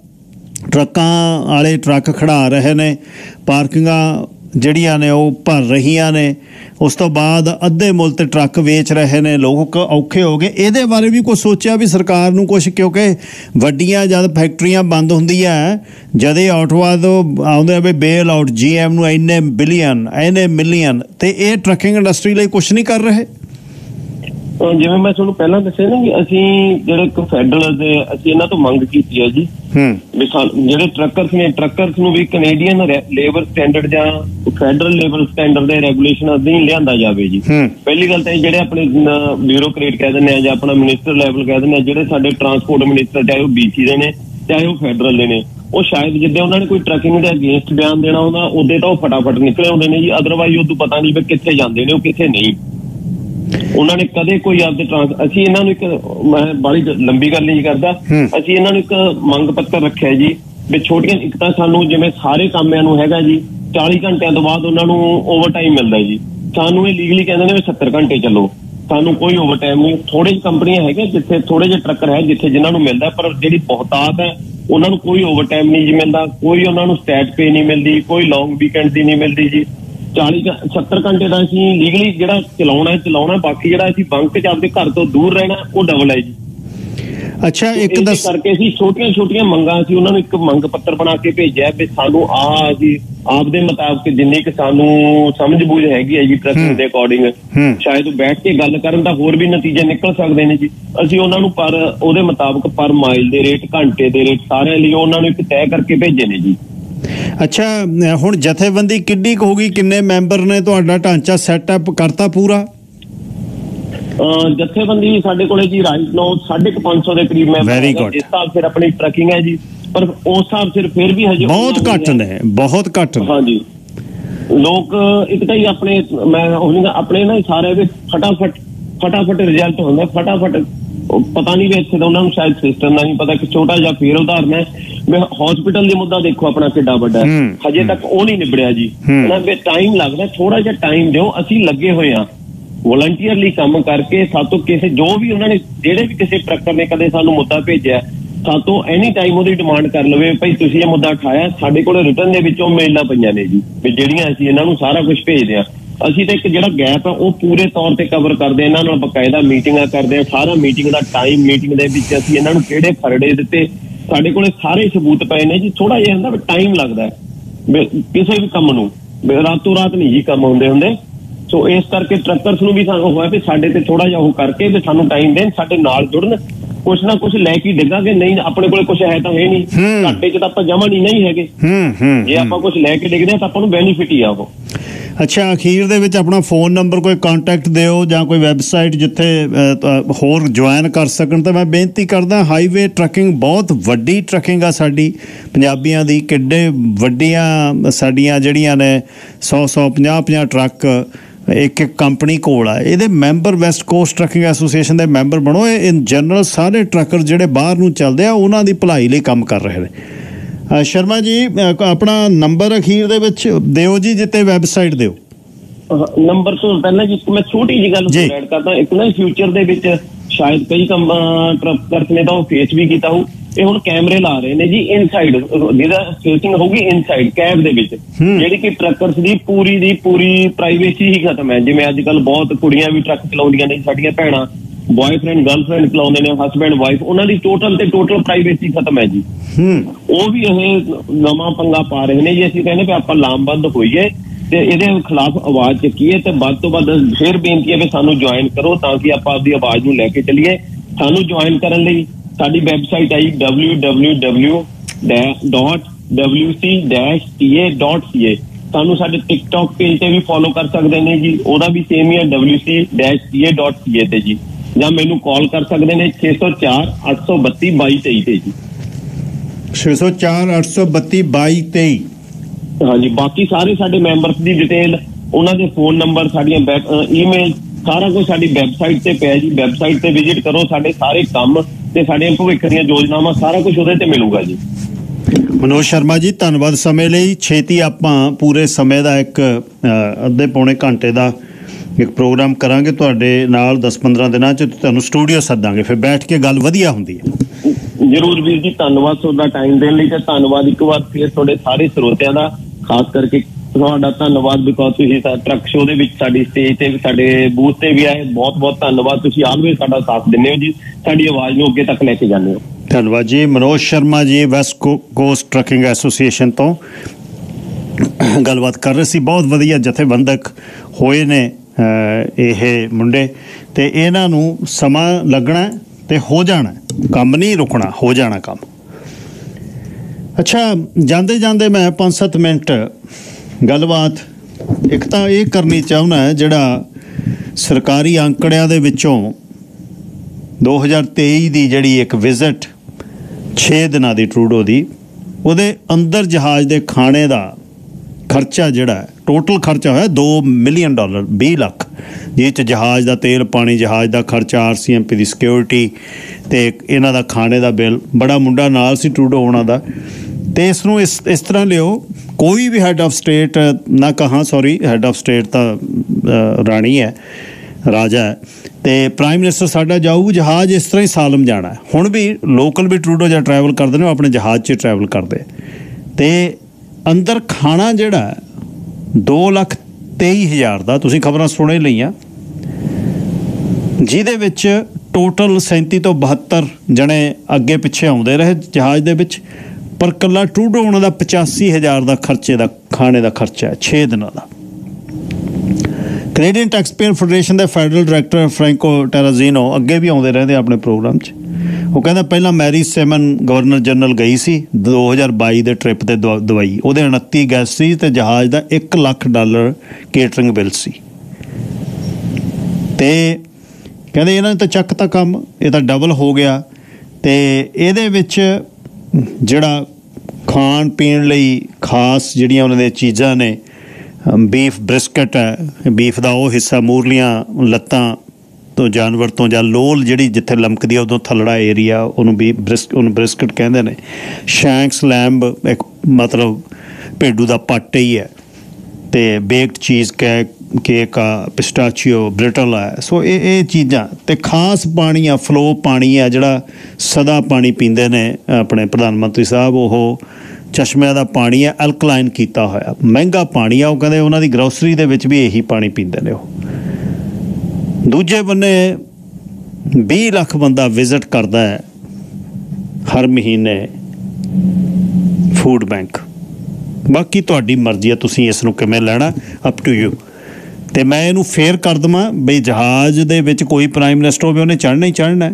A: ਟਰੱਕਾਂ ਵਾਲੇ ਟਰੱਕ ਖੜਾ ਰਹੇ ਨੇ, ਪਾਰਕਿੰਗਾਂ ਜਿਹੜੀਆਂ ਨੇ ਉਹ ਭਰ ਰਹੀਆਂ ਨੇ, ਉਸ ਤੋਂ ਬਾਅਦ ਅੱਧੇ ਮੁੱਲ ਤੇ ਟਰੱਕ ਵੇਚ ਰਹੇ ਨੇ, ਲੋਕ ਔਖੇ ਹੋ ਗਏ। ਇਹਦੇ ਬਾਰੇ ਵੀ ਕੁਝ ਸੋਚਿਆ ਵੀ ਸਰਕਾਰ ਨੂੰ ਕੁਝ ਕਿਉਂਕਿ ਵੱਡੀਆਂ ਜਦ ਫੈਕਟਰੀਆਂ ਬੰਦ ਹੁੰਦੀਆਂ, ਜਦ ਇਹ ਆਟੋਆ ਤੋਂ ਆਉਂਦੇ ਆ ਵੀ ਬੇਲ ਆਊਟ ਜੀਐਮ ਨੂੰ ਇੰਨੇ ਬਿਲੀਅਨ ਇੰਨੇ ਮਿਲੀਅਨ ਤੇ ਇਹ ਟਰੱਕਿੰਗ ਇੰਡਸਟਰੀ ਲਈ ਕੁਝ ਨਹੀਂ ਕਰ ਰਹੇ।
G: ਜਿਵੇਂ ਮੈਂ ਤੁਹਾਨੂੰ ਪਹਿਲਾਂ ਦੱਸਿਆ ਨਾ ਕਿ ਅਸੀਂ ਜਿਹੜੇ ਫੈਡਰਲ ਦੇ ਅਸੀਂ ਇਹਨਾਂ ਤੋਂ ਮੰਗ ਕੀਤੀ ਹੈ ਜੀ।
A: ਹੂੰ।
G: ਜਿਹੜੇ ਟਰੱਕਰਸ ਨੇ ਟਰੱਕਰਸ ਨੂੰ ਵੀ ਕੈਨੇਡੀਅਨ ਲੇਬਰ ਸਟੈਂਡਰਡ ਜਾਂ ਫੈਡਰਲ ਲੇਬਰ ਸਟੈਂਡਰਡ ਦੇ ਰੈਗੂਲੇਸ਼ਨ ਅਧੀਨ ਲਿਆਂਦਾ ਜਾਵੇ ਜੀ। ਪਹਿਲੀ ਗੱਲ ਤਾਂ ਇਹ ਜਿਹੜੇ ਆਪਣੇ ਬਿਊਰੋਕਰੇਟ ਕਹਿ ਦਿੰਦੇ ਆ ਜਾਂ ਆਪਣਾ ਮਿਨਿਸਟਰ ਲੈਵਲ ਕਹਿ ਦਿੰਦੇ ਆ ਜਿਹੜੇ ਸਾਡੇ ਟਰਾਂਸਪੋਰਟ ਮਿਨਿਸਟਰ ਚਾਹੇ ਉਹ ਬੀਸੀ ਦੇ ਨੇ ਚਾਹੇ ਉਹ ਫੈਡਰਲ ਦੇ ਨੇ ਉਹ ਸ਼ਾਇਦ ਜਿੱਦੇ ਉਹਨਾਂ ਨੇ ਕੋਈ ਟਰੱਕਿੰਗ ਦੇ ਅਗੇਂਸਟ ਬਿਆਨ ਦੇਣਾ ਹੁੰਦਾ ਉਹਦੇ ਤਾਂ ਉਹ ਫਟਾਫਟ ਨਿਕਲੇ ਆਉਂਦੇ ਨੇ ਜੀ। ਅਦਰਵਾਈਜ਼ ਉਹ ਤੋਂ ਪਤਾ ਨਹੀਂ ਵੀ ਕਿੱਥੇ ਜਾਂਦੇ ਨੇ ਉਹ ਕਿੱਥੇ ਨਹੀਂ। ਉਹਨਾਂ ਨੇ ਕਦੇ ਕੋਈ ਆਪਦੇ ਟਰਾਂਸ ਅਸੀਂ ਇਹਨਾਂ ਨੂੰ ਇੱਕ ਮੈਂ ਬੜੀ ਲੰਬੀ ਗੱਲ ਨਹੀਂ ਕਰਦਾ। ਅਸੀਂ ਇਹਨਾਂ ਨੂੰ ਇੱਕ ਮੰਗ ਪੱਤਰ ਰੱਖਿਆ ਜੀ ਵੀ ਛੋਟੀਆਂ ਇੱਕ ਤਾਂ ਸਾਨੂੰ ਜਿਵੇਂ ਸਾਰੇ ਕੰਮਿਆਂ ਨੂੰ ਹੈਗਾ ਜੀ 40 ਘੰਟਿਆਂ ਤੋਂ ਬਾਅਦ ਉਹਨਾਂ ਨੂੰ ਓਵਰਟਾਈਮ ਮਿਲਦਾ ਜੀ। ਸਾਨੂੰ ਇਹ ਲੀਗਲੀ ਕਹਿੰਦੇ ਨੇ ਵੀ 70 ਘੰਟੇ ਚੱਲੋ। ਸਾਨੂੰ ਕੋਈ ਓਵਰਟਾਈਮ ਨਹੀਂ। ਥੋੜੇ ਜਿਹੀ ਕੰਪਨੀਆਂ ਹੈਗੀਆਂ ਜਿੱਥੇ ਥੋੜੇ ਜਿਹੇ ਟਰੱਕਰ ਹੈ ਜਿੱਥੇ ਜਿਨ੍ਹਾਂ ਨੂੰ ਮਿਲਦਾ ਪਰ ਜਿਹੜੀ ਬਹੁਤਾਤ ਹੈ ਉਹਨਾਂ ਨੂੰ ਕੋਈ ਓਵਰਟਾਈਮ ਨਹੀਂ ਜੀ ਮਿਲਦਾ। ਕੋਈ ਉਹਨਾਂ ਨੂੰ ਸਟੈਟ ਪੇ ਨਹੀਂ ਮਿਲਦੀ ਕੋਈ ਲੌਂਗ ਵੀਕਐਂਡ ਦੀ ਨਹੀਂ ਮਿਲਦੀ ਜੀ। 40 ਘੰ- 70 ਘੰਟੇ ਦਾ ਅਸੀਂ ਲੀਗਲੀ ਜਿਹੜਾ ਚਲਾਉਣਾ ਹੈ ਚਲਾਉਣਾ ਬਾਕੀ ਜਿਹੜਾ ਅਸੀਂ ਬੰਕ ਚ ਆਪਦੇ ਘਰ ਤੋਂ ਦੂਰ ਰਹਿਣਾ ਉਹ ਡਬਲ ਹੈ ਜੀ
A: ਅੱਛਾ ਇੱਕ ਦੱਸ
G: ਕਰਕੇ ਅਸੀਂ ਛੋਟੀਆਂ ਛੋਟੀਆਂ ਮੰਗਾਂ ਸੀ ਉਹਨਾਂ ਨੂੰ ਇੱਕ ਮੰਗ ਪੱਤਰ ਬਣਾ ਕੇ ਭੇਜਿਆ ਵੀ ਸਾਨੂੰ ਆ ਅਸੀਂ ਆਪਦੇ ਮੁਤਾਬਕ ਜਿੰਨੀ ਕਿ ਸਾਨੂੰ ਸਮਝ ਬੂਝ ਹੈਗੀ ਹੈ ਜੀ। ਟਰੱਕਿੰਗ ਦੇ ਅਕੋਰਡਿੰਗ। ਸ਼ਾਇਦ ਉਹ ਬੈਠ ਕੇ ਗੱਲ ਕਰਨ ਦਾ ਹੋਰ ਵੀ ਨਤੀਜੇ ਨਿਕਲ ਸਕਦੇ ਨੇ ਜੀ ਅਸੀਂ ਉਹਨਾਂ ਨੂੰ ਪਰ ਉਹਦੇ ਮੁਤਾਬਕ ਪਰ ਮਾਈਲ ਦੇ ਰੇਟ ਘੰਟੇ ਦੇ ਰੇਟ ਸਾਰਿਆਂ ਲਈ ਉਹਨਾਂ ਨੂੰ ਇੱਕ ਤੈਅ ਕਰਕੇ ਭੇਜੇ ਨੇ ਜੀ
A: ਅੱਛਾ ਹੁਣ ਜਥੇਬੰਦੀ ਕਿੱਡੀ ਕੁ ਹੋਗੀ ਕਿੰਨੇ ਮੈਂਬਰ ਨੇ? ਤੁਹਾਡਾ ਢਾਂਚਾ ਸੈਟਅਪ ਕਰਤਾ ਪੂਰਾ?
G: ਜਥੇਬੰਦੀ ਸਾਡੇ ਕੋਲੇ ਜੀ ਰਾਈਟ ਨਾਓ 550 ਦੇ ਕਰੀਬ ਮੈਂ
A: Very good.
G: ਇਸ ਸਾਲ ਫਿਰ ਆਪਣੀ ਟਰੱਕਿੰਗ ਹੈ ਜੀ। ਪਰ ਉਸ ਹਿਸਾਬ ਸਿਰ ਫਿਰ ਵੀ ਹਜੇ
A: ਬਹੁਤ
G: ਉਹਨਾਂ
A: ਘੱਟ
G: ਨੂੰ-
A: ਬਹੁਤ ਘੱਟ ਨੇ।
G: ਹਾਂਜੀ। ਲੋਕ ਇੱਕ ਤਾਂ ਹੀ ਆਪਣੇ ਮੈਂ ਉਹ ਨਹੀਂ ਆਪਣੇ ਨਾ ਸਾਰੇ ਵੀ ਫਟਾਫਟ ਫਟਾਫਟ ਰਿਜ਼ਲਟ ਹੁੰਦਾ ਫਟਾਫਟ ਪਤਾ ਨਹੀਂ ਵੀ ਇੱਥੇ ਦਾ ਉਹਨਾਂ ਨੂੰ ਸ਼ਾਇਦ ਸਿਸਟਮ ਦਾ ਨਹੀਂ ਪਤਾ ਕਿ ਛੋਟਾ ਜਿਹਾ ਫੇਰ ਉਦਾਹਰਨ ਹੈ ਵੀ ਹਸਪੀਟਲ ਦੇ ਮੁੱਦਾ ਦੇਖੋ ਆਪਣਾ ਕਿੱਡਾ ਵੱਡਾ ਹੈ। ਹਜੇ ਤੱਕ ਉਹ ਨਹੀਂ ਨਿਬੜਿਆ ਜੀ।
A: ਹੂੰ।
G: ਨਾ ਵੀ ਟਾਈਮ ਲੱਗਦਾ ਥੋੜਾ ਜਿਹਾ ਟਾਈਮ ਦਿਓ ਅਸੀਂ ਲੱਗੇ ਹੋਏ ਆ ਵੋਲੰਟੀਅਰਲੀ ਕੰਮ ਕਰਕੇ ਸਾਤੋਂ ਕਿਸੇ ਜੋ ਵੀ ਉਹਨਾਂ ਨੇ ਜਿਹੜੇ ਵੀ ਕਿਸੇ ਟਰੱਕਰ ਨੇ ਕਦੇ ਸਾਨੂੰ ਮੁੱਦਾ ਭੇਜਿਆ ਸਾਤੋਂ ਐਨੀ ਟਾਈਮ ਉਹਦੀ ਡਿਮਾਂਡ ਕਰ ਲਵੇ ਭਈ ਤੁਸੀਂ ਇਹ ਮੁੱਦਾ ਉਠਾਇਆ ਸਾਡੇ ਕੋਲ ਰਿਟਰਨ ਦੇ ਵਿੱਚੋਂ ਮੇਲਾਂ ਪਈਆਂ ਨੇ ਜੀ। ਵੀ ਜਿਹੜੀਆਂ ਅਸੀਂ ਇਹਨਾਂ ਨੂੰ ਸਾਰਾ ਕੁਝ ਭੇਜਦੇ ਆ ਅਸੀਂ ਤਾਂ ਇੱਕ ਜਿਹੜਾ ਗੈਪ ਆ ਉਹ ਪੂਰੇ ਤੌਰ ਤੇ ਕਵਰ ਕਰਦੇ ਇਹਨਾਂ ਨਾਲ ਬਕਾਇਦਾ ਮੀਟਿੰਗਾਂ ਕਰਦੇ ਆ ਸਾਰਾ ਮੀਟਿੰਗ ਦਾ ਟਾਈਮ ਮੀਟਿੰਗ ਦੇ ਵਿੱਚ ਅਸੀਂ ਇਹਨਾਂ ਨੂੰ ਕਿਹੜੇ ਖਰੜੇ ਦਿੱਤੇ ਸਾਡੇ ਕੋਲੇ ਸਾਰੇ ਸਬੂਤ ਪਏ ਨੇ ਜੀ ਥੋੜਾ ਜਿਹਾ ਹੁੰਦਾ ਟਾਈਮ ਲੱਗਦਾ ਹੈ ਕਿਸੇ ਵੀ ਕੰਮ ਨੂੰ ਰਾਤੋਂ ਰਾਤ ਨਹੀਂ ਜੀ ਕੰਮ ਹੁੰਦੇ ਹੁੰਦੇ ਸੋ ਇਸ ਕਰਕੇ ਟਰੱਕਰਸ ਨੂੰ ਵੀ ਸਾਨੂੰ ਹੋਇਆ ਵੀ ਸਾਡੇ ਤੇ ਥੋੜਾ ਜਿਹਾ ਉਹ ਕਰਕੇ ਵੀ ਸਾਨੂੰ ਟਾਈਮ ਦੇਣ ਸਾਡੇ ਨਾਲ ਜੁੜਨ ਕੁਛ ਨਾ ਕੁਛ ਲੈ ਕੇ ਡਿੱਗਾਂਗੇ ਨਹੀਂ ਆਪਣੇ ਕੋਲੇ ਕੁਛ ਹੈ ਤਾਂ ਹੈ ਨਹੀਂ। ਘਾਟੇ 'ਚ ਤਾਂ ਆਪਾਂ ਜਮਾ ਨਹੀਂ ਨਹੀਂ ਹੈਗੇ।
A: ਹੂੰ ਹੂੰ
G: ਜੇ ਆਪਾਂ ਕੁਛ ਲੈ ਕੇ ਡਿੱਗਦੇ ਤਾਂ ਆਪਾਂ ਨੂੰ ਬੈਨੀਫਿਟ ਹੀ ਆ ਉਹ।
A: ਅੱਛਾ, ਅਖੀਰ ਦੇ ਵਿੱਚ ਆਪਣਾ ਫੋਨ ਨੰਬਰ ਕੋਈ ਕੰਟੈਕਟ ਦਿਓ ਜਾਂ ਕੋਈ ਵੈਬਸਾਈਟ ਜਿੱਥੇ ਹੋਰ ਜੁਆਇਨ ਕਰ ਸਕਣ ਤਾਂ ਮੈਂ ਬੇਨਤੀ ਕਰਦਾ ਹਾਈਵੇ ਟਰੱਕਿੰਗ ਬਹੁਤ ਵੱਡੀ ਟਰੱਕਿੰਗ ਆ ਸਾਡੀ। ਪੰਜਾਬੀਆਂ ਦੀ ਕਿੱਡੇ ਵੱਡੀਆਂ ਸਾਡੀਆਂ ਜਿਹੜੀਆਂ ਨੇ 100 100 50 50 ਟਰੱਕ ਇੱਕ ਇੱਕ ਕੰਪਨੀ ਕੋਲ ਆ। ਇਹਦੇ member west coast trucking association ਦੇ ਮੈਂਬਰ ਬਣੋ। ਇਹ ਇਨ ਜਨਰਲ ਸਾਰੇ ਟਰੱਕਰ ਜਿਹੜੇ ਬਾਹਰ ਨੂੰ ਚੱਲਦੇ ਆ, ਉਹਨਾਂ ਦੀ ਭਲਾਈ ਲਈ ਕੰਮ ਕਰ ਰਹੇ ਨੇ। ਸ਼ਰਮਾ ਜੀ ਆਪਣਾ ਨੰਬਰ ਅਖੀਰ ਦੇ ਵਿੱਚ ਦਿਓ ਜੀ ਜਿੱਤੇ ਵੈਬਸਾਈਟ ਦਿਓ
G: ਨੰਬਰ ਤੋਂ ਪਹਿਲਾਂ ਜੀ ਮੈਂ ਛੋਟੀ ਜਿਹੀ ਗੱਲ
A: ਜੀ।
G: ਐਡ ਕਰਦਾ ਇੱਕ ਨਾ ਫਿਊਚਰ ਦੇ ਵਿੱਚ ਸ਼ਾਇਦ ਕਈ ਕੰਮ ਟਰੱਕਰਸ ਨੇ ਤਾਂ ਉਹ ਫੇਸ ਵੀ ਕੀਤਾ ਹੋ ਇਹ ਹੁਣ ਕੈਮਰੇ ਲਾ ਰਹੇ ਨੇ ਜੀ ਇਨਸਾਈਡ ਜਿਹਦਾ ਫੇਸਿੰਗ ਹੋਊਗੀ ਇਨਸਾਈਡ ਕੈਬ ਦੇ ਵਿੱਚ। ਜਿਹੜੀ ਕਿ ਟਰੱਕਰਸ ਦੀ ਪੂਰੀ ਦੀ ਪੂਰੀ ਪ੍ਰਾਈਵੇਸੀ ਹੀ ਖਤਮ ਹੈ ਜਿਵੇਂ ਅੱਜ ਕੱਲ ਬਹੁਤ ਕੁੜੀਆਂ ਵੀ ਟਰੱਕ ਚਲਾਉਂਦੀਆਂ ਨੇ ਸਾਡੀਆਂ ਭੈਣਾਂ ਬॉयਫ੍ਰੈਂਡ ਗਰਲਫ੍ਰੈਂਡ ਚਲਾਉਂਦੇ ਨੇ ਹਸਬੈਂਡ ਵਾਈਫ ਉਹਨਾਂ ਦੀ ਟੋਟਲ ਤੇ ਟੋਟਲ ਪ੍ਰਾਈਵੇਸੀ ਖਤਮ ਹੈ ਜੀ।
A: ਹੂੰ।
G: ਉਹ ਵੀ ਇਹ ਨਵਾਂ ਪੰਗਾ ਪਾ ਰਹੇ ਨੇ ਜੀ ਅਸੀਂ ਕਹਿੰਦੇ ਵੀ ਆਪਾਂ ਲਾਮਬੰਦ ਹੋਈਏ ਤੇ ਇਹਦੇ ਖਿਲਾਫ ਆਵਾਜ਼ ਚੱਕੀਏ ਤੇ ਵੱਧ ਤੋਂ ਵੱਧ ਫੇਰ ਬੇਨਤੀ ਹੈ ਵੀ ਸਾਨੂੰ ਜੁਆਇਨ ਕਰੋ ਤਾਂ ਕਿ ਆਪਾਂ ਆਪਦੀ ਆਵਾਜ਼ ਨੂੰ ਲੈ ਕੇ ਚੱਲੀਏ। ਸਾਨੂੰ ਜੁਆਇਨ ਕਰਨ ਲਈ ਸਾਡੀ ਵੈਬਸਾਈਟ ਆਈ www.wc-ta.ca ਸਾਨੂੰ ਸਾਡੇ ਟਿਕਟੌਕ ਪੇਜ ਤੇ ਵੀ ਫੋਲੋ ਕਰ ਸਕਦੇ ਨੇ ਜੀ ਉਹਦਾ ਵੀ ਸੇਮ ਹੀ ਹੈ wc-ta.ca ਤੇ ਜੀ। ਜਾਂ ਮੈਨੂੰ ਕਾਲ ਕਰ ਸਕਦੇ ਨੇ 604 832 2223 ਤੇ ਜੀ
A: 604 832 2223
G: ਹਾਂਜੀ ਬਾਕੀ ਸਾਰੇ ਸਾਡੇ ਮੈਂਬਰਸ ਦੀ ਡਿਟੇਲ ਉਹਨਾਂ ਦੇ ਫੋਨ ਨੰਬਰ ਸਾਡੀਆਂ ਈਮੇਲ ਸਾਰਾ ਕੁਝ ਸਾਡੀ ਵੈਬਸਾਈਟ ਤੇ ਪਿਆ ਜੀ। ਵੈਬਸਾਈਟ ਤੇ ਵਿਜ਼ਿਟ ਕਰੋ ਸਾਡੇ ਸਾਰੇ ਕੰਮ ਤੇ ਸਾਡੀਆਂ ਭਵਿੱਖ ਦੀਆਂ ਯੋਜਨਾਵਾਂ ਸਾਰਾ ਕੁਝ ਉਹਦੇ ਤੇ ਮਿਲੂਗਾ ਜੀ।
A: ਮਨੋਜ ਸ਼ਰਮਾ ਜੀ ਧੰਨਵਾਦ ਸਮੇਂ ਲਈ। ਛੇਤੀ ਆਪਾਂ ਪੂਰੇ ਸਮੇਂ ਦਾ ਇੱਕ ਅੱਧੇ ਪੌਣੇ ਘੰਟੇ ਦਾ ਇੱਕ ਪ੍ਰੋਗਰਾਮ ਕਰਾਂਗੇ ਤੁਹਾਡੇ ਨਾਲ 10-15 ਦਿਨਾਂ ਚ ਤੁਹਾਨੂੰ ਸਟੂਡੀਓ ਸੱਦਾਂਗੇ ਫਿਰ ਬੈਠ ਕੇ ਗੱਲ ਵਧੀਆ ਹੁੰਦੀ ਹੈ।
G: ਜਰੂਰ ਵੀਰ ਜੀ ਧੰਨਵਾਦ ਤੁਹਾਡਾ ਟਾਈਮ ਦੇਣ ਲਈ ਤੇ ਧੰਨਵਾਦ ਇੱਕ ਵਾਰ ਫਿਰ ਤੁਹਾਡੇ ਸਾਰੇ ਸਰੋਤਿਆਂ ਦਾ ਖਾਸ ਕਰਕੇ ਤੁਹਾਡਾ ਧੰਨਵਾਦ ਬਿਕੋਜ਼ ਤੁਸੀਂ ਸਾ ਟਰੱਕ ਸ਼ੋਅ ਦੇ ਵਿੱਚ ਸਾਡੀ ਸਟੇਜ ਤੇ ਵੀ ਸਾਡੇ ਬੂਥ ਤੇ ਵੀ ਆਏ। ਬਹੁਤ ਬਹੁਤ ਧੰਨਵਾਦ ਤੁਸੀਂ ਆਲਵੇਜ਼ ਸਾਡਾ ਸਾਥ ਦਿੰਦੇ ਹੋ ਜੀ। ਸਾਡੀ ਆਵਾਜ਼ ਨੂੰ ਅੱਗੇ ਤੱਕ ਲੈ ਕੇ ਜਾਂਦੇ ਹੋ।
A: ਧੰਨਵਾਦ ਜੀ। Manoj Sharma ji West cost trucking association ਤੋਂ ਗੱਲਬਾਤ ਕਰ ਰਹੇ ਸੀ। ਬਹੁਤ ਵਧੀਆ ਜਥੇਬੰਦਕ ਹੋਏ ਨੇ। ਇਹ ਮੁੰਡੇ ਤੇ ਇਹਨਾਂ ਨੂੰ ਸਮਾਂ ਲੱਗਣਾ ਹੈ ਤੇ ਹੋ ਜਾਣਾ ਕੰਮ ਨਹੀਂ ਰੁਕਣਾ, ਹੋ ਜਾਣਾ ਕੰਮ। ਅੱਛਾ, ਜਾਂਦੇ ਜਾਂਦੇ ਮੈਂ 5-7 ਮਿੰਟ ਗੱਲਬਾਤ ਇੱਕ ਤਾਂ ਇਹ ਕਰਨੀ ਚਾਹੁੰਦਾ ਜਿਹੜਾ ਸਰਕਾਰੀ ਅੰਕੜਿਆਂ ਦੇ ਵਿੱਚੋਂ 2023 ਦੀ ਜਿਹੜੀ ਇੱਕ ਵਿਜ਼ਿਟ 6 ਦਿਨਾਂ ਦੀ ਟਰੂਡੋ ਦੀ, ਉਹਦੇ ਅੰਦਰ ਜਹਾਜ਼ ਦੇ ਖਾਣੇ ਦਾ ਖਰਚਾ ਜਿਹੜਾ ਟੋਟਲ ਖਰਚਾ ਹੋਇਆ 2 ਮਿਲੀਅਨ ਡਾਲਰ 20 ਲੱਖ। ਜਿਹ ਚ ਜਹਾਜ਼ ਦਾ ਤੇਲ, ਪਾਣੀ, ਜਹਾਜ਼ ਦਾ ਖਰਚਾ ਆਰਸੀਐਮਪੀ ਦੀ ਸਿਕਿਉਰਿਟੀ ਤੇ ਇਹਨਾਂ ਦਾ ਖਾਣੇ ਦਾ ਬਿੱਲ, ਬੜਾ ਮੁੰਡਾ ਨਾਲ ਸੀ ਟਰੂਡੋ ਉਹਨਾਂ ਦਾ। ਤੇ ਇਸ ਨੂੰ ਇਸ ਇਸ ਤਰ੍ਹਾਂ ਲਿਓ, ਕੋਈ ਵੀ ਹੈੱਡ ਆਫ ਸਟੇਟ ਨਾ ਕਹਾਂ ਸੌਰੀ ਹੈੱਡ ਆਫ ਸਟੇਟ ਤਾਂ ਰਾਣੀ ਹੈ, ਰਾਜਾ ਹੈ। ਤੇ ਪ੍ਰਾਈਮ ਮਿਨਿਸਟਰ ਸਾਡਾ ਜਾਊ, ਜਹਾਜ਼ ਇਸ ਤਰ੍ਹਾਂ ਹੀ ਸਾਲਮ ਜਾਣਾ ਹੁਣ ਵੀ ਲੋਕਲ ਵੀ ਟਰੂਡੋ ਜਾਂ ਟਰੈਵਲ ਕਰਦੇ ਨੇ, ਉਹ ਆਪਣੇ ਜਹਾਜ਼ 'ਚ ਟਰੈਵਲ ਕਰਦੇ। ਤੇ ਅੰਦਰ ਖਾਣਾ ਜਿਹੜਾ ਹੈ, ਦੋ ਲੱਖ ਤੇਈ ਹਜ਼ਾਰ ਦਾ ਤੁਸੀਂ ਖਬਰਾਂ ਸੁਣੇ ਲਈਆਂ। ਜਿਹਦੇ ਵਿੱਚ ਟੋਟਲ 37 ਤੋਂ 72 ਜਣੇ ਅੱਗੇ ਪਿੱਛੇ ਆਉਂਦੇ ਰਹੇ ਜਹਾਜ਼ ਦੇ ਵਿੱਚ ਪਰ ਕੱਲਾ ਟੂਡੋ ਉਹਨਾਂ ਦਾ 85000 ਦਾ ਖਰਚੇ ਦਾ ਖਾਣੇ ਦਾ ਖਰਚਾ ਹੈ 6 ਦਿਨਾਂ ਦਾ। ਕੈਨੇਡੀਅਨ ਟੈਕਸਪੇਅਰ ਫੈਡਰੇਸ਼ਨ ਦੇ ਫੈਡਰਲ ਡਾਇਰੈਕਟਰ ਫ੍ਰੈਂਕੋ ਟੈਰਾਜ਼ੀਨੋ ਅੱਗੇ ਵੀ ਆਉਂਦੇ ਰਹਿੰਦੇ ਆਪਣੇ ਪ੍ਰੋਗਰਾਮ 'ਚ। ਉਹ ਕਹਿੰਦਾ ਪਹਿਲਾਂ ਮੈਰੀ ਸੈਮਨ ਗਵਰਨਰ ਜਨਰਲ ਗਈ ਸੀ 2022 ਦੇ ਟ੍ਰਿਪ ਤੇ ਦਵਾ- ਦਵਾਈ ਉਹਦੇ 29 ਗੈਸਟ ਸੀ ਤੇ ਜਹਾਜ਼ ਦਾ 1 ਲੱਖ ਡਾਲਰ ਕੇਟਰਿੰਗ ਬਿੱਲ ਸੀ। ਤੇ ਕਹਿੰਦੇ ਇਹਨਾਂ ਨੇ ਤਾਂ ਚੱਕ ਤਾਂ ਕੰਮ, ਇਹ ਤਾਂ ਡਬਲ ਹੋ ਗਿਆ। ਤੇ ਇਹਦੇ ਵਿੱਚ ਜਿਹੜਾ ਖਾਣ ਪੀਣ ਲਈ ਖਾਸ ਜਿਹੜੀਆਂ ਉਹਨਾਂ ਦੀਆਂ ਚੀਜ਼ਾਂ ਨੇ ਬੀਫ ਬ੍ਰਿਸਕਟ ਹੈ, ਬੀਫ ਦਾ ਉਹ ਹਿੱਸਾ, ਮੂਰਲੀਆਂ ਲੱਤਾਂ ਤੋਂ ਜਾਨਵਰ ਤੋਂ ਜਾਂ ਲੋਲ ਜਿਹੜੀ ਜਿੱਥੇ ਲਮਕਦੀ ਆ, ਉਦੋਂ ਥੱਲੜਾ ਏਰੀਆ, ਉਹਨੂੰ ਵੀ ਬ੍ਰਿਸਕ ਉਹਨੂੰ ਬ੍ਰਿਸਕਟ ਕਹਿੰਦੇ ਨੇ। ਸ਼ੈਂਕਸ ਲੈਂਬ ਇੱਕ ਮਤਲਬ ਭੇਡੂ ਦਾ ਪੱਟ ਹੀ ਹੈ ਤੇ ਬੇਕਡ ਚੀਜ਼ ਕੇਕ ਕੇਕ ਆ ਪਿਸਟਾਚੀਓ ਬ੍ਰਿਟਲ ਆ। ਸੋ ਇਹ ਇਹ ਚੀਜ਼ਾਂ ਤੇ ਖਾਸ ਪਾਣੀ ਆ ਫਲੋ ਪਾਣੀ ਆ, ਜਿਹੜਾ ਸਦਾ ਪਾਣੀ ਪੀਂਦੇ ਨੇ ਆਪਣੇ ਪ੍ਰਧਾਨ ਮੰਤਰੀ ਸਾਹਿਬ। ਉਹ ਚਸ਼ਮਿਆਂ ਦਾ ਪਾਣੀ ਆ ਅਲਕਲਾਈਨ ਕੀਤਾ ਹੋਇਆ। ਮਹਿੰਗਾ ਪਾਣੀ ਆ, ਉਹ ਕਹਿੰਦੇ ਉਹਨਾਂ ਦੀ ਗਰੋਸਰੀ ਦੇ ਵਿੱਚ ਵੀ ਇਹੀ ਪਾਣੀ ਪੀਂਦੇ ਨੇ ਉਹ। ਦੂਜੇ ਬੰਨੇ 20 ਲੱਖ ਬੰਦਾ ਵਿਜ਼ਿਟ ਕਰਦਾ ਹੈ ਹਰ ਮਹੀਨੇ ਫੂਡ ਬੈਂਕ ਬਾਕੀ ਤੁਹਾਡੀ ਮਰਜ਼ੀ ਹੈ, ਤੁਸੀਂ ਇਸ ਨੂੰ ਕਿਵੇਂ ਲੈਣਾ ਅਪ ਟੂ ਯੂ ਤੇ ਮੈਂ ਇਹਨੂੰ ਫੇਰ ਕਰ ਦਵਾਂ, ਬਈ ਜਹਾਜ਼ ਦੇ ਵਿੱਚ ਕੋਈ ਪ੍ਰਾਈਮ ਮਿਨਿਸਟਰ ਹੋਵੇ, ਉਹਨੇ ਚੜ੍ਹਨਾ ਹੀ ਚੜ੍ਹਨਾ ਹੈ।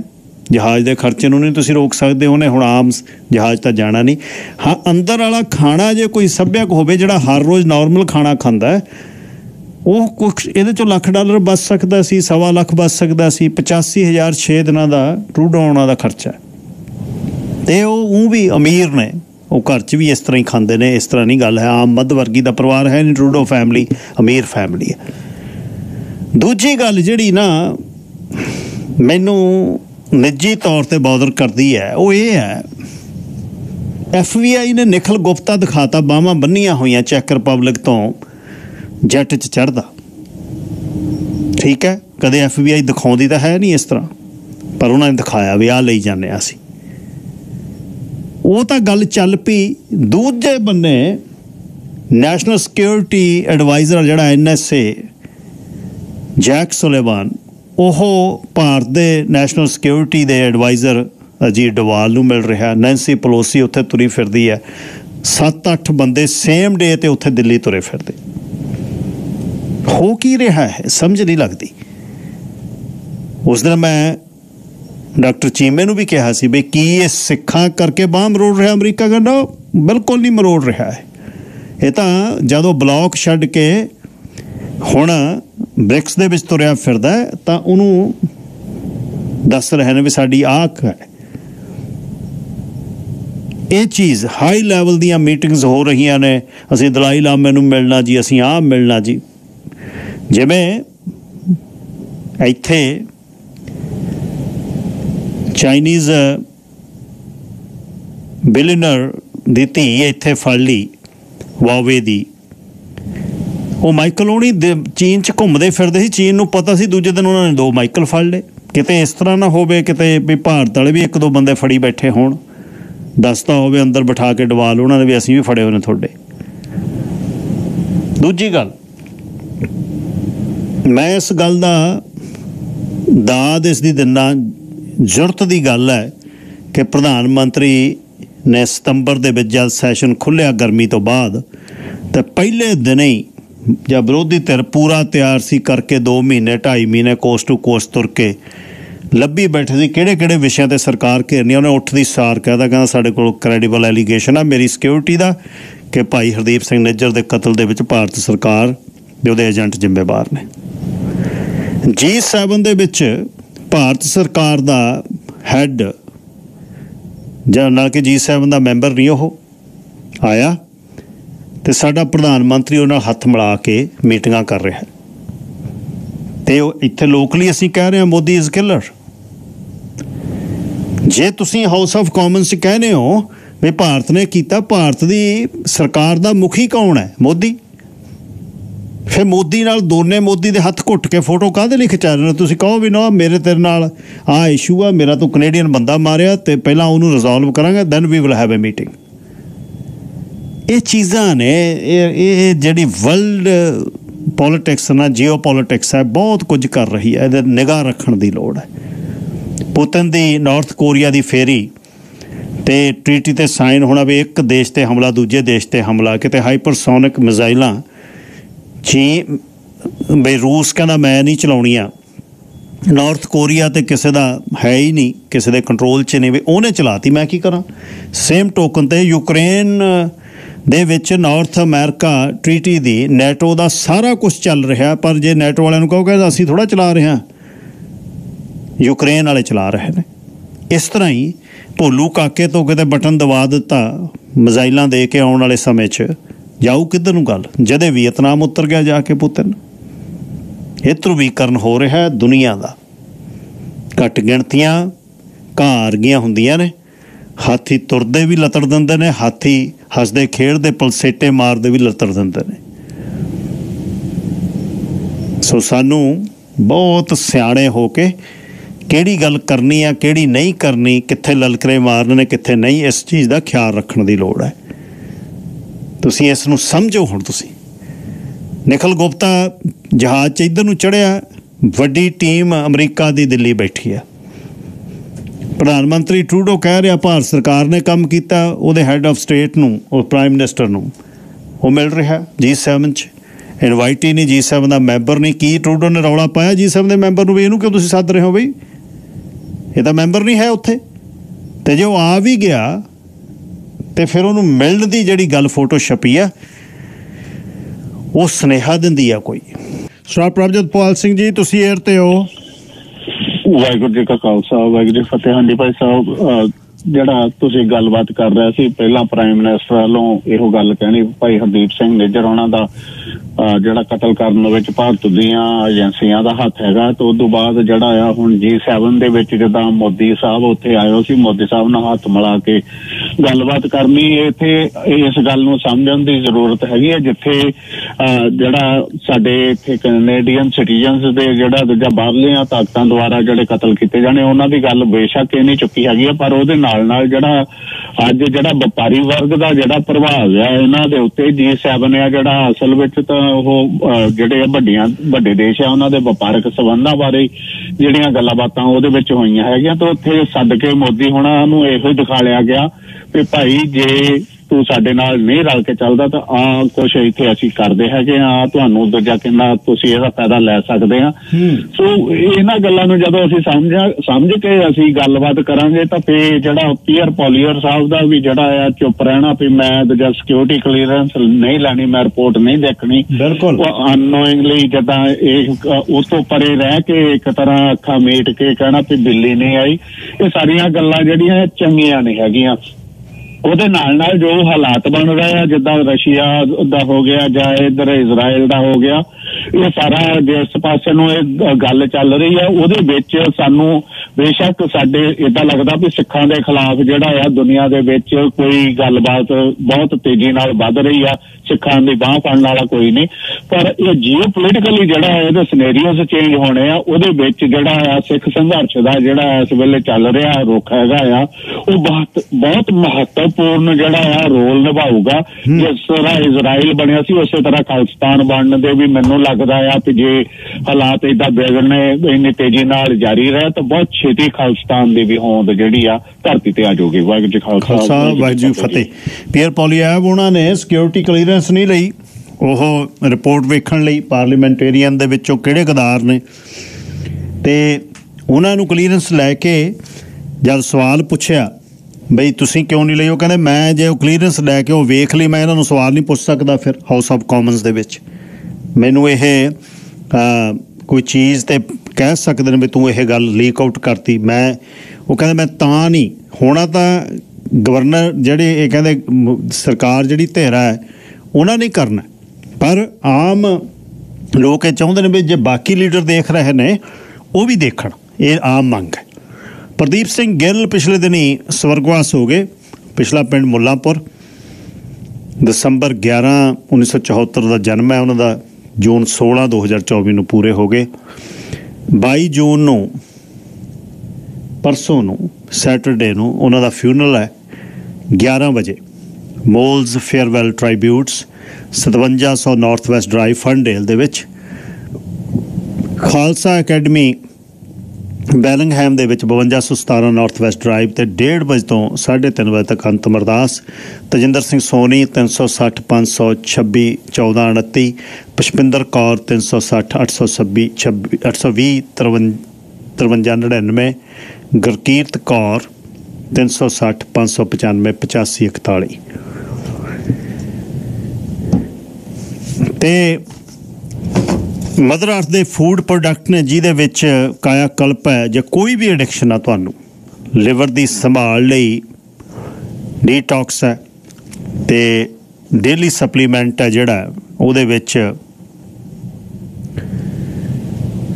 A: ਜਹਾਜ਼ ਦੇ ਖਰਚੇ ਨੂੰ ਨਹੀਂ ਤੁਸੀਂ ਰੋਕ ਸਕਦੇ, ਉਹਨੇ ਹੁਣ ਆਮ ਜਹਾਜ਼ ਤਾਂ ਜਾਣਾ ਨਹੀਂ। ਹਾਂ, ਅੰਦਰ ਵਾਲਾ ਖਾਣਾ ਜੇ ਕੋਈ ਸੱਭਿਆਕ ਹੋਵੇ, ਜਿਹੜਾ ਹਰ ਰੋਜ਼ ਨਾਰਮਲ ਖਾਣਾ ਖਾਂਦਾ ਹੈ ਉਹ ਕੁਛ ਇਹਦੇ ਚੋਂ ਲੱਖ ਡਾਲਰ ਬਚ ਸਕਦਾ ਸੀ, ਸਵਾ ਲੱਖ ਬਚ ਸਕਦਾ ਸੀ 85000 6 ਦਿਨਾਂ ਦਾ ਟਰੂਡੋ ਆਉਣਾ ਦਾ ਖਰਚਾ ਤੇ ਉਹ ਉਹ ਵੀ ਅਮੀਰ ਨੇ, ਉਹ ਘਰ 'ਚ ਵੀ ਇਸ ਤਰ੍ਹਾਂ ਹੀ ਖਾਂਦੇ ਨੇ, ਇਸ ਤਰ੍ਹਾਂ ਨਹੀਂ ਗੱਲ ਹੈ, ਆਮ ਮੱਧ ਵਰਗੀ ਦਾ ਪਰਿਵਾਰ ਹੈ ਨਹੀਂ ਟਰੂਡੋ ਫੈਮਿਲੀ, ਅਮੀਰ ਫੈਮਿਲੀ ਹੈ। ਦੂਜੀ ਗੱਲ ਜਿਹੜੀ ਨਾ, ਮੈਨੂੰ ਨਿੱਜੀ ਤੌਰ ਤੇ ਬੌਦਰ ਕਰਦੀ ਹੈ, ਉਹ ਇਹ ਹੈ ਐਫਬੀਆਈ ਨੇ ਨਿਖਲ ਗੁਪਤਾ ਦਿਖਾਤਾ, ਬਾਹਾਂ ਬੰਨੀਆਂ ਹੋਈਆਂ ਚੈੱਕ ਰਿਪਬਲਿਕ ਤੋਂ। ਜੈਟ 'ਚ ਚੜਦਾ ਠੀਕ ਹੈ? ਕਦੇ ਐਫਬੀਆਈ ਦਿਖਾਉਂਦੀ ਤਾਂ ਹੈ ਨਹੀਂ ਇਸ ਤਰ੍ਹਾਂ, ਪਰ ਉਹਨਾਂ ਨੇ ਦਿਖਾਇਆ ਵੀ ਆ ਲਈ ਜਾਂਦੇ ਹਾਂ ਅਸੀਂ। ਉਹ ਤਾਂ ਗੱਲ ਚੱਲ ਪਈ, ਦੂਜੇ ਬੰਨੇ ਨੈਸ਼ਨਲ ਸਿਕਿਉਰਿਟੀ ਐਡਵਾਈਜ਼ਰ ਜਿਹੜਾ ਐਨਐਸਏ ਜੈਕ ਸੁਲੇਵਾਨ ਉਹ ਭਾਰਤ ਦੇ ਨੈਸ਼ਨਲ ਸਿਕਿਉਰਿਟੀ ਦੇ ਐਡਵਾਈਜ਼ਰ ਅਜੀਤ ਡਵਾਲ ਨੂੰ ਮਿਲ ਰਿਹਾ। ਨੈਂਸੀ ਪਲੋਸੀ ਉੱਥੇ ਤੁਰੀ ਫਿਰਦੀ ਹੈ। 7-8 ਬੰਦੇ ਸੇਮ ਡੇ ਤੇ ਉੱਥੇ ਦਿੱਲੀ ਤੁਰੇ ਫਿਰਦੇ। ਹੋ ਕੀ ਰਿਹਾ ਹੈ? ਸਮਝ ਨਹੀਂ ਲੱਗਦੀ। ਉਸ ਦਿਨ ਮੈਂ ਡਾਕਟਰ ਚੀਮੇ ਨੂੰ ਵੀ ਕਿਹਾ ਸੀ ਵੀ ਕੀ ਇਹ ਸਿੱਖਾਂ ਕਰਕੇ ਬਾਹ ਮਰੋੜ ਰਿਹਾ ਅਮਰੀਕਾ ਕਹਿੰਦਾ ਬਿਲਕੁਲ ਨਹੀਂ ਮਰੋੜ ਰਿਹਾ ਹੈ। ਇਹ ਤਾਂ ਜਦੋਂ ਬਲੌਕ ਛੱਡ ਕੇ ਹੁਣ ਬ੍ਰਿਕਸ ਦੇ ਵਿੱਚ ਤੁਰਿਆ ਫਿਰਦਾ ਤਾਂ ਉਹਨੂੰ ਦੱਸ ਰਹੇ ਨੇ ਵੀ ਸਾਡੀ ਆਖ ਹੈ। ਇਹ ਚੀਜ਼ ਹਾਈ ਲੈਵਲ ਦੀਆਂ ਮੀਟਿੰਗਸ ਹੋ ਰਹੀਆਂ ਨੇ। ਅਸੀਂ ਦਲਾਈ ਲਾਮੇ ਨੂੰ ਮਿਲਣਾ ਜੀ, ਅਸੀਂ ਆਹ ਮਿਲਣਾ ਜੀ। ਜਿਵੇਂ ਇੱਥੇ ਚਾਈਨੀਜ਼ ਬਿਲੀਨਰ ਦੀ ਧੀ ਇੱਥੇ ਫੜ ਲਈ ਵਾਵੇ ਦੀ। ਉਹ ਮਾਈਕਲ ਹੋਣੀ ਦੇ- ਚੀਨ ਚ ਘੁੰਮਦੇ ਫਿਰਦੇ ਸੀ। ਚੀਨ ਨੂੰ ਪਤਾ ਸੀ ਦੂਜੇ ਦਿਨ ਉਹਨਾਂ ਨੇ ਦੋ ਮਾਈਕਲ ਫੜ ਲਏ। ਕਿਤੇ ਇਸ ਤਰ੍ਹਾਂ ਨਾ ਹੋਵੇ, ਕਿਤੇ ਵੀ ਭਾਰਤ ਵਾਲੇ ਵੀ ਇੱਕ ਦੋ ਬੰਦੇ ਫੜੀ ਬੈਠੇ ਹੋਣ। ਦੱਸਦਾ ਹੋਵੇ ਅੰਦਰ ਬਿਠਾ ਕੇ ਡਵਾਲ, ਉਹਨਾਂ ਨੇ ਵੀ ਅਸੀਂ ਵੀ ਫੜੇ ਹੋਣੇ ਤੁਹਾਡੇ। ਦੂਜੀ ਗੱਲ ਮੈਂ ਇਸ ਗੱਲ ਦਾ ਦਾਦ ਇਸ ਦੀ ਦਿੰਦਾ ਜ਼ਰੂਰਤ ਦੀ ਗੱਲ ਹੈ ਕਿ ਪ੍ਰਧਾਨ ਮੰਤਰੀ ਨੇ ਸਤੰਬਰ ਦੇ ਵਿੱਚ ਜਦ ਸੈਸ਼ਨ ਖੁੱਲਿਆ ਗਰਮੀ ਤੋਂ ਬਾਅਦ, ਤੇ ਪਹਿਲੇ ਦਿਨ ਹੀ ਜਦ ਵਿਰੋਧੀ ਧਿਰ ਪੂਰਾ ਤਿਆਰ ਸੀ ਕਰਕੇ 2 ਮਹੀਨੇ 2.5 ਮਹੀਨੇ ਕੋਸਟ ਟੂ ਕੋਸਟ ਤੁਰ ਕੇ ਲੱਭੀ ਬੈਠੇ ਸੀ ਕਿਹੜੇ ਕਿਹੜੇ ਵਿਸ਼ਿਆਂ ਤੇ ਸਰਕਾਰ ਘੇਰਨੀ ਉਹਨੇ ਉੱਠਦੀ ਸਾਰ ਕਹਦਾ, ਕਹਿੰਦਾ ਸਾਡੇ ਕੋਲ ਕ੍ਰੈਡੀਬਲ ਐਲੀਗੇਸ਼ਨ ਆ, ਮੇਰੀ ਸਿਕਿਉਰਿਟੀ ਦਾ, ਕਿ ਭਾਈ ਹਰਦੀਪ ਸਿੰਘ ਨਿੱਜਰ ਦੇ ਕਤਲ ਦੇ ਵਿੱਚ ਭਾਰਤ ਸਰਕਾਰ ਦੇ ਉਹਦੇ ਏਜੰਟ ਜ਼ਿੰਮੇਵਾਰ ਨੇ। G7 ਦੇ ਵਿੱਚ ਭਾਰਤ ਸਰਕਾਰ ਦਾ ਹੈੱਡ ਜਾਂ ਨਾਲ ਕਿ G7 ਦਾ ਮੈਂਬਰ ਨਹੀਂ ਉਹ ਆਇਆ ਤੇ ਸਾਡਾ ਪ੍ਰਧਾਨ ਮੰਤਰੀ ਉਹਨਾਂ ਨਾਲ ਹੱਥ ਮਿਲਾ ਕੇ ਮੀਟਿੰਗਾਂ ਕਰ ਰਿਹਾ। ਹੈ ਤੇ ਉਹ ਇੱਥੇ ਲੋਕਲੀ ਅਸੀਂ ਕਹਿ ਰਹੇ ਹਾਂ ਮੋਦੀ ਇਜ਼ ਕਿਲਰ ਜੇ ਤੁਸੀਂ ਹਾਊਸ ਆਫ ਕਾਮਨਸ ਚ ਕਹਿੰਦੇ ਹੋ ਵੀ ਭਾਰਤ ਨੇ ਕੀਤਾ, ਭਾਰਤ ਦੀ ਸਰਕਾਰ ਦਾ ਮੁਖੀ ਕੌਣ ਹੈ? ਮੋਦੀ। ਫਿਰ ਮੋਦੀ ਨਾਲ ਦੋਨੇ ਮੋਦੀ ਦੇ ਹੱਥ ਘੁੱਟ ਕੇ ਫੋਟੋ ਕਾਹਦੇ ਲਈ ਖਿਚਾ ਰਹੇ ਹੋ ਤੁਸੀਂ ਕਹੋ ਵੀ ਨਾ, ਮੇਰੇ ਤੇਰੇ ਨਾਲ ਆ ਇਸ਼ੂ ਆ, ਮੇਰਾ ਤੂੰ ਕੈਨੇਡੀਅਨ ਬੰਦਾ ਮਾਰਿਆ ਤੇ ਪਹਿਲਾਂ ਉਹਨੂੰ ਰਿਜ਼ੋਲਵ ਕਰਾਂਗੇ then we will have a meeting ਇਹ ਚੀਜ਼ਾਂ ਨੇ, ਇਹ ਇਹ ਜਿਹੜੀ ਵਰਲਡ ਪੋਲਿਟਿਕਸ ਨਾਲ ਜੀਓਪੋਲਿਟਿਕਸ ਹੈ, ਬਹੁਤ ਕੁਝ ਕਰ ਰਹੀ ਹੈ, ਇਹਦੇ ਨਿਗਾਹ ਰੱਖਣ ਦੀ ਲੋੜ ਹੈ। ਪੁਤਨ ਦੀ ਨਾਰਥ ਕੋਰੀਆ ਦੀ ਫੇਰੀ ਤੇ ਟ੍ਰੀਟੀ ਤੇ ਸਾਈਨ ਹੋਣਾ ਵੀ ਇੱਕ ਦੇਸ਼ ਤੇ ਹਮਲਾ, ਦੂਜੇ ਦੇਸ਼ ਤੇ ਹਮਲਾ, ਕਿਤੇ ਹਾਈਪਰਸੋਨਿਕ ਮਿਜ਼ਾਈਲਾਂ ਚੀਨ ਬਈ ਰੂਸ ਕਹਿੰਦਾ ਮੈਂ ਨਹੀਂ ਚਲਾਉਣੀਆਂ। ਨਾਰਥ ਕੋਰੀਆ ਤੇ ਕਿਸੇ ਦਾ ਹੈ ਹੀ ਨਹੀਂ, ਕਿਸੇ ਦੇ ਕੰਟਰੋਲ 'ਚ ਨਹੀਂ ਵੀ ਉਹਨੇ ਚਲਾਤੀ, ਮੈਂ ਕੀ ਕਰਾਂ? ਸੇਮ ਟੋਕਨ ਤੇ ਯੂਕਰੇਨ ਦੇ ਵਿੱਚ ਨਾਰਥ ਅਮਰੀਕਾ ਟ੍ਰੀਟੀ ਦੀ ਨੈਟੋ ਦਾ ਸਾਰਾ ਕੁਝ ਚੱਲ ਰਿਹਾ, ਪਰ ਜੇ ਨੈਟੋ ਵਾਲਿਆਂ ਨੂੰ ਕਹੋਗੇ ਅਸੀਂ ਥੋੜਾ ਚਲਾ ਰਹੇ ਹਾਂ। ਯੂਕਰੇਨ ਵਾਲੇ ਚਲਾ ਰਹੇ ਨੇ। ਇਸ ਤਰ੍ਹਾਂ ਹੀ ਭੋਲੂ ਕਾਕੇ ਤੋਂ ਕਿਤੇ ਬਟਨ ਦਬਾ ਦਿੱਤਾ, ਮਿਜ਼ਾਈਲਾਂ ਦੇ ਕੇ ਆਉਣ ਵਾਲੇ ਸਮੇਂ 'ਚ। ਜਾਊ ਕਿੱਧਰ ਨੂੰ ਗੱਲ? ਜਦੇ ਵੀਅਤਨਾਮ ਉਤਰ ਗਿਆ ਜਾ ਕੇ ਪੁੱਤਨ ਇਹ ਧਰੁਵੀਕਰਨ ਹੋ ਰਿਹਾ ਹੈ ਦੁਨੀਆ ਦਾ। ਘੱਟ ਗਿਣਤੀਆਂ ਘਾਰ ਗਈਆਂ ਹੁੰਦੀਆਂ ਨੇ। ਹਾਥੀ ਤੁਰਦੇ ਵੀ ਲਤੜ ਦਿੰਦੇ ਨੇ, ਹਾਥੀ ਹੱਸਦੇ ਖੇਡਦੇ ਪਲਸੇਟੇ ਮਾਰਦੇ ਵੀ ਲਤੜ ਦਿੰਦੇ ਨੇ। ਸੋ ਸਾਨੂੰ ਬਹੁਤ ਸਿਆਣੇ ਹੋ ਕੇ ਕਿਹੜੀ ਗੱਲ ਕਰਨੀ ਆ, ਕਿਹੜੀ ਨਹੀਂ ਕਰਨੀ, ਕਿੱਥੇ ਲਲਕਰੇ ਮਾਰਨੇ ਨੇ, ਕਿੱਥੇ ਨਹੀਂ, ਇਸ ਚੀਜ਼ ਦਾ ਖਿਆਲ ਰੱਖਣ ਦੀ ਲੋੜ ਹੈ। ਤੁਸੀਂ ਇਸ ਨੂੰ ਸਮਝੋ ਹੁਣ ਤੁਸੀਂ। ਨਿਖਲ ਗੁਪਤਾ ਜਹਾਜ਼ 'ਚ ਇੱਧਰ ਨੂੰ ਚੜਿਆ ਵੱਡੀ ਟੀਮ ਅਮਰੀਕਾ ਦੀ ਦਿੱਲੀ ਬੈਠੀ ਆ। ਪ੍ਰਧਾਨ ਮੰਤਰੀ ਟਰੂਡੋ ਕਹਿ ਰਿਹਾ, ਭਾਰਤ ਸਰਕਾਰ ਨੇ ਕੰਮ ਕੀਤਾ, ਉਹਦੇ ਹੈੱਡ ਆਫ ਸਟੇਟ ਨੂੰ, ਉਹ ਪ੍ਰਾਈਮ ਮਿਨਿਸਟਰ ਨੂੰ। ਉਹ ਮਿਲ ਰਿਹਾ G7 'ਚ। ਇਨਵਾਈਟੀ ਨਹੀਂ G7 ਦਾ ਮੈਂਬਰ ਨਹੀਂ, ਕੀ ਟਰੂਡੋ ਨੇ ਰੌਲਾ ਪਾਇਆ G7 ਦੇ ਮੈਂਬਰ ਨੂੰ ਵੀ? ਇਹਨੂੰ ਕਿਉਂ ਤੁਸੀਂ ਸੱਦ ਰਹੇ ਹੋ ਬਈ? ਇਹ ਤਾਂ ਮੈਂਬਰ ਨਹੀਂ ਹੈ ਉੱਥੇ। ਤੇ ਜੇ ਉਹ ਆ ਵੀ ਗਿਆ ਤੇ ਫਿਰ ਉਹਨੂੰ ਮਿਲਣ ਦੀ ਜਿਹੜੀ ਗੱਲ ਫੋਟੋ ਛਪੀ ਆ ਉਹ ਸਨੇਹਾ ਦਿੰਦੀ ਆ ਕੋਈ। ਸਰ ਪ੍ਰਭਜੋਤ ਪਾਲ ਸਿੰਘ ਜੀ ਤੁਸੀਂ 에ਅਰ ਤੇ ਹੋ।
H: ਵਾਹਿਗੁਰੂ ਜੀ ਕਾ ਖਾਲਸਾ ਵਾਹਿਗੁਰੂ ਜੀ ਫਤਿਹ। ਹਾਂਜੀ ਭਾਈ ਸਾਹਿਬ ਜਿਹੜਾ ਤੁਸੀਂ ਗੱਲਬਾਤ ਕਰ ਰਹੇ ਸੀ ਪਹਿਲਾਂ ਪ੍ਰਾਈਮ ਮਿਨਿਸਟਰ ਵੱਲੋਂ ਇਹੋ ਗੱਲ ਕਹਿਣੀ ਭਾਈ ਹਰਦੀਪ ਸਿੰਘ ਨਿੱਜਰ ਉਹਨਾਂ ਦਾ ਜਿਹੜਾ ਕਤਲ ਕਰਨ ਵਿੱਚ ਭਾਰਤ ਦੀਆਂ ਏਜੰਸੀਆਂ ਦਾ ਹੱਥ ਹੈਗਾ। ਤੇ ਉਸ ਤੋਂ ਬਾਅਦ ਜਿਹੜਾ ਆ ਹੁਣ G7 ਦੇ ਵਿੱਚ ਜਦੋਂ ਮੋਦੀ ਸਾਹਿਬ ਉੱਥੇ ਆਇਓ ਸੀ ਮੋਦੀ ਸਾਹਿਬ ਨਾਲ ਹੱਥ ਮਿਲਾ ਕੇ ਗੱਲਬਾਤ ਕਰਨੀ। ਇੱਥੇ ਇਸ ਗੱਲ ਨੂੰ ਸਮਝਣ ਦੀ ਜ਼ਰੂਰਤ ਹੈਗੀ ਹੈ ਜਿੱਥੇ ਅਹ, ਜਿਹੜਾ ਸਾਡੇ ਇੱਥੇ ਕੈਨੇਡੀਅਨ ਸਿਟੀਜ਼ਨਸ ਦੇ ਜਿਹੜਾ ਦੂਜਾ ਬਾਹਰਲੀਆਂ ਤਾਕਤਾਂ ਦੁਆਰਾ ਜਿਹੜੇ ਕਤਲ ਕੀਤੇ ਜਾਣੇ ਉਹਨਾਂ ਦੀ ਗੱਲ ਬੇਸ਼ੱਕ ਇਹ ਨਹੀਂ ਚੁੱਕੀ ਹੈਗੀ ਹੈ ਪਰ ਉਹਦੇ ਨਾਲ ਨਾਲ ਜਿਹੜਾ ਅੱਜ ਜਿਹੜਾ ਵਪਾਰੀ ਵਰਗ ਦਾ ਜਿਹੜਾ ਪ੍ਰਭਾਵ ਆ, ਇਹਨਾਂ ਦੇ ਉੱਤੇ G7 ਆ ਜਿਹੜਾ ਅਸਲ ਵਿੱਚ ਤਾਂ ਉਹ ਜਿਹੜੇ ਆ ਵੱਡੀਆਂ, ਵੱਡੇ ਦੇਸ਼ ਆ, ਉਹਨਾਂ ਦੇ ਵਪਾਰਕ ਸਬੰਧਾਂ ਬਾਰੇ ਜਿਹੜੀਆਂ ਗੱਲਾਂ ਬਾਤਾਂ ਉਹਦੇ ਵਿੱਚ ਹੋਈਆਂ ਹੈਗੀਆਂ, ਤਾਂ ਉੱਥੇ ਸੱਦ ਕੇ ਮੋਦੀ ਹੁਣਾਂ ਨੂੰ ਇਹੋ ਹੀ ਦਿਖਾ ਲਿਆ ਗਿਆ ਵੀ ਭਾਈ ਜੇ ਤੂੰ ਸਾਡੇ ਨਾਲ ਨਹੀਂ ਰਲ ਕੇ ਚੱਲਦਾ ਤਾਂ ਆ ਕੁਛ ਇੱਥੇ ਅਸੀਂ ਕਰਦੇ ਹੈਗੇ ਆ ਤੁਹਾਨੂੰ ਦੂਜਾ ਕਿੰਨਾ ਤੁਸੀਂ ਇਹਦਾ ਫਾਇਦਾ ਲੈ ਸਕਦੇ ਆ। ਸੋ ਇਹਨਾਂ ਗੱਲਾਂ ਨੂੰ ਜਦੋਂ ਅਸੀਂ ਸਮਝਾਂ ਸਮਝ ਕੇ ਅਸੀਂ ਗੱਲਬਾਤ ਕਰਾਂਗੇ ਤਾਂ ਫੇ ਜਿਹੜਾ ਪੀਅਰ ਪੋਲੀਅਰ ਸਾਹਿਬ ਦਾ ਵੀ ਜਿਹੜਾ ਆ ਚੁੱਪ ਰਹਿਣਾ ਵੀ ਮੈਂ ਦੂਜਾ ਸਿਕਿਉਰਿਟੀ ਕਲੀਅਰੈਂਸ ਨਹੀਂ ਲੈਣੀ ਮੈਂ ਰਿਪੋਰਟ ਨਹੀਂ ਦੇਖਣੀ।
A: ਬਿਲਕੁਲ।
H: ਉਹ ਅਨਨੋਇੰਗਲੀ ਜਦਾਂ ਇਹ ਉਸ ਤੋਂ ਪਰੇ ਰਹਿ ਕੇ ਇੱਕ ਤਰ੍ਹਾਂ ਅੱਖਾਂ ਮੀਟ ਕੇ ਕਹਿਣਾ ਵੀ ਦਿੱਲੀ ਨਹੀਂ ਆਈ। ਇਹ ਸਾਰੀਆਂ ਗੱਲਾਂ ਜਿਹੜੀਆਂ ਚੰਗੀਆਂ ਨਹੀਂ ਹੈਗੀਆਂ। ਉਹਦੇ ਨਾਲ ਨਾਲ ਜੋ ਹਾਲਾਤ ਬਣ ਰਹੇ ਆ, ਜਿੱਦਾਂ ਰਸ਼ੀਆ ਦਾ ਹੋ ਗਿਆ ਜਾਂ ਇਧਰ ਇਜ਼ਰਾਈਲ ਦਾ ਹੋ ਗਿਆ, ਇਹ ਸਾਰਾ ਜਿਸ ਪਾਸੇ ਨੂੰ ਇਹ ਗੱਲ ਚੱਲ ਰਹੀ ਆ, ਉਹਦੇ ਵਿੱਚ ਸਾਨੂੰ ਬੇਸ਼ੱਕ ਸਾਡੇ ਇਦਾਂ ਲੱਗਦਾ ਵੀ ਸਿੱਖਾਂ ਦੇ ਖਿਲਾਫ ਜਿਹੜਾ ਆ, ਦੁਨੀਆ ਦੇ ਵਿੱਚ ਕੋਈ ਗੱਲਬਾਤ ਬਹੁਤ ਤੇਜ਼ੀ ਨਾਲ ਵੱਧ ਰਹੀ ਆ। ਸਿੱਖਾਂ ਦੀ ਬਾਹ ਫੜਨ ਵਾਲਾ ਕੋਈ ਨਹੀਂ। ਪਰ ਇਹ ਜੀਓਪੋਲਿਟਿਕਲੀ ਜਿਹੜਾ ਹੈ ਇਹਦੇ ਸਿਨੈਰੀਓਜ਼ ਚੇਂਜ ਹੋਣੇ ਆ ਉਹਦੇ ਵਿੱਚ ਜਿਹੜਾ ਆ ਸਿੱਖ ਸੰਘਰਸ਼ ਦਾ ਜਿਹੜਾ ਇਸ ਵੇਲੇ ਚੱਲ ਰਿਹਾ ਰੁਖ ਹੈਗਾ ਆ ਉਹ ਬਹੁਤ ਬਹੁਤ ਮਹੱਤਵਪੂਰਨ ਜਿਹੜਾ ਆ ਰੋਲ ਨਿਭਾਊਗਾ। ਜਿਸ ਤਰ੍ਹਾਂ ਇਜ਼ਰਾਈਲ ਬਣਿਆ ਸੀ ਉਸੇ ਤਰ੍ਹਾਂ ਖਾਲਿਸਤਾਨ ਬਣਨ ਦੇ ਵੀ ਮੈਨੂੰ ਲੱਗਦਾ ਆ ਕਿ ਜੇ ਹਾਲਾਤ ਇਦਾਂ ਵਿਗੜਨੇ ਇੰਨੀ ਤੇਜ਼ੀ ਨਾਲ ਜਾਰੀ ਰਹੇ ਤਾਂ ਬਹੁਤ ਛੇਤੀ ਖਾਲਿਸਤਾਨ ਦੀ ਵੀ ਹੋਂਦ ਜਿਹੜੀ ਆ ਧਰਤੀ ਤੇ ਆ ਜਾਊਗੀ। ਵਾਹਿਗੁਰੂ ਜੀ
A: ਖਾਲਸਾ ਵਾਹਿਗੁਰੂ ਜੀ ਫਤਿਹ। ਪੀਅਰ ਪੋਲੀਐਵ ਉਹਨਾਂ ਨੇ ਸਿਕਿਉਰਿਟੀ ਕਲੀਅਰੈਂਸ ਨਹੀਂ ਲਈ, ਉਹ ਰਿਪੋਰਟ ਵੇਖਣ ਲਈ ਪਾਰਲੀਮੈਂਟੇਰੀਅਨ ਦੇ ਵਿੱਚੋਂ ਕਿਹੜੇ ਗਦਾਰ ਨੇ? ਤੇ ਉਹਨਾਂ ਨੂੰ ਕਲੀਅਰੈਂਸ ਲੈ ਕੇ ਜਦ ਸਵਾਲ ਪੁੱਛਿਆ, ਬਈ ਤੁਸੀਂ ਕਿਉਂ ਨਹੀਂ ਲਈ? ਉਹ ਕਹਿੰਦੇ, ਮੈਂ ਜੇ ਉਹ ਕਲੀਅਰੈਂਸ ਲੈ ਕੇ ਉਹ ਵੇਖ ਲਈ, ਮੈਂ ਇਹਨਾਂ ਨੂੰ ਸਵਾਲ ਨਹੀਂ ਪੁੱਛ ਸਕਦਾ ਫਿਰ ਹਾਊਸ ਆਫ ਕਾਮਨਸ ਦੇ ਵਿੱਚ। ਮੈਨੂੰ ਇਹ ਕੋਈ ਚੀਜ਼ ਤੇ ਕਹਿ ਸਕਦੇ ਨੇ ਵੀ ਤੂੰ ਇਹ ਗੱਲ ਲੀਕ ਆਊਟ ਕਰਤੀ। ਮੈਂ, ਉਹ ਕਹਿੰਦੇ, ਮੈਂ ਤਾਂ ਨਹੀਂ। ਹੋਣਾ ਤਾਂ ਗਵਰਨਰ ਜਿਹੜੇ ਇਹ ਕਹਿੰਦੇ ਸਰਕਾਰ ਜਿਹੜੀ ਧੇਰਾ ਹੈ ਉਹਨਾਂ ਨੇ ਕਰਨਾ ਪਰ ਆਮ ਲੋਕ ਇਹ ਚਾਹੁੰਦੇ ਨੇ ਵੀ ਜੇ ਬਾਕੀ ਲੀਡਰ ਦੇਖ ਰਹੇ ਨੇ, ਉਹ ਵੀ ਦੇਖਣ। ਇਹ ਆਮ ਮੰਗ ਹੈ। ਪ੍ਰਦੀਪ ਸਿੰਘ ਗਿੱਲ ਪਿਛਲੇ ਦਿਨੀ ਸਵਰਗਵਾਸ ਹੋ ਗਏ। ਪਿਛਲਾ ਪਿੰਡ ਮੁੱਲਾਂਪੁਰ। ਦਸੰਬਰ 11 1974 ਦਾ ਜਨਮ ਹੈ। ਉਹਨਾਂ ਦਾ ਜੂਨ 16 2024 ਨੂੰ ਪੂਰੇ ਹੋ ਗਏ। 22 ਜੂਨ ਨੂੰ, ਪਰਸੋਂ ਨੂੰ, ਸੈਟਰਡੇ ਨੂੰ ਉਹਨਾਂ ਦਾ ਫਿਊਨਰਲ ਹੈ 11 ਵਜੇ। Moles farewell tributes 5700 north west drive ਫੰਡੇਲ ਦੇ ਵਿੱਚ, ਖਾਲਸਾ ਅਕੈਡਮੀ ਬੈਲਿੰਗਹੈਮ ਦੇ ਵਿੱਚ 5217 ਨਾਰਥ ਵੈਸਟ ਡਰਾਈਵ ਤੇ 1:30 ਵਜੇ ਤੋਂ 3:30 ਵਜੇ ਤੱਕ ਅੰਤਮ ਅਰਦਾਸ ਤਜਿੰਦਰ ਸਿੰਘ ਸੋਨੀ 360 526 1429 ਪੁਸ਼ਪਿੰਦਰ ਕੌਰ 360 826 26 820 5399 ਗੁਰਕੀਰਤ ਕੌਰ 360 595 8541 ਤੇ ਮਦਰ ਅਰਥ ਦੇ ਫੂਡ ਪ੍ਰੋਡਕਟ ਨੇ ਜਿਹਦੇ ਵਿੱਚ ਕਾਇਆ ਕਲਪ ਹੈ ਜਾਂ ਕੋਈ ਵੀ ਐਡਿਕਸ਼ਨ ਆ ਤੁਹਾਨੂੰ ਲਿਵਰ ਦੀ ਸੰਭਾਲ ਲਈ ਡੀਟੌਕਸ ਹੈ ਤੇ ਡੇਲੀ ਸਪਲੀਮੈਂਟ ਹੈ ਜਿਹੜਾ, ਉਹਦੇ ਵਿੱਚ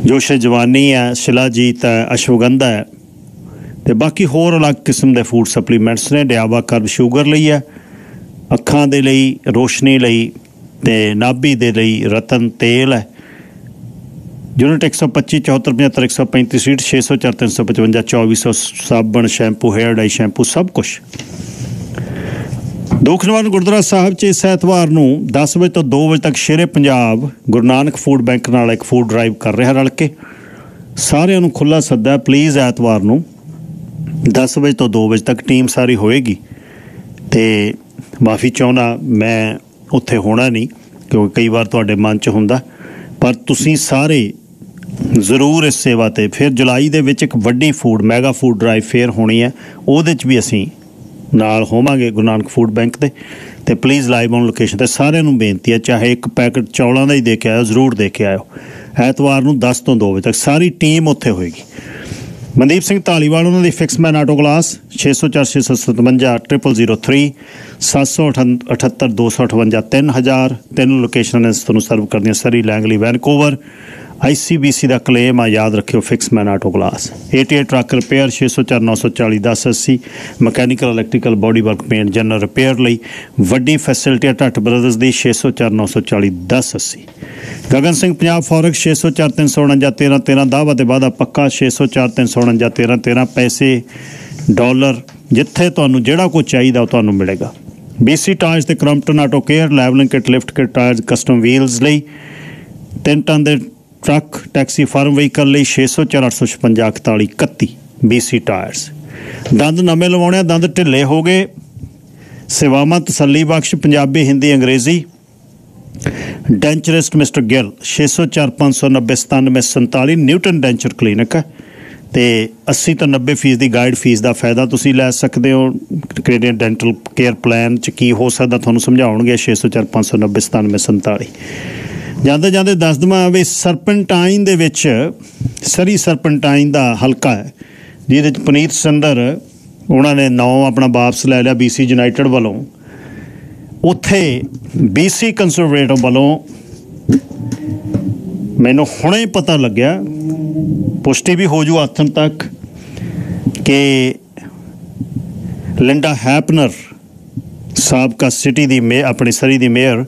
A: ਜੋਸ਼ ਜਵਾਨੀ ਹੈ, ਸ਼ਿਲਾਜੀਤ ਹੈ, ਅਸ਼ਵਗੰਧਾ ਹੈ। ਤੇ ਬਾਕੀ ਹੋਰ ਅਲੱਗ ਕਿਸਮ ਦੇ ਫੂਡ ਸਪਲੀਮੈਂਟਸ ਨੇ, ਡਿਆਵਾ ਕਰਬ ਸ਼ੂਗਰ ਲਈ ਹੈ, ਅੱਖਾਂ ਦੇ ਲਈ ਰੋਸ਼ਨੀ ਲਈ ਤੇ ਨਾਭੀ ਦੇ ਲਈ ਰਤਨ ਤੇਲ ਹੈ। ਯੂਨਿਟ 125 74 75 135 ਸੀਟ 604 355 2400 ਸਾਬਣ, ਸ਼ੈਂਪੂ ਹੈਅਰ ਡਾਈ ਸ਼ੈਂਪੂ ਸਭ ਕੁਝ ਦੋਖਨਵਾਨ ਗੁਰਦੁਆਰਾ ਸਾਹਿਬ 'ਚ ਇਸ ਐਤਵਾਰ ਨੂੰ 10 ਵਜੇ ਤੋਂ 2 ਵਜੇ ਤੱਕ ਸ਼ੇਰੇ ਪੰਜਾਬ ਗੁਰੂ ਨਾਨਕ ਫੂਡ ਬੈਂਕ ਨਾਲ ਇੱਕ ਫੂਡ ਡਰਾਈਵ ਕਰ ਰਿਹਾ ਰਲ ਕੇ। ਸਾਰਿਆਂ ਨੂੰ ਖੁੱਲਾ ਸੱਦਾ ਪਲੀਜ਼ ਐਤਵਾਰ ਨੂੰ 10 ਵਜੇ ਤੋਂ 2 ਵਜੇ ਤੱਕ ਟੀਮ ਸਾਰੀ ਹੋਏਗੀ। ਤੇ ਮਾਫੀ ਚਾਹੁੰਦਾ, ਮੈਂ ਉੱਥੇ ਹੋਣਾ ਨਹੀਂ, ਕਿਉਂਕਿ ਕਈ ਵਾਰ ਤੁਹਾਡੇ ਮਨ 'ਚ ਹੁੰਦਾ। ਪਰ ਤੁਸੀਂ ਸਾਰੇ ਜ਼ਰੂਰ ਇਸ ਸੇਵਾ ਤੇ, ਫਿਰ ਜੁਲਾਈ ਦੇ ਵਿੱਚ ਇੱਕ ਵੱਡੀ food mega food drive fair ਹੋਣੀ ਹੈ। ਉਹਦੇ 'ਚ ਵੀ ਅਸੀਂ ਨਾਲ ਹੋਵਾਂਗੇ ਗੁਰੂ ਨਾਨਕ ਫੂਡ ਬੈਂਕ 'ਤੇ। ਤੇ ਪਲੀਜ਼ ਲਾਈਵ ਔਨ ਲੋਕੇਸ਼ਨ ਤੇ ਸਾਰਿਆਂ ਨੂੰ ਬੇਨਤੀ ਹੈ, ਚਾਹੇ ਇੱਕ ਪੈਕਟ ਚੌਲਾਂ ਦਾ ਹੀ ਦੇ ਕੇ ਆਇਓ, ਜ਼ਰੂਰ ਦੇ ਕੇ ਆਇਓ। ਐਤਵਾਰ ਨੂੰ 10 ਤੋਂ 2 ਵਜੇ ਤੱਕ ਸਾਰੀ ਟੀਮ ਉੱਥੇ ਹੋਏਗੀ। ਮਨਦੀਪ ਸਿੰਘ ਢਾਲੀਵਾਲ ਉਹਨਾਂ ਦੀ ਫਿਕਸ ਫਿਕਸਮੈਨ ਆਟੋ ਕਲਾਸ 604657 0003 778 258 3000 ਤਿੰਨ ਲੋਕੇਸ਼ਨਾਂ ਨੇ ਤੁਹਾਨੂੰ ਸਰਵ ਕਰਦੀਆਂ ਸਰੀ, ਲੈਂਗਲੀ ਵੈਨਕੂਵਰ ICBC ਦਾ ਕਲੇਮ ਆ, ਯਾਦ ਰੱਖਿਓ Fixman auto class 88 truck repair 604 940 1080 mechanical electrical body work paint general repair ਲਈ। ਵੱਡੀ ਫੈਸਿਲਿਟੀ ਟੱਟ ਬ੍ਰਦਰਜ਼ ਦੀ 604 940 1080 ਗਗਨ ਸਿੰਘ ਪੰਜਾਬ ਫੋਰੈਕਸ 604 349 13 13 ਦਾਵਾ ਤੇ ਵਾਦਾ ਪੱਕਾ 604 349 13 13 ਪੈਸੇ, ਡਾਲਰ, ਜਿੱਥੇ ਤੁਹਾਨੂੰ ਜਿਹੜਾ ਕੁਝ ਚਾਹੀਦਾ ਉਹ ਤੁਹਾਨੂੰ ਮਿਲੇਗਾ। BC ਟਾਇਰਸ ਤੇ Crompton auto care, levelling kit, lift kit, tyres custom wheels ਲਈ ਤਿੰਨ ਟਨ ਦੇ ਟਰੱਕ, ਟੈਕਸੀ, ਫਾਰਮ ਵਹੀਕਲ ਲਈ 604 856 41 31 BC ਟਾਇਰਸ। ਦੰਦ ਨਵੇਂ ਲਵਾਉਣੇ ਦੰਦ ਢਿੱਲੇ ਹੋ ਗਏ। ਸੇਵਾਵਾਂ ਤਸੱਲੀ Bakhsh, Punjabi, Hindi, Angrezi. Denturist mister Gill 604 590 97 Newton denture clinic ਹੈ ਤੇ 80 ਤੋਂ 90 ਫੀਸ ਦੀ ਗਾਈਡ ਫੀਸ ਦਾ ਫਾਇਦਾ ਤੁਸੀਂ ਲੈ ਸਕਦੇ ਹੋ। ਕੈਨੇਡੀਅਨ ਡੈਂਟਲ ਕੇਅਰ ਪਲਾਨ ਚ ਕੀ ਹੋ ਸਕਦਾ ਤੁਹਾਨੂੰ ਸਮਝਾਉਣਗੇ 604 590 97 ਜਾਂਦੇ ਜਾਂਦੇ ਦੱਸ ਦਵਾਂ ਵੀ ਸਰਪੈਂਟਾਈਨ ਦੇ ਵਿੱਚ ਸਰੀ ਸਰਪੈਂਟਾਈਨ ਦਾ ਹਲਕਾ ਹੈ, ਜਿਹਦੇ ਚ ਪਨੀਤ ਸੰਦਰ, ਉਹਨਾਂ ਨੇ ਨਾਂ ਆਪਣਾ ਵਾਪਸ ਲੈ ਲਿਆ BC ਯੂਨਾਈਟਿਡ ਵੱਲੋਂ। ਉੱਥੇ BC ਕੰਜ਼ਰਵੇਟਿਵ ਵੱਲੋਂ ਮੈਨੂੰ ਹੁਣੇ ਪਤਾ ਲੱਗਿਆ, ਪੁਸ਼ਟੀ ਵੀ ਹੋ ਜੂ ਆਥਨ ਤੱਕ, ਕਿ ਲਿੰਡਾ ਹੈਪਨਰ ਸਾਬਕਾ ਸਿਟੀ ਦੀ ਮੇ, ਆਪਣੀ ਸਰੀ ਦੀ ਮੇਅਰ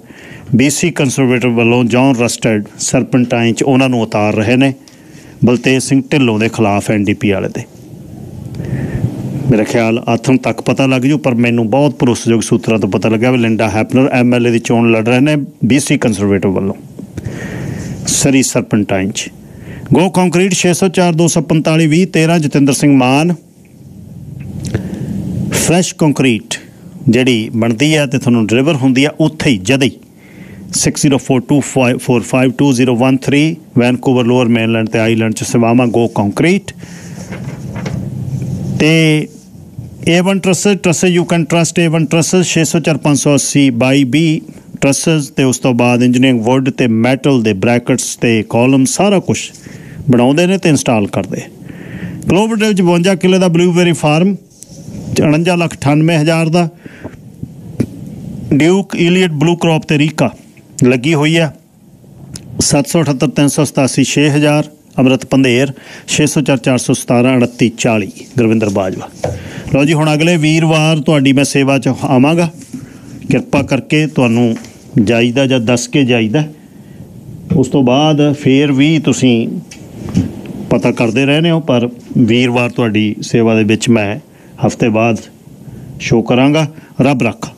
A: ਬੀਸੀ ਕੰਜ਼ਰਵੇਟਿਵ ਵੱਲੋਂ ਜੌਨ ਰਸਟਡ ਸਰਪੰਟਾਈਨ ਚ ਉਹਨਾਂ ਨੂੰ ਉਤਾਰ ਰਹੇ ਨੇ, ਬਲਤੇਜ ਸਿੰਘ ਢਿੱਲੋਂ ਦੇ ਖਿਲਾਫ ਐਨਡੀਪੀ ਵਾਲੇ ਦੇ। ਮੇਰਾ ਖਿਆਲ ਆਥਮ ਤੱਕ ਪਤਾ ਲੱਗ ਜੂ, ਪਰ ਮੈਨੂੰ ਬਹੁਤ ਭਰੋਸੇਯੋਗ ਸੂਤਰਾਂ ਤੋਂ ਪਤਾ ਲੱਗਾ ਵੀ ਲਿੰਡਾ ਹੈਪਨਰ ਐਮਐਲਏ ਦੀ ਚੋਣ ਲੜ ਰਹੇ ਨੇ ਬੀਸੀ ਕੰਜ਼ਰਵੇਟਿਵ ਵੱਲੋਂ। ਸਰੀ ਸਰਪੰਟਾਈਨ ਚ। Go concrete 604 245 20 13 Jatinder Singh Maan. Fresh concrete ਜਿਹੜੀ ਬਣਦੀ ਹੈ ਤੇ ਤੁਹਾਨੂੰ ਡਿਲੀਵਰ ਹੁੰਦੀ ਹੈ ਉੱਥੇ ਹੀ, ਜਦੇ ਹੀ। 6042452013 ਵੈਨਕੂਵਰ ਲੋਅਰ ਮੇਨਲੈਂਡ ਤੇ ਆਈਲੈਂਡ ਚ ਸੇਵਾਵਾਂ ਗੋ ਕੰਕਰੀਟ ਤੇ A1 trusses trusses you can trust A1 trusses 604580 by B trusses ਤੇ ਉਸ ਤੋਂ ਬਾਅਦ ਇੰਜੀਨੀਅਰਿੰਗ ਵੁੱਡ ਤੇ ਮੈਟਲ ਦੇ ਬ੍ਰੈਕਟਸ ਤੇ ਕਾਲਮ ਸਾਰਾ ਕੁਝ ਬਣਾਉਂਦੇ ਨੇ ਤੇ ਇੰਸਟਾਲ ਕਰਦੇ। ਕਲੋਵਰਡੇਲ 'ਚ 52 ਕਿੱਲੇ ਦਾ ਬਲੂਬੇਰੀ ਫਾਰਮ 49 ਲੱਖ 98 ਹਜ਼ਾਰ ਦਾ। ਡਿਊਕ ਇਲੀਅਟ ਬਲੂ ਕ੍ਰੌਪ ਤੇ ਰੀਕਾ ਲੱਗੀ ਹੋਈ ਹੈ 778 387 6000 ਅਮਰਤ ਪੰਧੇਰ 604 417 38 40 ਗੁਰਵਿੰਦਰ ਬਾਜਵਾ। ਲਓ ਜੀ, ਹੁਣ ਅਗਲੇ ਵੀਰਵਾਰ ਤੁਹਾਡੀ ਮੈਂ ਸੇਵਾ 'ਚ ਆਵਾਂਗਾ। ਕਿਰਪਾ ਕਰਕੇ ਤੁਹਾਨੂੰ ਜਾਈਦਾ ਜਾਂ ਦੱਸ ਕੇ ਜਾਈਦਾ। ਉਸ ਤੋਂ ਬਾਅਦ ਫੇਰ ਵੀ ਤੁਸੀਂ ਪਤਾ ਕਰਦੇ ਰਹਿੰਦੇ ਹੋ, ਪਰ ਵੀਰਵਾਰ ਤੁਹਾਡੀ ਸੇਵਾ ਦੇ ਵਿੱਚ ਮੈਂ ਹਫ਼ਤੇ ਬਾਅਦ ਸ਼ੋਅ ਕਰਾਂਗਾ। ਰੱਬ ਰੱਖਾ।